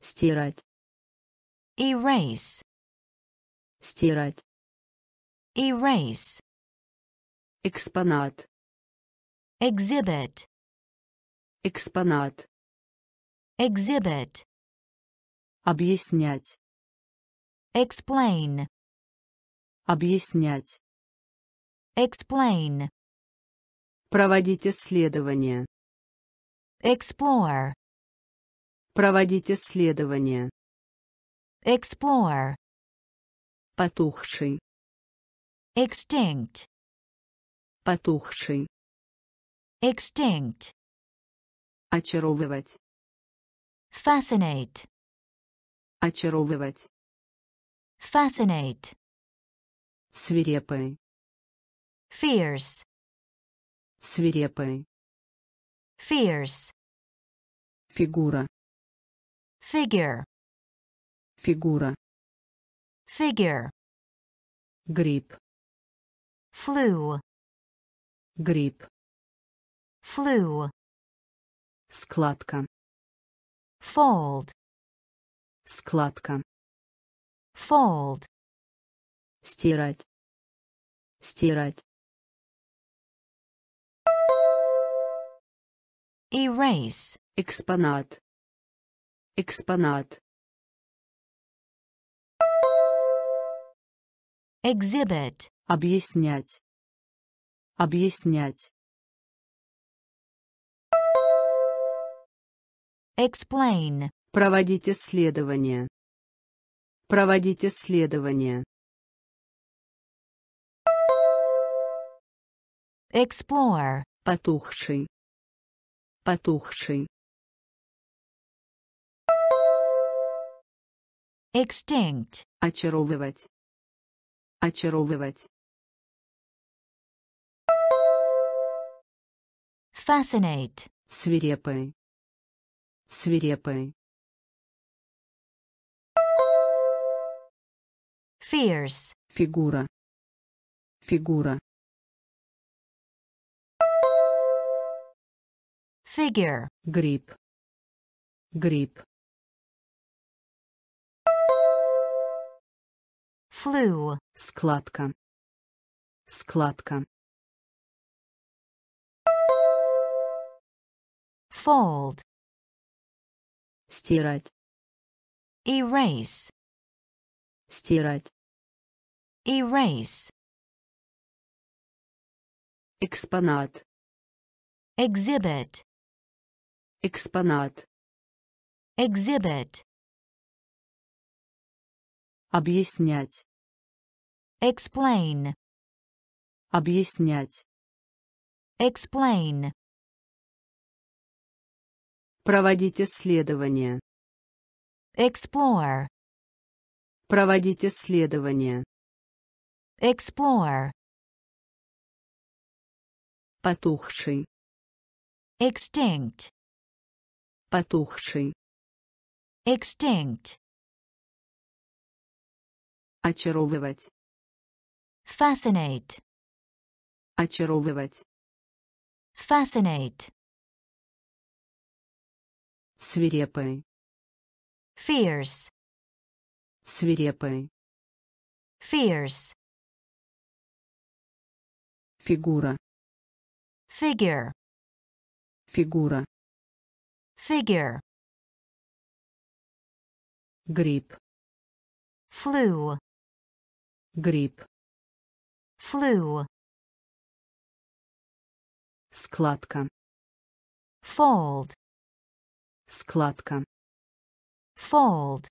Стирать. erase, Стирать. erase, Экспонат. exhibit, Экспонат. exhibit, Объяснять. explain, Объяснять. explain, Проводить исследования. explore, Проводить исследования. explore, Потухший. extinct, Потухший. extinct, Очаровывать. fascinate, Очаровывать. fascinate, Свирепый. fierce, Свирепый. fierce, Фигура. figure, Фигура. Figure, Грипп. flu, Грипп. flu, Складка. fold, Складка. fold, Стирать. Стирать. erase, Экспонат. Экспонат. Exhibit, Объяснять. Объяснять. explain, Проводить исследования. Проводить исследования. explore, Потухший. Потухший. extinct, Очаровывать. Очаровывать. fascinate, Свирепый. Свирепый. fierce, Фигура. Фигура. figure, Грипп. Грипп. Flu, Складка. Складка. fold, Стирать. erase, Стирать. erase, Экспонат. exhibit, Экспонат. exhibit, Объяснять. Explain, Объяснять. explain, Проводить исследования. explore, Проводить исследования. explore, Потухший. extinct, Потухший. extinct, Очаровывать. Fascinate, Очаровывать. fascinate, Свирепый. fierce, Свирепый. fierce, Фигура. figure, Фигура. figure, Грипп. flu, Грипп. Flu, Складка. fold, Складка. fold,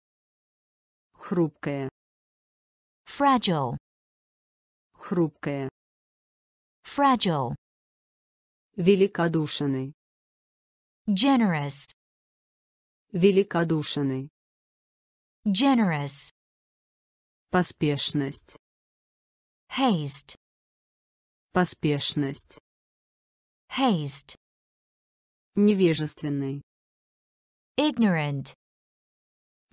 Хрупкая. fragile, Хрупкая. fragile, Великодушный. generous, Великодушный. generous, Поспешность. Haste, Поспешность. haste, Невежественный. ignorant,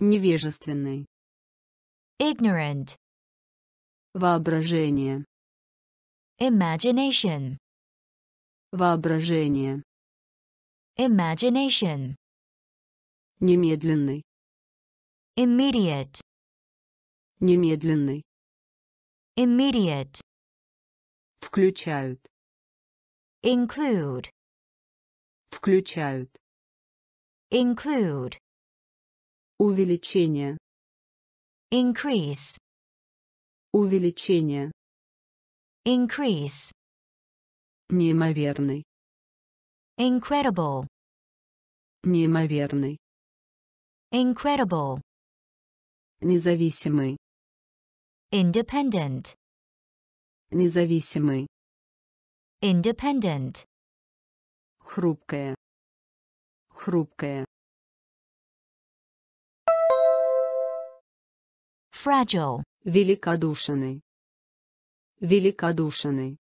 Невежественный. ignorant, Воображение. imagination, Воображение. imagination, Немедленный. immediate, Немедленный. Immediate, Включают. include, Включают. include, Увеличение. increase, Увеличение. increase, Неимоверный. incredible, Неимоверный. incredible, Независимый. Independent, Независимый. independent, Хрупкая. Хрупкая. fragile, Великодушный. Великодушный.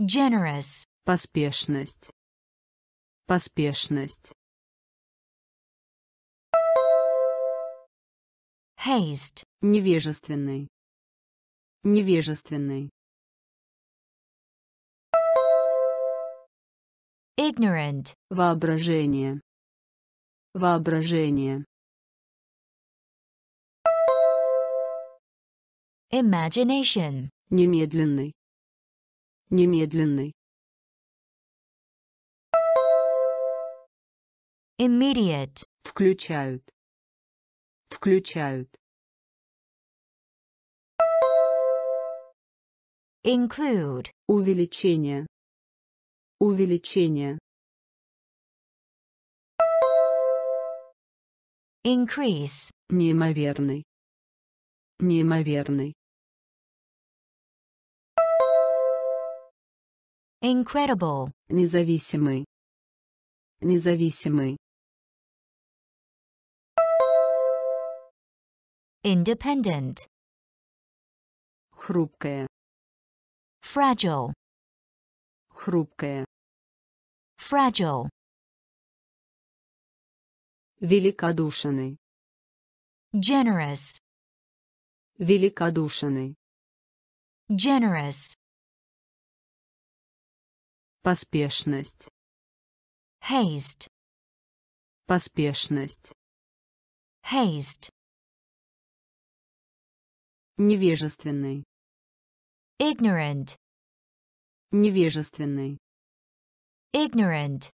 generous, Поспешность. Поспешность. Haste, Невежественный. Невежественный. ignorant, Воображение. Воображение. imagination, Немедленный. Немедленный. immediate, Включают. Включают. include, Увеличение. Увеличение. increase, Неимоверный. Неимоверный. incredible, Независимый. Независимый. Independent, Хрупкая. fragile, Хрупкая. fragile, Великодушный. generous, Великодушный. generous, Поспешность. haste, Поспешность. haste, Невежественный. ignorant, Невежественный. ignorant,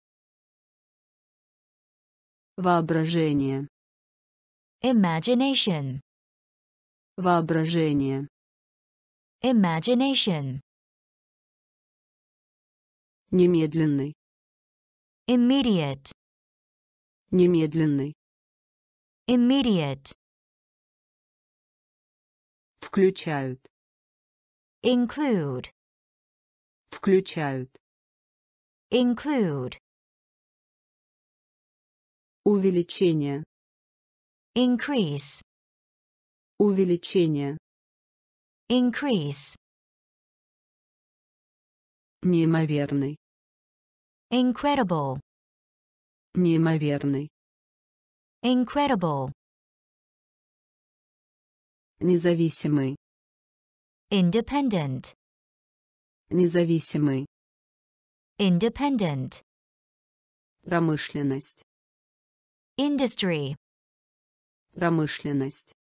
Воображение. imagination, Воображение. imagination, Немедленный. immediate, Немедленный. immediate, Включают. include, Включают. include, Увеличение. increase, Увеличение. increase, Неимоверный. incredible, Неимоверный. incredible, Независимый. independent, Независимый. independent, Промышленность. industry, Промышленность.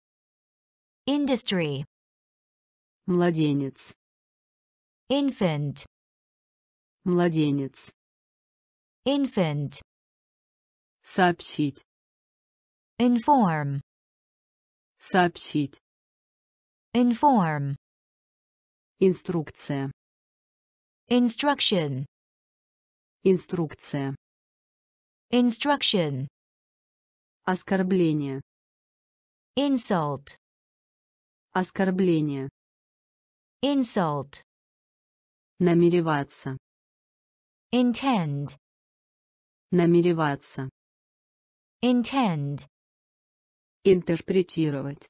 industry, Младенец. infant, Младенец. infant, Сообщить. inform, Сообщить. Inform, Инструкция. instruction, Инструкция. instruction, Оскорбление. insult, Оскорбление. insult, Намереваться. intend, Намереваться. intend, Интерпретировать.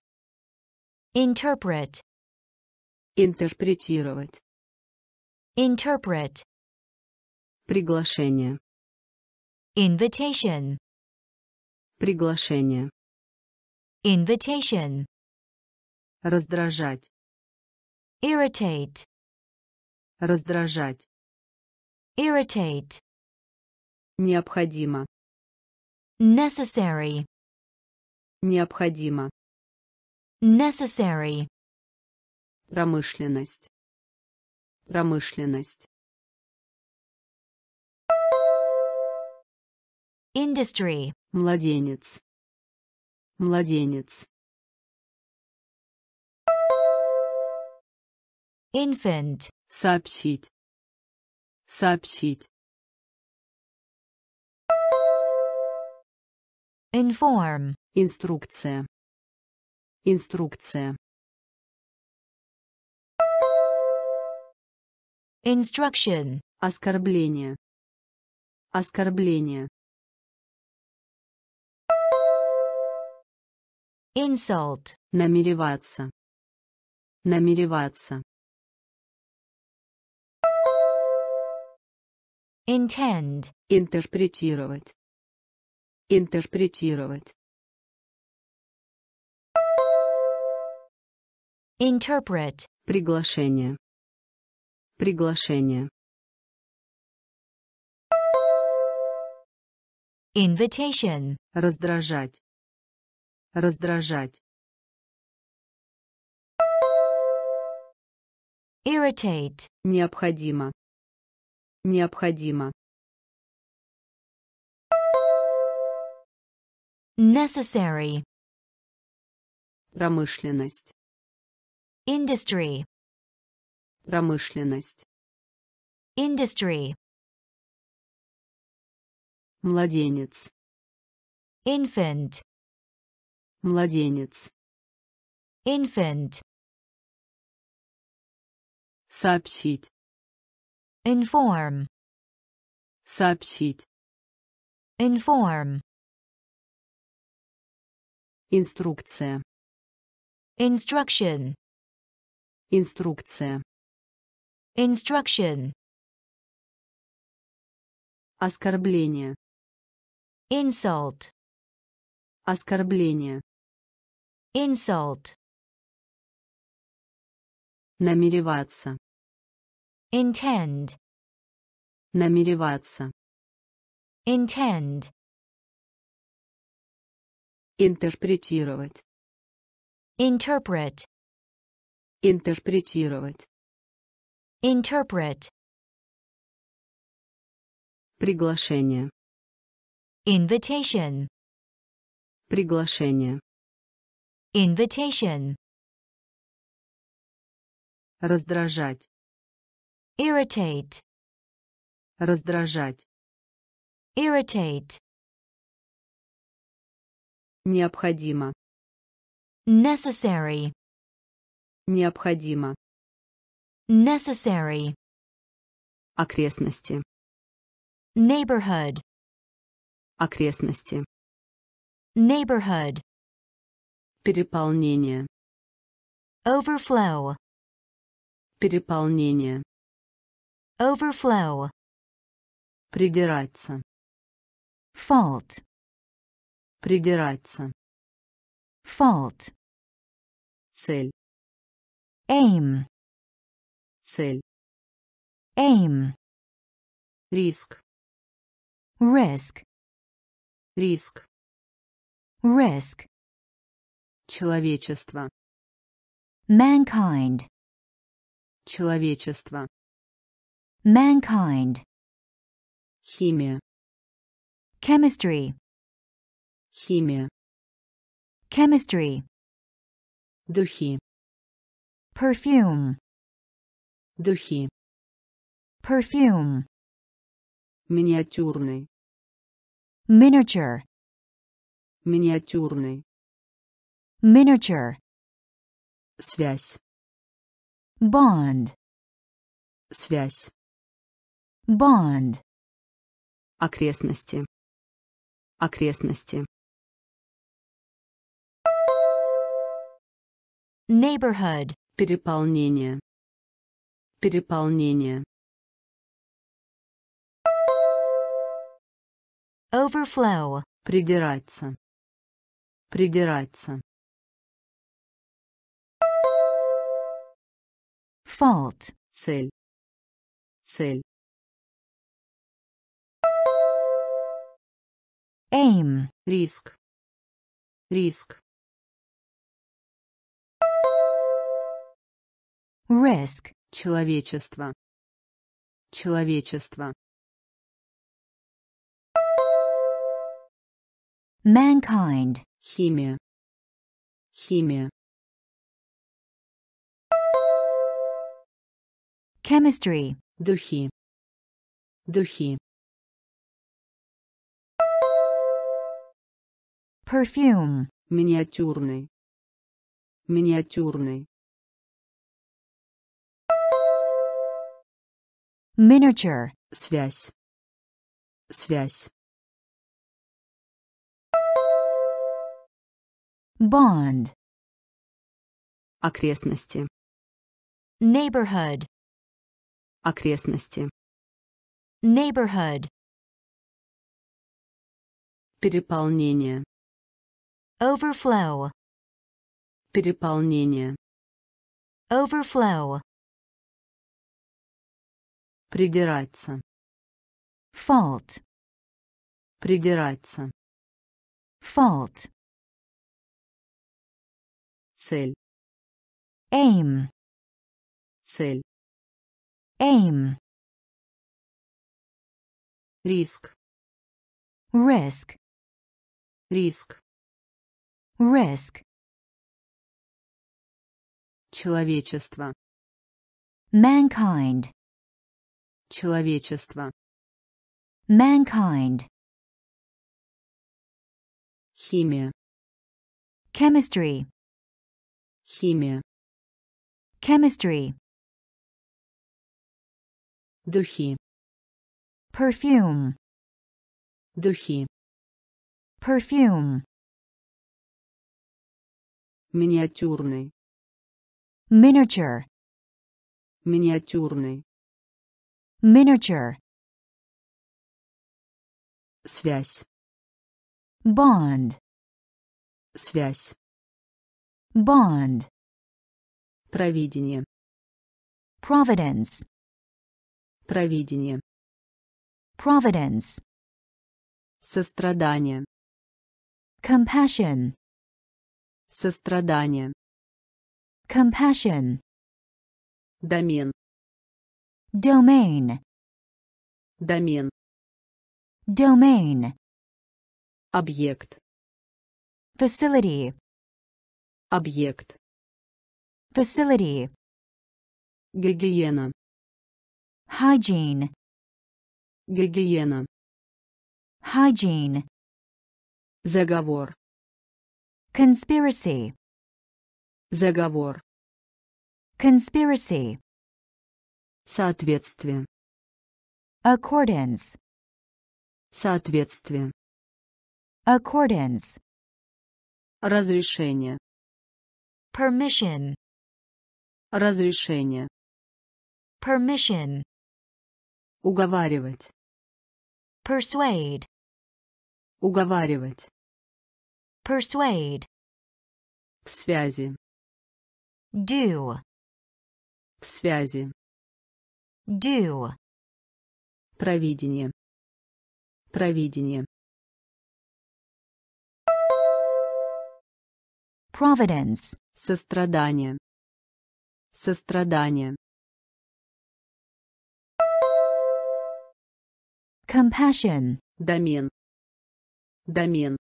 Interpret, Интерпретировать. interpret, Приглашение. invitation, Приглашение. invitation, Раздражать. irritate, Раздражать. irritate, Необходимо. necessary, Необходимо. Necessary, Промышленность. Промышленность. industry, Младенец. Младенец. infant, Сообщить. Сообщить. inform, Инструкция. Инструкция. instruction, Оскорбление. Оскорбление. insult, Намереваться. Намереваться. intend, Интерпретировать. Интерпретировать. Interpret, Приглашение. Приглашение. invitation, Раздражать. Раздражать. irritate, Необходимо. Необходимо. necessary, Промышленность. Industry, Промышленность. industry, Младенец. infant, Младенец. infant, Сообщить. inform, Сообщить. inform, Инструкция. instruction, Инструкция. instruction, Оскорбление. insult, Оскорбление. insult, Намереваться. intend, Намереваться. intend, Интерпретировать. interpret, Интерпретировать. interpret, Приглашение. invitation, Приглашение. invitation, Раздражать. irritate, Раздражать. irritate, Необходимо. necessary, Необходимо. necessary, Окрестности. neighborhood, Окрестности. neighborhood, Переполнение. overflow, Переполнение. overflow, Придираться. fault, Придираться. fault, Цель. Aim, Цель. aim, Риск. risk, Риск. risk, Человечество. mankind, Человечество. mankind, Химия. chemistry, Химия. chemistry, Духи. Perfume, Духи. perfume, Миниатюрный. miniature, Миниатюрный. miniature, Связь. bond, Связь. bond, Окрестности. Окрестности. neighborhood, Переполнение. Переполнение. overflow, Придираться. Придираться. fault, Цель. Цель. Aim. Риск. Риск. Risk. Человечество. Человечество. Mankind. Химия. Химия. Chemistry. Духи. Духи. Perfume. Миниатюрный. Миниатюрный. Miniature. Связь. Связь. Bond. Окрестности. Neighborhood. Окрестности. Neighborhood. Переполнение. Overflow. Переполнение. Overflow. Придираться. Fault. Придираться. Fault. Цель. Aim. Цель. Aim. Риск. Risk. Риск. Risk. Человечество. Mankind. Человечество. Mankind. Химия. Chemistry. Химия. Chemistry. Духи. Perfume. Духи. Perfume. Миниатюрный. Miniature. Миниатюрный. Miniature. Связь. Bond. Связь. Bond. Провидение. Providence. Провидение. Providence. Сострадание. Compassion. Сострадание. Compassion. Домен. Domain. Домен. Domain. Объект. Facility. Объект. Facility. Гигиена. Hygiene. Гигиена. Hygiene. Заговор. Conspiracy. Заговор. Conspiracy. Соответствие. Accordance. Соответствие. Accordance. Разрешение. Permission. Разрешение. Permission. Уговаривать. Persuade. Уговаривать. Persuade. В связи. Do. В связи. Do. Провидение. Провидение. Providence. Сострадание. Сострадание. Compassion. Домен. Домен.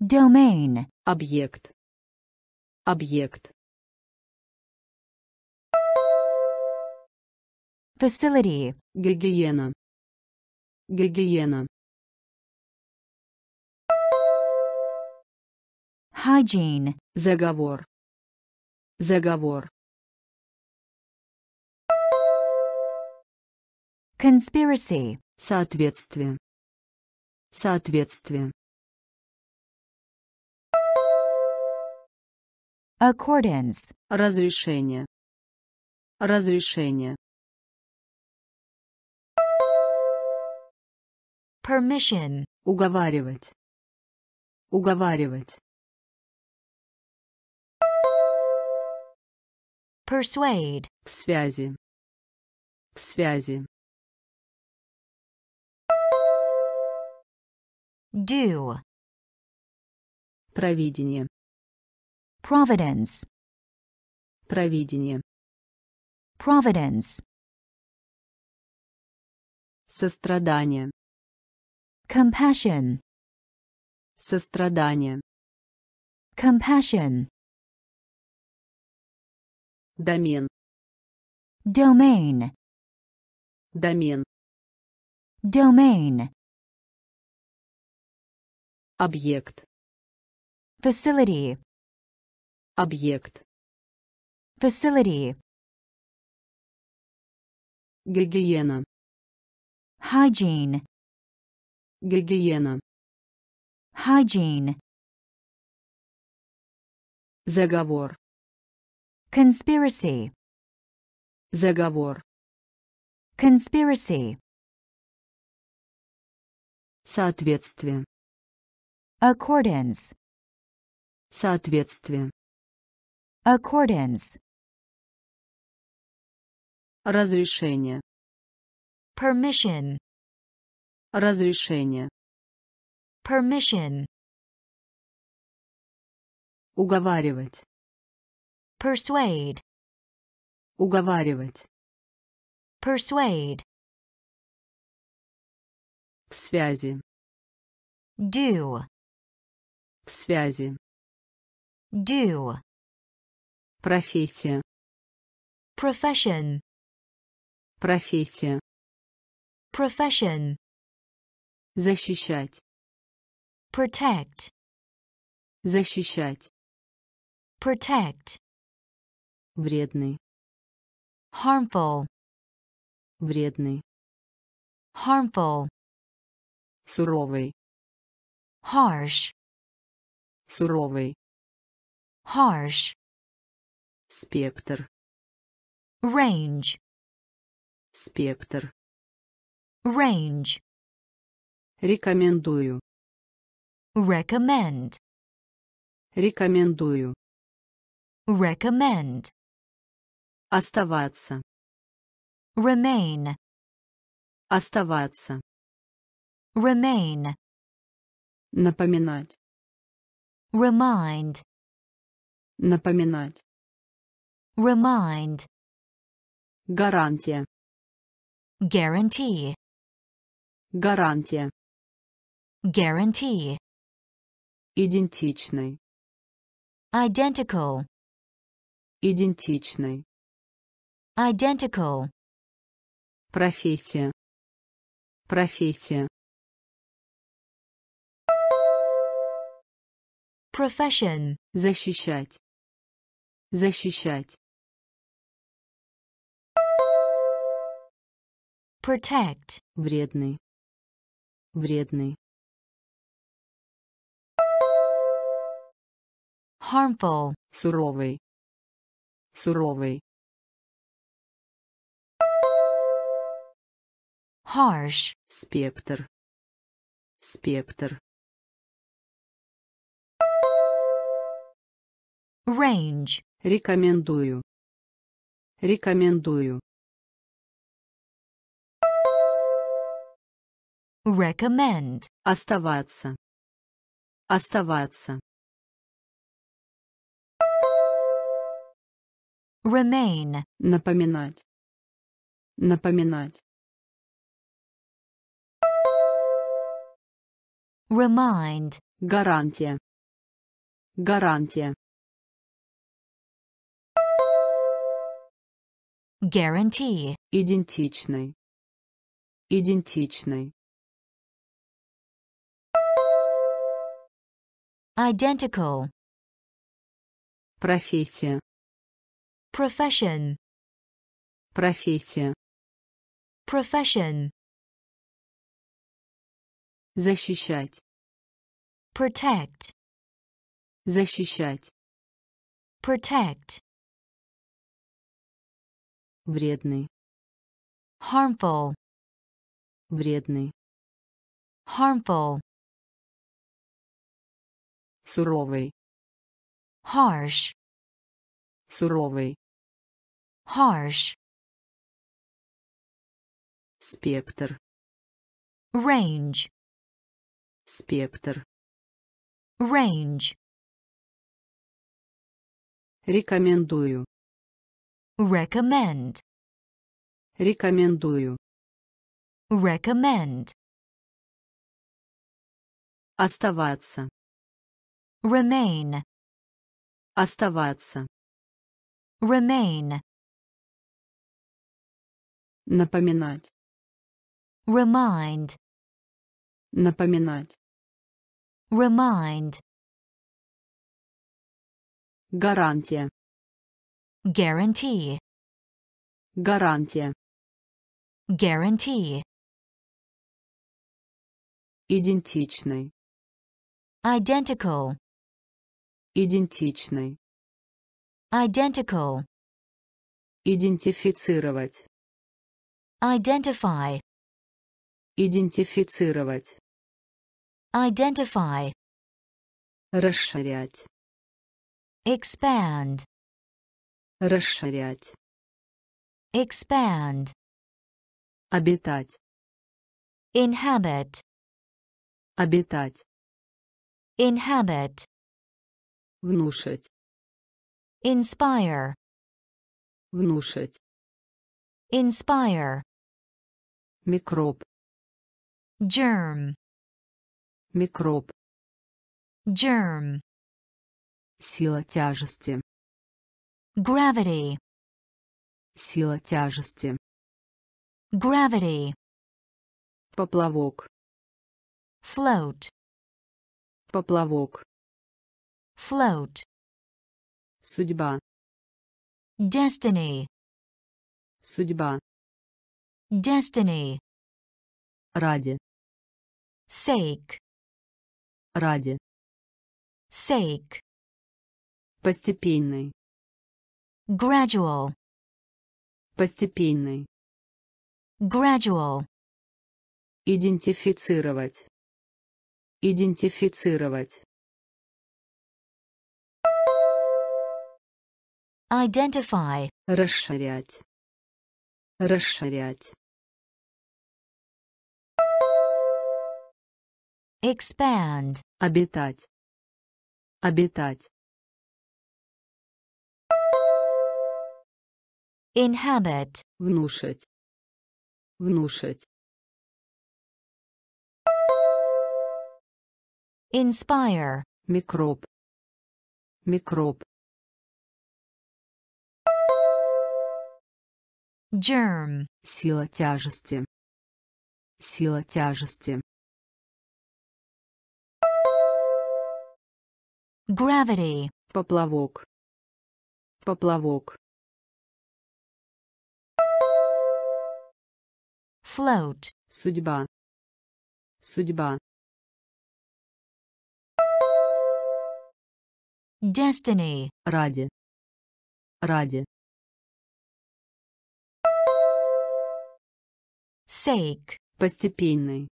Domain. Объект. Объект. Facility. Гигиена. Гигиена. Hygiene. Заговор. Заговор. Conspiracy. Соответствие. Соответствие. Accordance. Разрешение. Разрешение. Permission. Уговаривать. Уговаривать. Persuade. В связи. В связи. Do. Провидение. Providence. Провидение. Providence. Сострадание compassion, Сострадание. compassion, Домен. domain, Домен. domain, Объект. facility, Объект. facility, Гигиена. hygiene, Гигиена. hygiene, Заговор. conspiracy, Заговор. conspiracy, Соответствие. accordance, Соответствие. accordance, Разрешение. permission, Разрешение. permission, Уговаривать. persuade, Уговаривать. persuade, В связи. due, В связи. due, Профессия. profession, Профессия. profession, Защищать. protect, Защищать. protect, Вредный. harmful, Вредный. harmful, Суровый. harsh, Суровый. harsh, Спектр. range, Спектр. range, Рекомендую. recommend, Рекомендую. recommend, Оставаться. remain, Оставаться. remain, Напоминать. remind, Напоминать. remind, Гарантия. guarantee, Гарантия. Guarantee, Идентичный. identical, Идентичный. identical, Профессия. Профессия. profession, Защищать. Защищать. protect, Вредный. Вредный. Harmful, Суровый. Суровый. harsh, Спектр. Спектр. range, Рекомендую. Рекомендую. recommend, Оставаться. Оставаться. Remain, Напоминать. Напоминать. remind, Гарантия. Гарантия. guarantee, Идентичный. Идентичный. identical, Профессия. Profession, Профессия. profession, Защищать. protect, Защищать. protect, Вредный. harmful, Вредный. harmful, Суровый. harsh, Суровый. harsh, Спектр. range, Спектр. range, Рекомендую. recommend, Рекомендую. recommend, Оставаться. remain, Оставаться. Remain, Напоминать. remind, Напоминать. remind, Гарантия. guarantee, Гарантия. guarantee, Идентичный. identical, Идентичный. Identical, Идентифицировать. identify, Идентифицировать. identify, Расширять. expand, Расширять. expand, Обитать. inhabit, Обитать. inhabit, Внушить. Inspire, Внушить. inspire, Микроб. germ, Микроб. germ, Сила тяжести. gravity, Сила тяжести. gravity, Поплавок. float, Поплавок. float, Судьба. destiny, Судьба. destiny, Ради. sake, Ради. sake, Постепенный. gradual, Постепенный. gradual, Идентифицировать. Идентифицировать. Identify, Расширять. Расширять. expand, Обитать. Обитать. inhabit, Внушить. Внушить. inspire, Микроб. Микроб. Germ, Сила тяжести. Сила тяжести. gravity, Поплавок. Поплавок. float, Судьба. Судьба. destiny, Ради. Ради. Sake, Постепенный.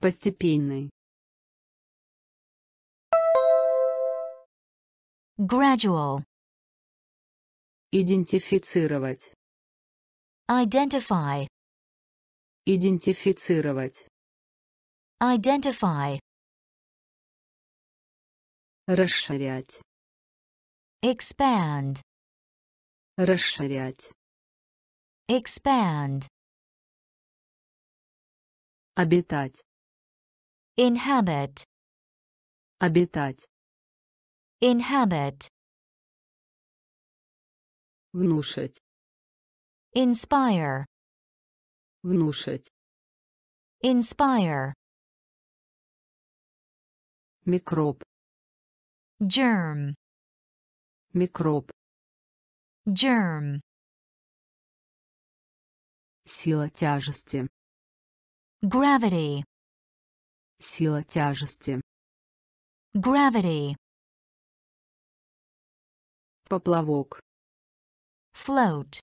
Постепенный. gradual, Идентифицировать. identify, Идентифицировать. identify, Расширять. expand, Расширять. expand, Обитать. inhabit, Обитать. inhabit, Внушить. inspire, Внушить. inspire, Микроб. germ, Микроб. germ, Сила тяжести. Gravity, Сила тяжести. gravity, Поплавок. float,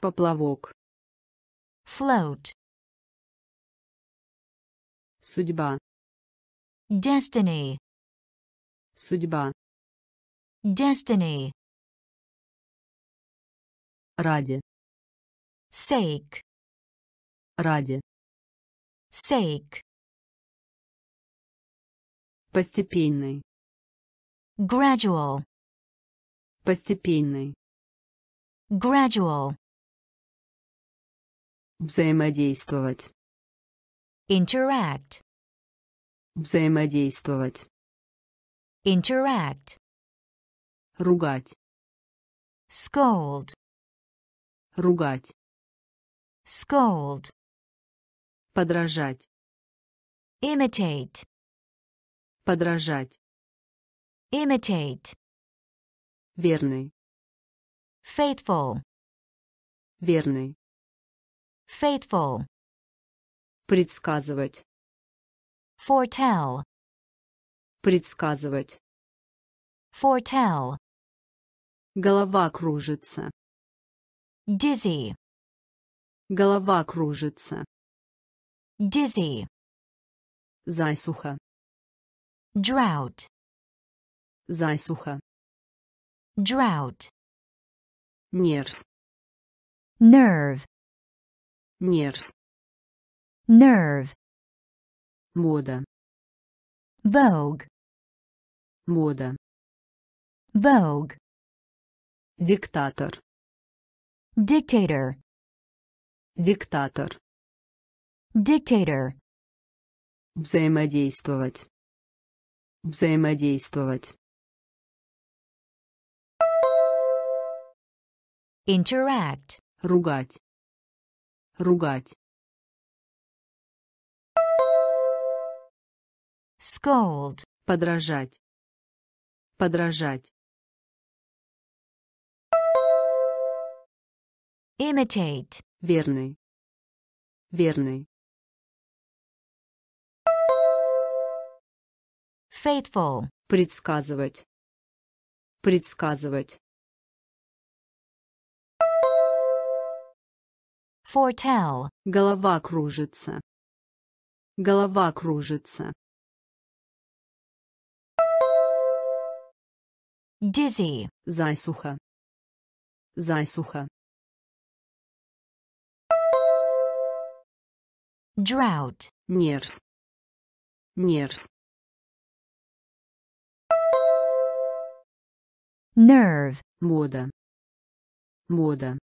Поплавок. float, Судьба. destiny, Судьба. destiny, Ради. sake, Ради. Sake, Постепенный. gradual, Постепенный. gradual, Взаимодействовать. interact, Взаимодействовать. interact, Ругать. scold, Ругать. scold, Подражать. imitate, Подражать. imitate, Верный. faithful, Верный. faithful, Предсказывать. foretell, Предсказывать. foretell, Голова кружится. dizzy, Голова кружится. Dizzy, Засуха. drought, Засуха. drought, Нерв. nerve, Нерв. nerve, Мода. vogue, Мода. vogue, Диктатор. dictator, Диктатор. Dictator, Взаимодействовать. Взаимодействовать. interact, Ругать. Ругать. scold, Подражать. Подражать. imitate, Верный. Верный. Faithful, Предсказывать. Предсказывать. foretell, Голова кружится. Голова кружится. dizzy, Засуха. Засуха. drought, Нерв. Нерв. Nerve, Мода. Мода.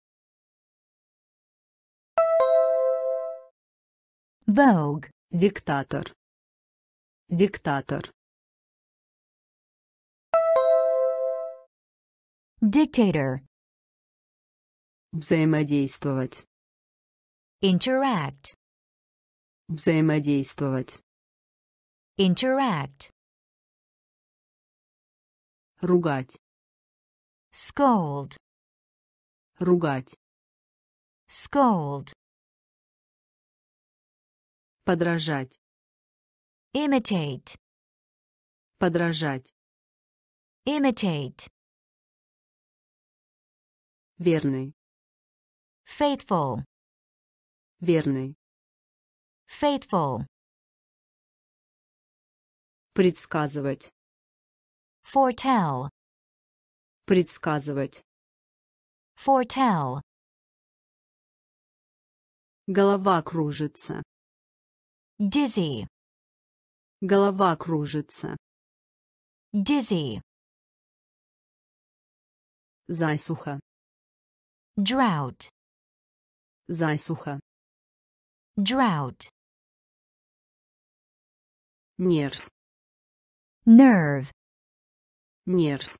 vogue, Диктатор. Диктатор. dictator, Взаимодействовать. interact, Взаимодействовать. interact, Ругать. Scold, Ругать. scold, Подражать. imitate, Подражать. imitate, Верный. faithful, Верный. faithful, Предсказывать. foretell, Предсказывать. foretell, Голова кружится. dizzy, Голова кружится. dizzy, Засуха. drought, Засуха. drought, Нерв. nerve, Нерв.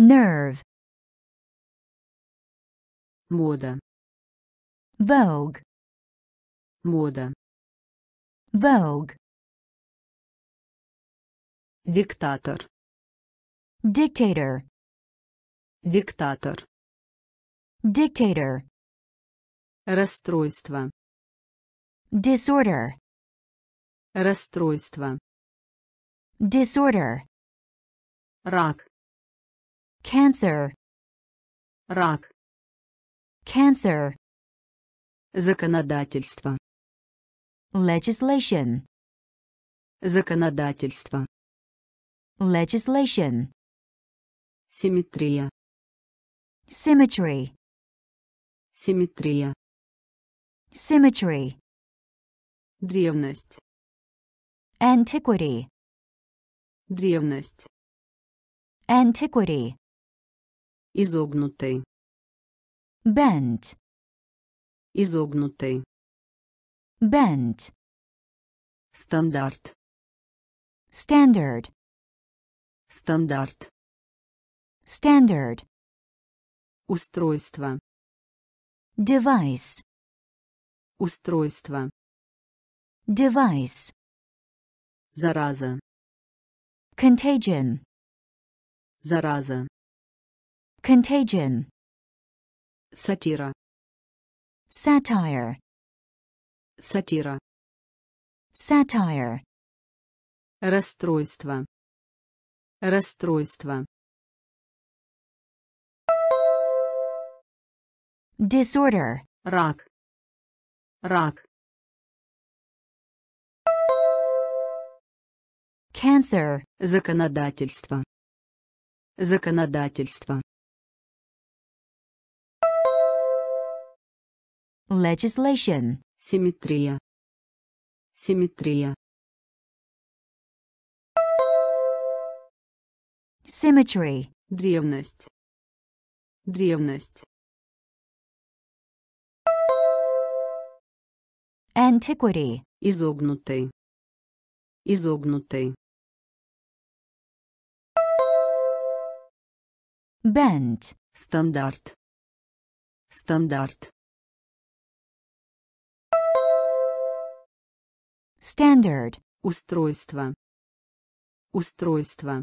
Nerve, Мода. vogue, Мода. vogue, Диктатор. dictator, Диктатор. dictator, Расстройство. disorder, Расстройство. disorder, Рак. Cancer, Рак. cancer, Законодательство. legislation, Законодательство. legislation, Симметрия. symmetry, Симметрия. symmetry, Древность. antiquity, Древность. Antiquity. Изогнутый. Bent. Изогнутый. Bent. Стандарт. Standard. Стандарт. Standard. Устройство. Device. Устройство. Device. Зараза. Contagion. Зараза. Contagion. Сатира. Satire. Сатира. Satire. Расстройство. Расстройство. Disorder. Рак. Рак. Cancer. Законодательство. Законодательство. Legislation. Симметрия. Симметрия. Symmetry. Древность. Древность. Antiquity. Изогнутый. Изогнутый. Bent. Стандарт. Стандарт. Standard. Устройство. Устройство.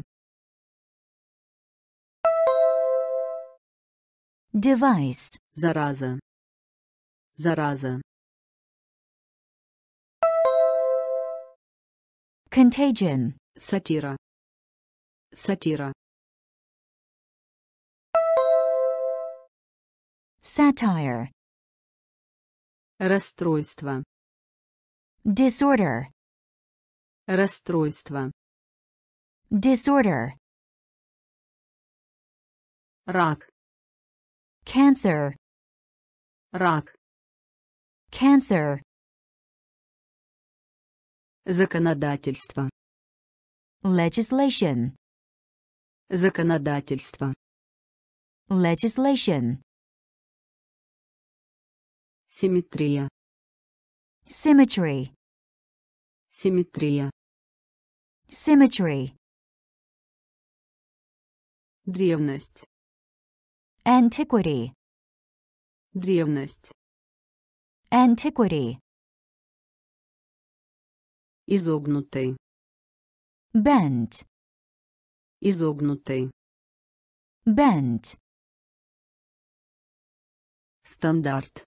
Device. Зараза. Зараза. Contagion. Сатира. Сатира. Satire. Расстройство. Disorder. Расстройство. Disorder. Рак. Cancer. Рак. Cancer. Законодательство. Legislation. Законодательство. Legislation. Симметрия. Symmetry. Симметрия. Symmetry. Древность. Antiquity. Древность. Antiquity. Изогнутый. Bent. Изогнутый. Bent. Стандарт.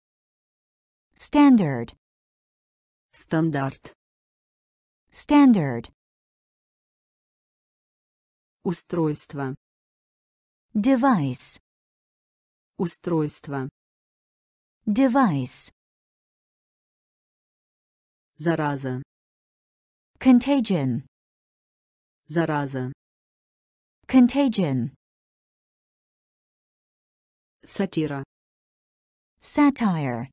Standard. Стандарт. Standard. Устройство. Device. Устройство. Device. Зараза. Contagion. Зараза. Contagion. Сатира. Satire.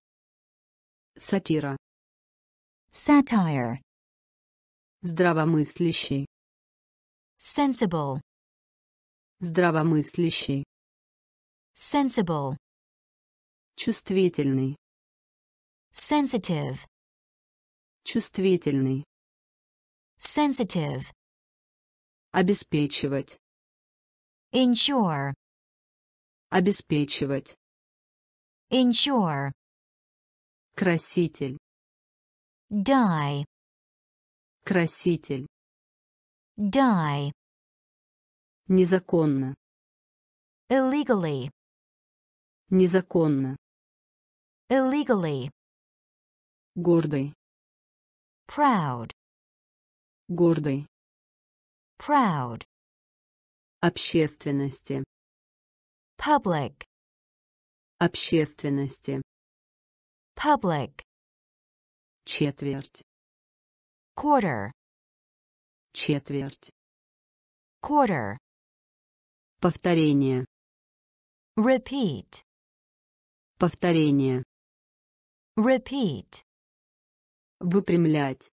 Сатира. Satire. Здравомыслящий. Sensible. Здравомыслящий. Sensible. Чувствительный. Sensitive. Чувствительный. Sensitive. Обеспечивать. Ensure. Обеспечивать. Ensure. Краситель. Die. Краситель. Die. Незаконно. Illegally. Незаконно. Illegally. Гордый. Proud. Гордый. Proud. Общественности. Public. Общественности. Public. Четверть. Quarter. Четверть. Quarter. Повторение. Repeat. Повторение. Repeat. Выпрямлять.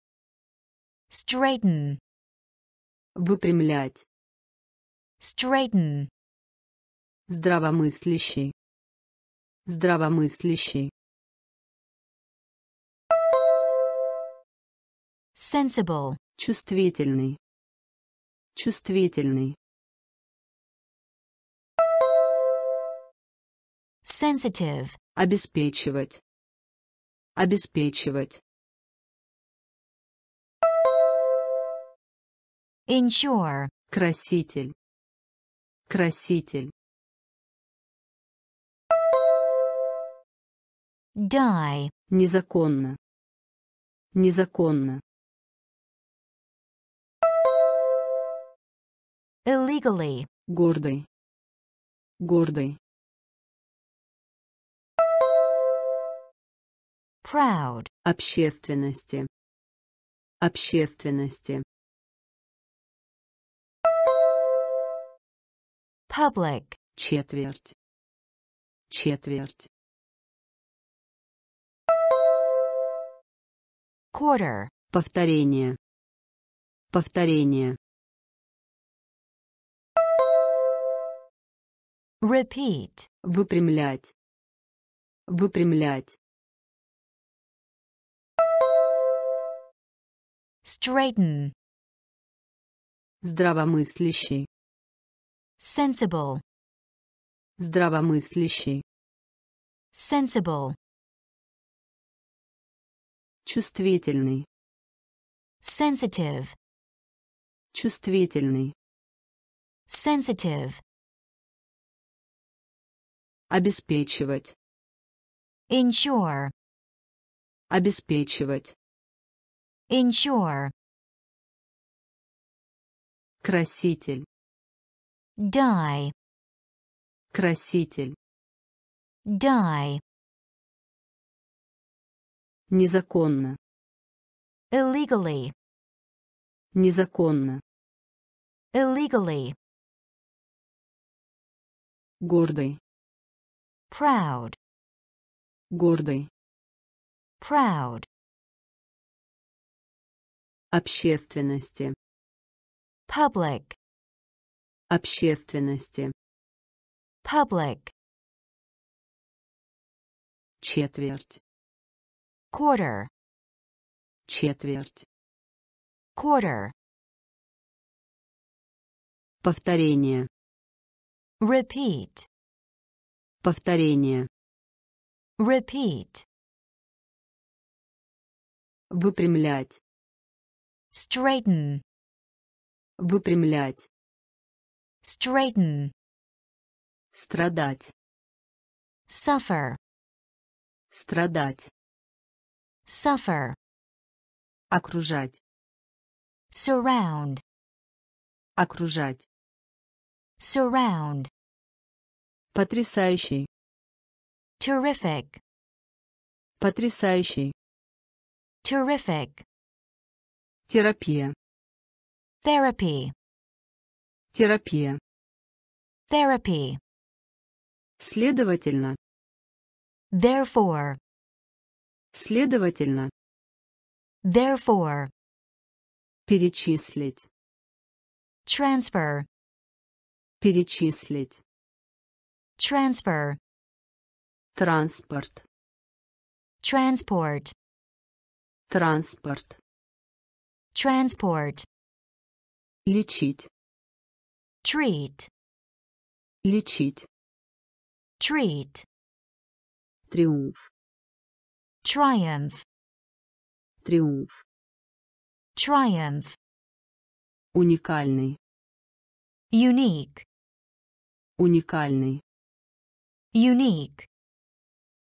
Straighten. Выпрямлять. straighten, Здравомыслящий. Здравомыслящий. Sensible, Чувствительный. Чувствительный. sensitive, Обеспечивать. Обеспечивать. ensure, Краситель. Краситель. die, Незаконно. Незаконно. Illegally, Гордый. Гордый. proud, Общественности. Общественности. public, Четверть. Четверть. quarter, Повторение. Повторение. Repeat, Выпрямлять. Выпрямлять. straighten, Здравомыслящий. sensible, Здравомыслящий. sensible, Чувствительный. sensitive, Чувствительный. sensitive, Обеспечивать. ensure, Обеспечивать. ensure, Краситель. die, Краситель. die, Незаконно. illegally, Незаконно. illegally, Гордый. Proud, Гордый. proud, Общественности. public, Общественности. public, Четверть. quarter, Четверть. quarter, Повторение. repeat, Повторение. repeat, Выпрямлять. straighten, Выпрямлять. straighten, Страдать. suffer, Страдать. suffer, Окружать. surround, Окружать. surround, Потрясающий. terrific, Потрясающий. terrific, Терапия. therapy, Терапия. therapy, Следовательно. therefore, Следовательно. therefore, Перечислить. transfer, Перечислить. Transfer, Транспорт. transport, Транспорт. transport, Лечить. treat, Лечить. treat, Триумф. triumph, Триумф. triumph, Уникальный. unique, Уникальный. Unique,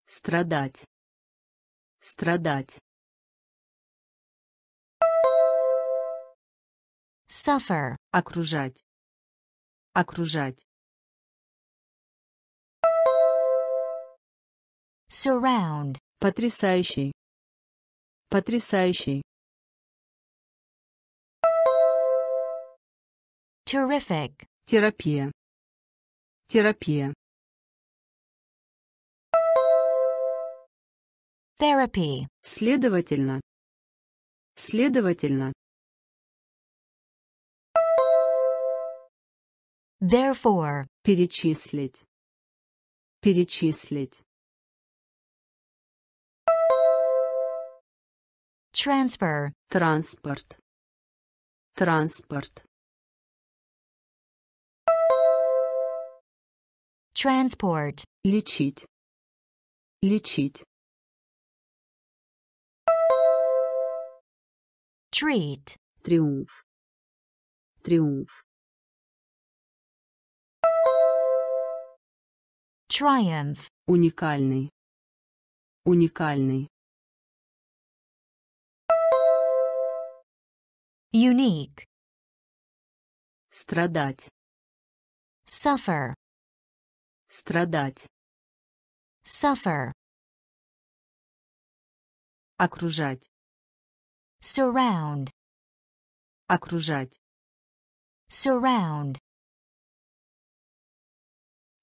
Страдать. Страдать. suffer, Окружать. Окружать. surround, Потрясающий. Потрясающий. terrific, Терапия. Терапия. Therapy, Следовательно. Следовательно. Therefore. Перечислить. Перечислить. Transfer. Транспорт. Транспорт. Transport. Лечить. Лечить. Treat. Триумф. Триумф. Triumph. Уникальный. Уникальный. Unique. Страдать. Suffer. Страдать. Suffer. Окружать. Surround. Окружать. Surround.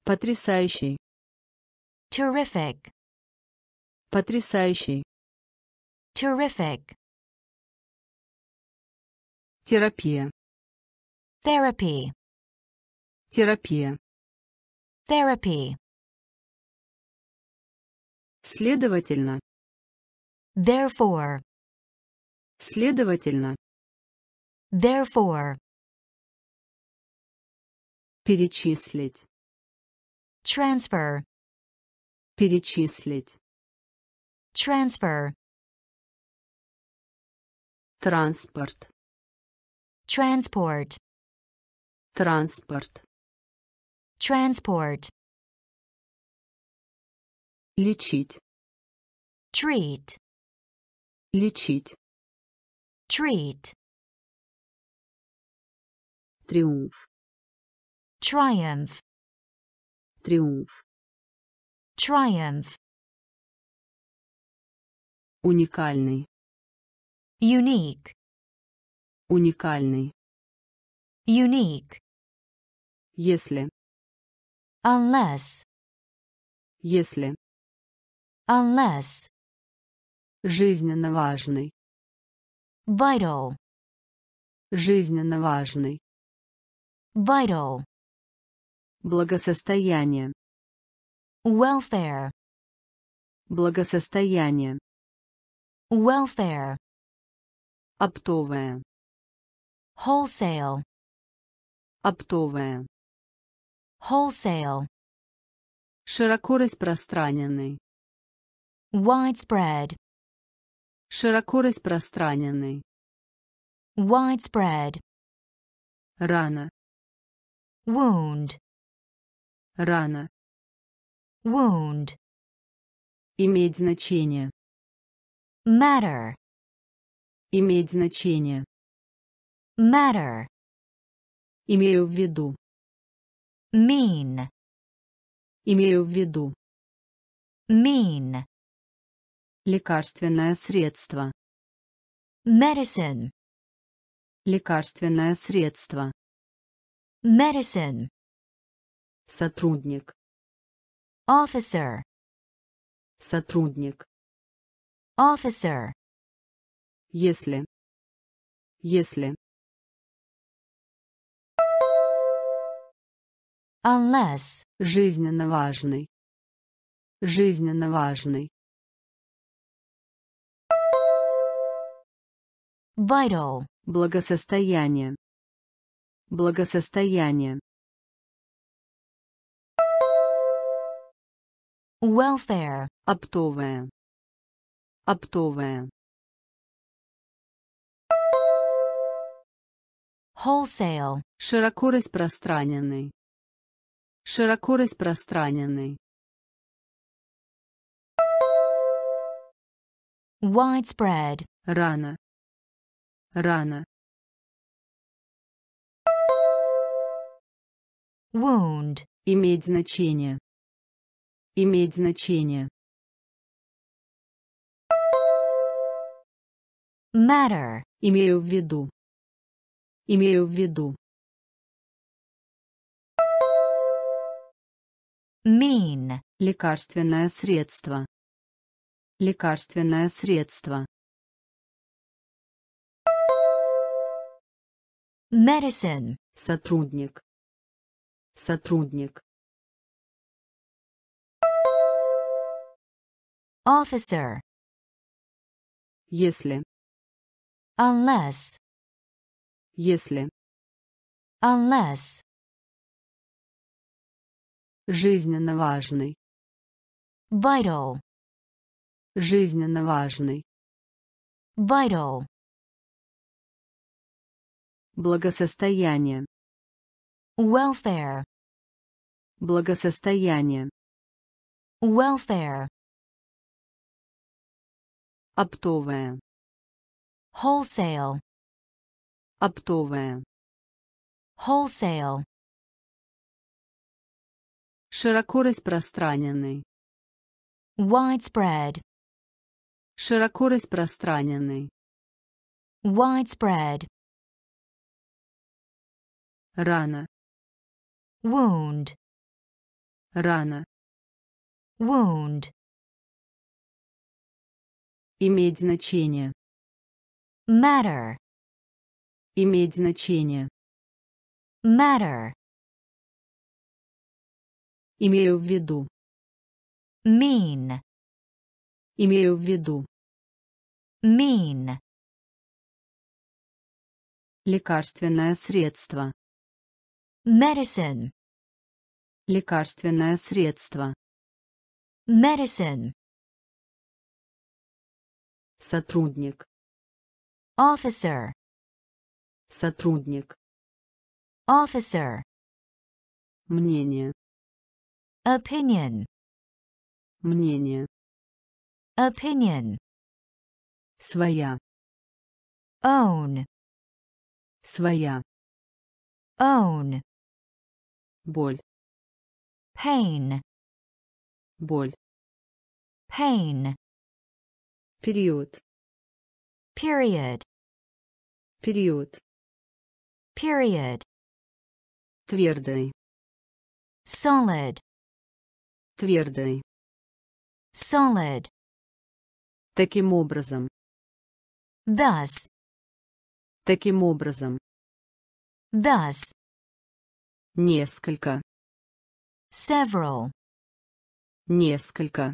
Потрясающий. Terrific. Потрясающий. Terrific. Терапия. Therapy. Терапия. Therapy. Следовательно. Therefore. Следовательно. Therefore. Перечислить. Transfer. Перечислить. Transfer. Транспорт. Transport. Транспорт. Transport. Лечить. Treat. Лечить. Treat. Триумф. Triumph. Триумф. Triumph. Уникальный. Unique. Уникальный. Unique. Если. Unless. Если. Unless. Жизненно важный. Vital. Жизненно важный. Vital. Благосостояние. Welfare. Благосостояние. Welfare. Оптовая. Wholesale. Оптовая. Wholesale. Широко распространенный. Widespread. Широко распространенный. Widespread. Рана. Wound. Рана. Wound. Иметь значение. Matter. Иметь значение. Matter. Имею в виду. Mean. Имею в виду. Mean. Лекарственное средство. Medicine. Лекарственное средство. Medicine. Сотрудник. Officer. Сотрудник. Officer. Если. Если. Unless. Жизненно важный. Жизненно важный. Vital. Благосостояние. Благосостояние. Welfare. Оптовая. Оптовая. Wholesale. Широко распространенный. Широко распространенный. Widespread. Рана. Рана. Wound. Иметь значение. Иметь значение. Matter. Имею в виду. Имею в виду. Mean. Лекарственное средство. Лекарственное средство. Medicine. Сотрудник. Сотрудник. Officer. Если. Unless. Если. Unless. Жизненно важный. Vital. Жизненно важный. Vital. Благосостояние. Welfare. Благосостояние. Welfare. Оптовая. Wholesale. Оптовая. Wholesale. Широко распространенный. Widespread. Широко распространенный. Widespread. Рана. Wound. Рана. Wound. Иметь значение. Matter. Иметь значение. Matter. Имею в виду. Mean. Имею в виду. Mean. Лекарственное средство. Medicine. Лекарственное средство. Medicine. Сотрудник. Officer. Сотрудник. Officer. Мнение. Opinion. Мнение. Opinion. Своя. Own. Своя. Own. Боль. Pain. Боль. Pain. Период. Period. Период. Period. Твердый. Solid. Твердый. Solid. Таким образом. Thus. Таким образом. Thus. Несколько. Several. Несколько.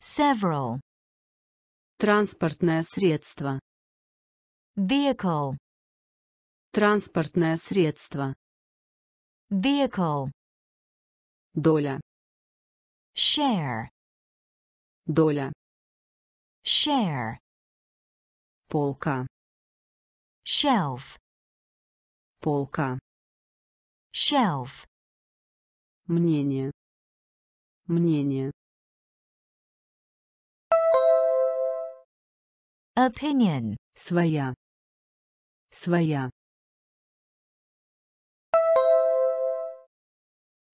Several. Транспортное средство. Vehicle. Транспортное средство. Vehicle. Доля. Share. Доля. Share. Полка. Shelf. Полка. Shelf. Мнение. Мнение. Opinion. Своя. Своя.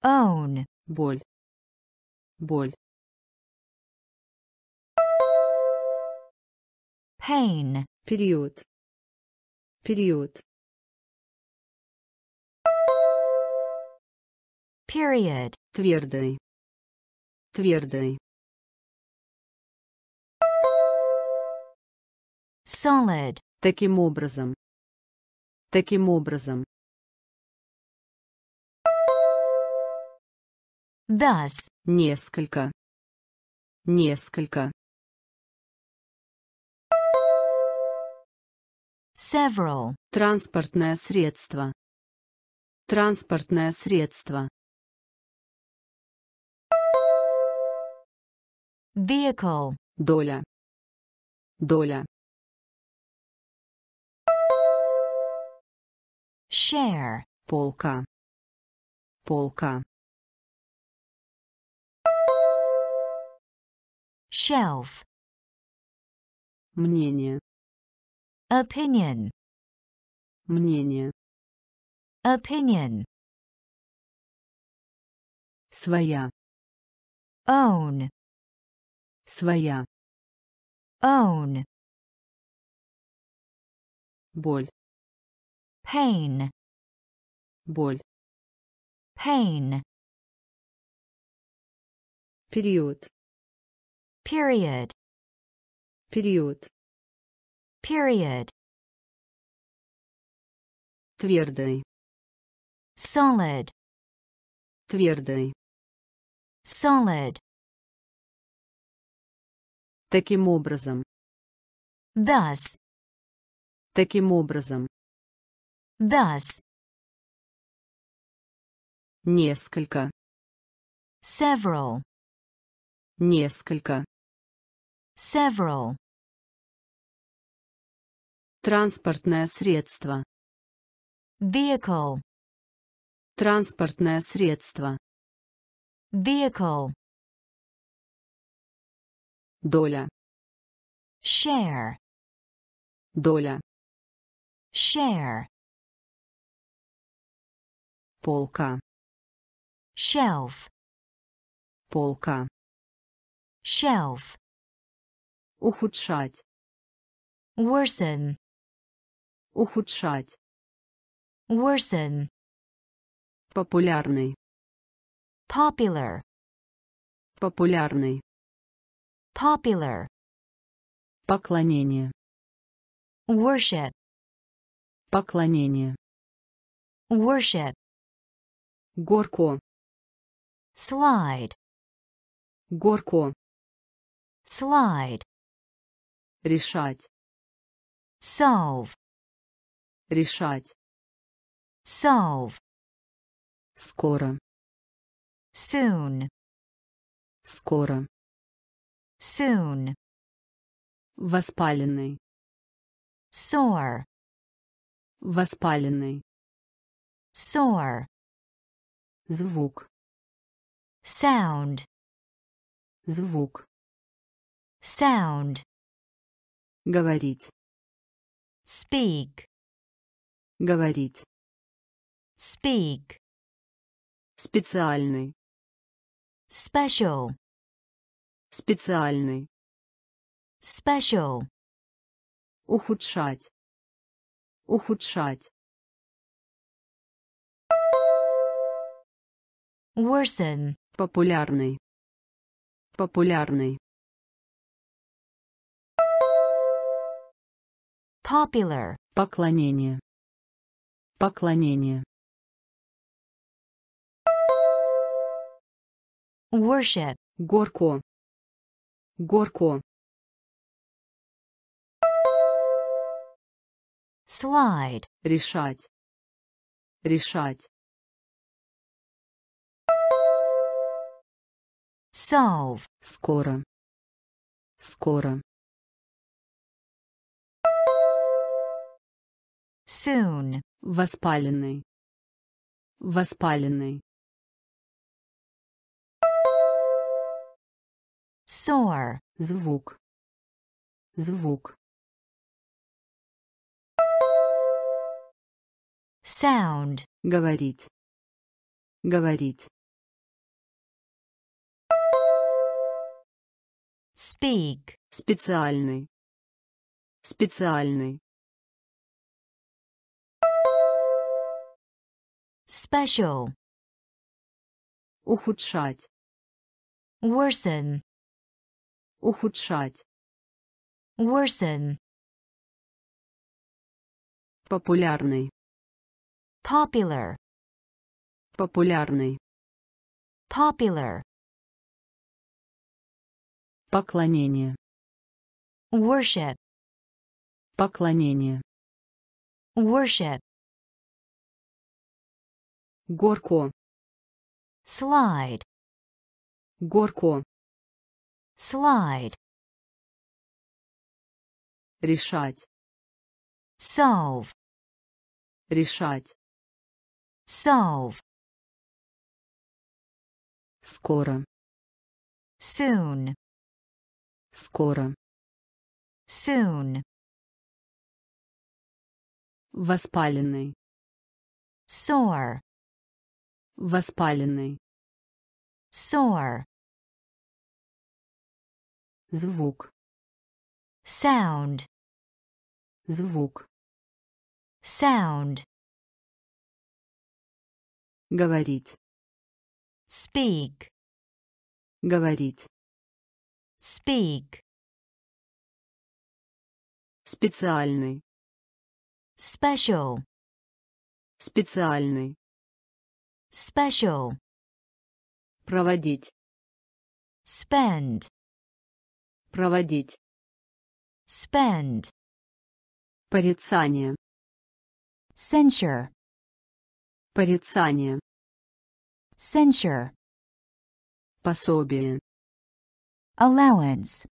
Own. Боль. Боль. Pain. Период. Период. Period. Твердый. Твердый. Solid. Таким образом. Таким образом. Thus. Несколько. Несколько. Several. Транспортное средство. Транспортное средство. Vehicle. Доля. Доля. Share. Полка. Полка. Shelf. Мнение. Opinion. Мнение. Opinion. Своя. Own. Своя. Own. Боль. Pain. Боль. Pain. Период. Period. Период. Period. Твердый. Solid. Твердый. solid, Таким образом. thus, Таким образом. thus, Несколько. several, Несколько. several, Транспортное средство. vehicle, Транспортное средство. vehicle, Доля. share, Доля. share, Полка. shelf, Полка. shelf, Ухудшать. worsen, Ухудшать. worsen, Популярный. popular, Популярный. Popular, Поклонение. worship, Поклонение. worship, Горко. slide, Горко. slide, Решать. solve, Решать. solve, Скоро. soon, Скоро. Soon, Воспаленный. sore, Воспаленный. sore, Звук. sound, Звук. sound, Говорить. speak, Говорить. speak, Специальный. special, Специальный. special, Ухудшать. Ухудшать. worsen, Популярный. Популярный. popular, Поклонение. Поклонение. worship, Горко. Горко. slide, Решать. Решать. solve, Скоро. Скоро. soon, Воспаленный. Воспаленный. Sore, Звук. Звук. sound, Говорить. Говорить. speak, Специальный. Специальный. special, Ухудшать. worsen, Ухудшать. worsen, Популярный. popular, Популярный. popular, Поклонение. worship, Поклонение. worship, Горко. slide, Горко. Slide, Решать. solve, Решать. solve, Скоро. soon, Скоро. soon, Воспаленный. sore, Воспаленный. sore, Звук. sound, Звук. sound, Говорить. speak, Говорить. speak, Специальный. special, Специальный. special, Проводить. spend, Проводить. spend, Порицание. censure, Порицание. censure, Пособие. allowance,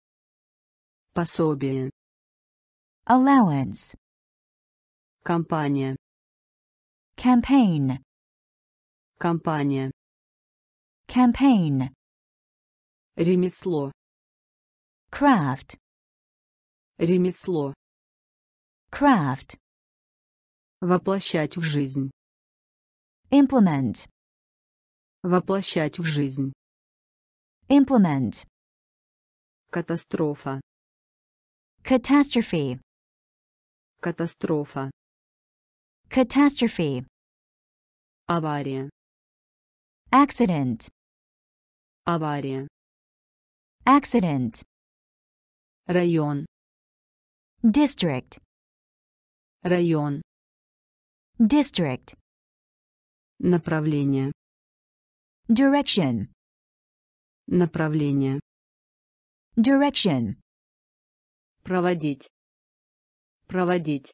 Пособие. allowance, Компания. campaign, Компания. campaign, Ремесло. Craft, Ремесло. craft, Воплощать в жизнь. implement, Воплощать в жизнь. implement, Катастрофа. catastrophe, Катастрофа. catastrophe, Авария. accident, Авария. accident, Район. district, Район. district, Направление. direction, Направление. direction, Проводить. Проводить.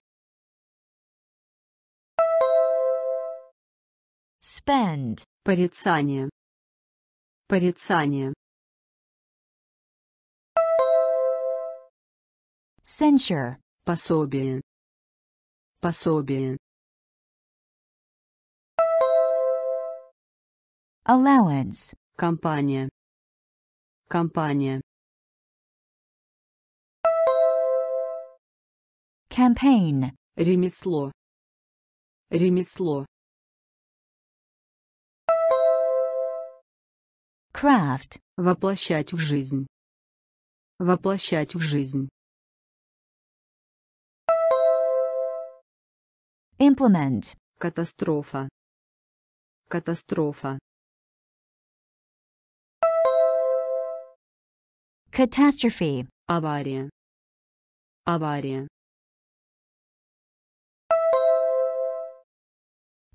spend, Порицание. Порицание. Censure, Пособие. Пособие. allowance, Компания. Компания. campaign, Ремесло. Ремесло. craft, Воплощать в жизнь. Воплощать в жизнь. Implement, Катастрофа. Катастрофа. catastrophe, Авария. Авария.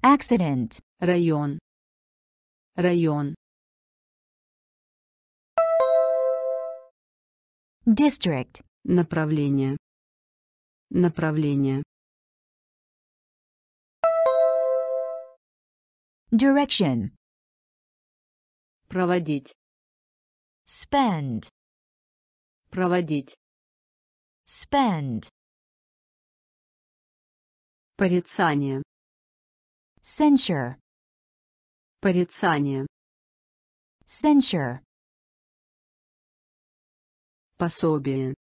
accident, Район. Район. district, Направление. Направление. direction, Проводить. spend, Проводить. spend, Порицание. censure, Порицание. censure, Пособие.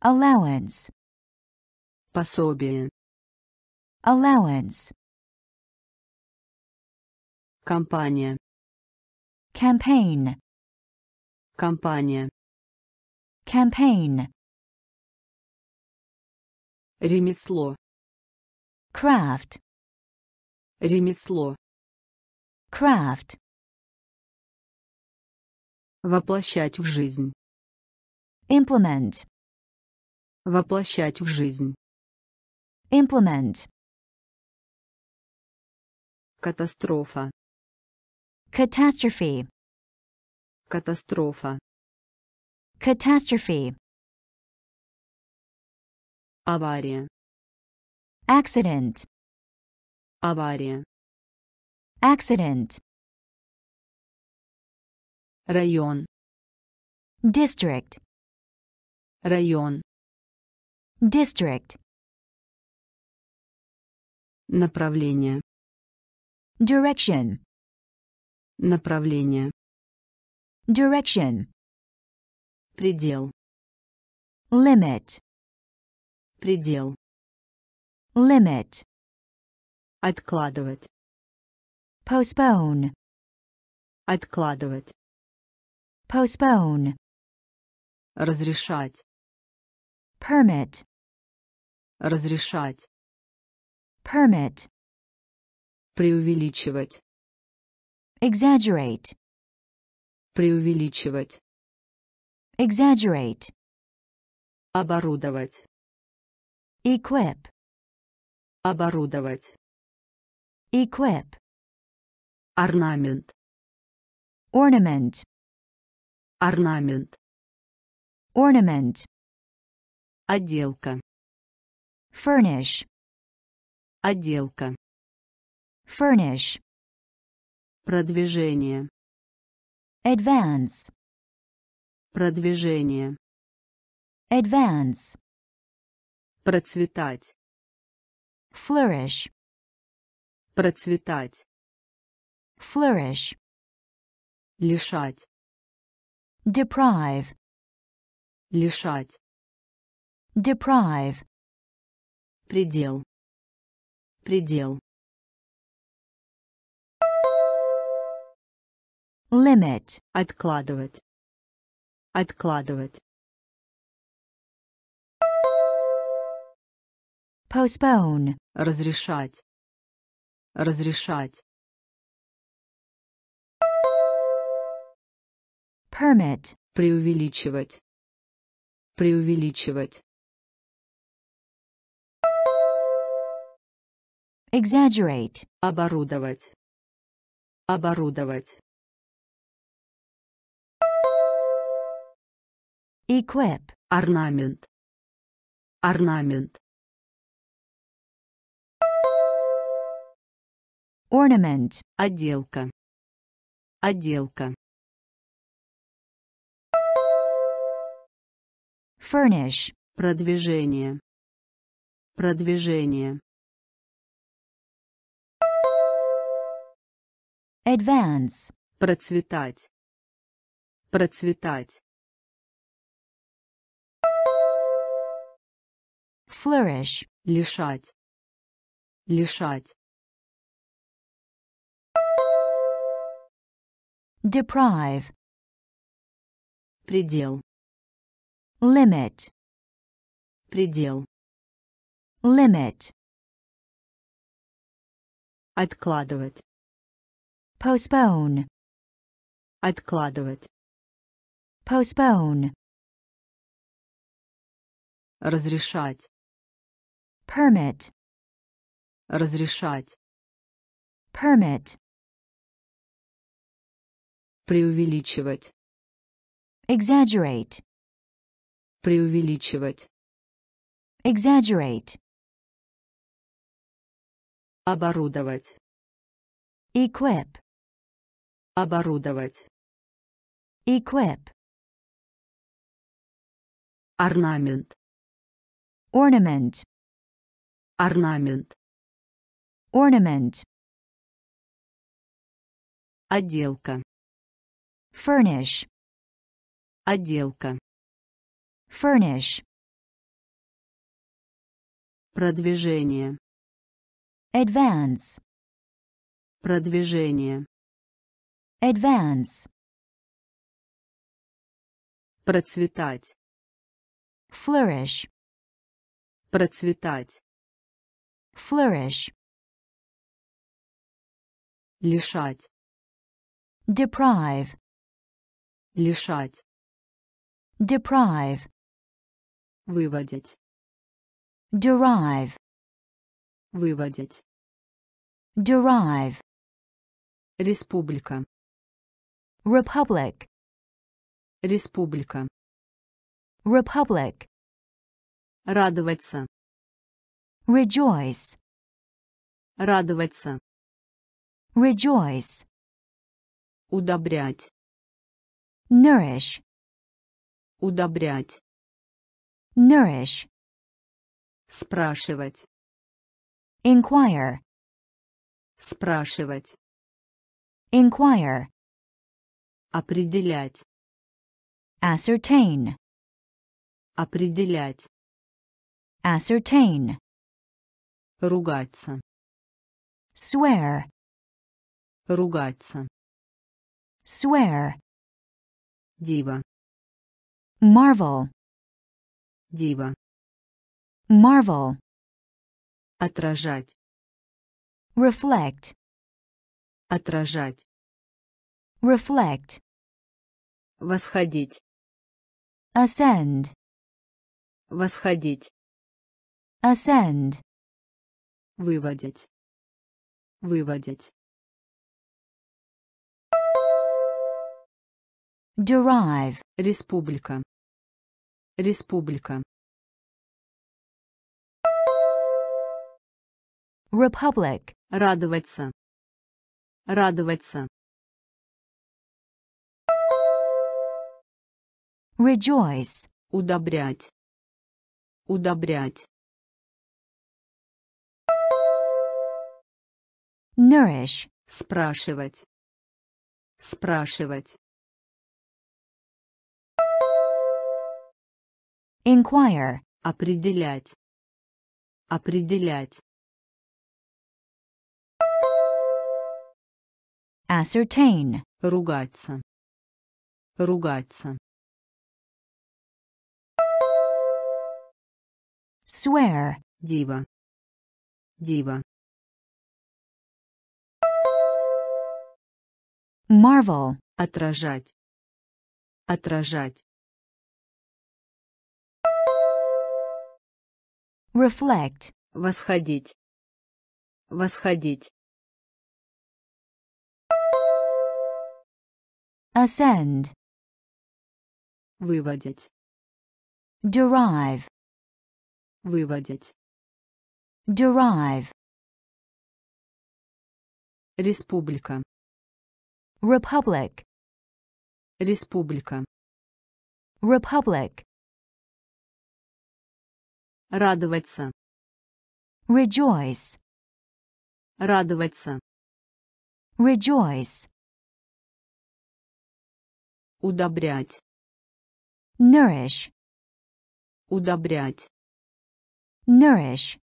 allowance, Пособие. allowance, Компания. campaign, Компания. campaign, Ремесло. craft, Ремесло. craft, Воплощать в жизнь. implement, Воплощать в жизнь. implement, Катастрофа. Catastrophe, Катастрофа. catastrophe, Авария. accident, Авария. accident, Район. district, Район. district, Направление. direction, Направление. direction, Предел. limit, Предел. limit, Откладывать. postpone, Откладывать. postpone, Разрешать. permit, Разрешать. permit, Преувеличивать. Exaggerate, Преувеличивать. exaggerate, Оборудовать. equip, Оборудовать. equip, Орнамент. ornament, орнамент, ornament, отделка, furnish, отделка, furnish, продвижение, advance, продвижение, advance, процветать, flourish, процветать, flourish, лишать, deprive, лишать, deprive, предел, предел, limit, откладывать, откладывать, postpone, разрешать, разрешать, permit, преувеличивать, преувеличивать, exaggerate, оборудовать, оборудовать, equip, орнамент, орнамент, ornament, отделка, отделка, furnish, продвижение, продвижение, advance, процветать, процветать, flourish, лишать, лишать, deprive, предел, limit, предел, limit, откладывать, postpone, откладывать, postpone, разрешать, permit, разрешать, permit, преувеличивать, exaggerate, преувеличивать, exaggerate, оборудовать, equip, оборудовать, equip, орнамент, ornament, орнамент, ornament, отделка, furnish, отделка, furnish, продвижение, advance, продвижение, advance, процветать, flourish, процветать, flourish, лишать, deprive, лишать, deprive, выводить, derive, выводить, derive, республика, republic, республика, republic, радоваться, rejoice, радоваться, rejoice, удобрять, nourish, удобрять, nourish, спрашивать, inquire, спрашивать, inquire, определять, ascertain, определять, ascertain, ругаться, swear, ругаться, swear, дива, marvel, дива, marvel, отражать, reflect, отражать, reflect, восходить, ascend, восходить, ascend, выводить, выводить, derive, Республика. Республика. republic, Радоваться. Радоваться. rejoice, Удобрять. Удобрять. Nourish, Спрашивать. Спрашивать. inquire, Определять. Определять. ascertain, Ругаться. Ругаться. swear, Дива. Дива. Marvel, Отражать. Отражать. reflect, Восходить. Восходить. ascend, Выводить. derive, Выводить. derive, Республика. Republic, Республика. republic, Радоваться. rejoice, Радоваться. rejoice, Удобрять. nourish, Удобрять. nourish,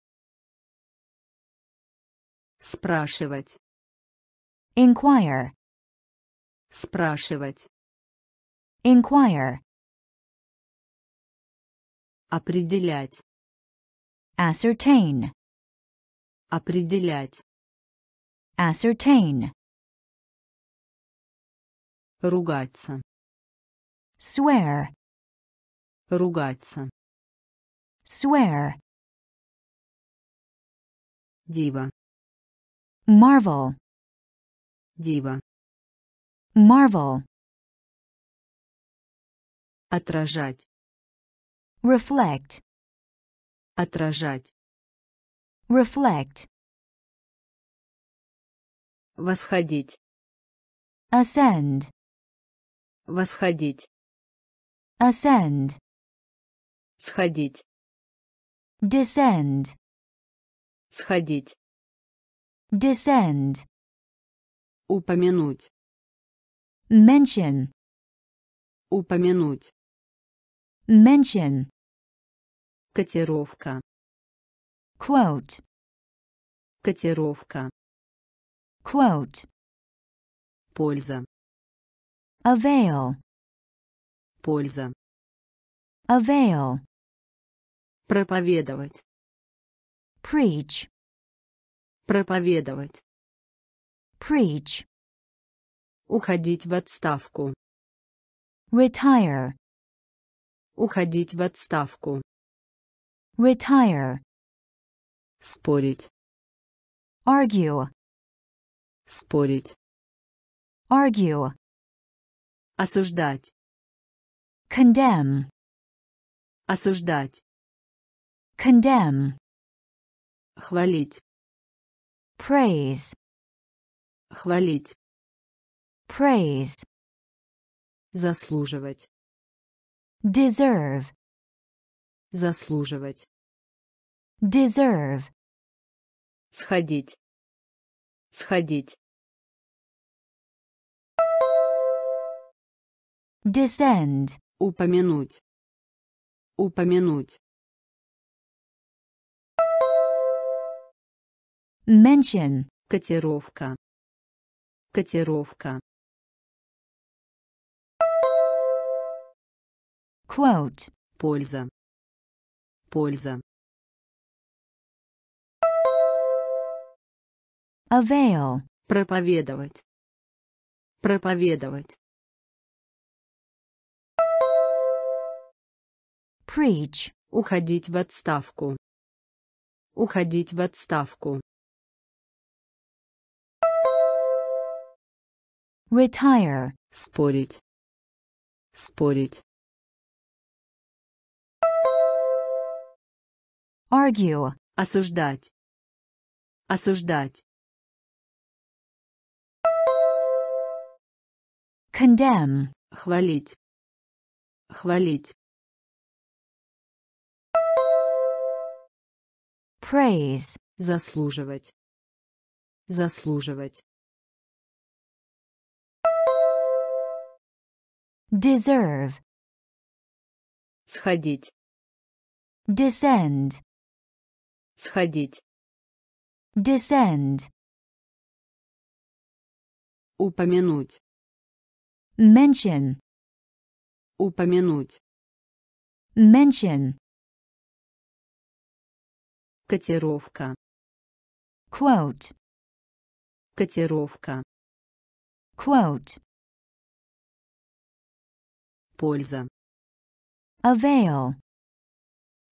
Спрашивать. inquire, Спрашивать. inquire, Определять. ascertain, Определять. ascertain, Ругаться. swear, Ругаться. swear, Дива. marvel, Дива. Marvel, Отражать. reflect, Отражать. reflect, Восходить. ascend, Восходить. ascend, Сходить. descend, Сходить. descend, Упомянуть. Mention, Упомянуть. mention, Котировка. quote, Котировка. quote, Польза. avail, Польза. avail, Проповедовать. preach, Проповедовать. preach, Уходить в отставку. retire, Уходить в отставку. retire, Спорить. argue, Спорить. argue, Осуждать. condemn, Осуждать. condemn, Хвалить. praise, Хвалить. Praise, Заслуживать. deserve, Заслуживать. deserve, Сходить. Сходить. descend, Упомянуть. Упомянуть. mention, Котировка. Котировка. Quote, Польза. Польза. avail, Проповедовать. Проповедовать. preach, Уходить в отставку. Уходить в отставку. retire, Спорить. Спорить. Argue, Осуждать. Осуждать. condemn, Хвалить. Хвалить. praise, Заслуживать. Заслуживать. deserve, Сходить. descend, Сходить. descend, Упомянуть. mention, Упомянуть. mention, Котировка. quote, Котировка. quote, Польза. avail,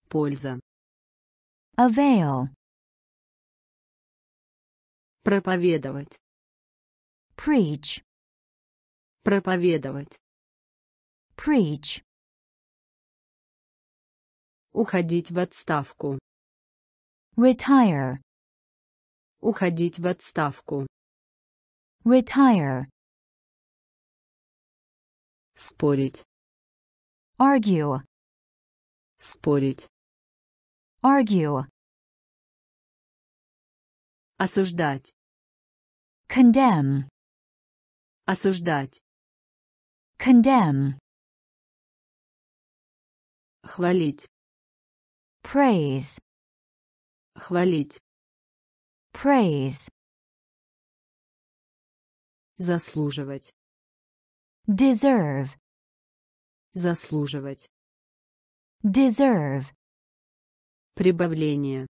Польза. Avail, Проповедовать. preach, Проповедовать. preach, Уходить в отставку. retire, Уходить в отставку. retire, Спорить. argue, Спорить. Argue, Осуждать. condemn, Осуждать. condemn, Хвалить. praise, Хвалить. praise, Заслуживать. deserve, Заслуживать. deserve, Прибавление.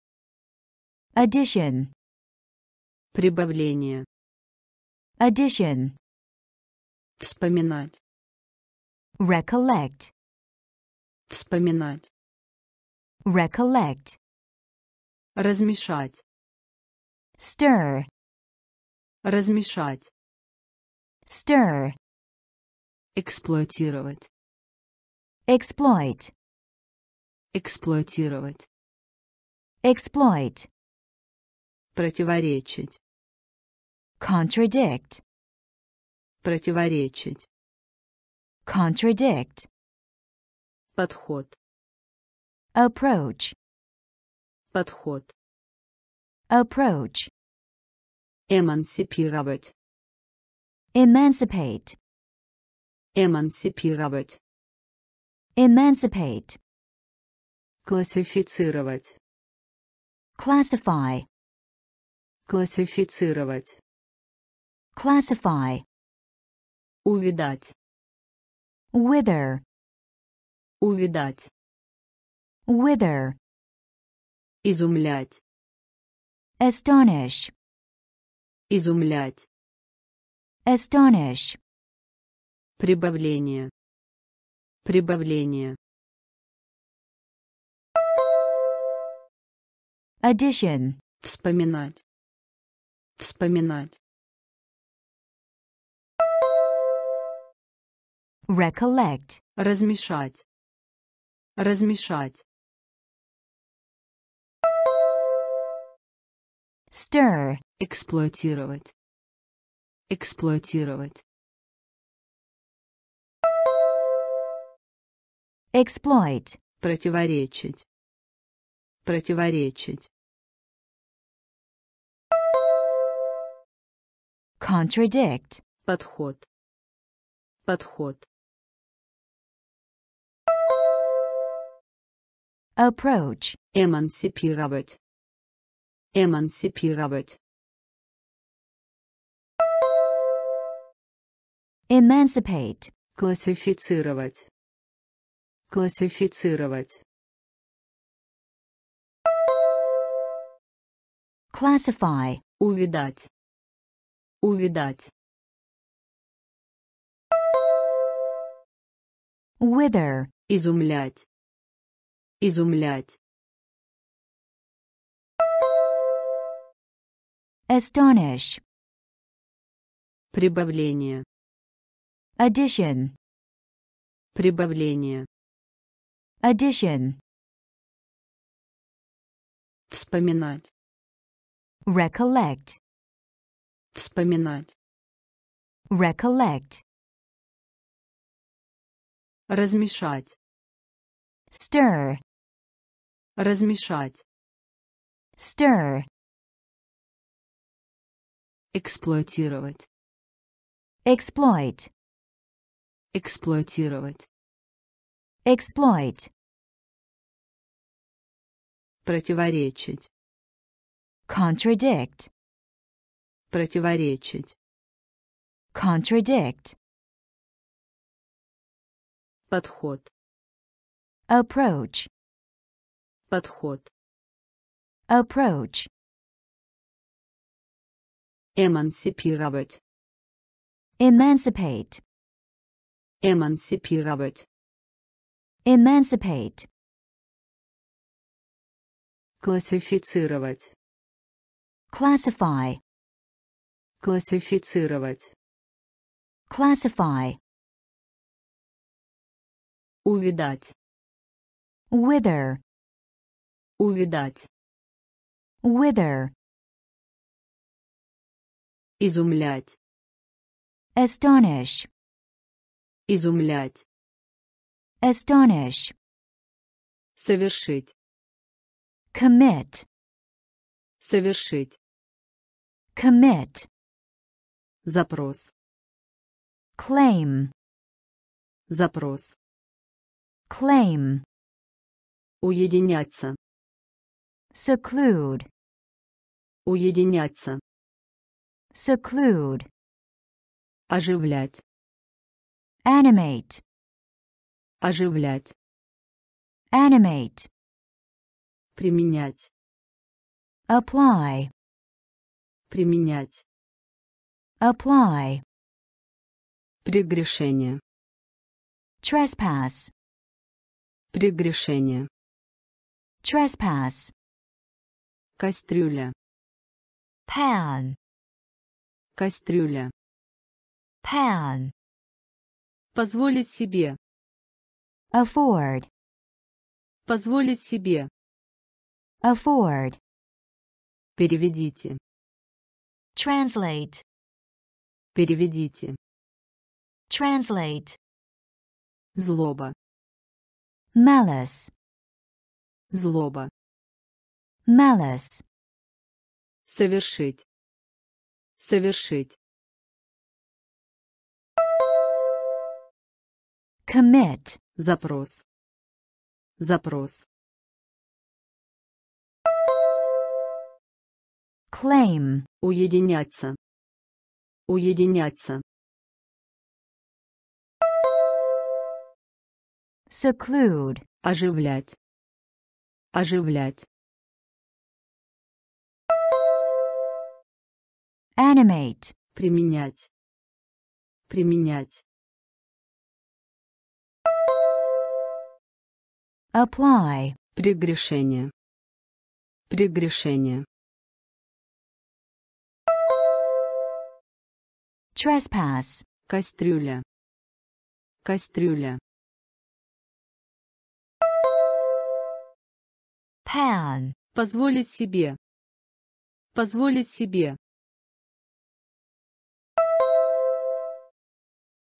addition, Прибавление. addition, Вспоминать. recollect, Вспоминать. recollect, Размешать. stir, Размешать. stir, Эксплуатировать. exploit, Эксплуатировать. Exploit, Противоречить. contradict, Противоречить. contradict, Подход. approach, Подход. approach, Эмансипировать. emancipate, Эмансипировать. emancipate, Классифицировать. Classify, Классифицировать. classify, Увидать. wither, Увидать. wither, Изумлять. astonish, Изумлять. astonish, Прибавление. Прибавление. Addition, Вспоминать. Вспоминать. recollect, Размешать. Размешать. stir, Эксплуатировать. Эксплуатировать. exploit, Противоречить. Противоречить. contradict, Подход. Подход. approach, Эмансипировать. Эмансипировать. emancipate, Классифицировать. Классифицировать. Classify, Увидать. Увидать. wither, Изумлять. Изумлять. astonish, Прибавление. addition, Прибавление. addition, Вспоминать. Recollect, Вспоминать. recollect, Размешать. stir, Размешать. stir, Эксплуатировать. exploit, Эксплуатировать. exploit, Противоречить. Contradict, Противоречить. contradict, Подход. approach, Подход. approach, Эмансипировать. emancipate, Эмансипировать. emancipate, Классифицировать. Classify, Классифицировать. classify, Увидать. wither, Увидать. wither, Изумлять. astonish, Изумлять. astonish, Совершить. commit, Совершить. Commit, Запрос. claim, Запрос. claim, Уединяться. seclude, Уединяться. seclude, Оживлять. animate, Оживлять. animate, Применять. apply, Применять. apply, Прегрешение. trespass, Прегрешение. trespass, Кастрюля. pan, Кастрюля. pan, Позволить себе. afford, Позволить себе. afford, Переведите. Translate, Переведите. translate, Злоба. malice, Злоба. malice, Совершить. Совершить. commit, Запрос. Запрос. Claim, Уединяться. Уединяться. seclude, Оживлять. Оживлять. animate, Применять. Применять. apply, Прегрешение. Прегрешение. Trespass, Кастрюля. Кастрюля. pan, Позволить себе. Позволить себе.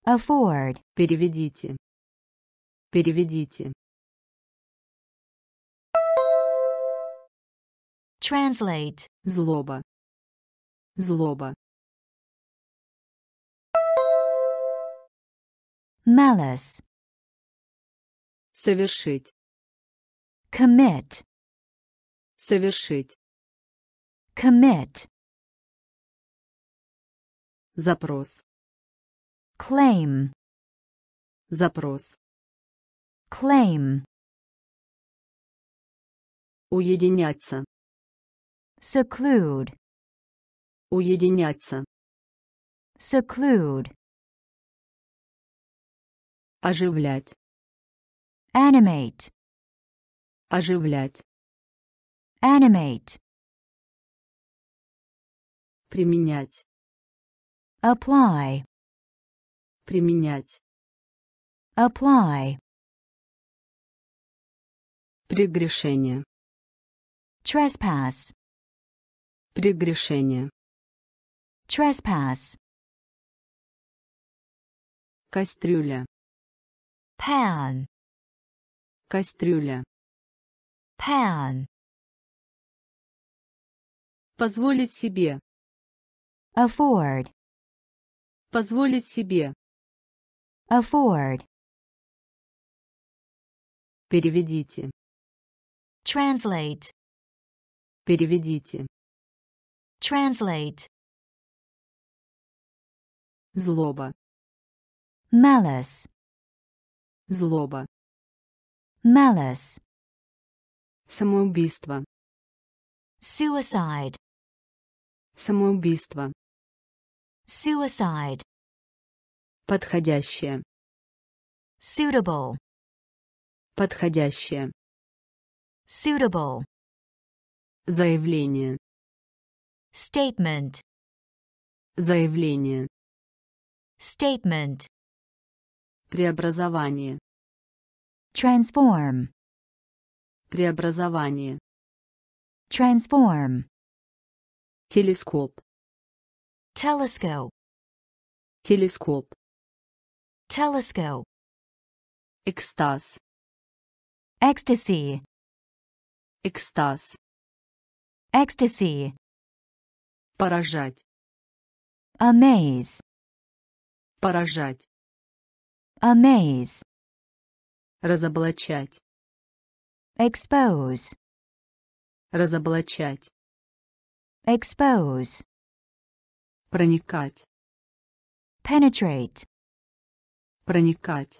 afford, Переведите. Переведите. translate, Злоба. Злоба. Malice, Совершить. commit, Совершить. commit, Запрос. claim, Запрос. claim, Уединяться. seclude, Уединяться. seclude, Оживлять. animate, Оживлять. animate, Применять. apply, Применять. apply, Прегрешение. trespass, Прегрешение. trespass, Кастрюля. Pan, Кастрюля. pan, Позволить себе. afford, Позволить себе. afford, Переведите. translate, Переведите. translate, Злоба. malice, Злоба. malice, Самоубийство. suicide, Самоубийство. suicide, Подходящее. suitable, Подходящее. suitable, Заявление. statement, Заявление. statement, Преобразование. transform, Преобразование. transform, Телескоп. telescope, Телескоп. telescope, Экстаз. ecstasy, Экстаз. ecstasy, Поражать. amaze, Поражать. Amaze, Разоблачать. expose, Разоблачать. expose, Проникать. penetrate, Проникать.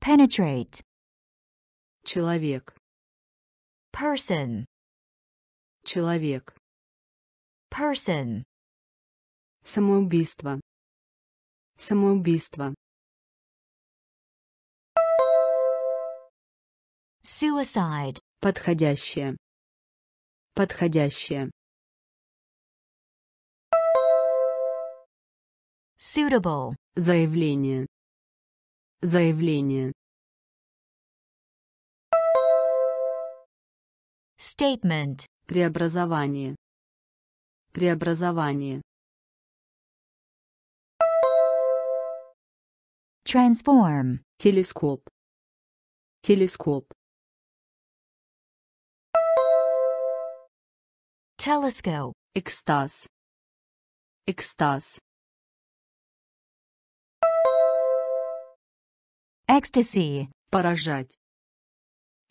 penetrate, Человек. person, Человек. person, Самоубийство. Самоубийство. Suicide, Подходящее. Подходящее. suitable, Заявление. Заявление. statement, Преобразование. Преобразование. transform, Телескоп. Телескоп. Telescope, Экстаз. Экстаз. ecstasy, Поражать.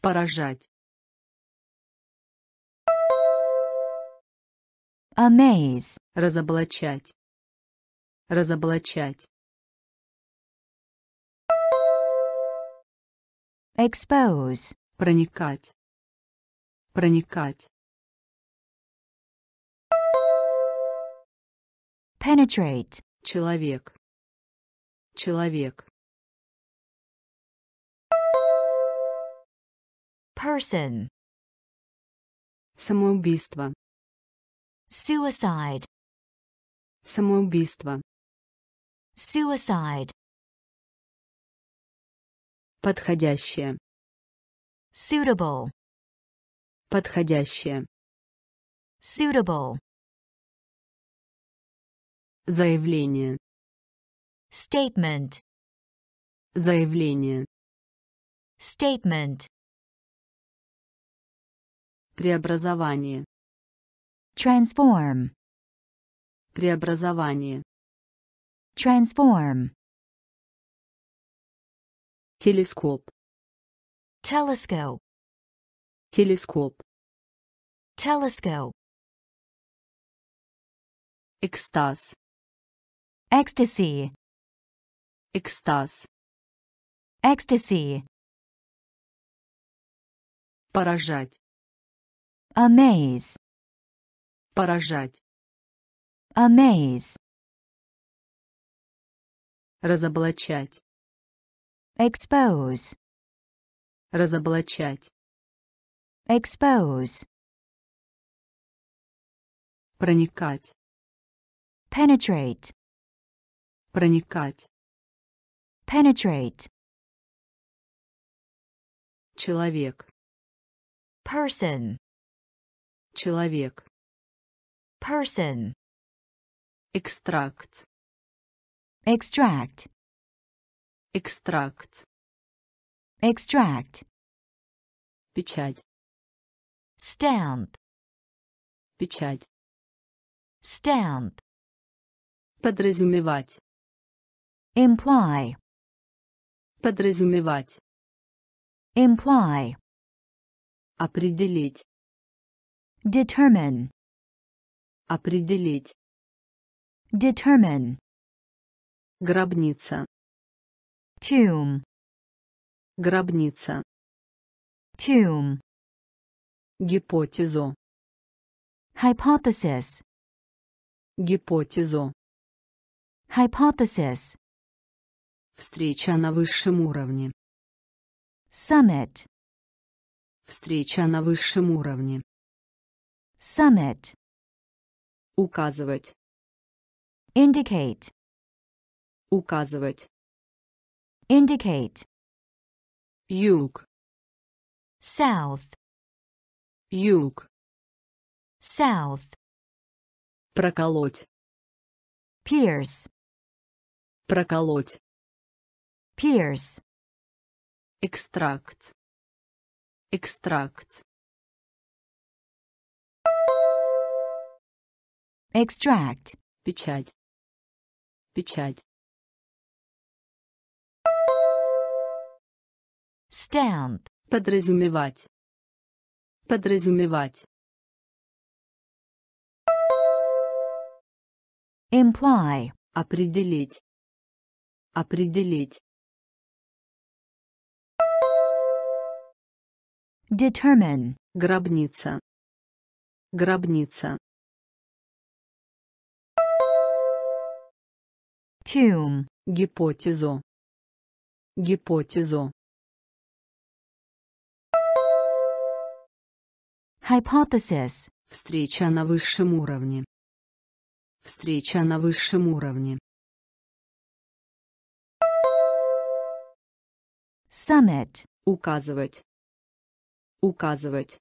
Поражать. amaze, Разоблачать. Разоблачать. expose, Проникать. Проникать. Penetrate, Человек. Человек. person, Самоубийство. suicide, Самоубийство. suicide, Подходящее. suitable, Подходящее. suitable, Заявление. statement, Заявление. statement, Преобразование. transform, Преобразование. transform, Телескоп. telescope, Телескоп. telescope, Экстаз. Ecstasy, Экстаз. ecstasy, Поражать. amaze, Поражать. amaze, Разоблачать. expose, Разоблачать. expose, Проникать. penetrate, Проникать. penetrate, Человек. person, Человек. person, Экстракт. extract, Экстракт. extract, Печать. stamp, Печать. stamp, Подразумевать. Imply, Подразумевать. imply, Определить. determine, Определить. determine, Гробница. tomb, Гробница. tomb, Гипотезу. hypothesis, Гипотезу. hypothesis, Встреча на высшем уровне. summit, Встреча на высшем уровне. summit, Указывать. indicate, Указывать. indicate, Юг. south, Юг. south, Проколоть. pierce, Проколоть. Pierce, Экстракт. Экстракт. extract, Печать. Печать. stamp, Подразумевать. Подразумевать. imply, Определить. Определить. Determine, Гробница. Гробница. tomb, Гипотезу. Гипотезу. hypothesis, Встреча на высшем уровне. Встреча на высшем уровне. summit, Указывать. Указывать.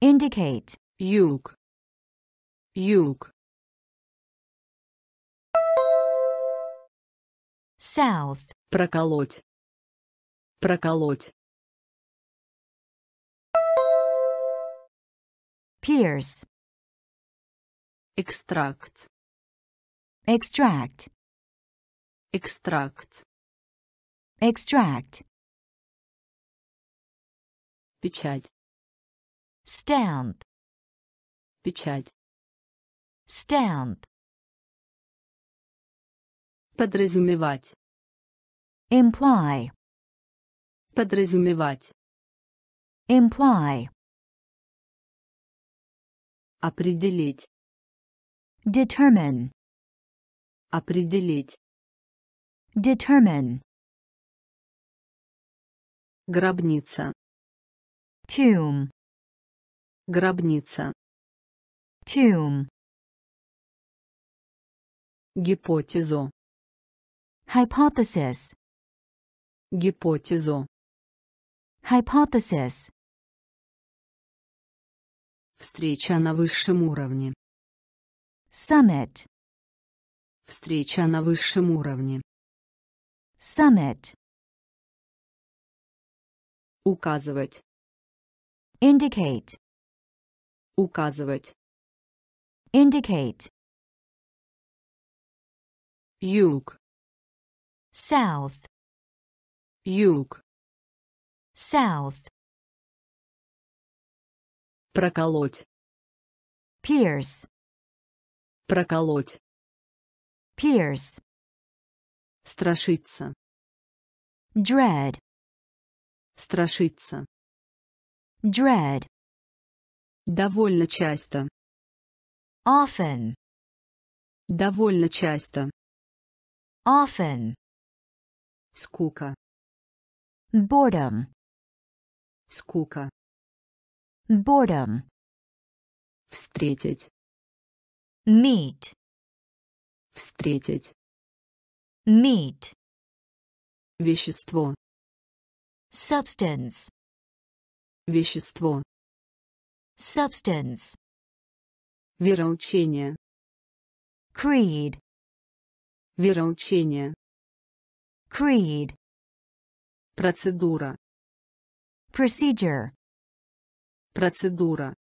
indicate, Юг. Юг. south, Проколоть. Проколоть. pierce, Экстракт. extract, Экстракт. Extract, Печать. stamp, Печать. stamp, Подразумевать. imply, Подразумевать. imply, Определить. determine, Определить. determine, Гробница. tomb, Гробница. tomb, Гипотезу. hypothesis, Гипотезу. hypothesis, Встреча на высшем уровне. summit, Встреча на высшем уровне. summit, Указывать. indicate, Указывать. indicate, Юг. south, Юг. south, Проколоть. pierce, Проколоть. pierce, Страшиться. dread, Страшиться. dread, Довольно часто. often, Довольно часто. often, Скука. boredom, Скука. boredom, Встретить. meet, Встретить. meet, Вещество. Substance, Вещество. substance, Вероучение. creed, Вероучение. creed, Процедура. procedure, Процедура.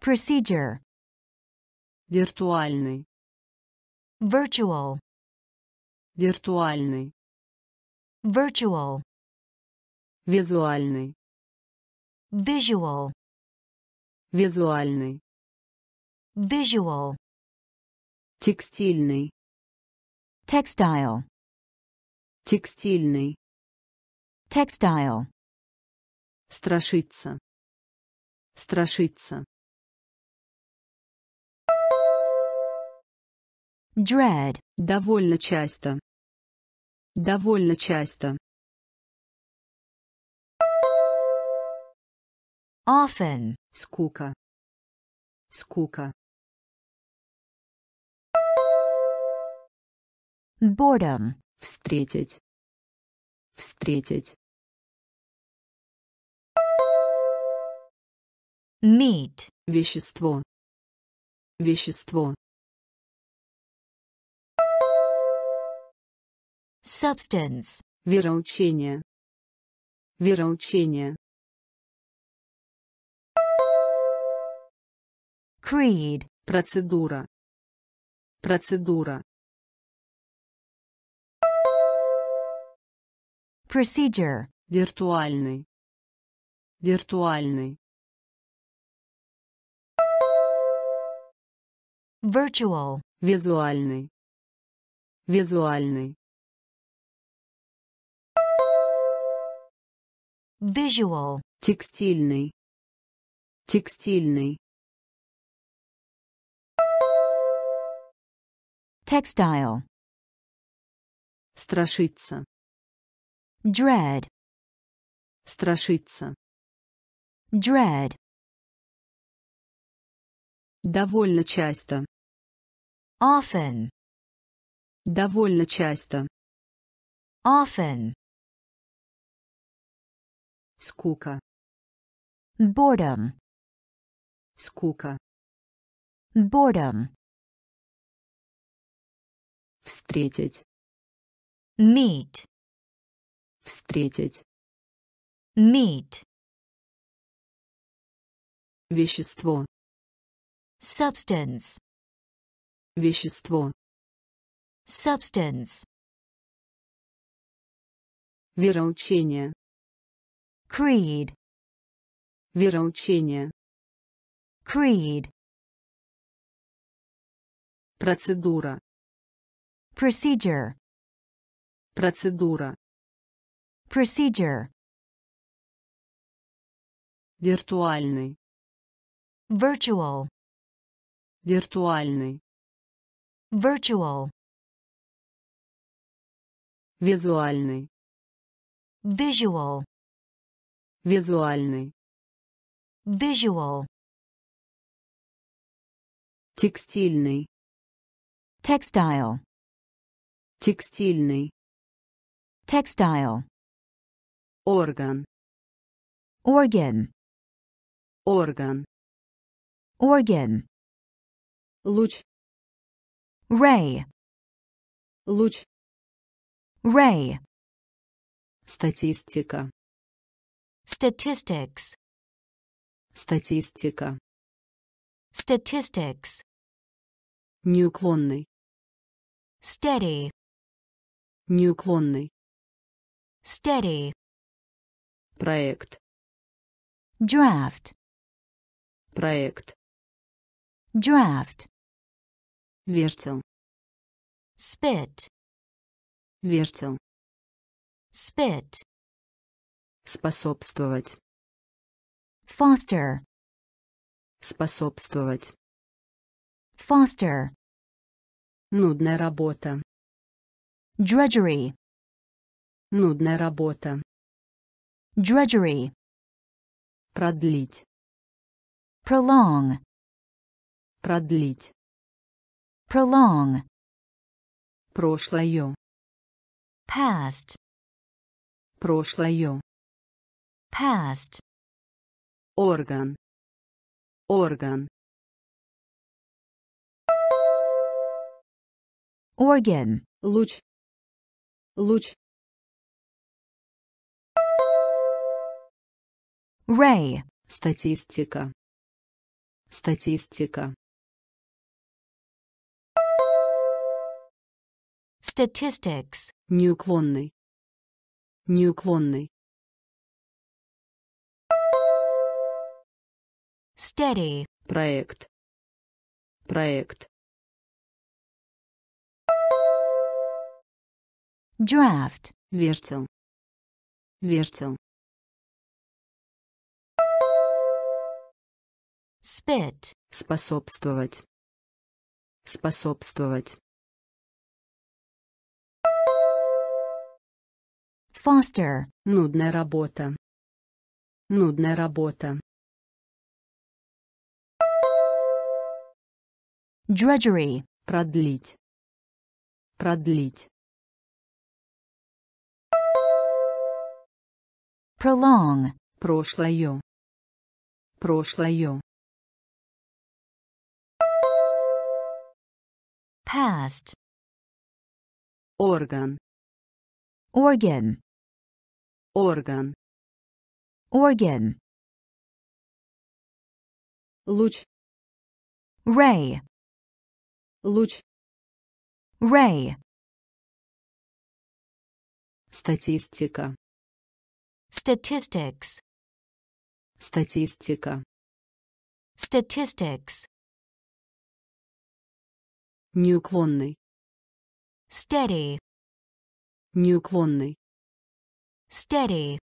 procedure, Виртуальный. virtual, Виртуальный. virtual, Визуальный. visual, Визуальный. visual, Текстильный. textile, Текстильный. textile, Страшиться. Страшиться. dread, Довольно часто. Довольно часто. Often, Скука. Скука. boredom, Встретить. Встретить. meet, Вещество. Вещество. substance, Вероучение. Вероучение. Creed, Процедура. Процедура. procedure, Виртуальный. Виртуальный. virtual, Визуальный. Визуальный. visual, Текстильный. Текстильный. Textile, Страшиться. dread, Страшиться. dread, Довольно часто. often, Довольно часто. often, Скука. boredom, Скука. boredom, Встретить. meet, Встретить. meet, Вещество. substance, Вещество. substance, Вероучение. creed, Вероучение. creed, Процедура. Procedure, Процедура. procedure, Виртуальный. virtual, Виртуальный. virtual, Визуальный. visual, Визуальный. visual, Текстильный. textile, Текстильный. textile, Орган. organ, Орган. organ, Луч. ray, Луч. ray, Статистика. statistics, Статистика. statistics, Неуклонный. steady, Неуклонный. steady, Проект. draft, Проект. draft, Вертел. spit, Вертел. spit, Способствовать. foster, Способствовать. foster, Нудная работа. Drudgery, Нудная работа. drudgery, Продлить. prolong, Продлить. prolong, Прошлое. past, Прошлое. past, Орган. Орган. organ, Луч. Луч. ray, Статистика. Статистика. statistics, Неуклонный. Неуклонный. steady, Проект. Проект. Draft, Вертел. Вертел. spit, Способствовать. Способствовать. foster, Нудная работа. Нудная работа. drudgery, Продлить. Продлить. Prolong, Прошлое. Прошлое. past, Орган. organ, Орган. organ, Луч. ray, Луч. ray, Статистика. Statistics, Статистика. statistics, Неуклонный. steady, Неуклонный. steady,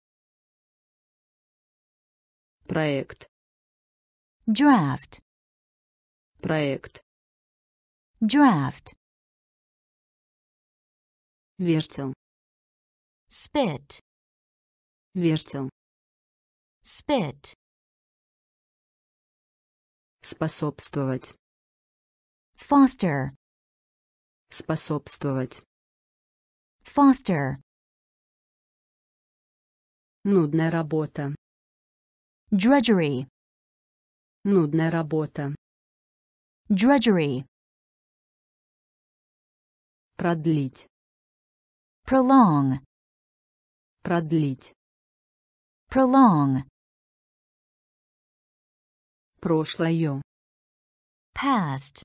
Проект. draft, Проект. draft, Вертел. spit, Вертел. spit, Способствовать. foster, Способствовать. foster, Нудная работа. drudgery, Нудная работа. drudgery, Продлить. prolong, Продлить. prolong, Прошлое. past,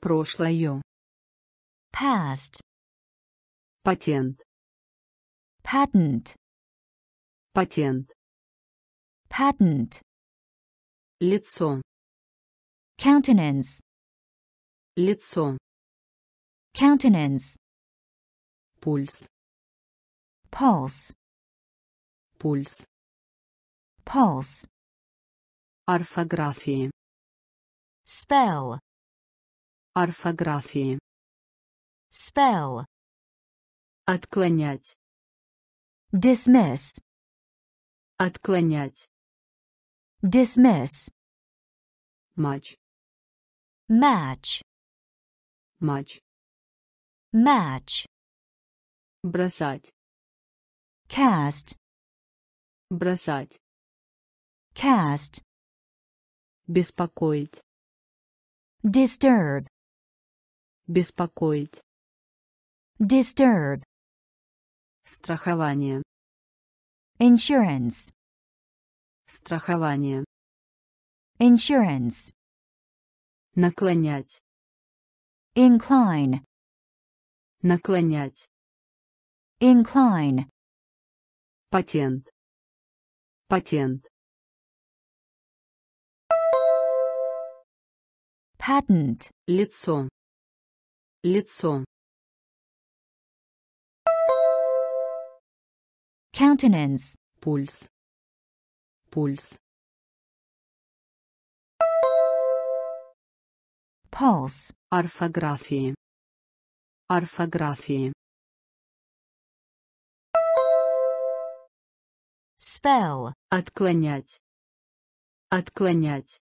Прошлое. past, Патент. patent, Патент. patent, Лицо. countenance, Лицо. countenance, Пульс. pulse, Пульс. pulse, Орфографии. spell, Орфографии. spell, Отклонять. dismiss, Отклонять. dismiss, Матч. match, Матч. match, Бросать. cast, Бросать. cast, Беспокоить. disturb, Беспокоить. disturb, Страхование. insurance, Страхование. insurance, Наклонять. incline, Наклонять. incline, Патент. Патент. patent, Лицо. Лицо. countenance, Пульс. Пульс. pulse, Орфографии. Орфографии. Spell, Отклонять. Отклонять.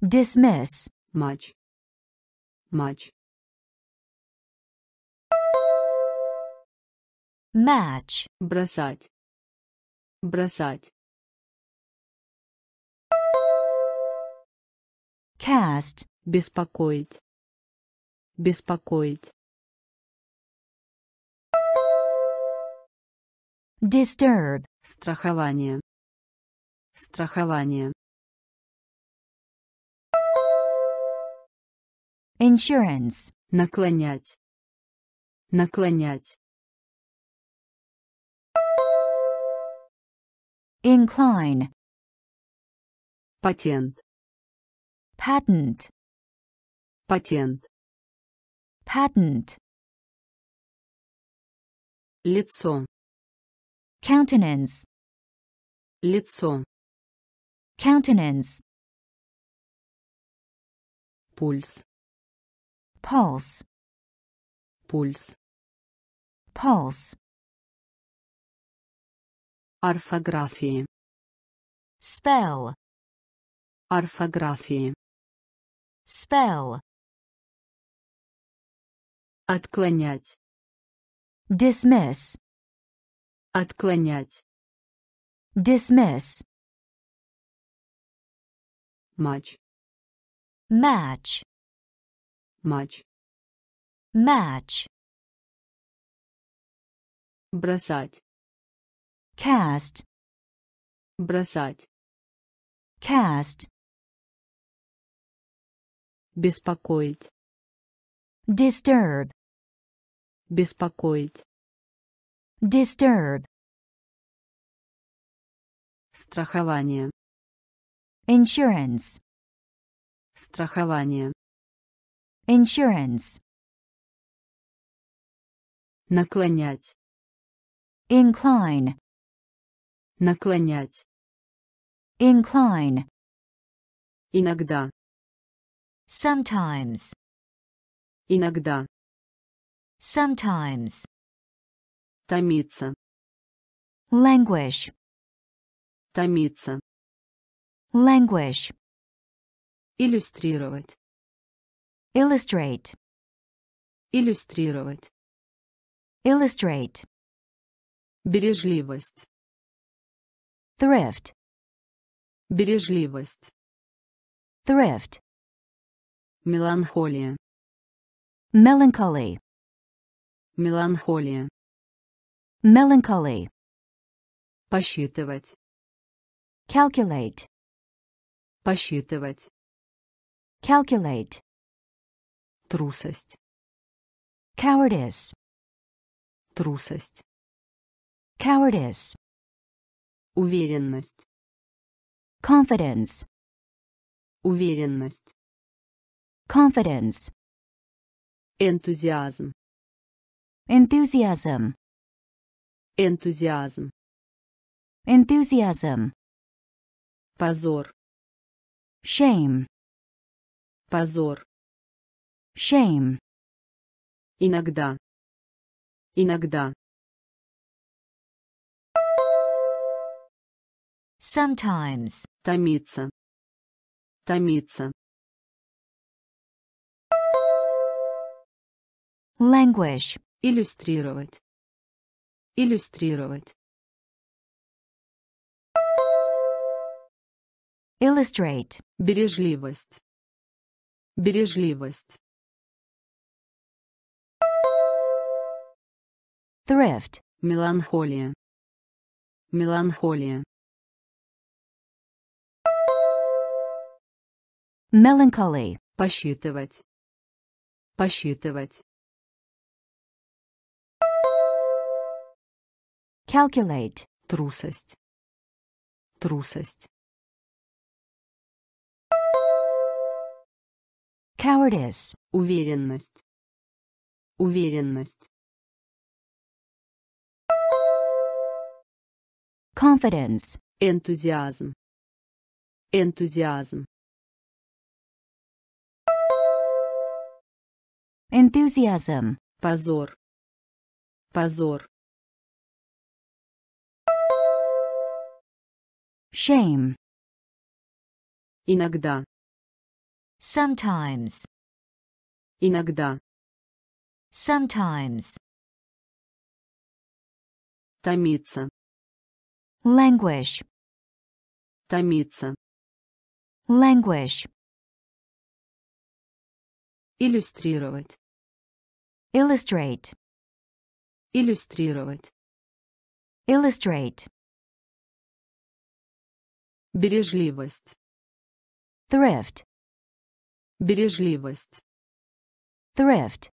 dismiss, Матч. Матч. match, бросать, бросать, cast, беспокоить, беспокоить, disturb, страхование, страхование, insurance, наклонять, наклонять, incline, патент, patent, патент, patent, лицо, countenance, лицо, countenance, пульс, pulse, пульс, pulse, орфографии, spell, орфографии, spell, отклонять, dismiss, Отклонять, dismiss, матч, match, матч, match, бросать, cast, бросать, cast, беспокоить, disturb, беспокоить, disturb, страхование, insurance, страхование, insurance, наклонять, incline, наклонять, incline, иногда, sometimes, иногда, sometimes, Томиться, languish, томиться, languish, иллюстрировать, illustrate, иллюстрировать, illustrate, бережливость, thrift, бережливость, thrift, меланхолия, melancholy, меланхолия, melancholy, посчитывать, calculate, посчитывать, calculate, трусость, cowardice, трусость, cowardice, уверенность, confidence, уверенность, confidence, энтузиазм, enthusiasm, энтузиазм, enthusiasm, позор, shame, позор, shame, иногда, иногда, sometimes, томиться, томиться, languish, иллюстрировать, иллюстрировать, illustrate, бережливость, бережливость, thrift, меланхолия, меланхолия, melancholy, посчитывать, посчитывать, calculate, трусость, трусость, cowardice, уверенность, уверенность, confidence, энтузиазм, энтузиазм, enthusiasm, позор, позор, shame, иногда, sometimes, иногда, sometimes, Томиться. languish, Томиться. languish, Иллюстрировать. illustrate, Иллюстрировать. illustrate, Бережливость. thrift, Бережливость. thrift,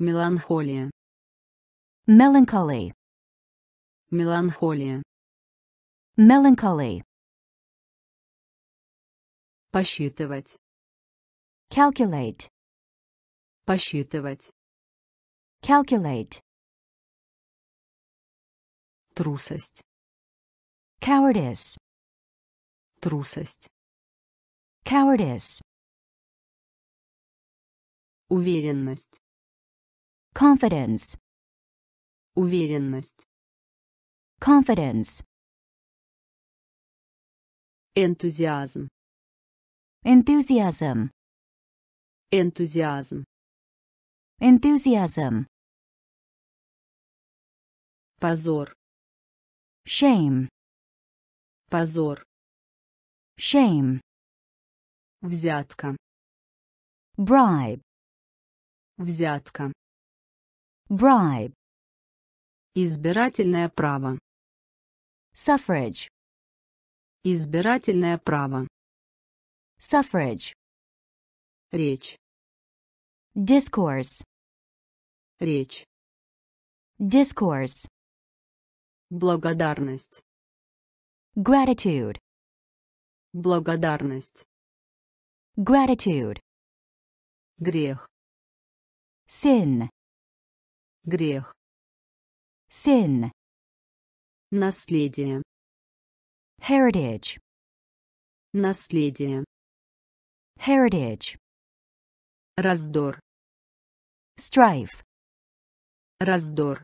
Меланхолия. melancholy, Меланхолия. melancholy, Посчитывать. calculate, Посчитывать. calculate, Трусость. cowardice, Трусость. cowardice, Уверенность. confidence, Уверенность. confidence, Энтузиазм. enthusiasm, Энтузиазм. enthusiasm, Позор. shame, Позор. shame, Взятка. bribe, Взятка. bribe, Избирательное право. suffrage, Избирательное право. suffrage, Речь. discourse, Речь. discourse, Благодарность. Gratitude, Благодарность. gratitude, Грех. sin, Грех. sin, Наследие. heritage, Наследие. heritage, Раздор. strife, Раздор.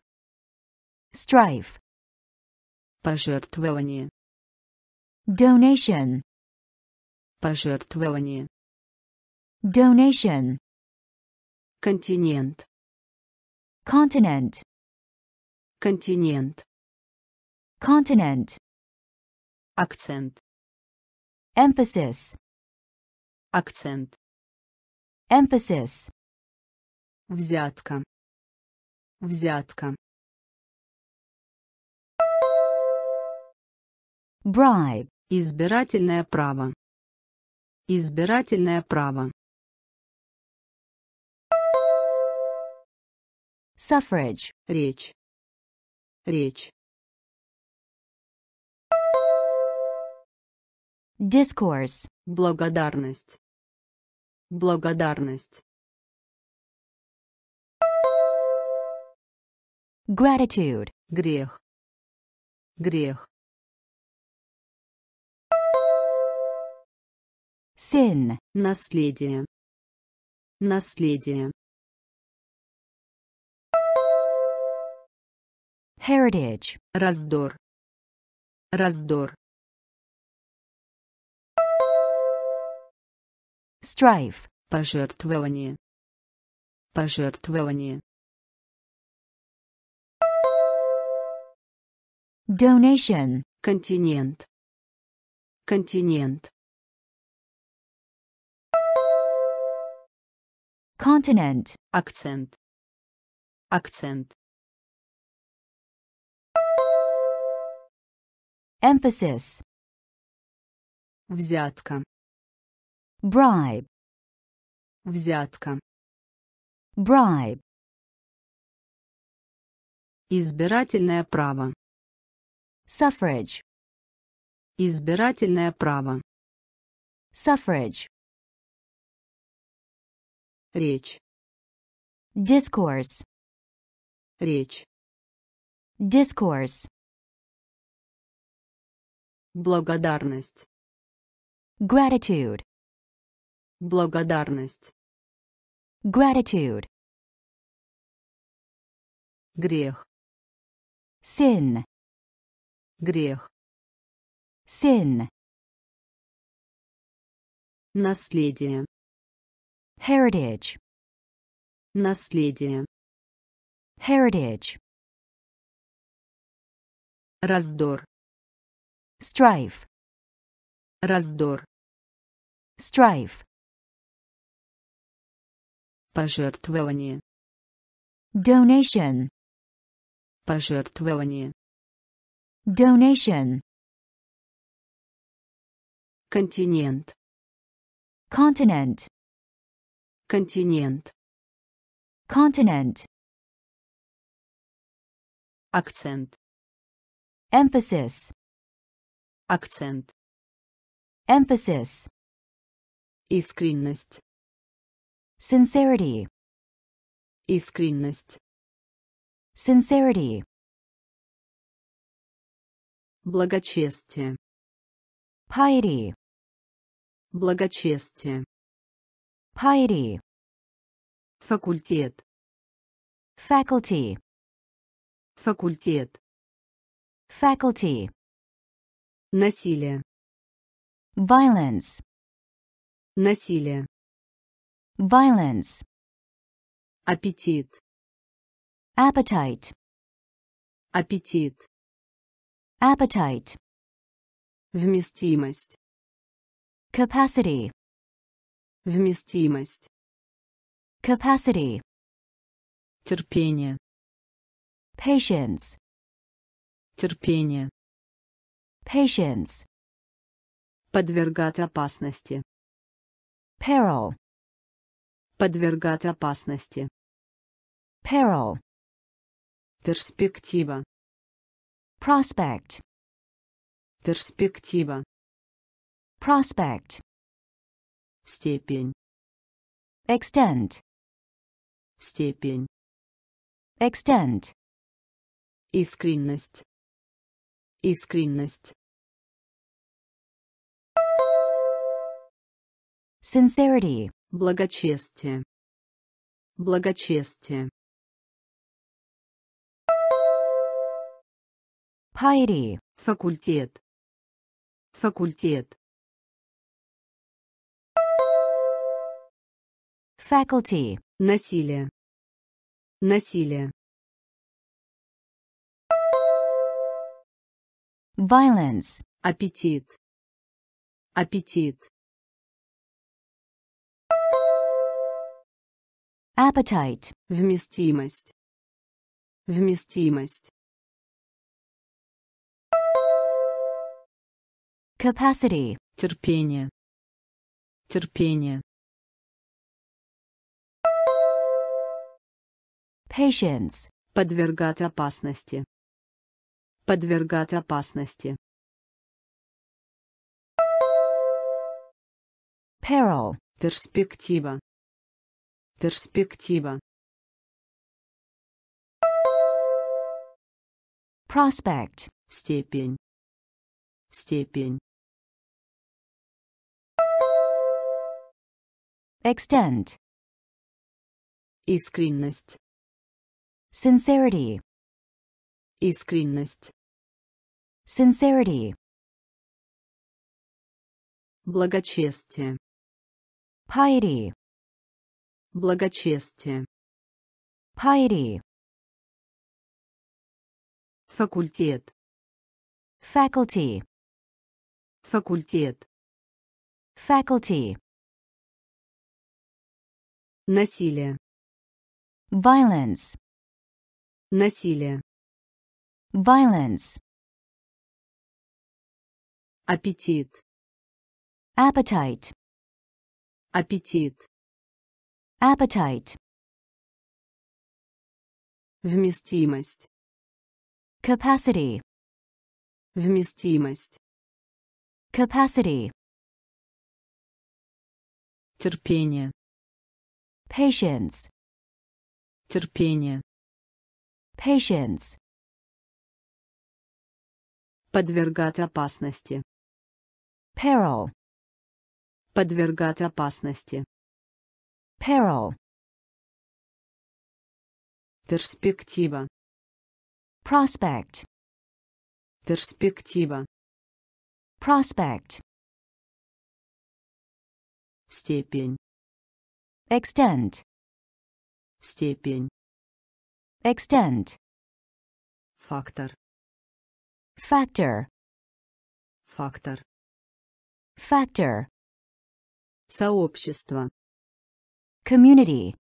strife, Пожертвование. Donation, Пожертвование. donation, Континент. continent, Континент. continent, Акцент. emphasis, Акцент. emphasis, Взятка. Взятка. Bribe, Избирательное право. Избирательное право. suffrage, Речь. Речь. discourse, Благодарность. Благодарность. gratitude, Грех. Грех. Sin, Наследие. Наследие. heritage, Раздор. Раздор. strife, Пожертвование. Пожертвование. donation, Континент. Континент. Continent, Акцент. Акцент. emphasis, Взятка. bribe, Взятка. bribe, Избирательное право. suffrage, Избирательное право. suffrage, Речь. discourse, Речь. discourse, Благодарность. gratitude, Благодарность. gratitude, Грех. sin, Грех. sin, Наследие. Heritage, Наследие. heritage, Раздор. strife, Раздор. strife, Пожертвование. donation, Пожертвование. donation, Континент. continent, Континент. continent, Акцент. emphasis, Акцент. emphasis, Искренность. sincerity, Искренность. sincerity, Благочестие. piety, Благочестие. Piety, Факультет. faculty, Факультет. faculty, Насилие. violence, Насилие. violence, Аппетит. appetite, Аппетит. appetite, Вместимость. capacity, Вместимость. capacity, Терпение. patience, Терпение. patience, Подвергать опасности. peril, Подвергать опасности. peril, Перспектива. prospect, Перспектива. prospect, Степень. extent, Степень. extent, Искренность. Искренность. sincerity, Благочестие. Благочестие. piety, Факультет. Факультет. Faculty, Насилие. Насилие. violence, Аппетит. Аппетит. appetite, Вместимость. Вместимость. capacity, Терпение. Терпение. Patience, Подвергать опасности. Подвергать опасности. peril, Перспектива. Перспектива. prospect, Степень. Степень. extent, Искренность. Sincerity, Искренность. sincerity, Благочестие. piety, Благочестие. piety, Факультет. faculty, Факультет. faculty, Насилие. violence, Насилие. violence, Аппетит. appetite, Аппетит. appetite, Вместимость. capacity, Вместимость. capacity, Терпение. patience, Терпение. Patience, Подвергать опасности. peril, Подвергать опасности. peril, Перспектива. prospect, Перспектива. prospect, Степень. extent, Степень. Extent, Фактор. factor, Фактор. factor, Сообщество. community,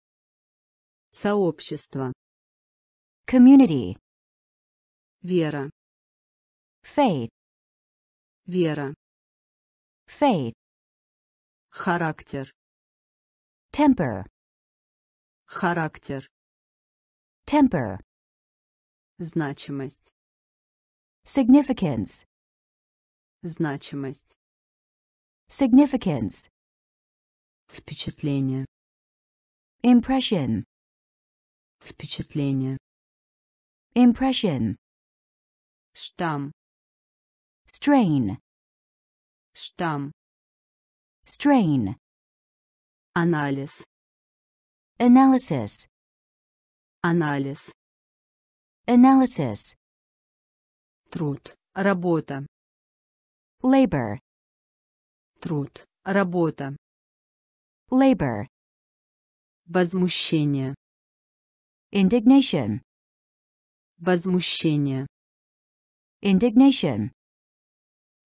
Сообщество. community, Вера. faith, Вера. faith, Характер. temper, Характер. temper, Значимость. significance, Значимость. significance, Впечатление. impression, Впечатление. impression, Штамм. strain, Штамм. strain, Анализ. analysis, Анализ. analysis, Труд. Работа. labor, Труд. Работа. labor, Возмущение. indignation, Возмущение. indignation,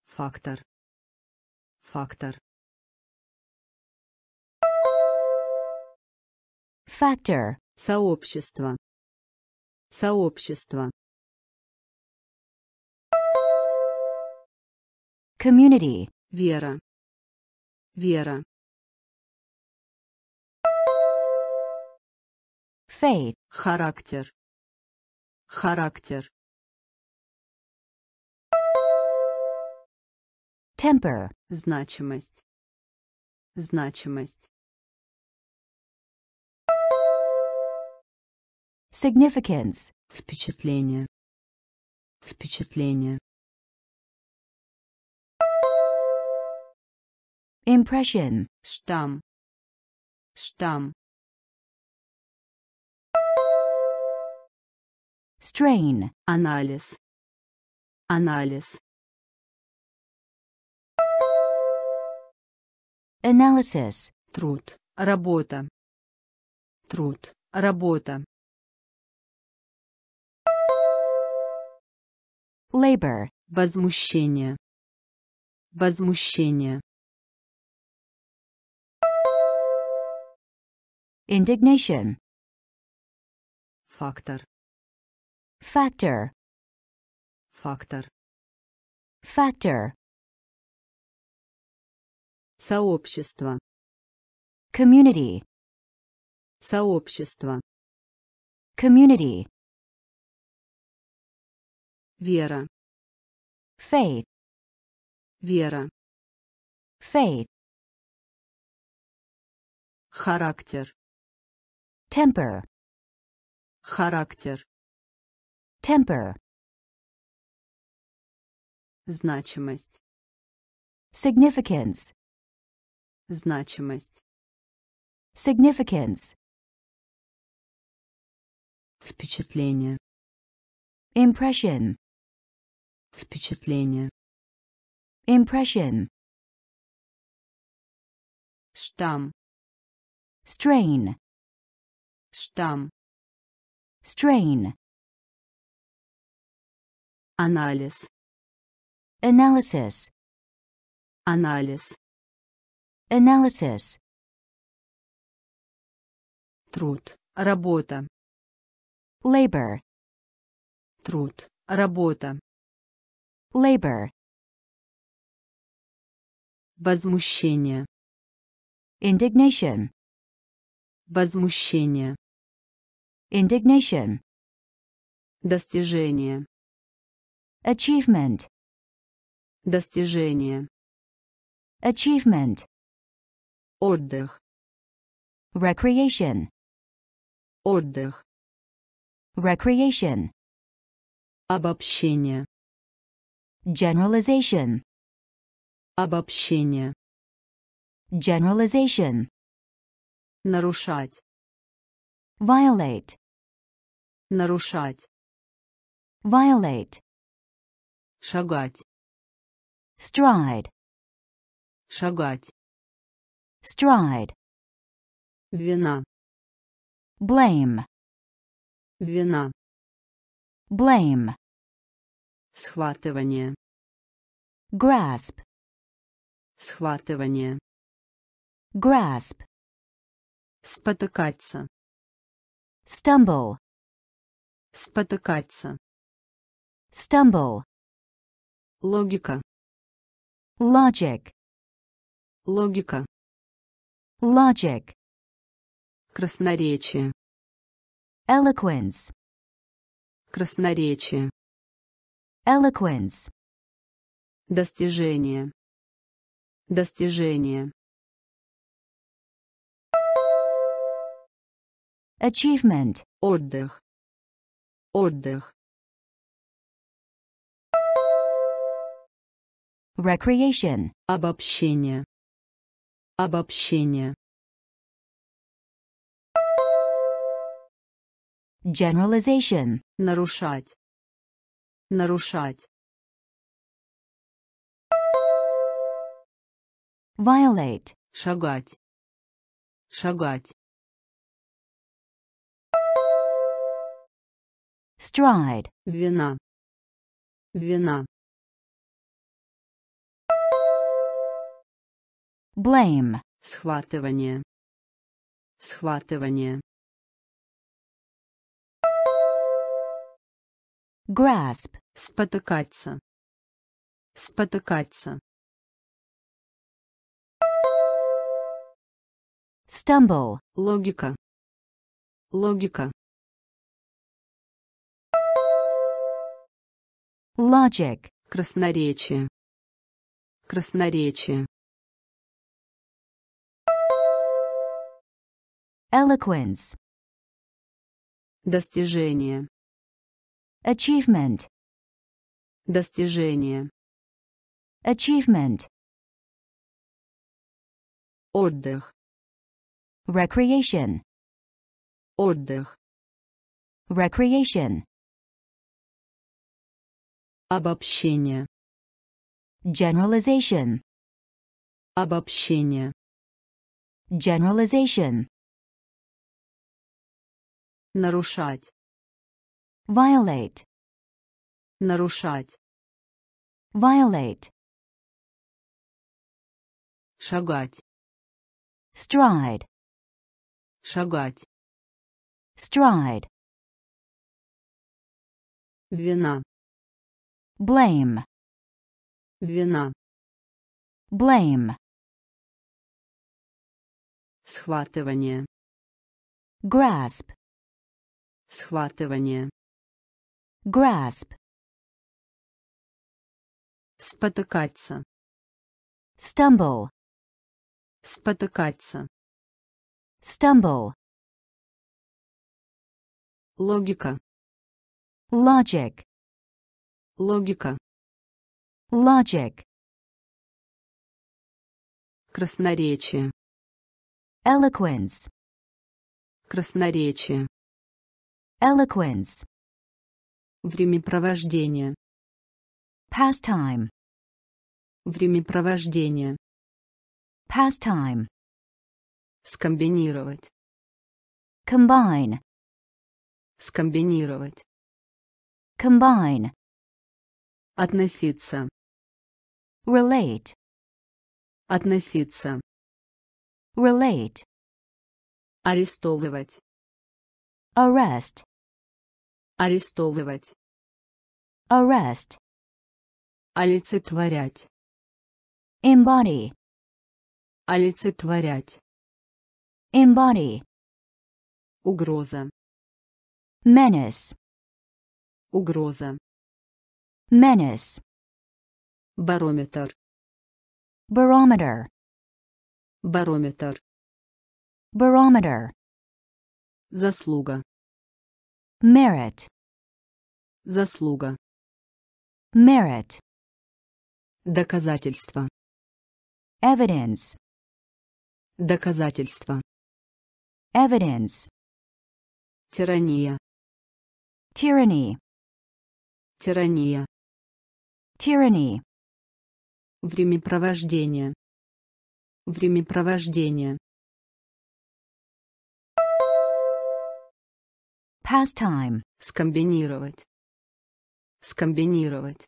Фактор. Фактор. factor, Сообщество. Сообщество. community, Вера. Вера. faith, Характер. Характер. temper, Значимость. Значимость. Significance, Впечатление. Впечатление. impression, Штамм. Штамм. strain, Анализ. Анализ. analysis, Труд. Работа. Труд. Работа. Labor, Возмущение. Возмущение. indignation, Фактор. factor, Фактор. factor, Сообщество. community, Сообщество. community, Вера. faith, Вера. faith, Характер. temper, Характер. temper, Значимость. significance, Значимость. significance, Впечатление. impression, Впечатление. impression, Штамм. strain, Штамм. strain, Анализ. analysis, Анализ. analysis, Труд. Работа. labor, Труд. Работа. Labor, Возмущение. indignation, Возмущение. indignation, Достижение. achievement, Достижение. achievement, Отдых. recreation, Отдых. recreation, Обобщение. Generalization, Обобщение. generalization, Нарушать. violate, Нарушать. violate, Шагать. stride, Шагать. stride, Вина. blame, Вина. blame, Схватывание. grasp, Схватывание. grasp, Спотыкаться. stumble, Спотыкаться. stumble, Логика. logic, Логика. logic, Красноречие. eloquence, Красноречие. Eloquence, Достижение. Достижение. achievement, Отдых. Отдых. recreation, Обобщение. Обобщение. generalization, Нарушать. Нарушать. violate, Шагать. Шагать. stride, Вина. Вина. blame, Схватывание. Схватывание. Grasp, Спотыкаться. Спотыкаться. stumble, Логика. Логика. logic, Красноречие. Красноречие. eloquence, Достижение. Achievement, Достижение. achievement, Отдых. recreation, Отдых. recreation, Обобщение. generalization, Обобщение. generalization, Нарушать. Violate, Нарушать. violate, Шагать. stride, Шагать. stride, Вина. blame, Вина. blame, Схватывание. grasp, Схватывание. Grasp, Спотыкаться. stumble, Спотыкаться. stumble, Логика. logic, Логика. logic, Красноречие. eloquence, Красноречие. eloquence, Времяпровождение. pastime, Времяпровождение. pastime, Скомбинировать. combine, Скомбинировать. combine, Относиться. relate, Относиться. relate, Арестовывать. arrest, Арестовывать. arrest, Олицетворять. embody, Олицетворять. embody, Угроза. menace, Угроза. menace, Барометр. barometer, Барометр. barometer, Заслуга. Merit, Заслуга. merit, Доказательство. evidence, Доказательство. evidence, Тирания. tyranny, Тирания. tyranny, Времяпровождение. Времяпровождение. Pastime. Скомбинировать. Скомбинировать.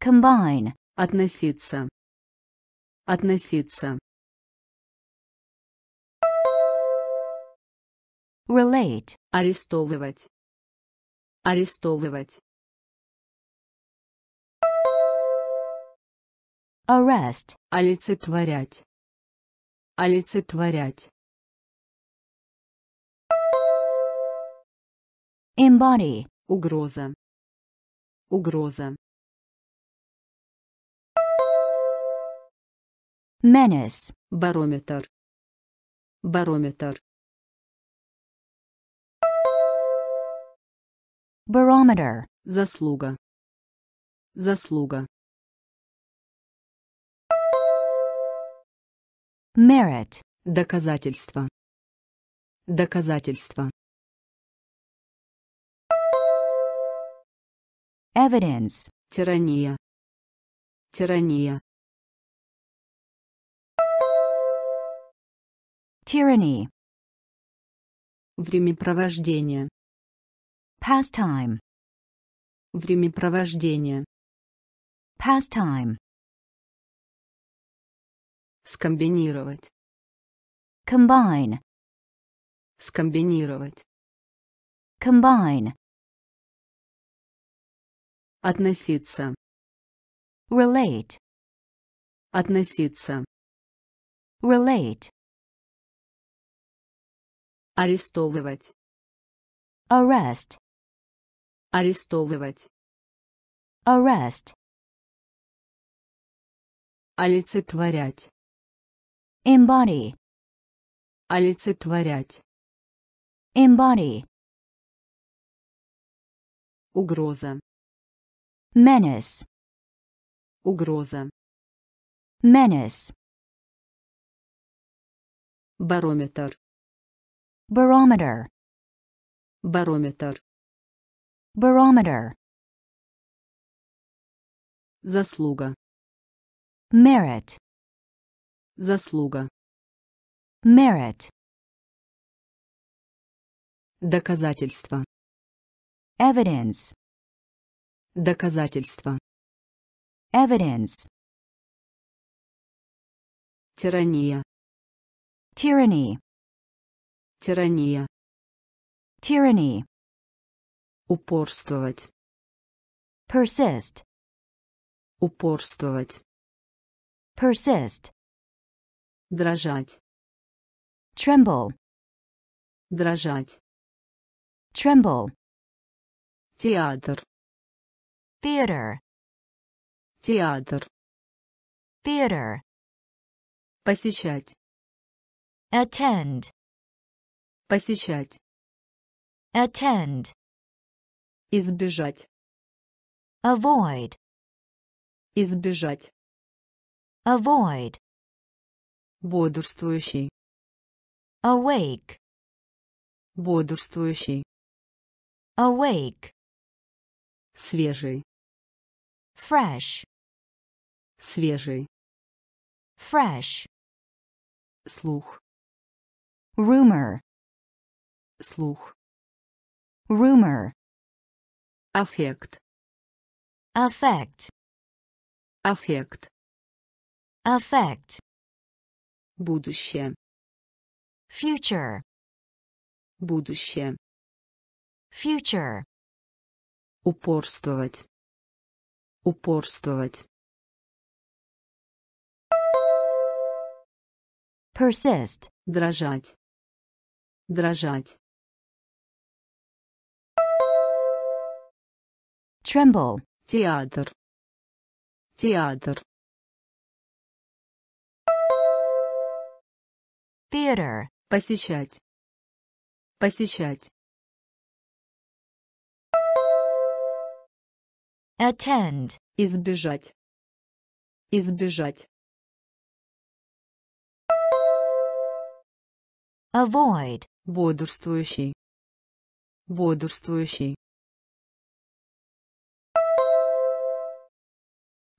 Combine. Относиться. Относиться. Relate. Арестовывать. Арестовывать. Arrest. Олицетворять. Олицетворять. Embody, Угроза. Угроза. menace, Барометр. Барометр. barometer, Заслуга. Заслуга. merit, Доказательство. Доказательство. Evidence, Тирания. Тирания. tyranny, Времяпровождение. pastime, Времяпровождение. pastime, Скомбинировать. combine, Скомбинировать. combine, Относиться. relate, Относиться. relate, Арестовывать. arrest, Арестовывать. arrest, Олицетворять. embody, Олицетворять. embody, Угроза. Menace, Угроза. menace, Барометр. barometer, Барометр. barometer, Заслуга. merit, Заслуга. merit, Доказательство. evidence, Доказательство. evidence, Тирания. tyranny, Тирания. tyranny, Упорствовать. persist, Упорствовать. persist, Дрожать. tremble, Дрожать. tremble, Театр. Theater, Театр. theater, Посещать. attend, Посещать. attend, Избежать. avoid, Избежать. avoid, Бодрствующий. awake, Бодрствующий. awake, Свежий. Fresh, Свежий. fresh, Слух. rumor, Слух. rumor, Аффект. affect, Аффект. affect, Будущее. future, Будущее. future, Упорствовать. Упорствовать. persist, Дрожать. Дрожать. tremble, Театр. Театр. theater, Посещать. Посещать. Attend, Избежать. Избежать. avoid, Бодрствующий. Бодрствующий.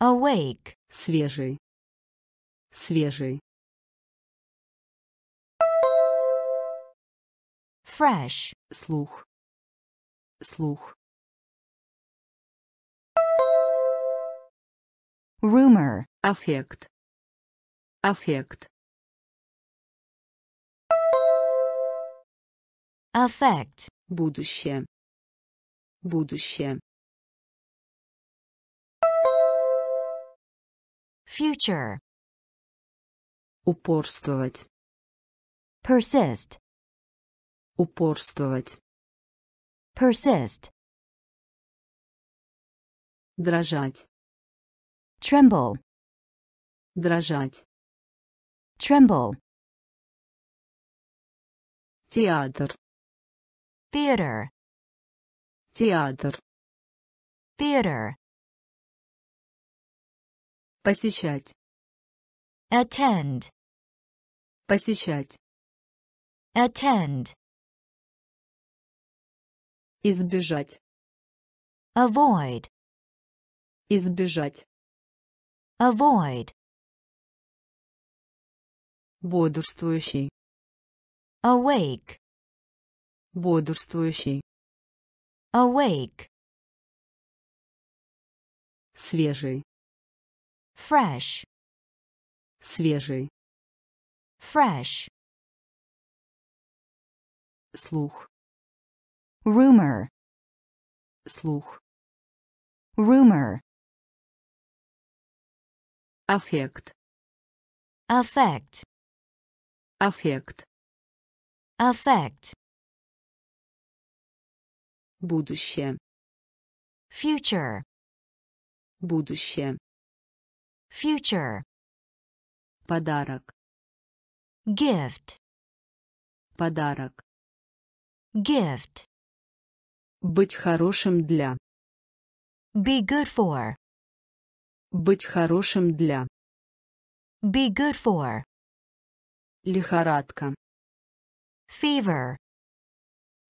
awake, Свежий. Свежий. fresh, Слух. Слух. Rumor, Аффект. Аффект. affect, Будущее. Будущее. future, Упорствовать. persist, Упорствовать. persist, Дрожать. Tremble, Дрожать. tremble, Театр. theater, Театр. theater, Посещать. attend, Посещать. attend, Избежать. avoid, Избежать. Avoid, Бодрствующий. awake, Бодрствующий. awake, Свежий. fresh, Свежий. fresh, Слух. rumor, Слух. rumor, Аффект. affect, Аффект. affect, Будущее. future, Будущее. future, Подарок. gift, Подарок. gift, Быть хорошим для. be good for, Быть хорошим для. be good for, Лихорадка. fever,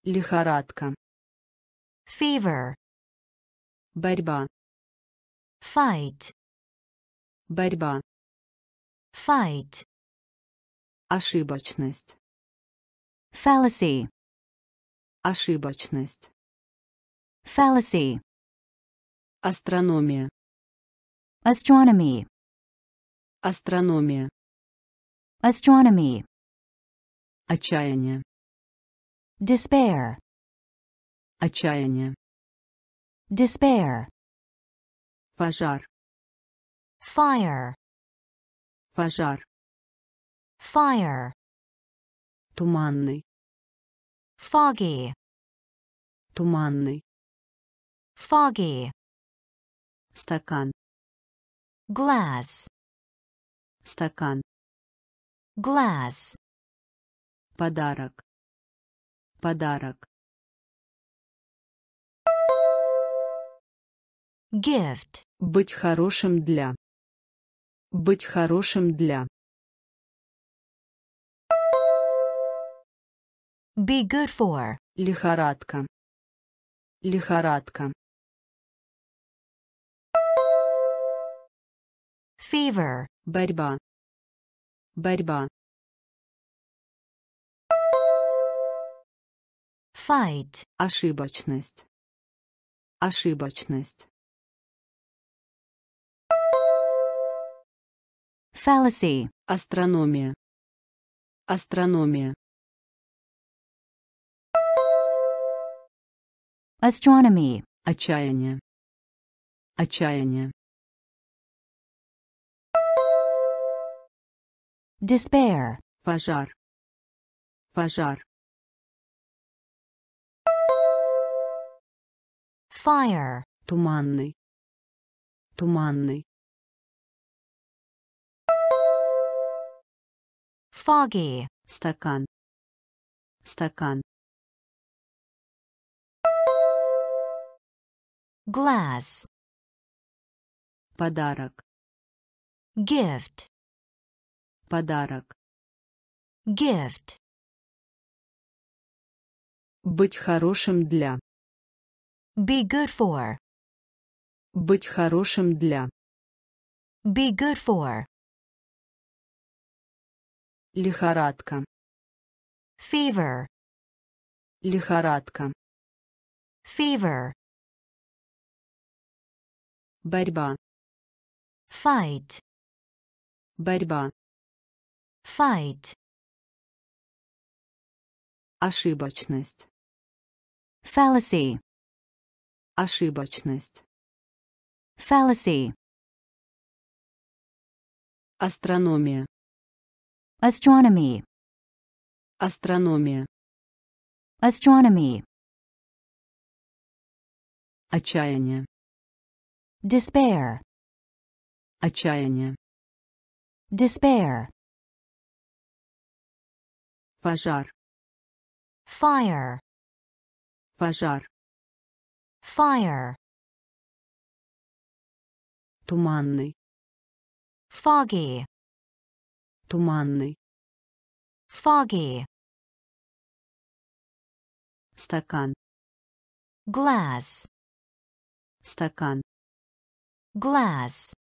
Лихорадка. fever, Борьба. fight, Борьба. fight, Ошибочность. fallacy, Ошибочность. fallacy, Астрономия. Astronomy, Астрономия. astronomy, Отчаяние. despair, Отчаяние. despair, Пожар. fire, Пожар. fire, Туманный. foggy, Туманный. foggy, Стакан. Glass, Стакан. glass, Подарок. Подарок. gift, Быть хорошим для. Быть хорошим для. be good for, Лихорадка. Лихорадка. Fever, Борьба. Борьба. fight, Ошибочность. Ошибочность. fallacy, Астрономия. Астрономия. astronomy, Отчаяние. Отчаяние. Despair, Пожар. Пожар. fire, Туманный. Туманный. foggy, Стакан. Стакан. glass, Подарок. gift, Подарок. gift, Быть хорошим для. be good for, Быть хорошим для. be good for, Лихорадка. fever, Лихорадка. fever, Борьба. fight, Борьба. Fight, Ошибочность. fallacy, Ошибочность. fallacy, Астрономия. astronomy, Астрономия. astronomy, Отчаяние. despair, Отчаяние. despair, Пожар. fire, Пожар. fire, Туманный. foggy, Туманный. foggy, Стакан. glass, Стакан. glass,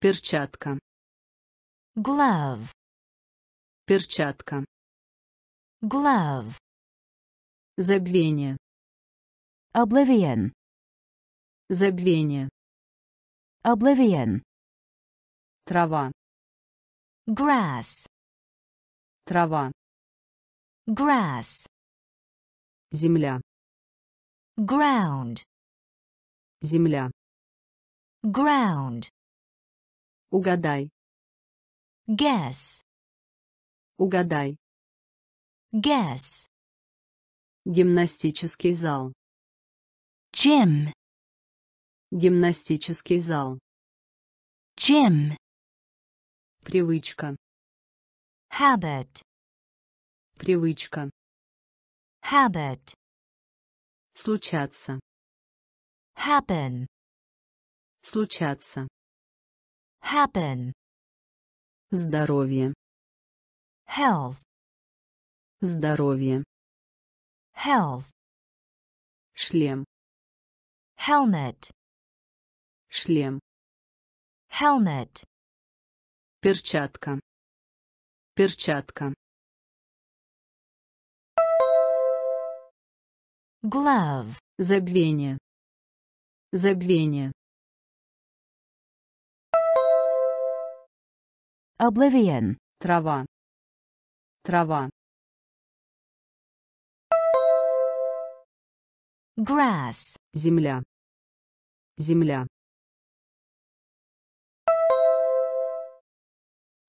Перчатка. glove, Перчатка. Glove, Забвение. oblivion, Забвение. oblivion, Трава. grass, Трава. grass, Земля. ground, Земля. ground, Угадай. guess, Угадай. Guess, Гимнастический зал. gym, Гимнастический зал. gym, Привычка. habit, Привычка. habit, Случаться. happen, Случаться. happen, Здоровье. health, Здоровье. health, Шлем. helmet, Шлем. helmet, Перчатка. Перчатка. glove, Забвение. Забвение. oblivion, Трава. Трава. Grass, Земля. Земля.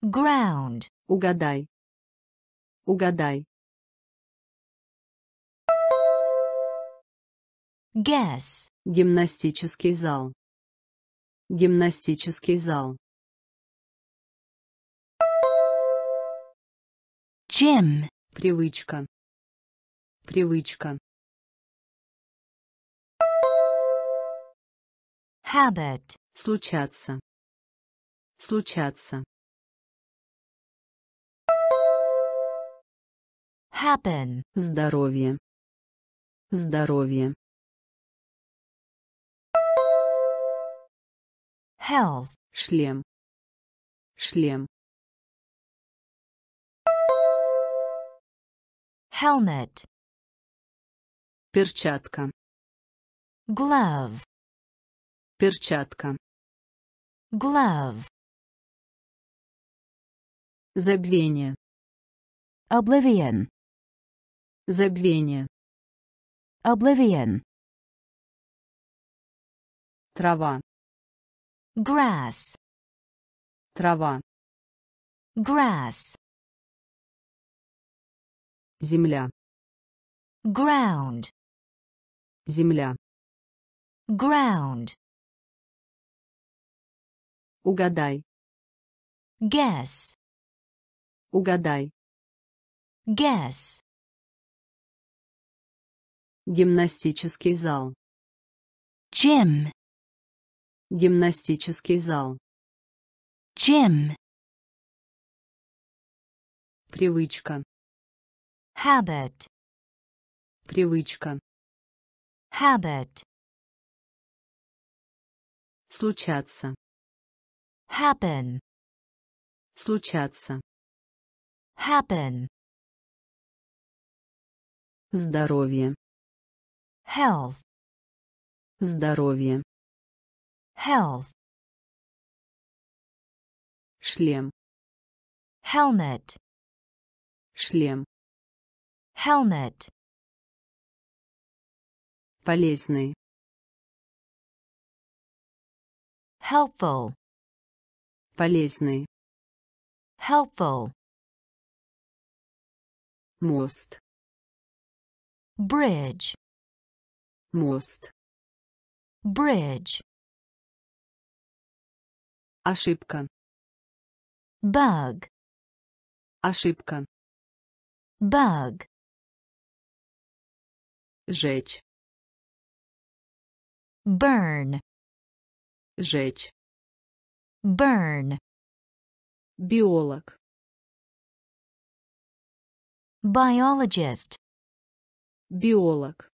ground, Угадай. Угадай. guess, Гимнастический зал. Гимнастический зал. gym, Привычка. Привычка. Habit, Случаться. Случаться. happen, Здоровье. Здоровье. health, Шлем. Шлем. helmet, Перчатка. glove, Перчатка. glove, Забвение. oblivion, Забвение. oblivion, Трава. grass, Трава. grass, Земля. ground, Земля. ground, Угадай. guess, Угадай. guess, Гимнастический зал. gym, Гимнастический зал. gym, Привычка. habit, Привычка. habit, Случаться. Happen, Случаться. happen, Здоровье. health, Здоровье. health, шлем, helmet, шлем, helmet, полезный, helpful, полезный, helpful, мост, bridge, мост, bridge, ошибка, bug, ошибка, bug, жечь, burn, жечь, burn, биолог, biologist, биолог,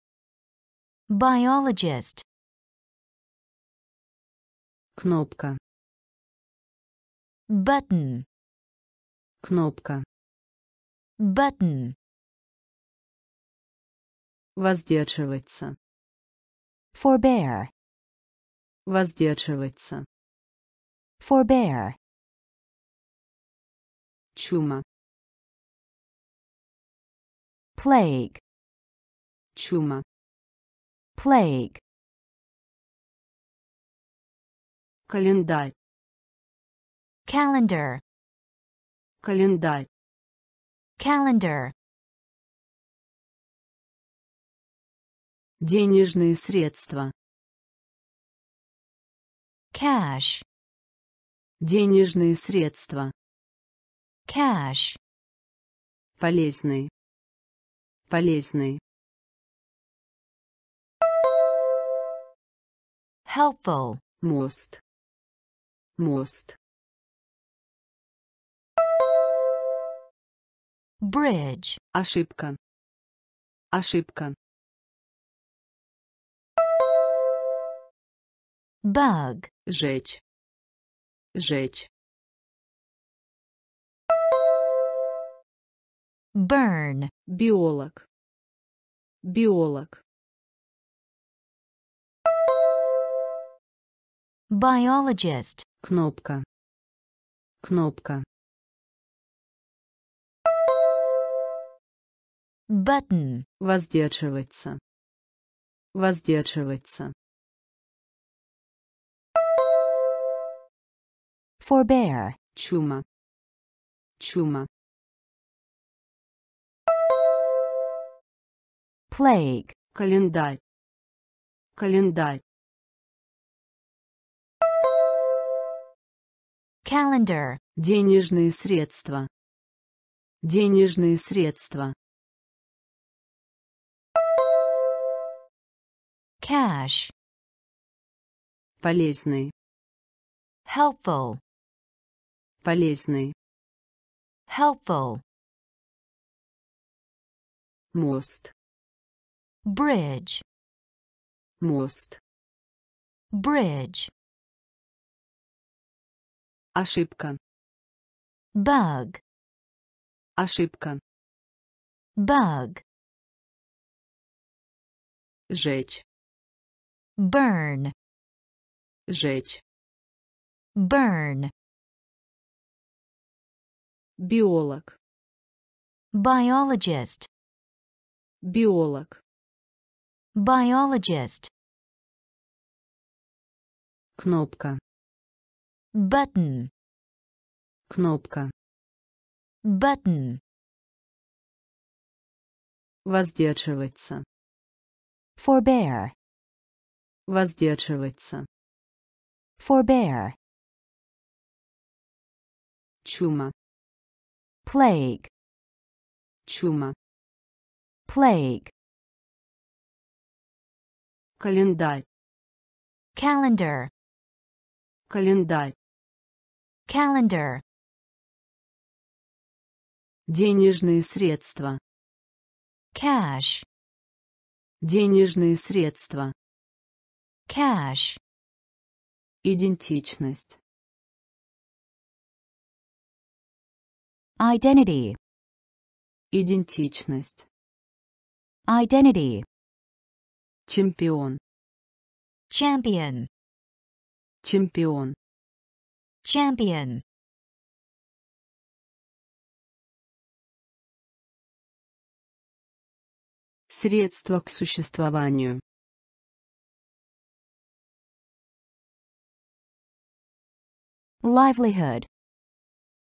biologist, кнопка, button, кнопка, button, воздерживаться, forbear, воздерживаться, forbear, чума, plague, чума, plague, календарь, calendar, календарь, calendar, денежные средства, cash, денежные средства, cash, полезный, полезный, helpful, мост, мост, bridge, ошибка, ошибка, bug, жечь, жечь, burn, биолог, биолог, biologist, кнопка, кнопка, button, воздерживаться, воздерживаться, forbear, чума, чума, plague, календарь, календарь, calendar, денежные средства, денежные средства, cash, полезный, helpful, полезный, helpful, мост, bridge, мост, bridge, ошибка, bug, ошибка, bug, жечь, burn, жечь, burn, биолог, biologist, биолог, biologist, кнопка, button, кнопка, button, воздерживаться, forbear, воздерживаться, forbear, чума, plague, чума, plague, календарь, calendar, календарь, calendar, денежные средства, cash, денежные средства, cash, идентичность, Identity. Идентичность. Identity. Чемпион. Champion. Чемпион. Champion. Средство к существованию. Livelihood.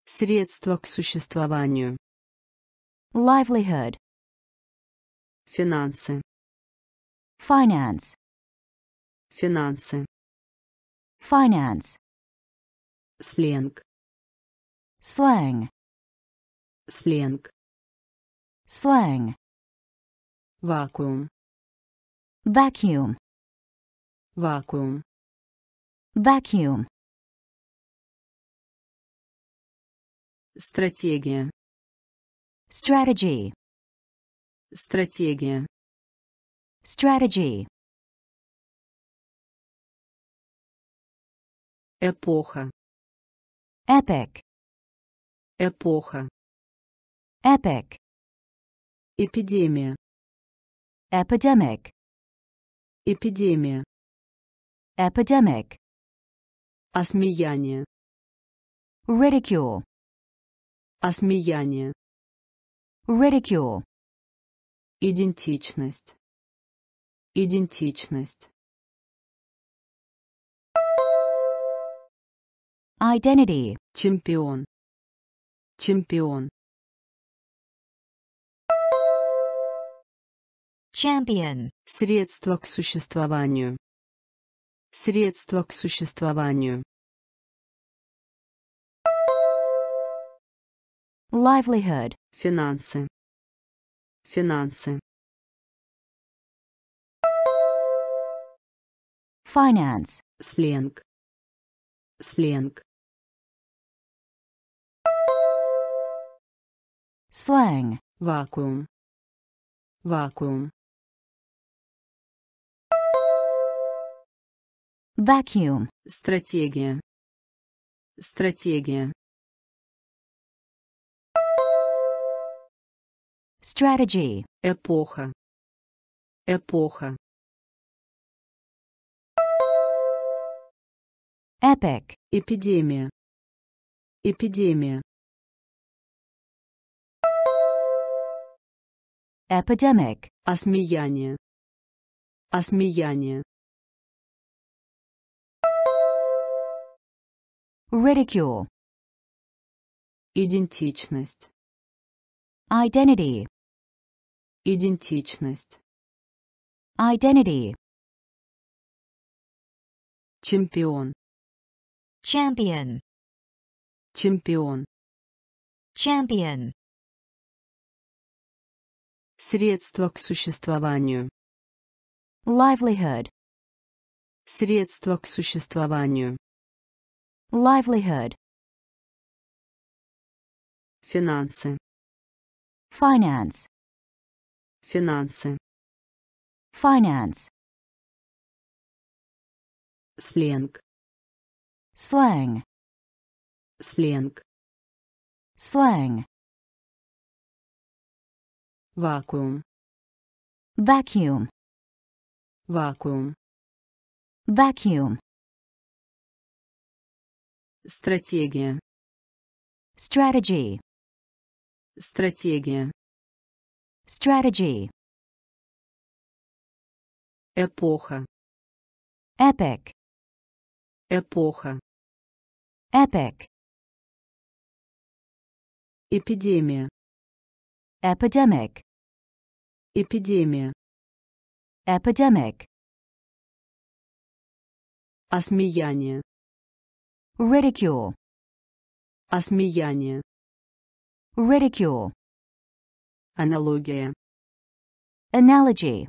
Средство к существованию. livelihood, Финансы. finance, Финансы. finance, Сленг. slang, Сленг. slang, Вакуум. vacuum, Вакуум. vacuum, Стратегия. strategy, Стратегия. strategy, Эпоха. epic, Эпоха. epic, Эпидемия. epidemic, Эпидемия. epidemic, Осмеяние. ridicule, Осмеяние. ridicule, Идентичность. Идентичность. identity, Чемпион. Чемпион. champion, Средство к существованию. Средство к существованию. Livelihood, Финансы. Финансы. finance, Сленг. Сленг. slang, Вакуум. Вакуум. vacuum, Стратегия. Стратегия. Strategy, Эпоха. Эпоха. epic, Эпидемия. Эпидемия. epidemic, Осмеяние. Осмеяние. ridicule, Идентичность. identity, Идентичность. identity, Чемпион. champion, Чемпион. champion, Средство к существованию. livelihood, Средство к существованию. livelihood, Финансы. finance, Финансы. finance, Сленг. slang, Сленг. slang, Вакуум. vacuum, Вакуум. vacuum, Стратегия. strategy, Стратегия. Strategy, Эпоха. epic, Эпоха. epic, Эпидемия. epidemic, Эпидемия. epidemic, Осмеяние. ridicule, Осмеяние. ridicule, Аналогия. analogy,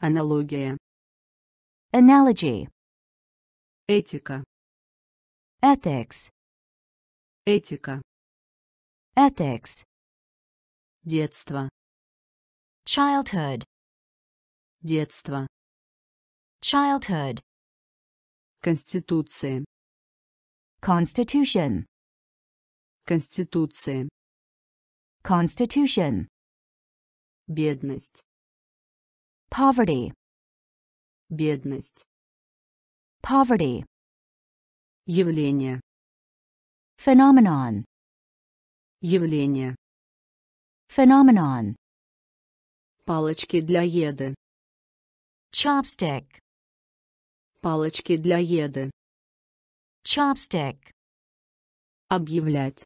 Аналогия. analogy, Этика. ethics, Этика. ethics, Детство. childhood, Детство. childhood, Конституция. constitution, Конституция. constitution, Бедность. poverty, Бедность. poverty, Явление. phenomenon, Явление. phenomenon, Палочки для еды. chopstick, Палочки для еды. chopstick, Объявлять.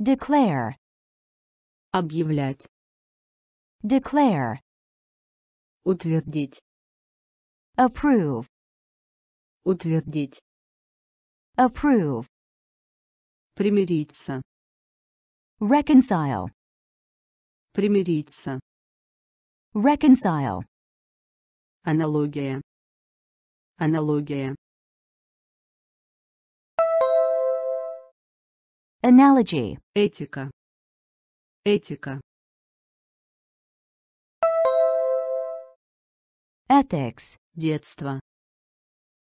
declare, Объявлять. declare, Утвердить. approve, Утвердить. approve, Примириться. reconcile, Примириться. reconcile, Аналогия. Аналогия. analogy, Этика. Этика. ethics, Детство.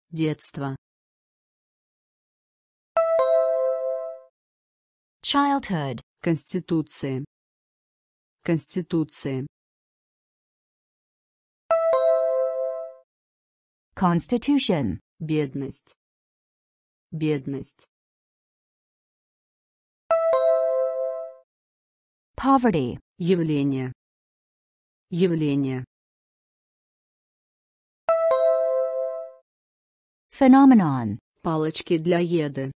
Детство. childhood, Конституции. Конституции. constitution, Бедность. Бедность. Poverty, Явление. Явление. phenomenon, Палочки для еды.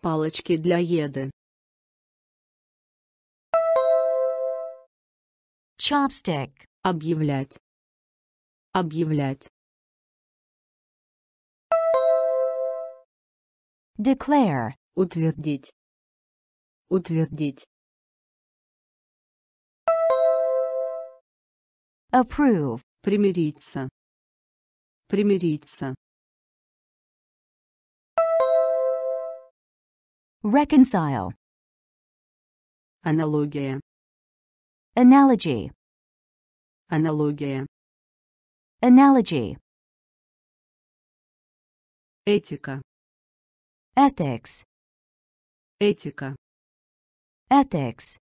Палочки для еды. chopstick, Объявлять. Объявлять. declare, Утвердить. Утвердить. Approve, Примириться. Примириться. reconcile, Аналогия. analogy, Аналогия. analogy, Этика. ethics, Этика. ethics,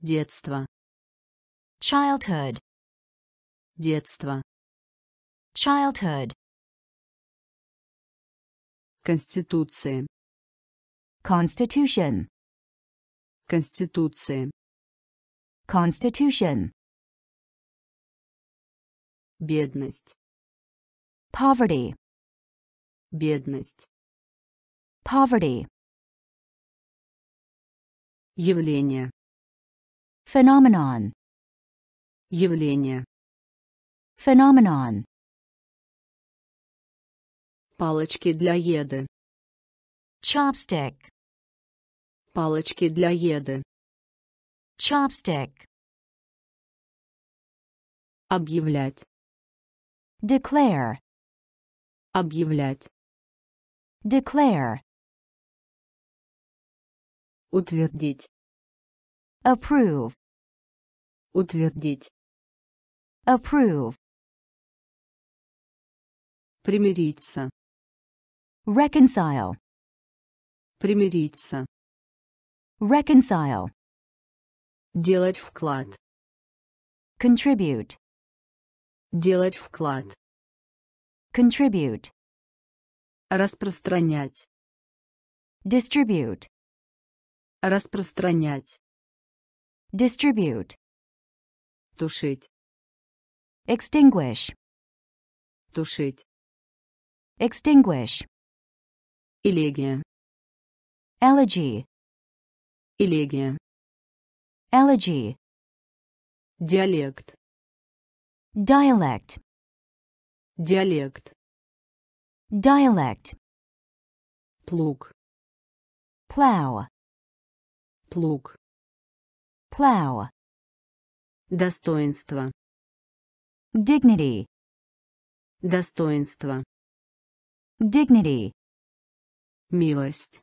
Детство. childhood, Детство. childhood, Конституции. constitution, Конституции. constitution, Бедность. poverty, Бедность. poverty, Явление. phenomenon, Явление. phenomenon, Палочки для еды. chopstick, Палочки для еды. chopstick, Объявлять. declare, Объявлять. declare, Утвердить. approve, Утвердить. Approve, Примириться. reconcile, Примириться. reconcile, Делать вклад. contribute, Делать вклад. contribute, Распространять. distribute, Распространять. distribute, Тушить. Extinguish, Тушить. extinguish, Элегия. elegy, Элегия. elegy, Диалект. dialect, Диалект. dialect, Плуг. plow, Плуг. plow, Достоинство. Dignity, Достоинство. dignity, Милость.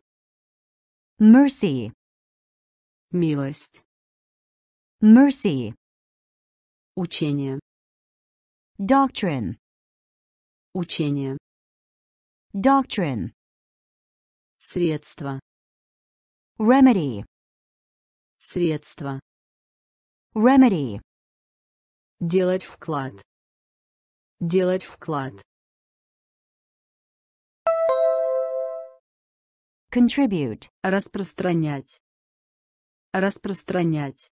mercy, Милость. mercy, Учение. doctrine, Учение. doctrine, Средство. remedy, Средство. remedy, делать вклад. Делать вклад. Contribute. Распространять. Распространять.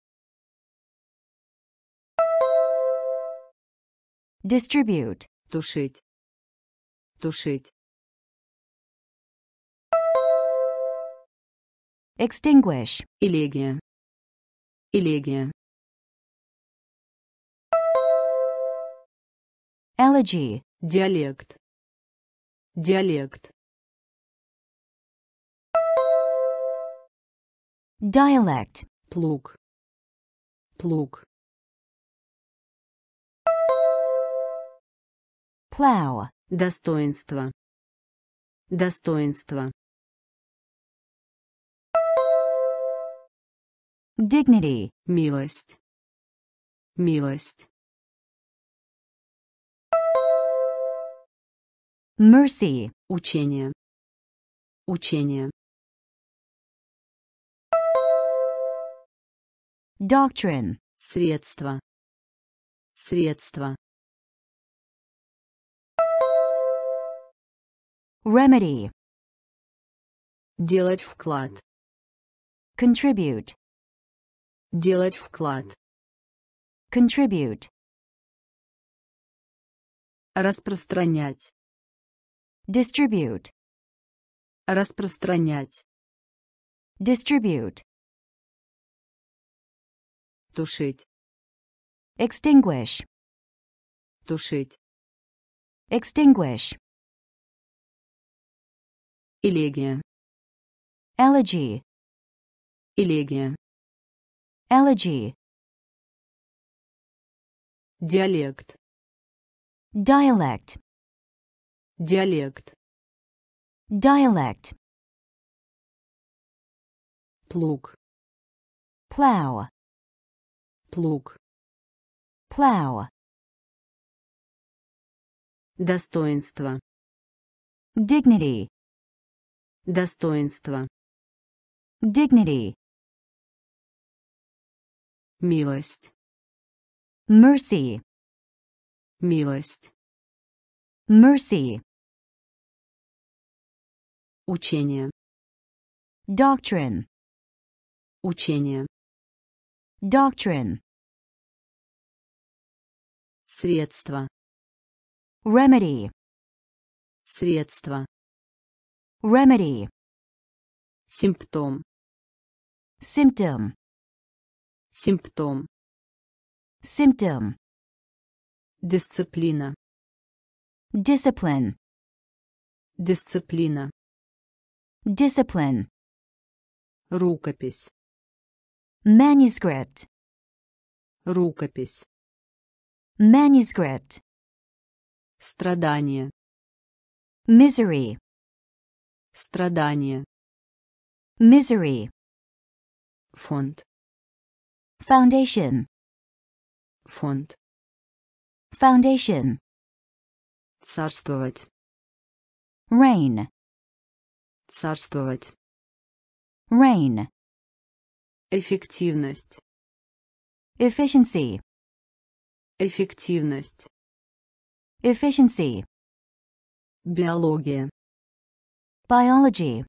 Distribute. Тушить. Тушить. Extinguish. Элегия. Элегия. Elegy, диалект, диалект, dialect, плуг, плуг, plow, достоинство, достоинство, dignity, милость, милость, mercy, учение, учение, doctrine, средство, средство, remedy, делать вклад, contribute, делать вклад, contribute, распространять, distribute, распространять, distribute, тушить, extinguish, тушить, extinguish, элегия, elegy, элегия, elegy, диалект, dialect, диалект, dialect, плуг, plow, плуг, plow, достоинство, dignity, достоинство, dignity, милость, mercy, милость, mercy, учение, doctrine, учение, doctrine, средство, remedy, средство, remedy, симптом, symptom, симптом, symptom, дисциплина, discipline, дисциплина, discipline, рукопись, manuscript, рукопись, manuscript, страдание, misery, страдание, misery, фонд, foundation, фонд, foundation, царствовать, reign, Царствовать, reign, эффективность, efficiency, эффективность, efficiency, биология, biology,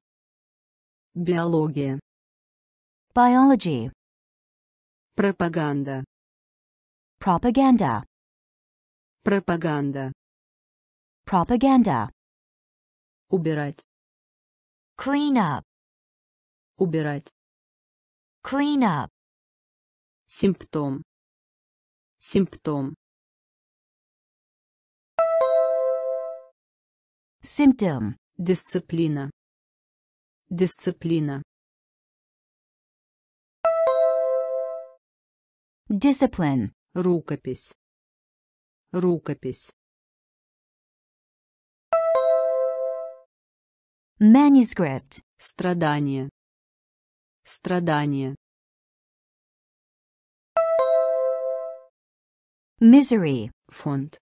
биология, biology, пропаганда, propaganda, пропаганда, propaganda, убирать, clean up, убирать, clean up, симптом, симптом, symptom, дисциплина, дисциплина, discipline, рукопись, рукопись, manuscript, страдание, страдание, misery, фонд,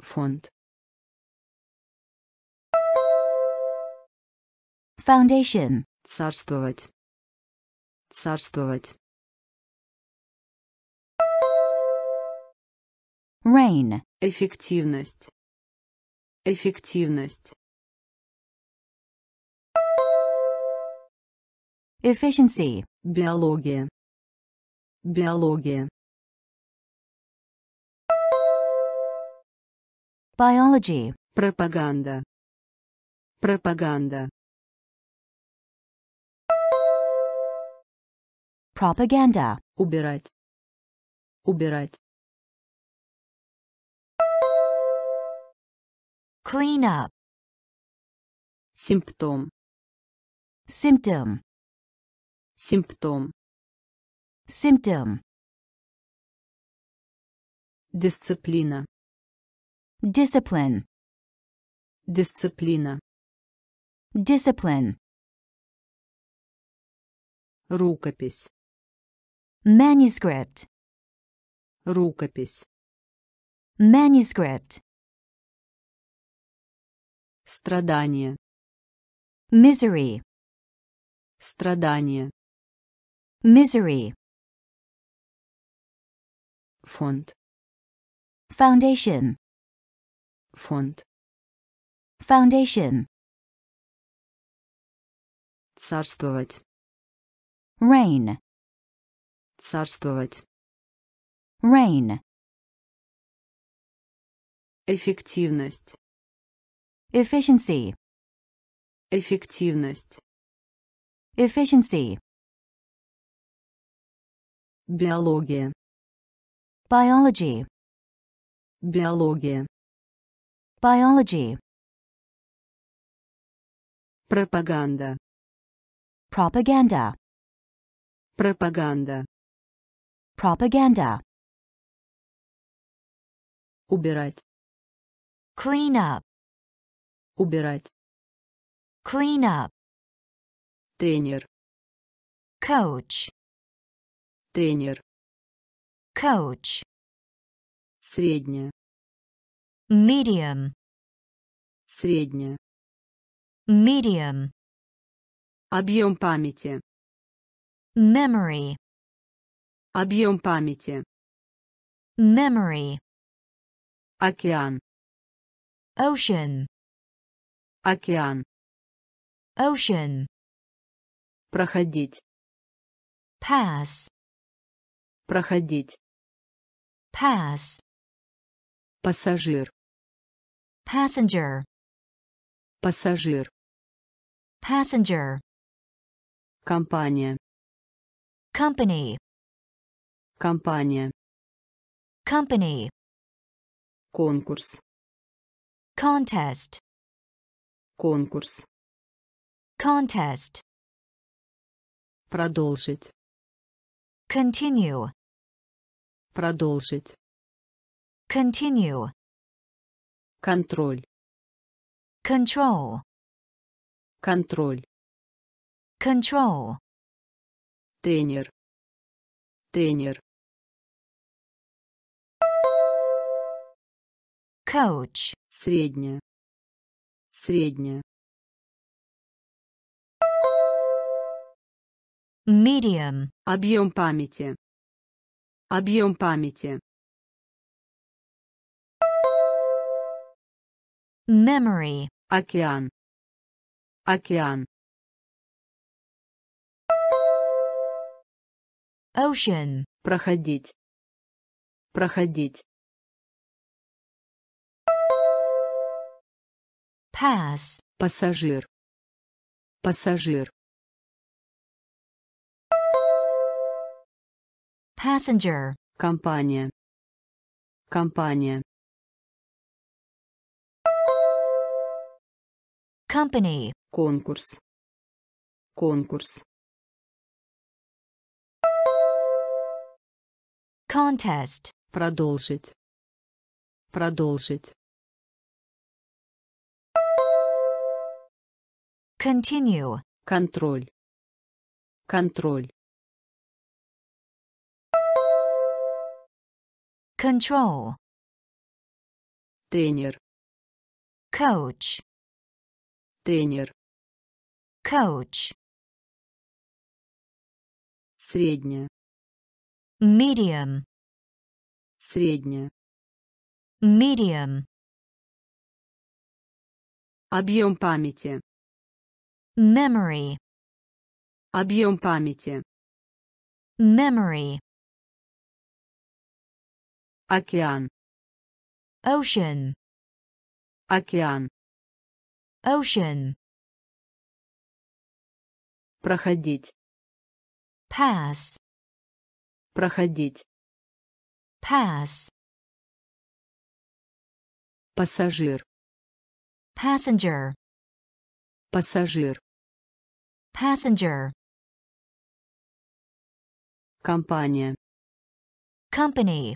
фонд, foundation, царствовать, царствовать, reign, эффективность, эффективность, efficiency, биология, биология, biology, Пропаганда. Пропаганда. propaganda, Убирать. Убирать. clean up, Симптом. symptom, Симптом. symptom, Дисциплина. discipline, Дисциплина. discipline, Рукопись. manuscript, Рукопись. manuscript, Страдание. misery, Страдание. Misery, Фонд. foundation, Фонд. foundation, Царствовать. reign, Царствовать. reign, Эффективность. efficiency, Эффективность. efficiency, Биология. biology, Биология. biology, Пропаганда. propaganda, Пропаганда. propaganda, Убирать. clean up, Убирать. clean up, Тренер. coach, Тренер. coach, Средняя. medium, Средняя. medium, Объем памяти. memory, Объем памяти. memory, Океан. ocean, Океан. ocean, Проходить. pass, Проходить. pass, Пассажир. passenger, Пассажир. passenger, Компания. company, Компания. company, Конкурс. contest, Конкурс. contest, Продолжить. continue, Продолжить. continue, Контроль. control, Контроль. control, Тренер. Тренер. coach, Средняя. Средняя. medium, Объем памяти. Объем памяти. memory, Океан. Океан. ocean, Проходить. Проходить. pass, Пассажир. Пассажир. Passenger, Компания. Компания. company, Конкурс. Конкурс. contest, Продолжить. Продолжить. continue, Контроль. Контроль. Control, Тренер. coach, Тренер. coach, Средняя. medium, Средняя. medium, Объем памяти. memory, Объем памяти. memory, Океан. ocean, Океан. ocean, Проходить. pass, Проходить. pass, Пассажир. passenger, Пассажир. passenger, Компания. company,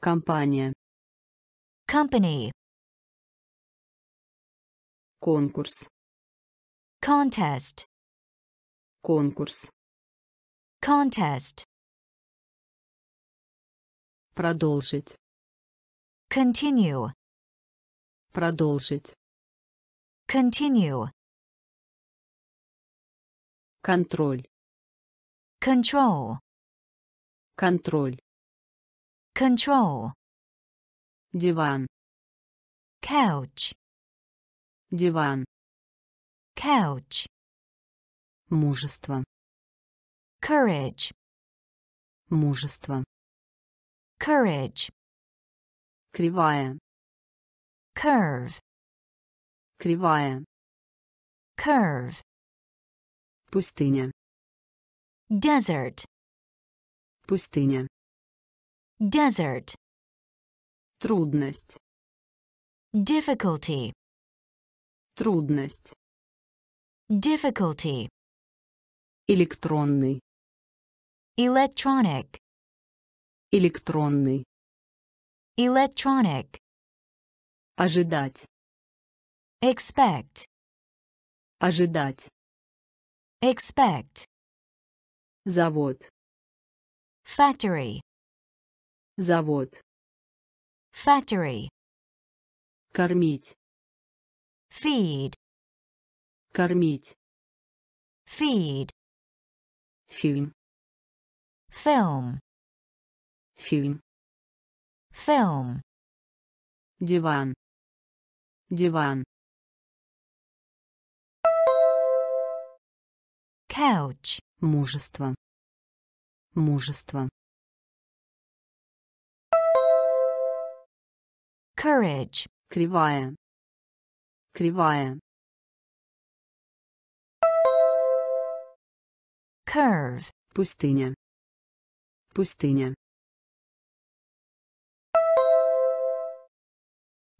Компания. company, Конкурс. contest, Конкурс. contest, Продолжить. continue, Продолжить. continue, Контроль. control, Контроль. Control, Диван. couch, Диван. couch, Мужество. courage, Мужество. courage, Кривая. curve, Кривая. curve, Пустыня. desert, Пустыня. desert, Трудность. difficulty, Трудность. difficulty, Электронный. electronic, Электронный. electronic, Ожидать. expect, Ожидать. expect, Завод. factory, Завод. factory, Кормить. feed, Кормить. feed, Фильм. film, Фильм. film, Диван. Диван. couch, Мужество. Мужество. Courage, Кривая. Кривая. curve, Пустыня. Пустыня.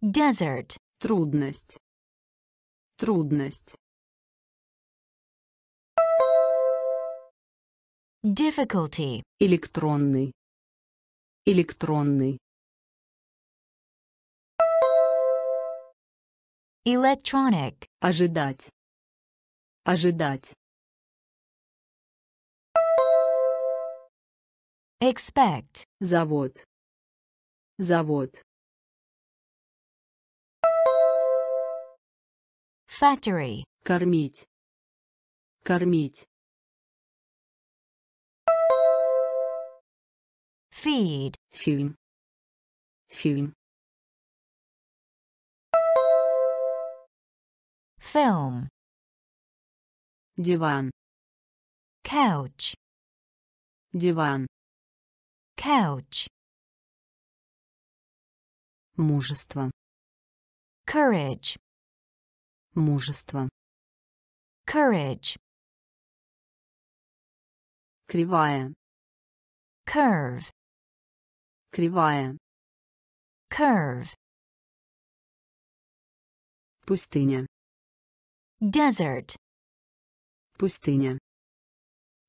desert, Трудность. Трудность. difficulty, Электронный. Электронный. Electronic, Ожидать. Ожидать. expect, Завод. Завод. factory, Кормить. Кормить. feed, Фильм. Фильм. Film, Диван. couch, Диван. couch, Мужество. courage, Мужество. courage, Кривая. curve, Кривая. curve, Пустыня. desert, Пустыня.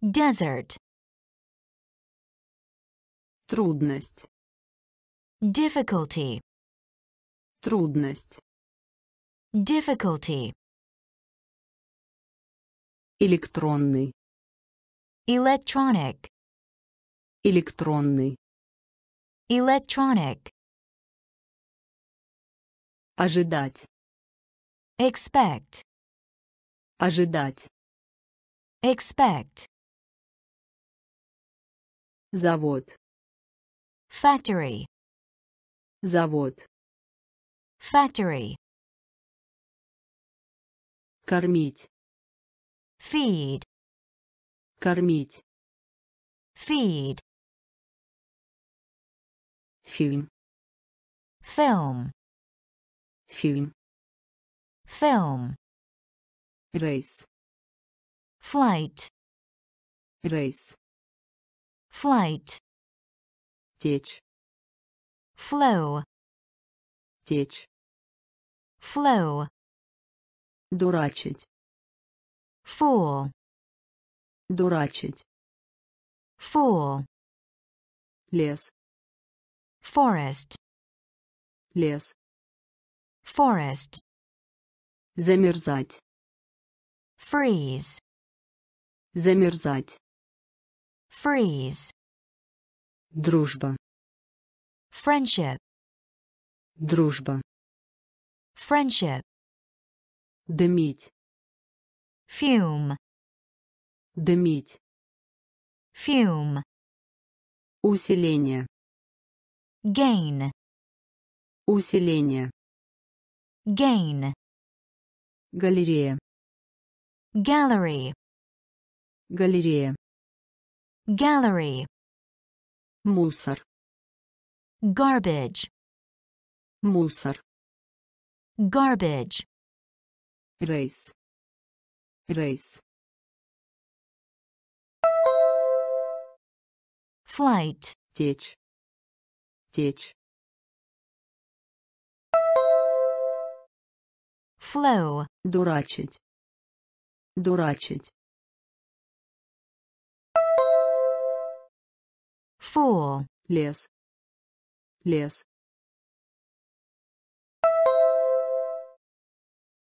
desert, Трудность. difficulty, Трудность. difficulty, Электронный. electronic, Электронный. electronic, Ожидать. expect, Ожидать. expect, Завод. factory, Завод. factory, Кормить. feed, Кормить. feed, Фильм. film, Фильм. film, Рейс. flight, Рейс. flight, Течь. flow, Течь. flow, Дурачить. fool, Дурачить. fool, Лес. forest, Лес. forest, Замерзать. Freeze, Замерзать. freeze, Дружба. friendship, Дружба. friendship, Дымить. fume, Дымить. fume, Усиление. gain, Усиление. gain, Галерея. Gallery, Галерея. gallery, Мусор. garbage, Мусор. garbage, Рейс. Рейс. flight, Течь. Течь. flow, Дурачить. Дурачить. fool, Лес. Лес.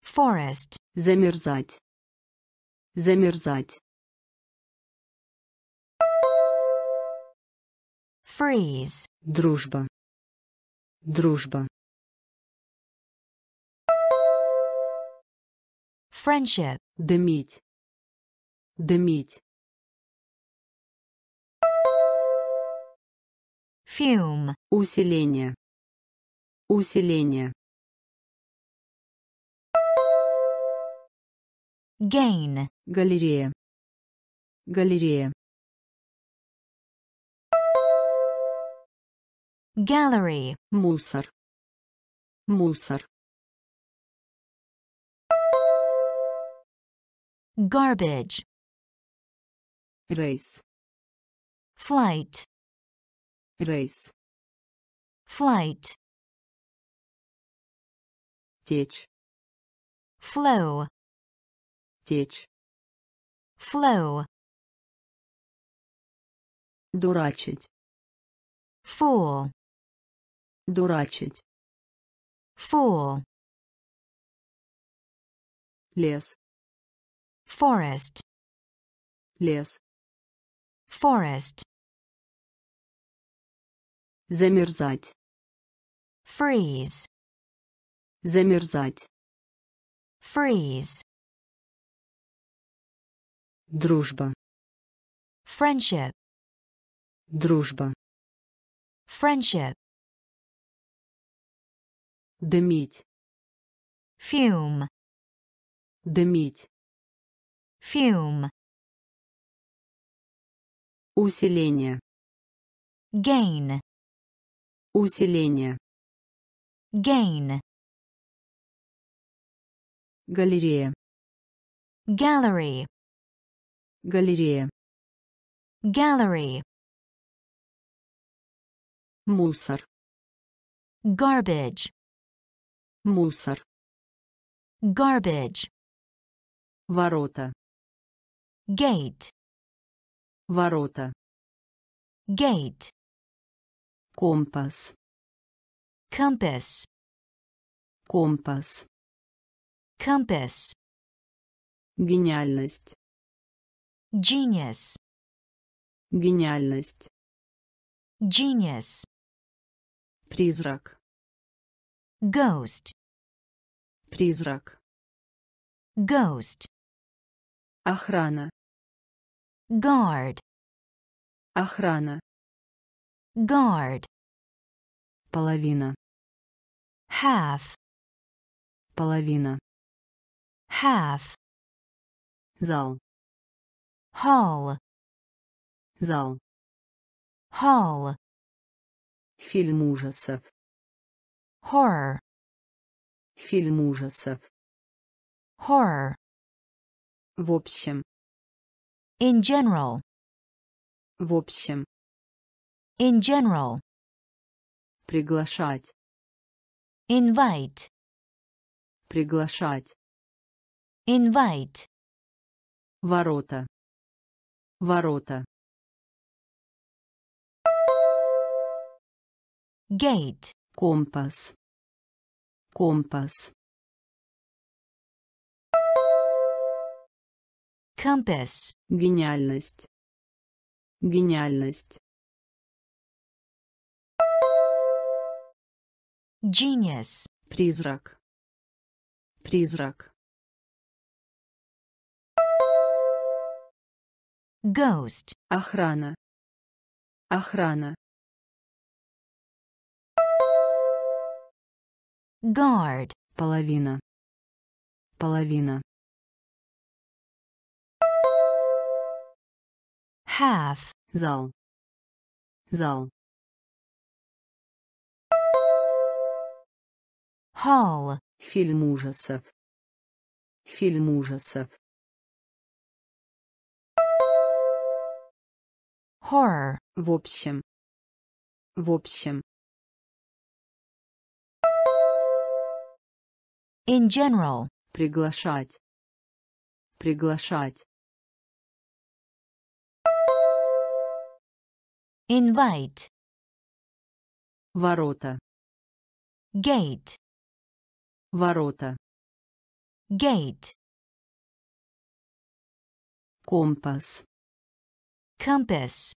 forest, Замерзать. Замерзать. freeze, Дружба. Дружба. friendship, Дымить. Дымить. fume, Усиление. Усиление. gain, Галерея. Галерея. gallery, Мусор. Мусор. Garbage, Рейс. flight, Рейс. flight, Течь. flow, Течь. flow, Дурачить. fool, Дурачить. fool, Лес. Forest, Лес. forest, Замерзать. freeze, Замерзать. freeze, Дружба. friendship, Дружба. friendship, Дымить. fume, Дымить. Fume, Усиление. gain, Усиление. gain, Галерея. gallery, Галерея. gallery, Мусор. garbage, Мусор. garbage, Ворота. Gate, Ворота. gate, Компас. compass, Компас. compass, Гениальность. genius, Гениальность. genius, Призрак. ghost, Призрак. ghost, Охрана. Guard, Охрана. guard, Половина. half, Половина. half, Зал. hall, Зал. hall, Фильм ужасов. horror, Фильм ужасов. horror, В общем. In general, В общем. in general, Приглашать. invite, Приглашать. invite, Ворота. Ворота. gate, Компас. Компас. Compass, Гениальность. Гениальность. genius, Призрак. Призрак. ghost, Охрана. Охрана. guard, Половина. Половина. Half, Зал. Зал. hall, Фильм ужасов. Фильм ужасов. horror, В общем. В общем. in general, Приглашать. Приглашать. Invite, Ворота. gate, Ворота. gate, Компас. compass,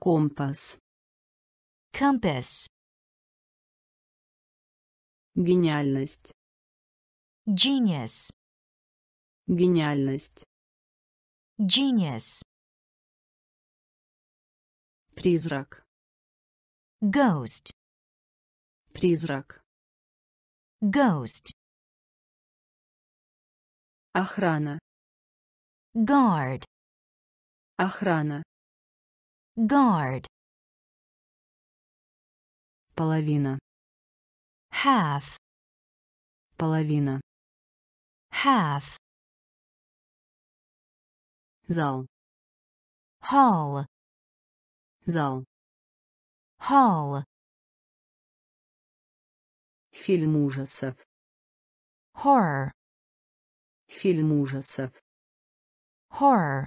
Компас. compass, Гениальность. genius, Гениальность. genius, Призрак. ghost, Призрак. ghost, Охрана. guard, Охрана. guard, Половина. half, Половина. half, Зал. hall, Зал. hall, Фильм ужасов. horror, Фильм ужасов. horror,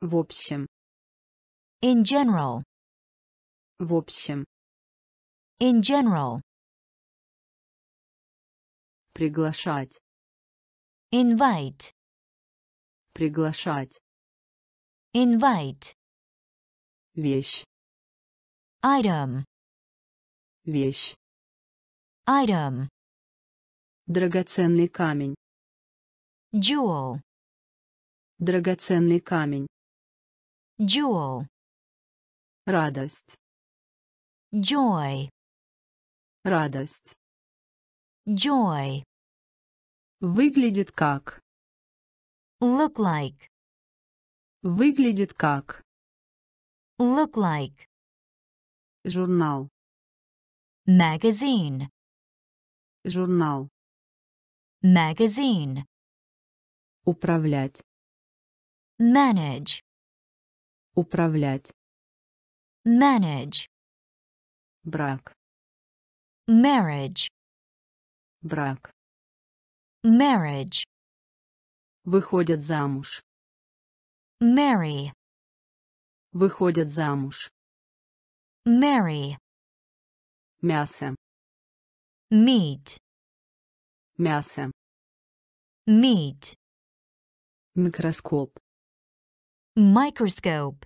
В общем. in general, В общем. in general, Приглашать. invite, Приглашать. Invite, Вещь. item, Вещь. item, Драгоценный камень. jewel, Драгоценный камень. jewel, Радость. joy, Радость. joy, Выглядит как. look like, Выглядит как. look like, Журнал. magazine, Журнал. magazine, Управлять. manage, Управлять. manage, Брак. marriage, Брак. marriage, Выходят замуж. Marry, Выходят замуж. marry, Мясо. meat, Мясо. meat, Микроскоп. microscope,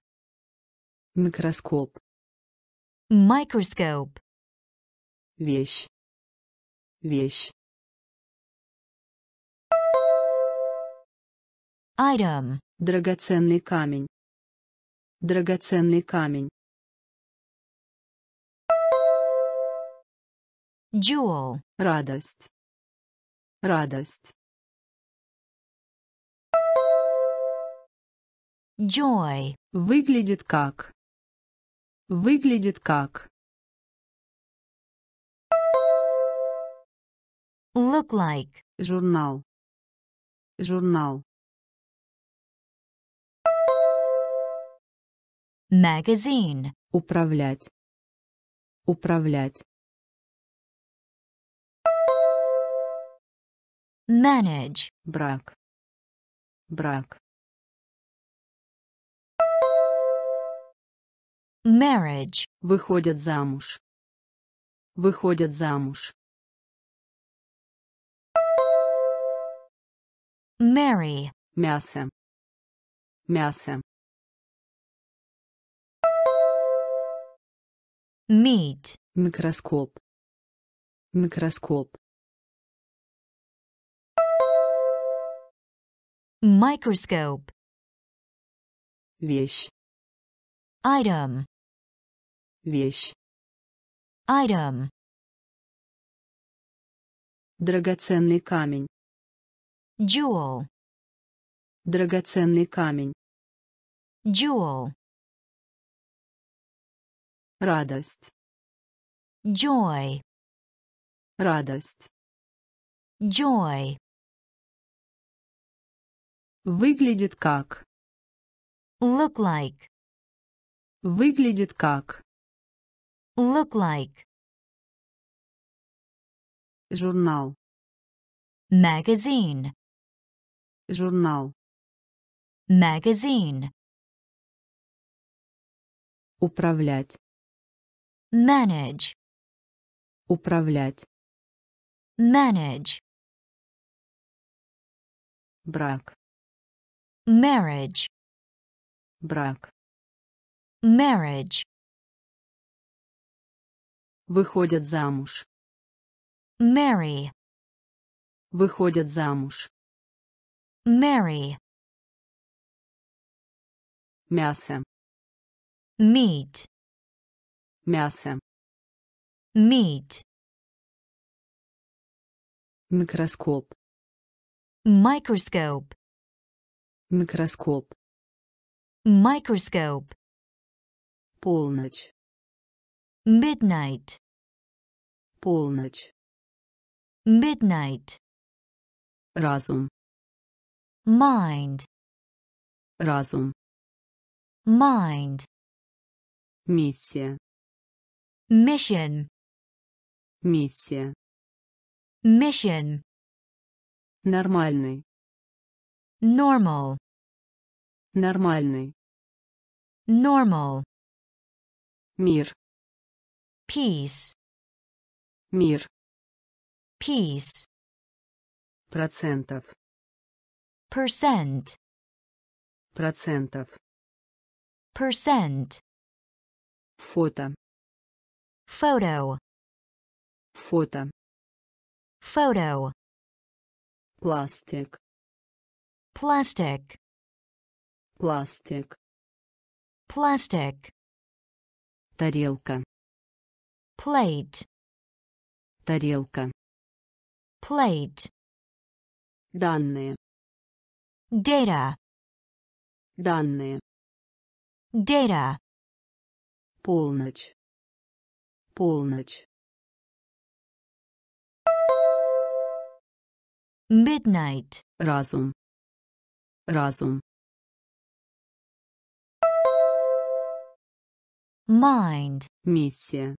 Микроскоп. microscope, Вещь. Вещь. item, Драгоценный камень. Драгоценный камень. jewel, Радость. Радость. joy, Выглядит как. Выглядит как. Look like. Журнал. Журнал. Magazine. Управлять. Управлять. Manage. Брак. Брак. Marriage. Выходят замуж. Выходят замуж. Marry. Мясо. Мясо. Meat. Микроскоп. Микроскоп. Microscope. Вещь. Item. Вещь. Item. Драгоценный камень. Jewel. Драгоценный камень. Jewel. Радость. Joy. Радость. Joy. Выглядит как. Look like. Выглядит как. Look like. Журнал. Magazine. Журнал. Magazine. Управлять. Manage. Управлять. Manage. Брак. Marriage. Брак. Marriage. Выходят замуж. Marry. Выходят замуж. Marry. Мясо. Meat. Мясо. Meat. Микроскоп. Microscope. Микроскоп. Microscope. Полночь. Midnight. Полночь. Midnight. Разум. Mind. Разум. Mind. Миссия. Mission. Миссия. Mission. Нормальный. Normal. Нормальный. Normal. Мир. Peace. Мир. Peace. Процентов. Percent. Процентов. Percent. Фото. Photo. Фото. Photo. Пластик. Plastic. Пластик. Plastic. Тарелка. Plate. Тарелка. Plate. Данные. Data. Данные. Data. Полночь. Полночь. Midnight. Разум. Разум. Mind. Миссия.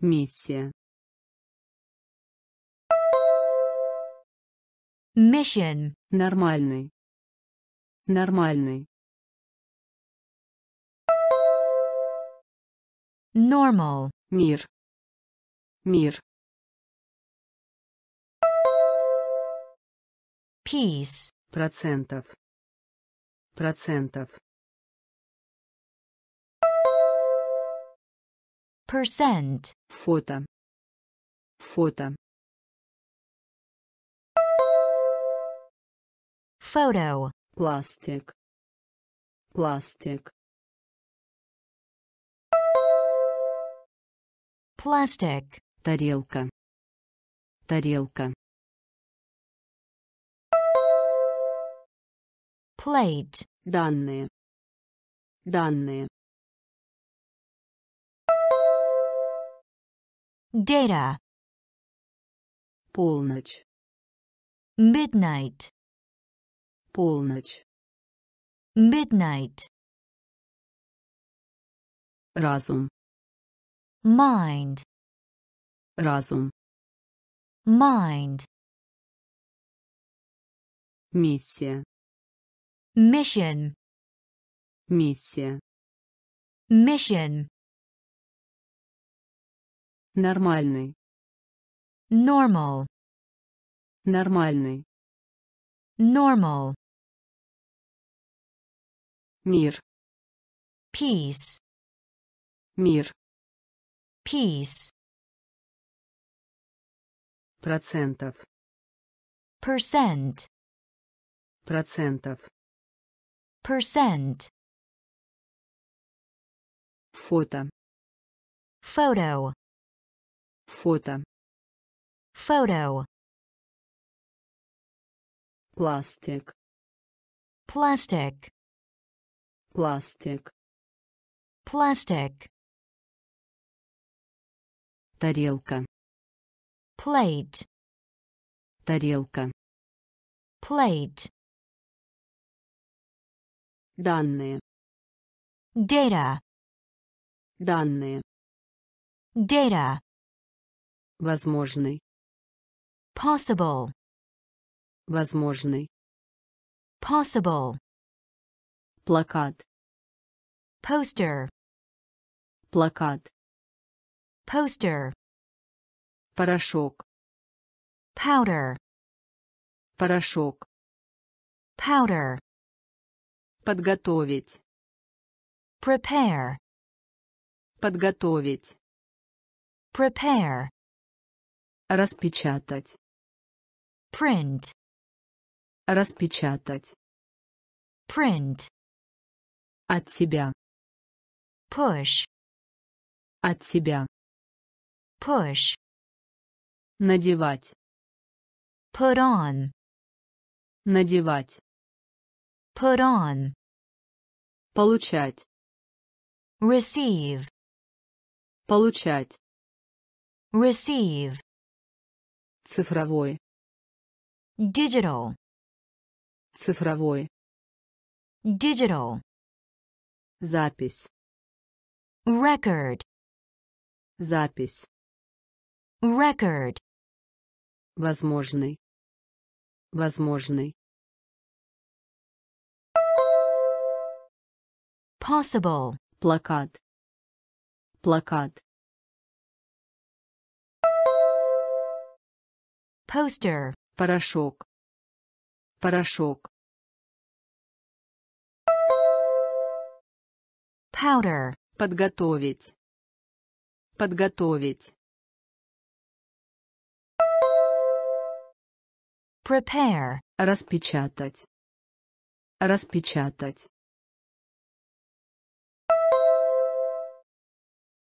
Миссия. Mission. Нормальный. Нормальный. Normal. Мир. Мир. Peace. Процентов. Процентов. Percent. Фото. Фото. Photo. Пластик. Пластик. Plastic. Тарелка. Тарелка. Plate. Данные. Данные. Data. Полночь. midnight, Полночь. midnight, Разум. Mind, Разум. mind, Миссия. mission, Миссия. mission, Нормальный. normal, Нормальный. normal, Мир. peace, Мир. peace, Процентов. percent, Процентов. percent, Фото. photo, Фото. photo, Пластик. plastic, Пластик. plastic, Тарелка. plate, Тарелка. plate, Данные. data, Данные. data, Возможный. possible, Возможный. possible, Плакат. poster, Плакат. Poster, Порошок. powder, Порошок. powder, Подготовить. prepare, Подготовить. prepare, Распечатать. print, Распечатать. print, От себя. push, От себя. Push, Надевать. put on, Надевать. put on, Получать. receive, Получать. receive, Цифровой. digital, Цифровой. digital, Запись. record, Запись. Record, Возможный. Возможный. possible, Плакат. Плакат. poster, Порошок. Порошок. powder, Подготовить. Подготовить. Prepare, Распечатать. Распечатать.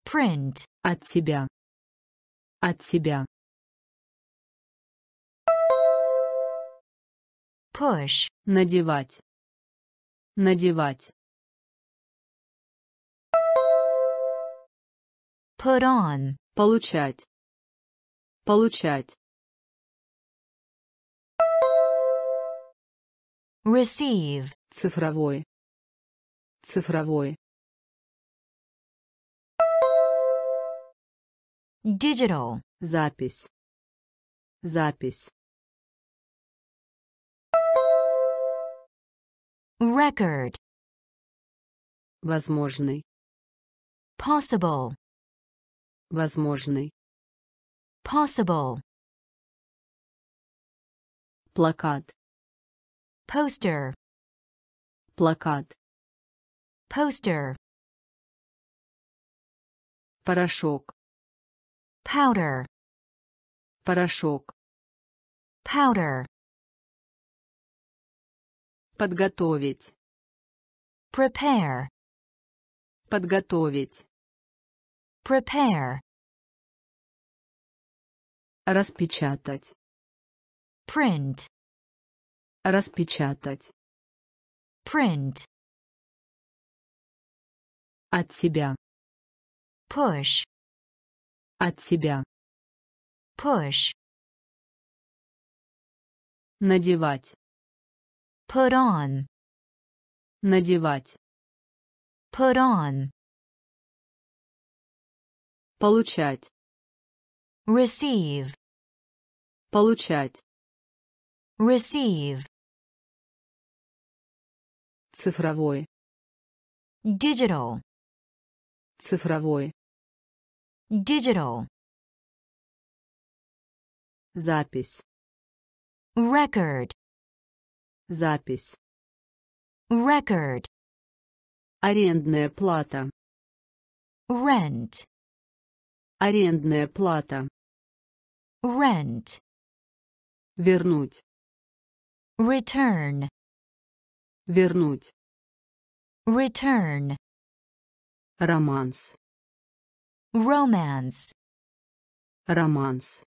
print, От себя. От себя. push, Надевать. Надевать. put on, Получать. Получать. Receive, Цифровой. Цифровой. digital, Запись. Запись. record, Возможный. possible, Возможный. possible, Плакат. Poster, Плакат. poster, Порошок. powder, Порошок. powder, Подготовить. prepare, Подготовить. prepare, Распечатать. print, Распечатать. print, От себя. push, От себя. push, Надевать. put on, Надевать. put on, Получать. receive, Получать. receive, Цифровой. digital, Цифровой. digital, Запись. record, Запись. record, Арендная плата. rent, Арендная плата. rent, Вернуть. return, Вернуть. return, Романс. romance, Романс.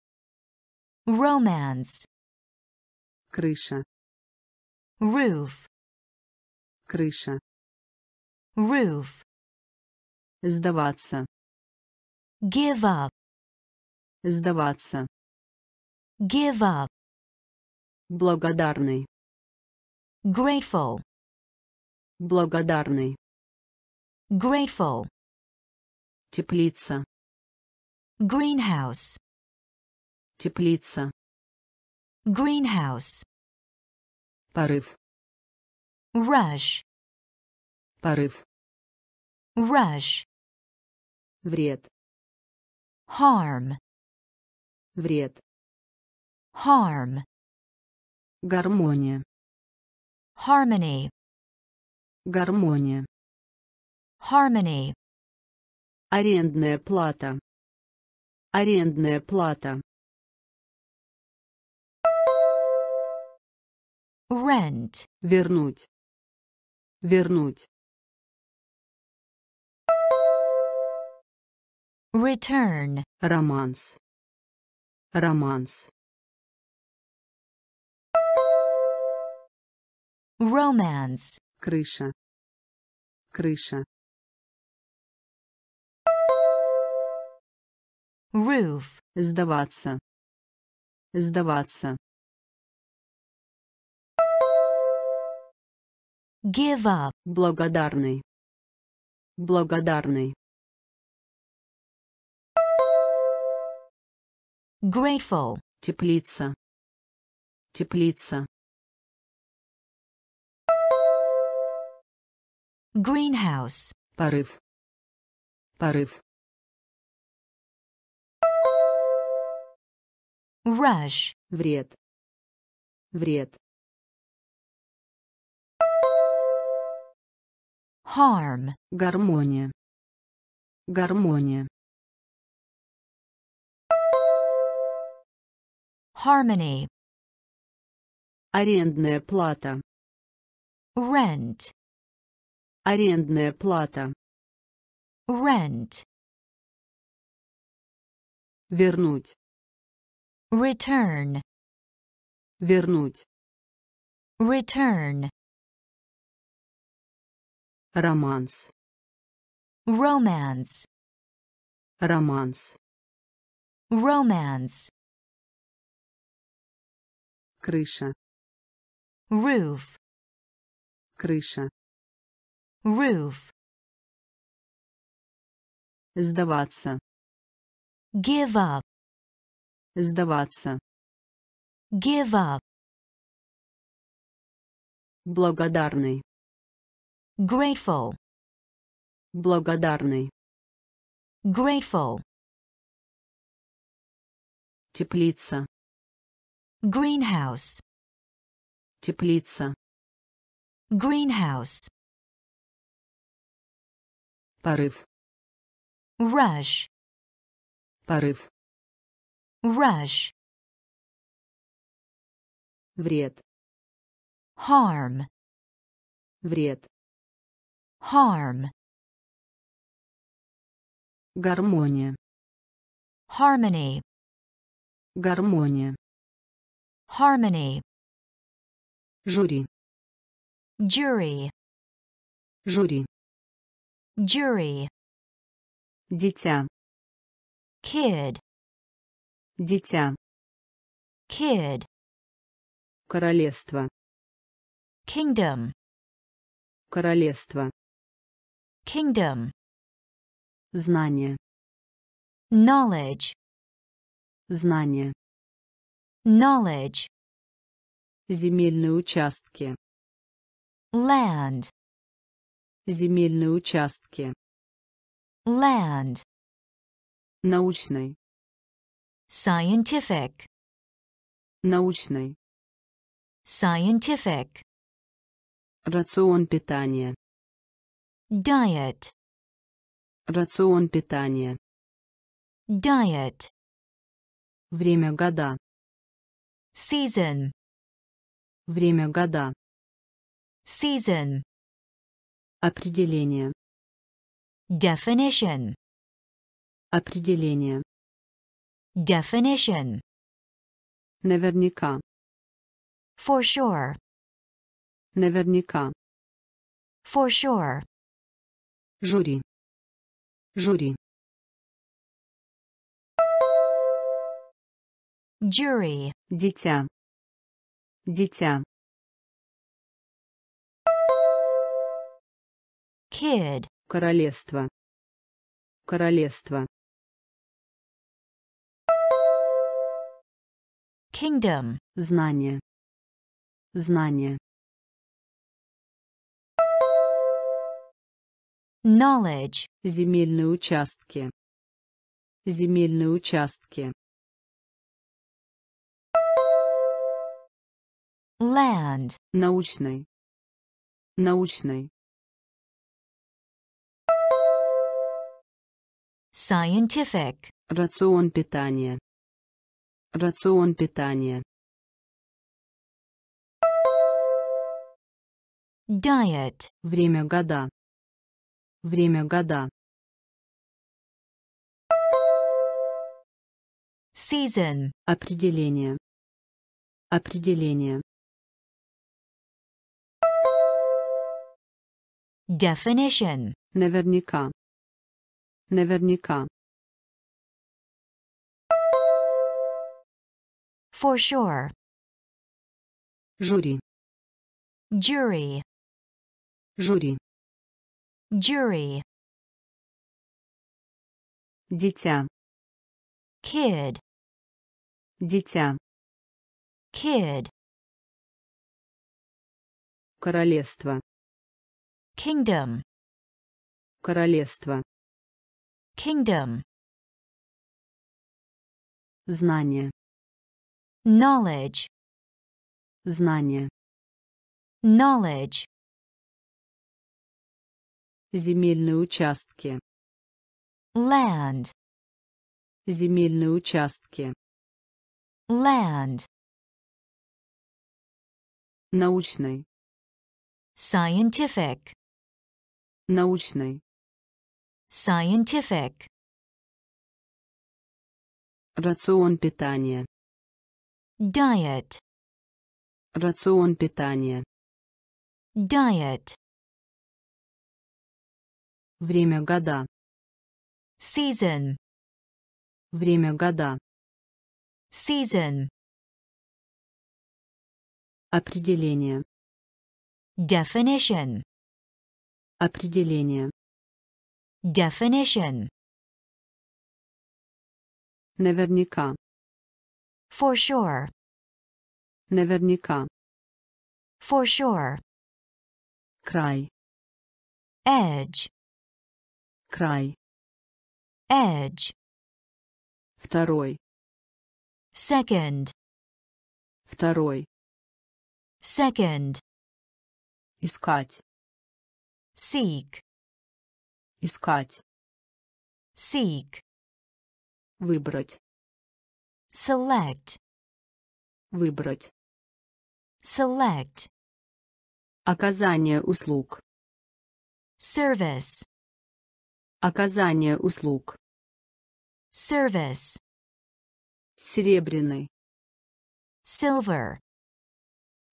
romance, Крыша. roof, Крыша. roof, Сдаваться. give up, Сдаваться. give up, Благодарный. Grateful, Благодарный. grateful, Теплица. greenhouse, Теплица. greenhouse, Порыв. rush, Порыв. rush, Вред. harm, Вред. harm, Гармония. Harmony, Гармония. harmony, Арендная плата. Арендная плата. rent, Вернуть. Вернуть. return, Романс. Романс. Romance, Крыша. Крыша. roof, Сдаваться. Сдаваться. give up, Благодарный. Благодарный. grateful, Теплица. Теплица. Greenhouse, Порыв. Порыв. rush, Вред. Вред. harm, Гармония. Гармония. harmony, Арендная плата. rent, Арендная плата. rent, Вернуть. return, Вернуть. return, Романс. romance, Романс. romance, Крыша. roof, Крыша. Roof, Сдаваться. give up, Сдаваться. give up, Благодарный. grateful, Благодарный. grateful, Теплица. greenhouse, Теплица. greenhouse, Порыв. rush, Порыв. rush, Вред. harm, Вред. harm, Гармония. harmony, Гармония. harmony, Жюри. jury, Жюри. Jury, Дитя. kid, Дитя. kid, Королевство. Kingdom. Королевство. Kingdom. Знание. Knowledge. Знание. Knowledge. Земельные участки. Land. Земельные участки. Land. Научный. Scientific. Научный. Scientific. Рацион питания. Diet. Рацион питания. Diet. Время года. Season. Время года. Season. Определение. Definition. Определение. Definition. Наверняка. For sure. Наверняка. For sure. Жюри. Жюри. Jury. Дитя. Дитя. Kid. Королевство. Королевство. Kingdom. Знание. Знание. Knowledge. Земельные участки. Земельные участки. Land. Научный. Научный. Scientific. Рацион питания. Рацион питания. Diet. Время года. Время года. Season. Определение. Определение. Definition. Наверняка. Наверняка. For sure. Жюри. Jury. Жюри. Jury. Дитя. Kid. Дитя. Kid. Королевство. Kingdom. Королевство. Kingdom. Знание. Knowledge. Знание. Knowledge. Земельные участки. Land. Земельные участки. Land. Научный. Scientific. Научный. Scientific. Рацион питания. Diet. Рацион питания. Diet. Время года. Season. Время года. Season. Определение. Definition. Определение. Definition. Наверняка. For sure. Наверняка. For sure. Край. Edge. Край. Edge. Второй. Second. Второй. Second. Искать. Seek. Искать. Seek. Выбрать. Select. Выбрать. Select. Оказание услуг. Service. Оказание услуг. Service. Серебряный. Silver.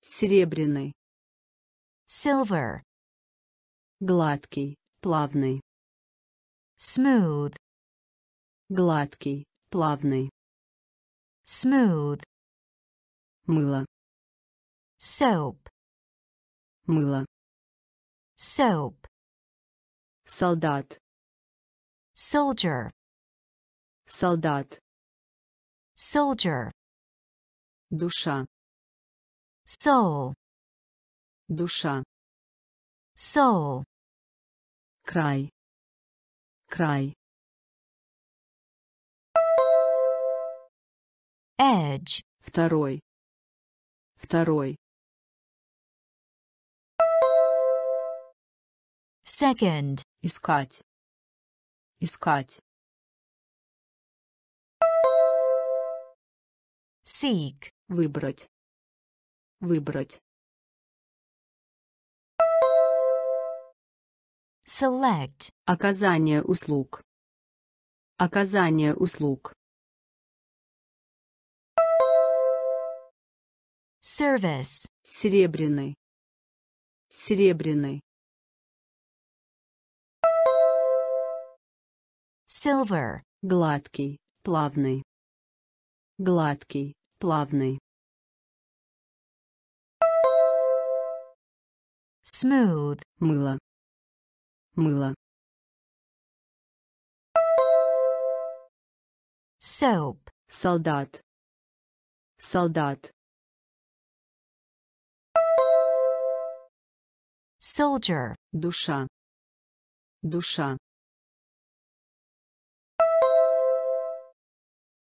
Серебряный. Silver. Гладкий. Плавный. Smooth. Гладкий. Плавный. Smooth. Мыло. soap, мыло, soap, солдат, soldier, солдат, soldier, душа, soul, душа, soul, край, край, edge, второй, второй, second, искать, искать, seek, выбрать, выбрать, select, оказание услуг, оказание услуг, service, серебряный, серебряный, silver, гладкий, плавный, гладкий, плавный, smooth, мыло, мыло, soap, солдат, солдат, soldier, душа, душа,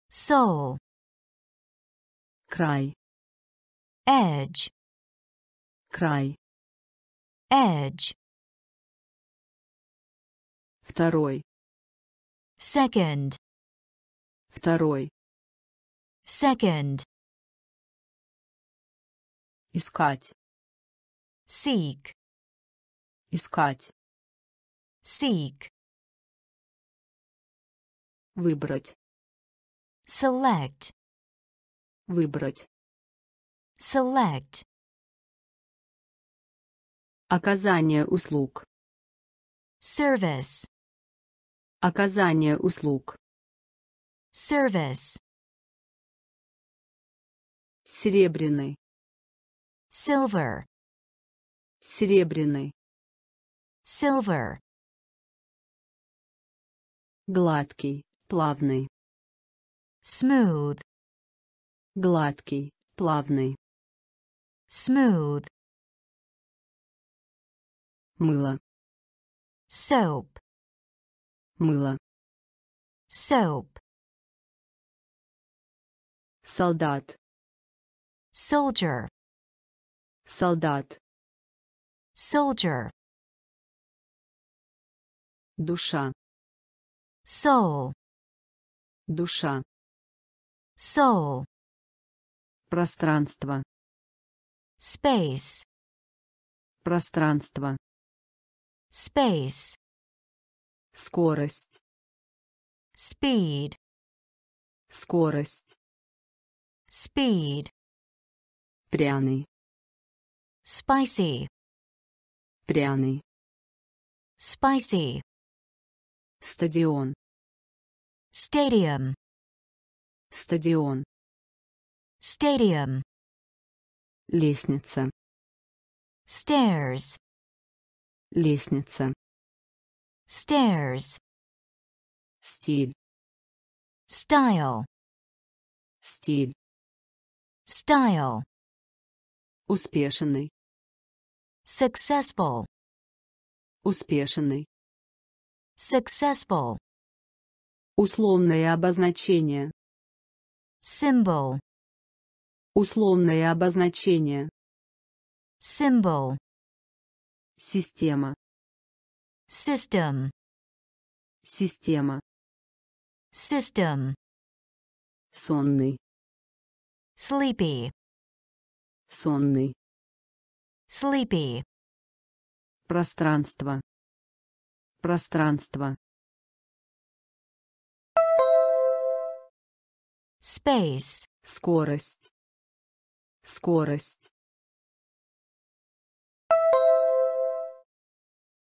soul, край, edge, край, edge, второй, second, второй, second, искать, seek, искать, seek, выбрать, select, выбрать, select, оказание услуг, service, оказание услуг, service, серебряный, silver, серебряный, silver, гладкий, плавный, smooth, гладкий, плавный, smooth, мыло, soap, мыло, soap, солдат, soldier, солдат, soldier, душа, soul, душа, soul, пространство, space, пространство, space, скорость, speed, скорость, speed, пряный, spicy, пряный, spicy, стадион, stadium, стадион, stadium, лестница, stairs, лестница, stairs, стиль, style, стиль, style, успешный, successful, успешный, successful, условное обозначение, symbol, условное обозначение, symbol, система, system, система, system, сонный, sleepy, сонный, sleepy, пространство, пространство, space, скорость, скорость,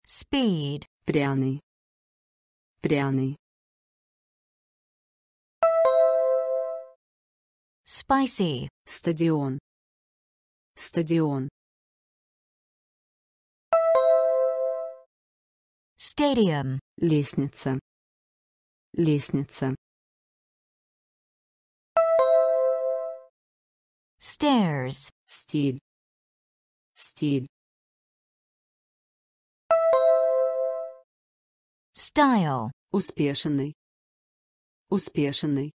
speed, пряный, пряный, spicy, стадион, Стадион. Stadium. Лестница. Лестница. Stairs. Стиль. Стиль. Style. Успешный. Успешный.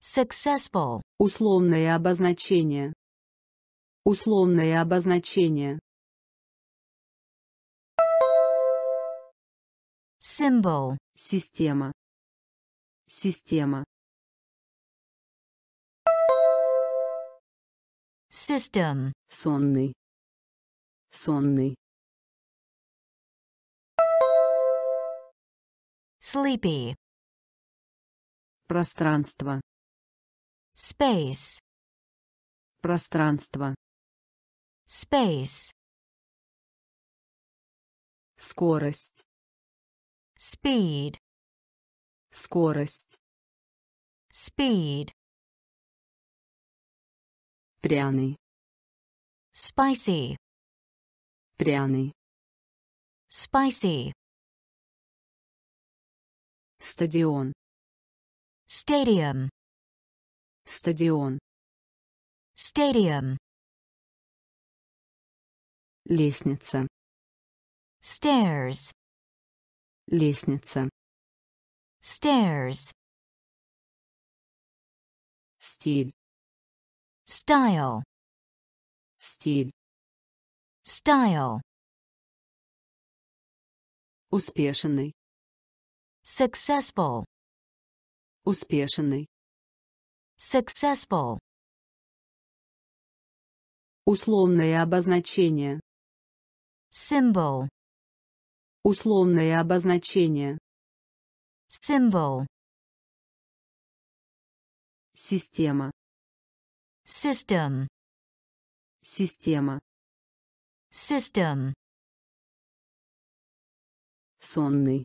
Successful. Условное обозначение. Условное обозначение. Symbol. Система. Система. System. Сонный. Сонный. Sleepy. Пространство. Space. Пространство. Space. Скорость. Speed. Скорость. Speed. Пряный. Spicy. Пряный. Spicy. Стадион. Stadium. Стадион. Stadium. Лестница. Stairs. Лестница. Stairs. Стиль. Style. Стиль. Style. Успешный. Successful. Успешный. Successful. Условное обозначение. Symbol. Условное обозначение. Symbol. Система. System. Система. System. Сонный.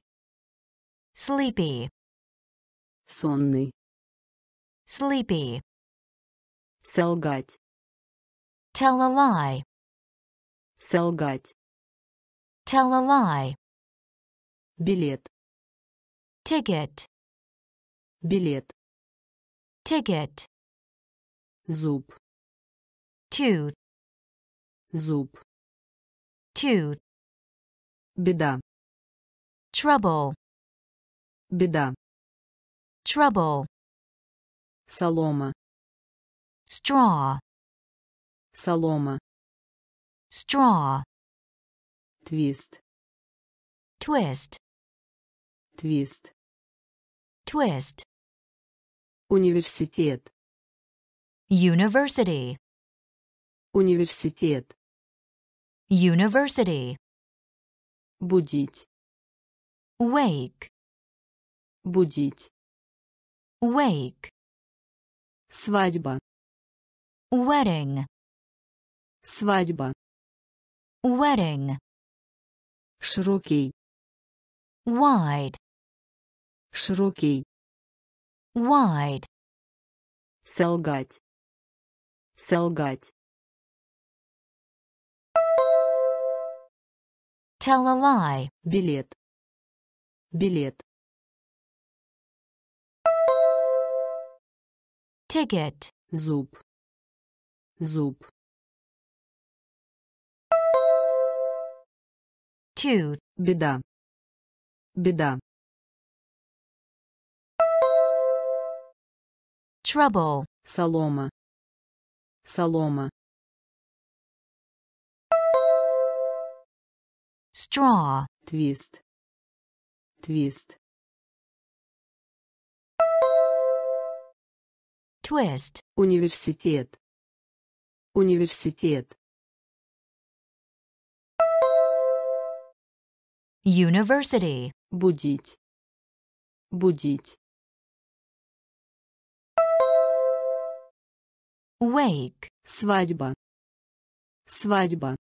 Sleepy. Сонный. Sleepy. Солгать. Tell a lie. Солгать. Tell a lie. Билет. Ticket. Билет. Ticket. Зуб. Tooth. Зуб. Tooth. Беда. Trouble. Беда. Trouble. Солома. Straw. Солома. Straw. Твист. Twist. Твист. Twist. Университет. University. Университет. University. Будить. Wake. Будить. Wake. Свадьба. Wedding. Свадьба. Wedding. Широкий. Wide. Широкий. Wide. Солгать. Солгать. Tell a lie. Билет. Билет. Ticket. Зуб. Зуб. Tooth. Беда. Беда. Trouble. Солома. Солома. Straw. Твист. Твист. Twist. Университет. Университет. University. Будить. Будить. Wake. Свадьба. Свадьба.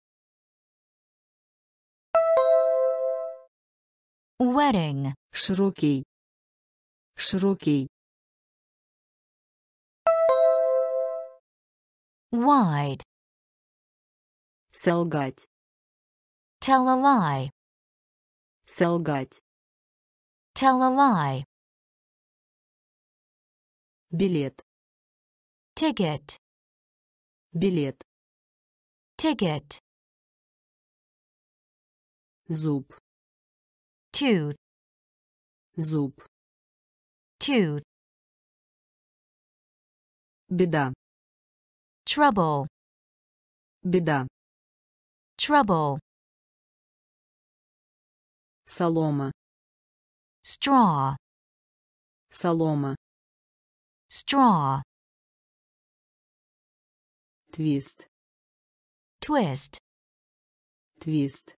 Wedding. Широкий. Широкий. wide, Солгать. tell a lie, Солгать. tell a lie, Билет. ticket, Билет. ticket, Зуб. tooth, Зуб. tooth, Беда. trouble, Беда. trouble, Солома. straw, Солома. straw, Твист. twist, Твист.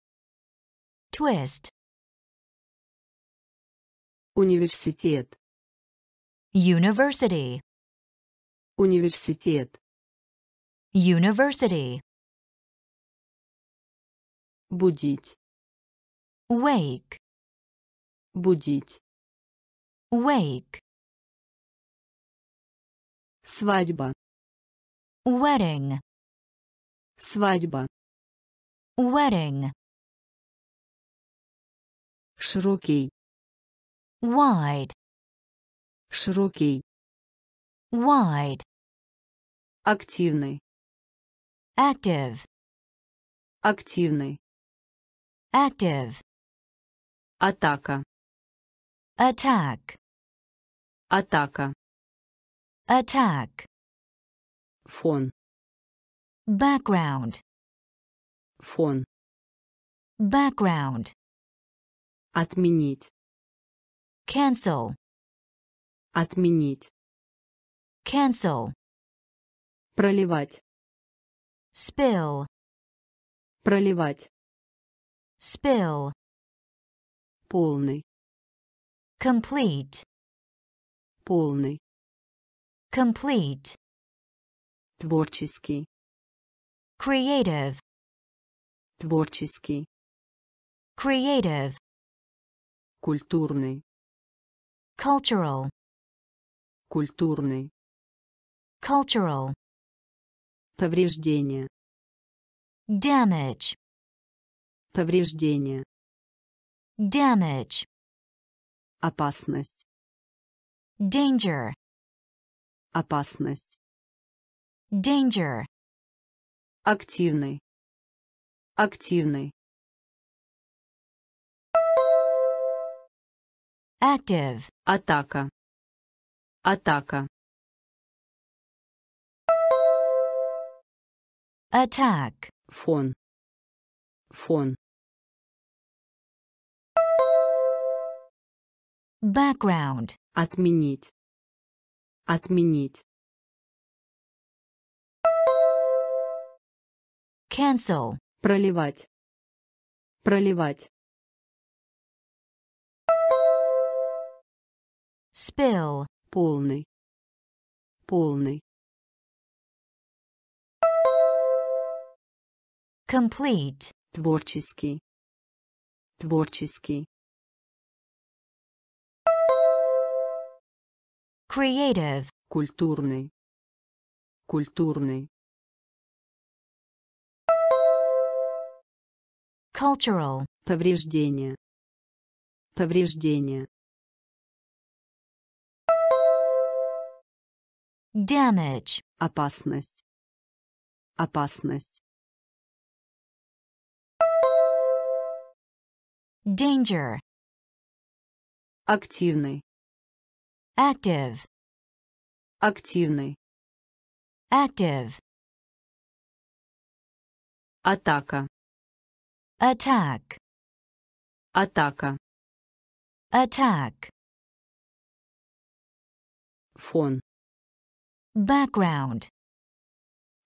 twist, Университет. university, Университет. university, Будить. wake, Будить. wake, Свадьба. wedding, Свадьба. wedding, Широкий. wide, Широкий. wide, Активный. active, Активный. active, Атака. attack, Атака. attack, Фон. background, Фон. background, Отменить. Cancel, Отменить. cancel, Проливать. spill, Проливать. spill, Полный. complete, Полный. complete, Творческий. creative, Творческий. creative, Культурный. Cultural, Культурный. cultural, Повреждение. damage, Повреждение. damage, Опасность. danger, Опасность. danger, Активный. Активный. Active, Атака. Атака. attack, Фон. Фон. background, Отменить. Отменить. cancel, Проливать. Проливать. Spill, Полный. Полный. complete, Творческий. Творческий. creative, Культурный. Культурный. cultural, Повреждение. Повреждение. Damage, Опасность. Опасность. danger, Активный. active, Активный. active, Атака. attack, Атака. attack, Фон. Background,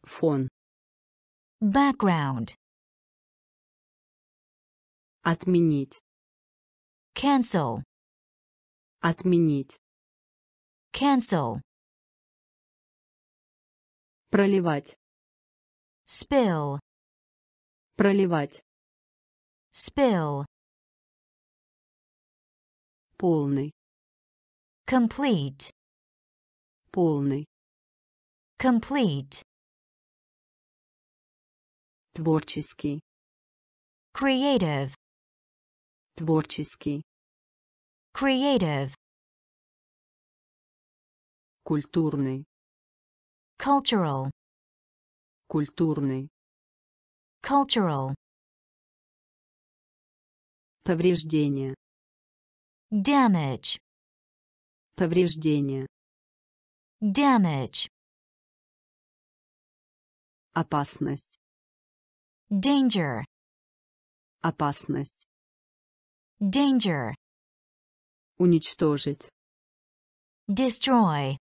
Фон. background, Отменить. cancel, Отменить. cancel, Проливать. spill, Проливать. spill, Полный. complete, Полный. Complete, Творческий. creative, Творческий. creative, Культурный. cultural, Культурный. cultural, Повреждение. damage, Повреждение. damage, Опасность. danger, Опасность. danger, Уничтожить. destroy,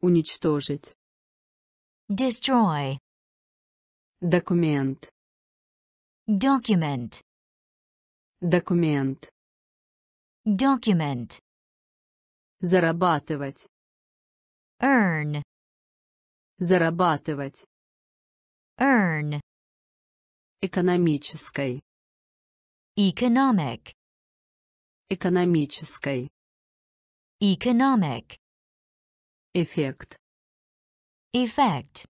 Уничтожить. destroy, Документ. document, Документ. document, Зарабатывать. earn, Зарабатывать. Earn, Экономической. economic, Экономической. economic, Эффект. effect,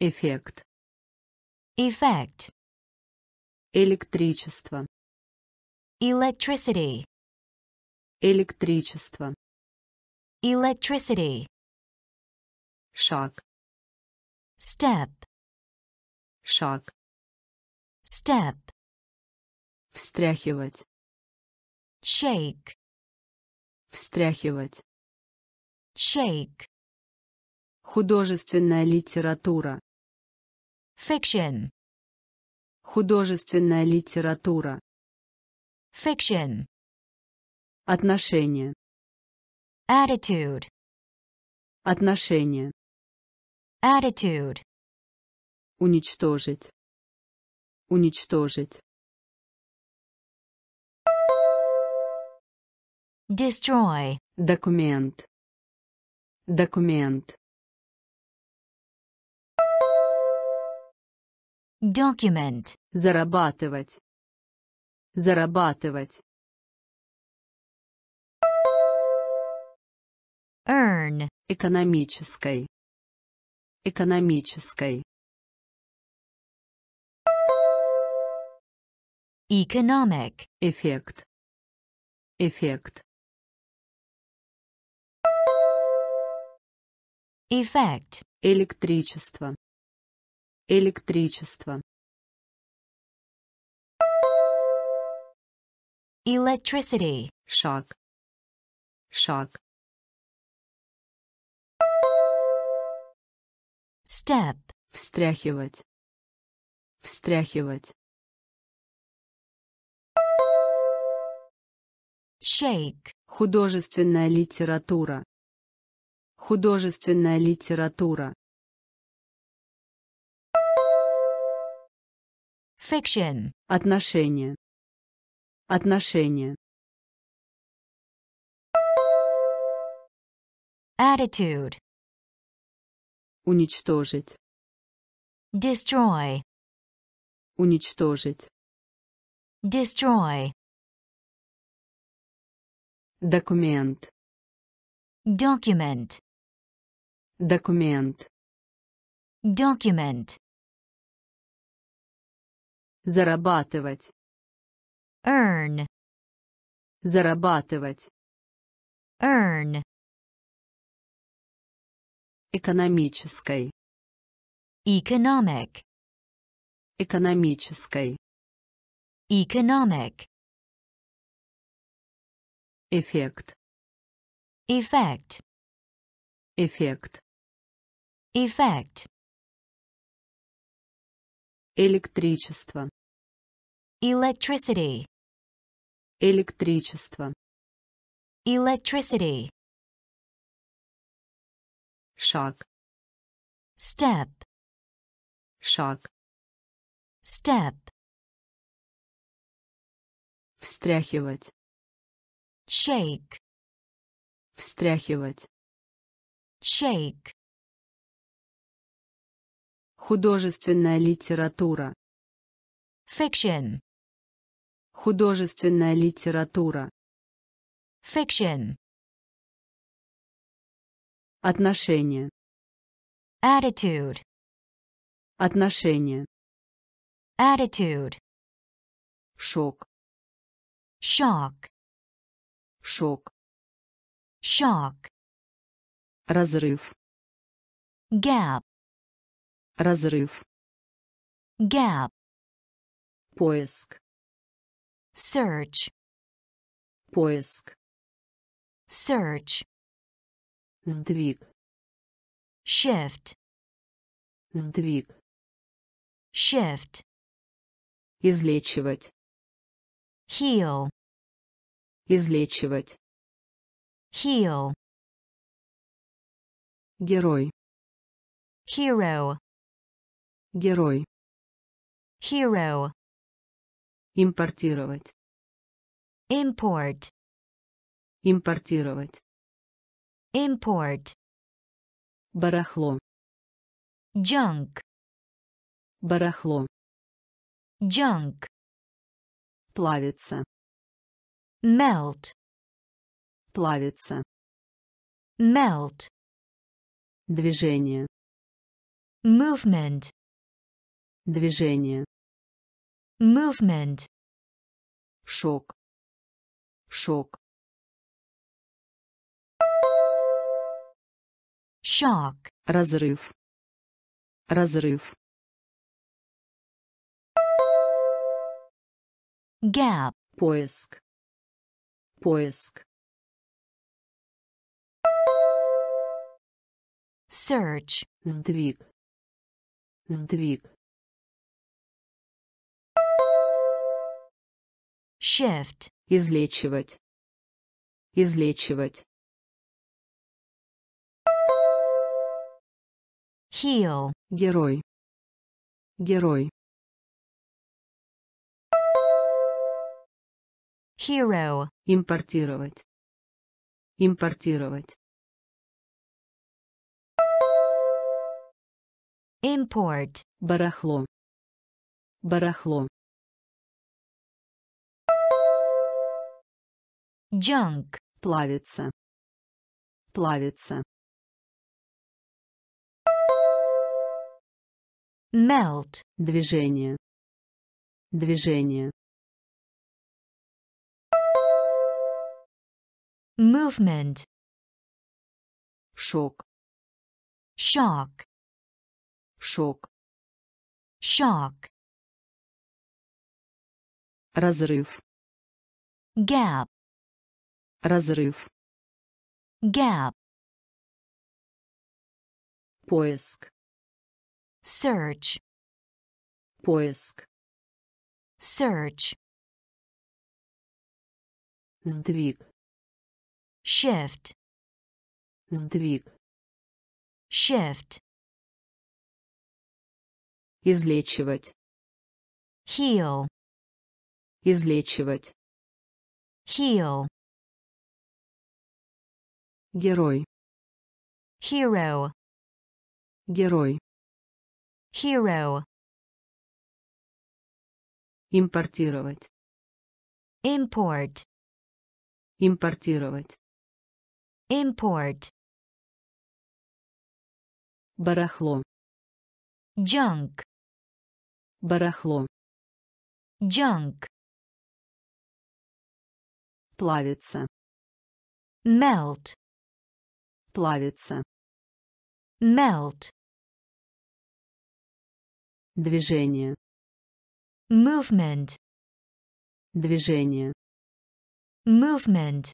Эффект. effect, Электричество. electricity, Электричество. electricity, Шаг. step, Шаг. step, Встряхивать. shake, Встряхивать. shake, Художественная литература. fiction, Художественная литература. fiction, Отношения. attitude, Отношения. attitude, Уничтожить. Уничтожить. destroy, Документ. Документ. document, Зарабатывать. Зарабатывать. earn, Экономической. Экономической. Economic, Эффект. Эффект. effect, Электричество. Электричество. electricity, Шаг. Шаг. step, Встряхивать. Встряхивать. Shake, Художественная литература. Художественная литература. fiction, Отношения. Отношения. attitude, Уничтожить. destroy, Уничтожить. destroy, Документ. document, Документ. document, Зарабатывать. earn, Зарабатывать. earn, Экономической. economic, Экономической. economic, Эффект. effect, Эффект. effect, Электричество. electricity, Электричество. electricity, Шаг. step, Шаг. step, Встряхивать. Shake, Встряхивать. shake, Художественная литература. fiction, Художественная литература. fiction, Отношения. attitude, Отношение. attitude, Шок. shock, Шок. shock, Разрыв. gap, Разрыв. gap, Поиск. search, Поиск. search, Сдвиг. shift, Сдвиг. shift, Излечивать. heal, Излечивать. heal, Герой. hero, Герой. hero, Импортировать. import, Импортировать. import, Барахло. junk, Барахло. junk, Плавится. Melt, Плавится. melt, Движение. movement, Движение. movement, Шок. Шок. shock, Разрыв. Разрыв. gap, Поиск. Поиск. search, Сдвиг. Сдвиг. shift, Излечивать. Излечивать. heal, Герой. Герой. Hero, Импортировать. Импортировать. import, Барахло. Барахло. junk, Плавится. Плавится. melt, Движение. Движение. Movement, Шок. shock, Шок. shock, Разрыв. gap, Разрыв. gap, Поиск. search, Поиск. search, Сдвиг. Shift, Сдвиг. shift, Излечивать. heal, Излечивать. heal, Герой. hero, Герой. hero, Импортировать. import, Импортировать. Import, Барахло. junk, Барахло. junk, Плавится. melt, Плавится. melt, Движение. movement, Движение. movement,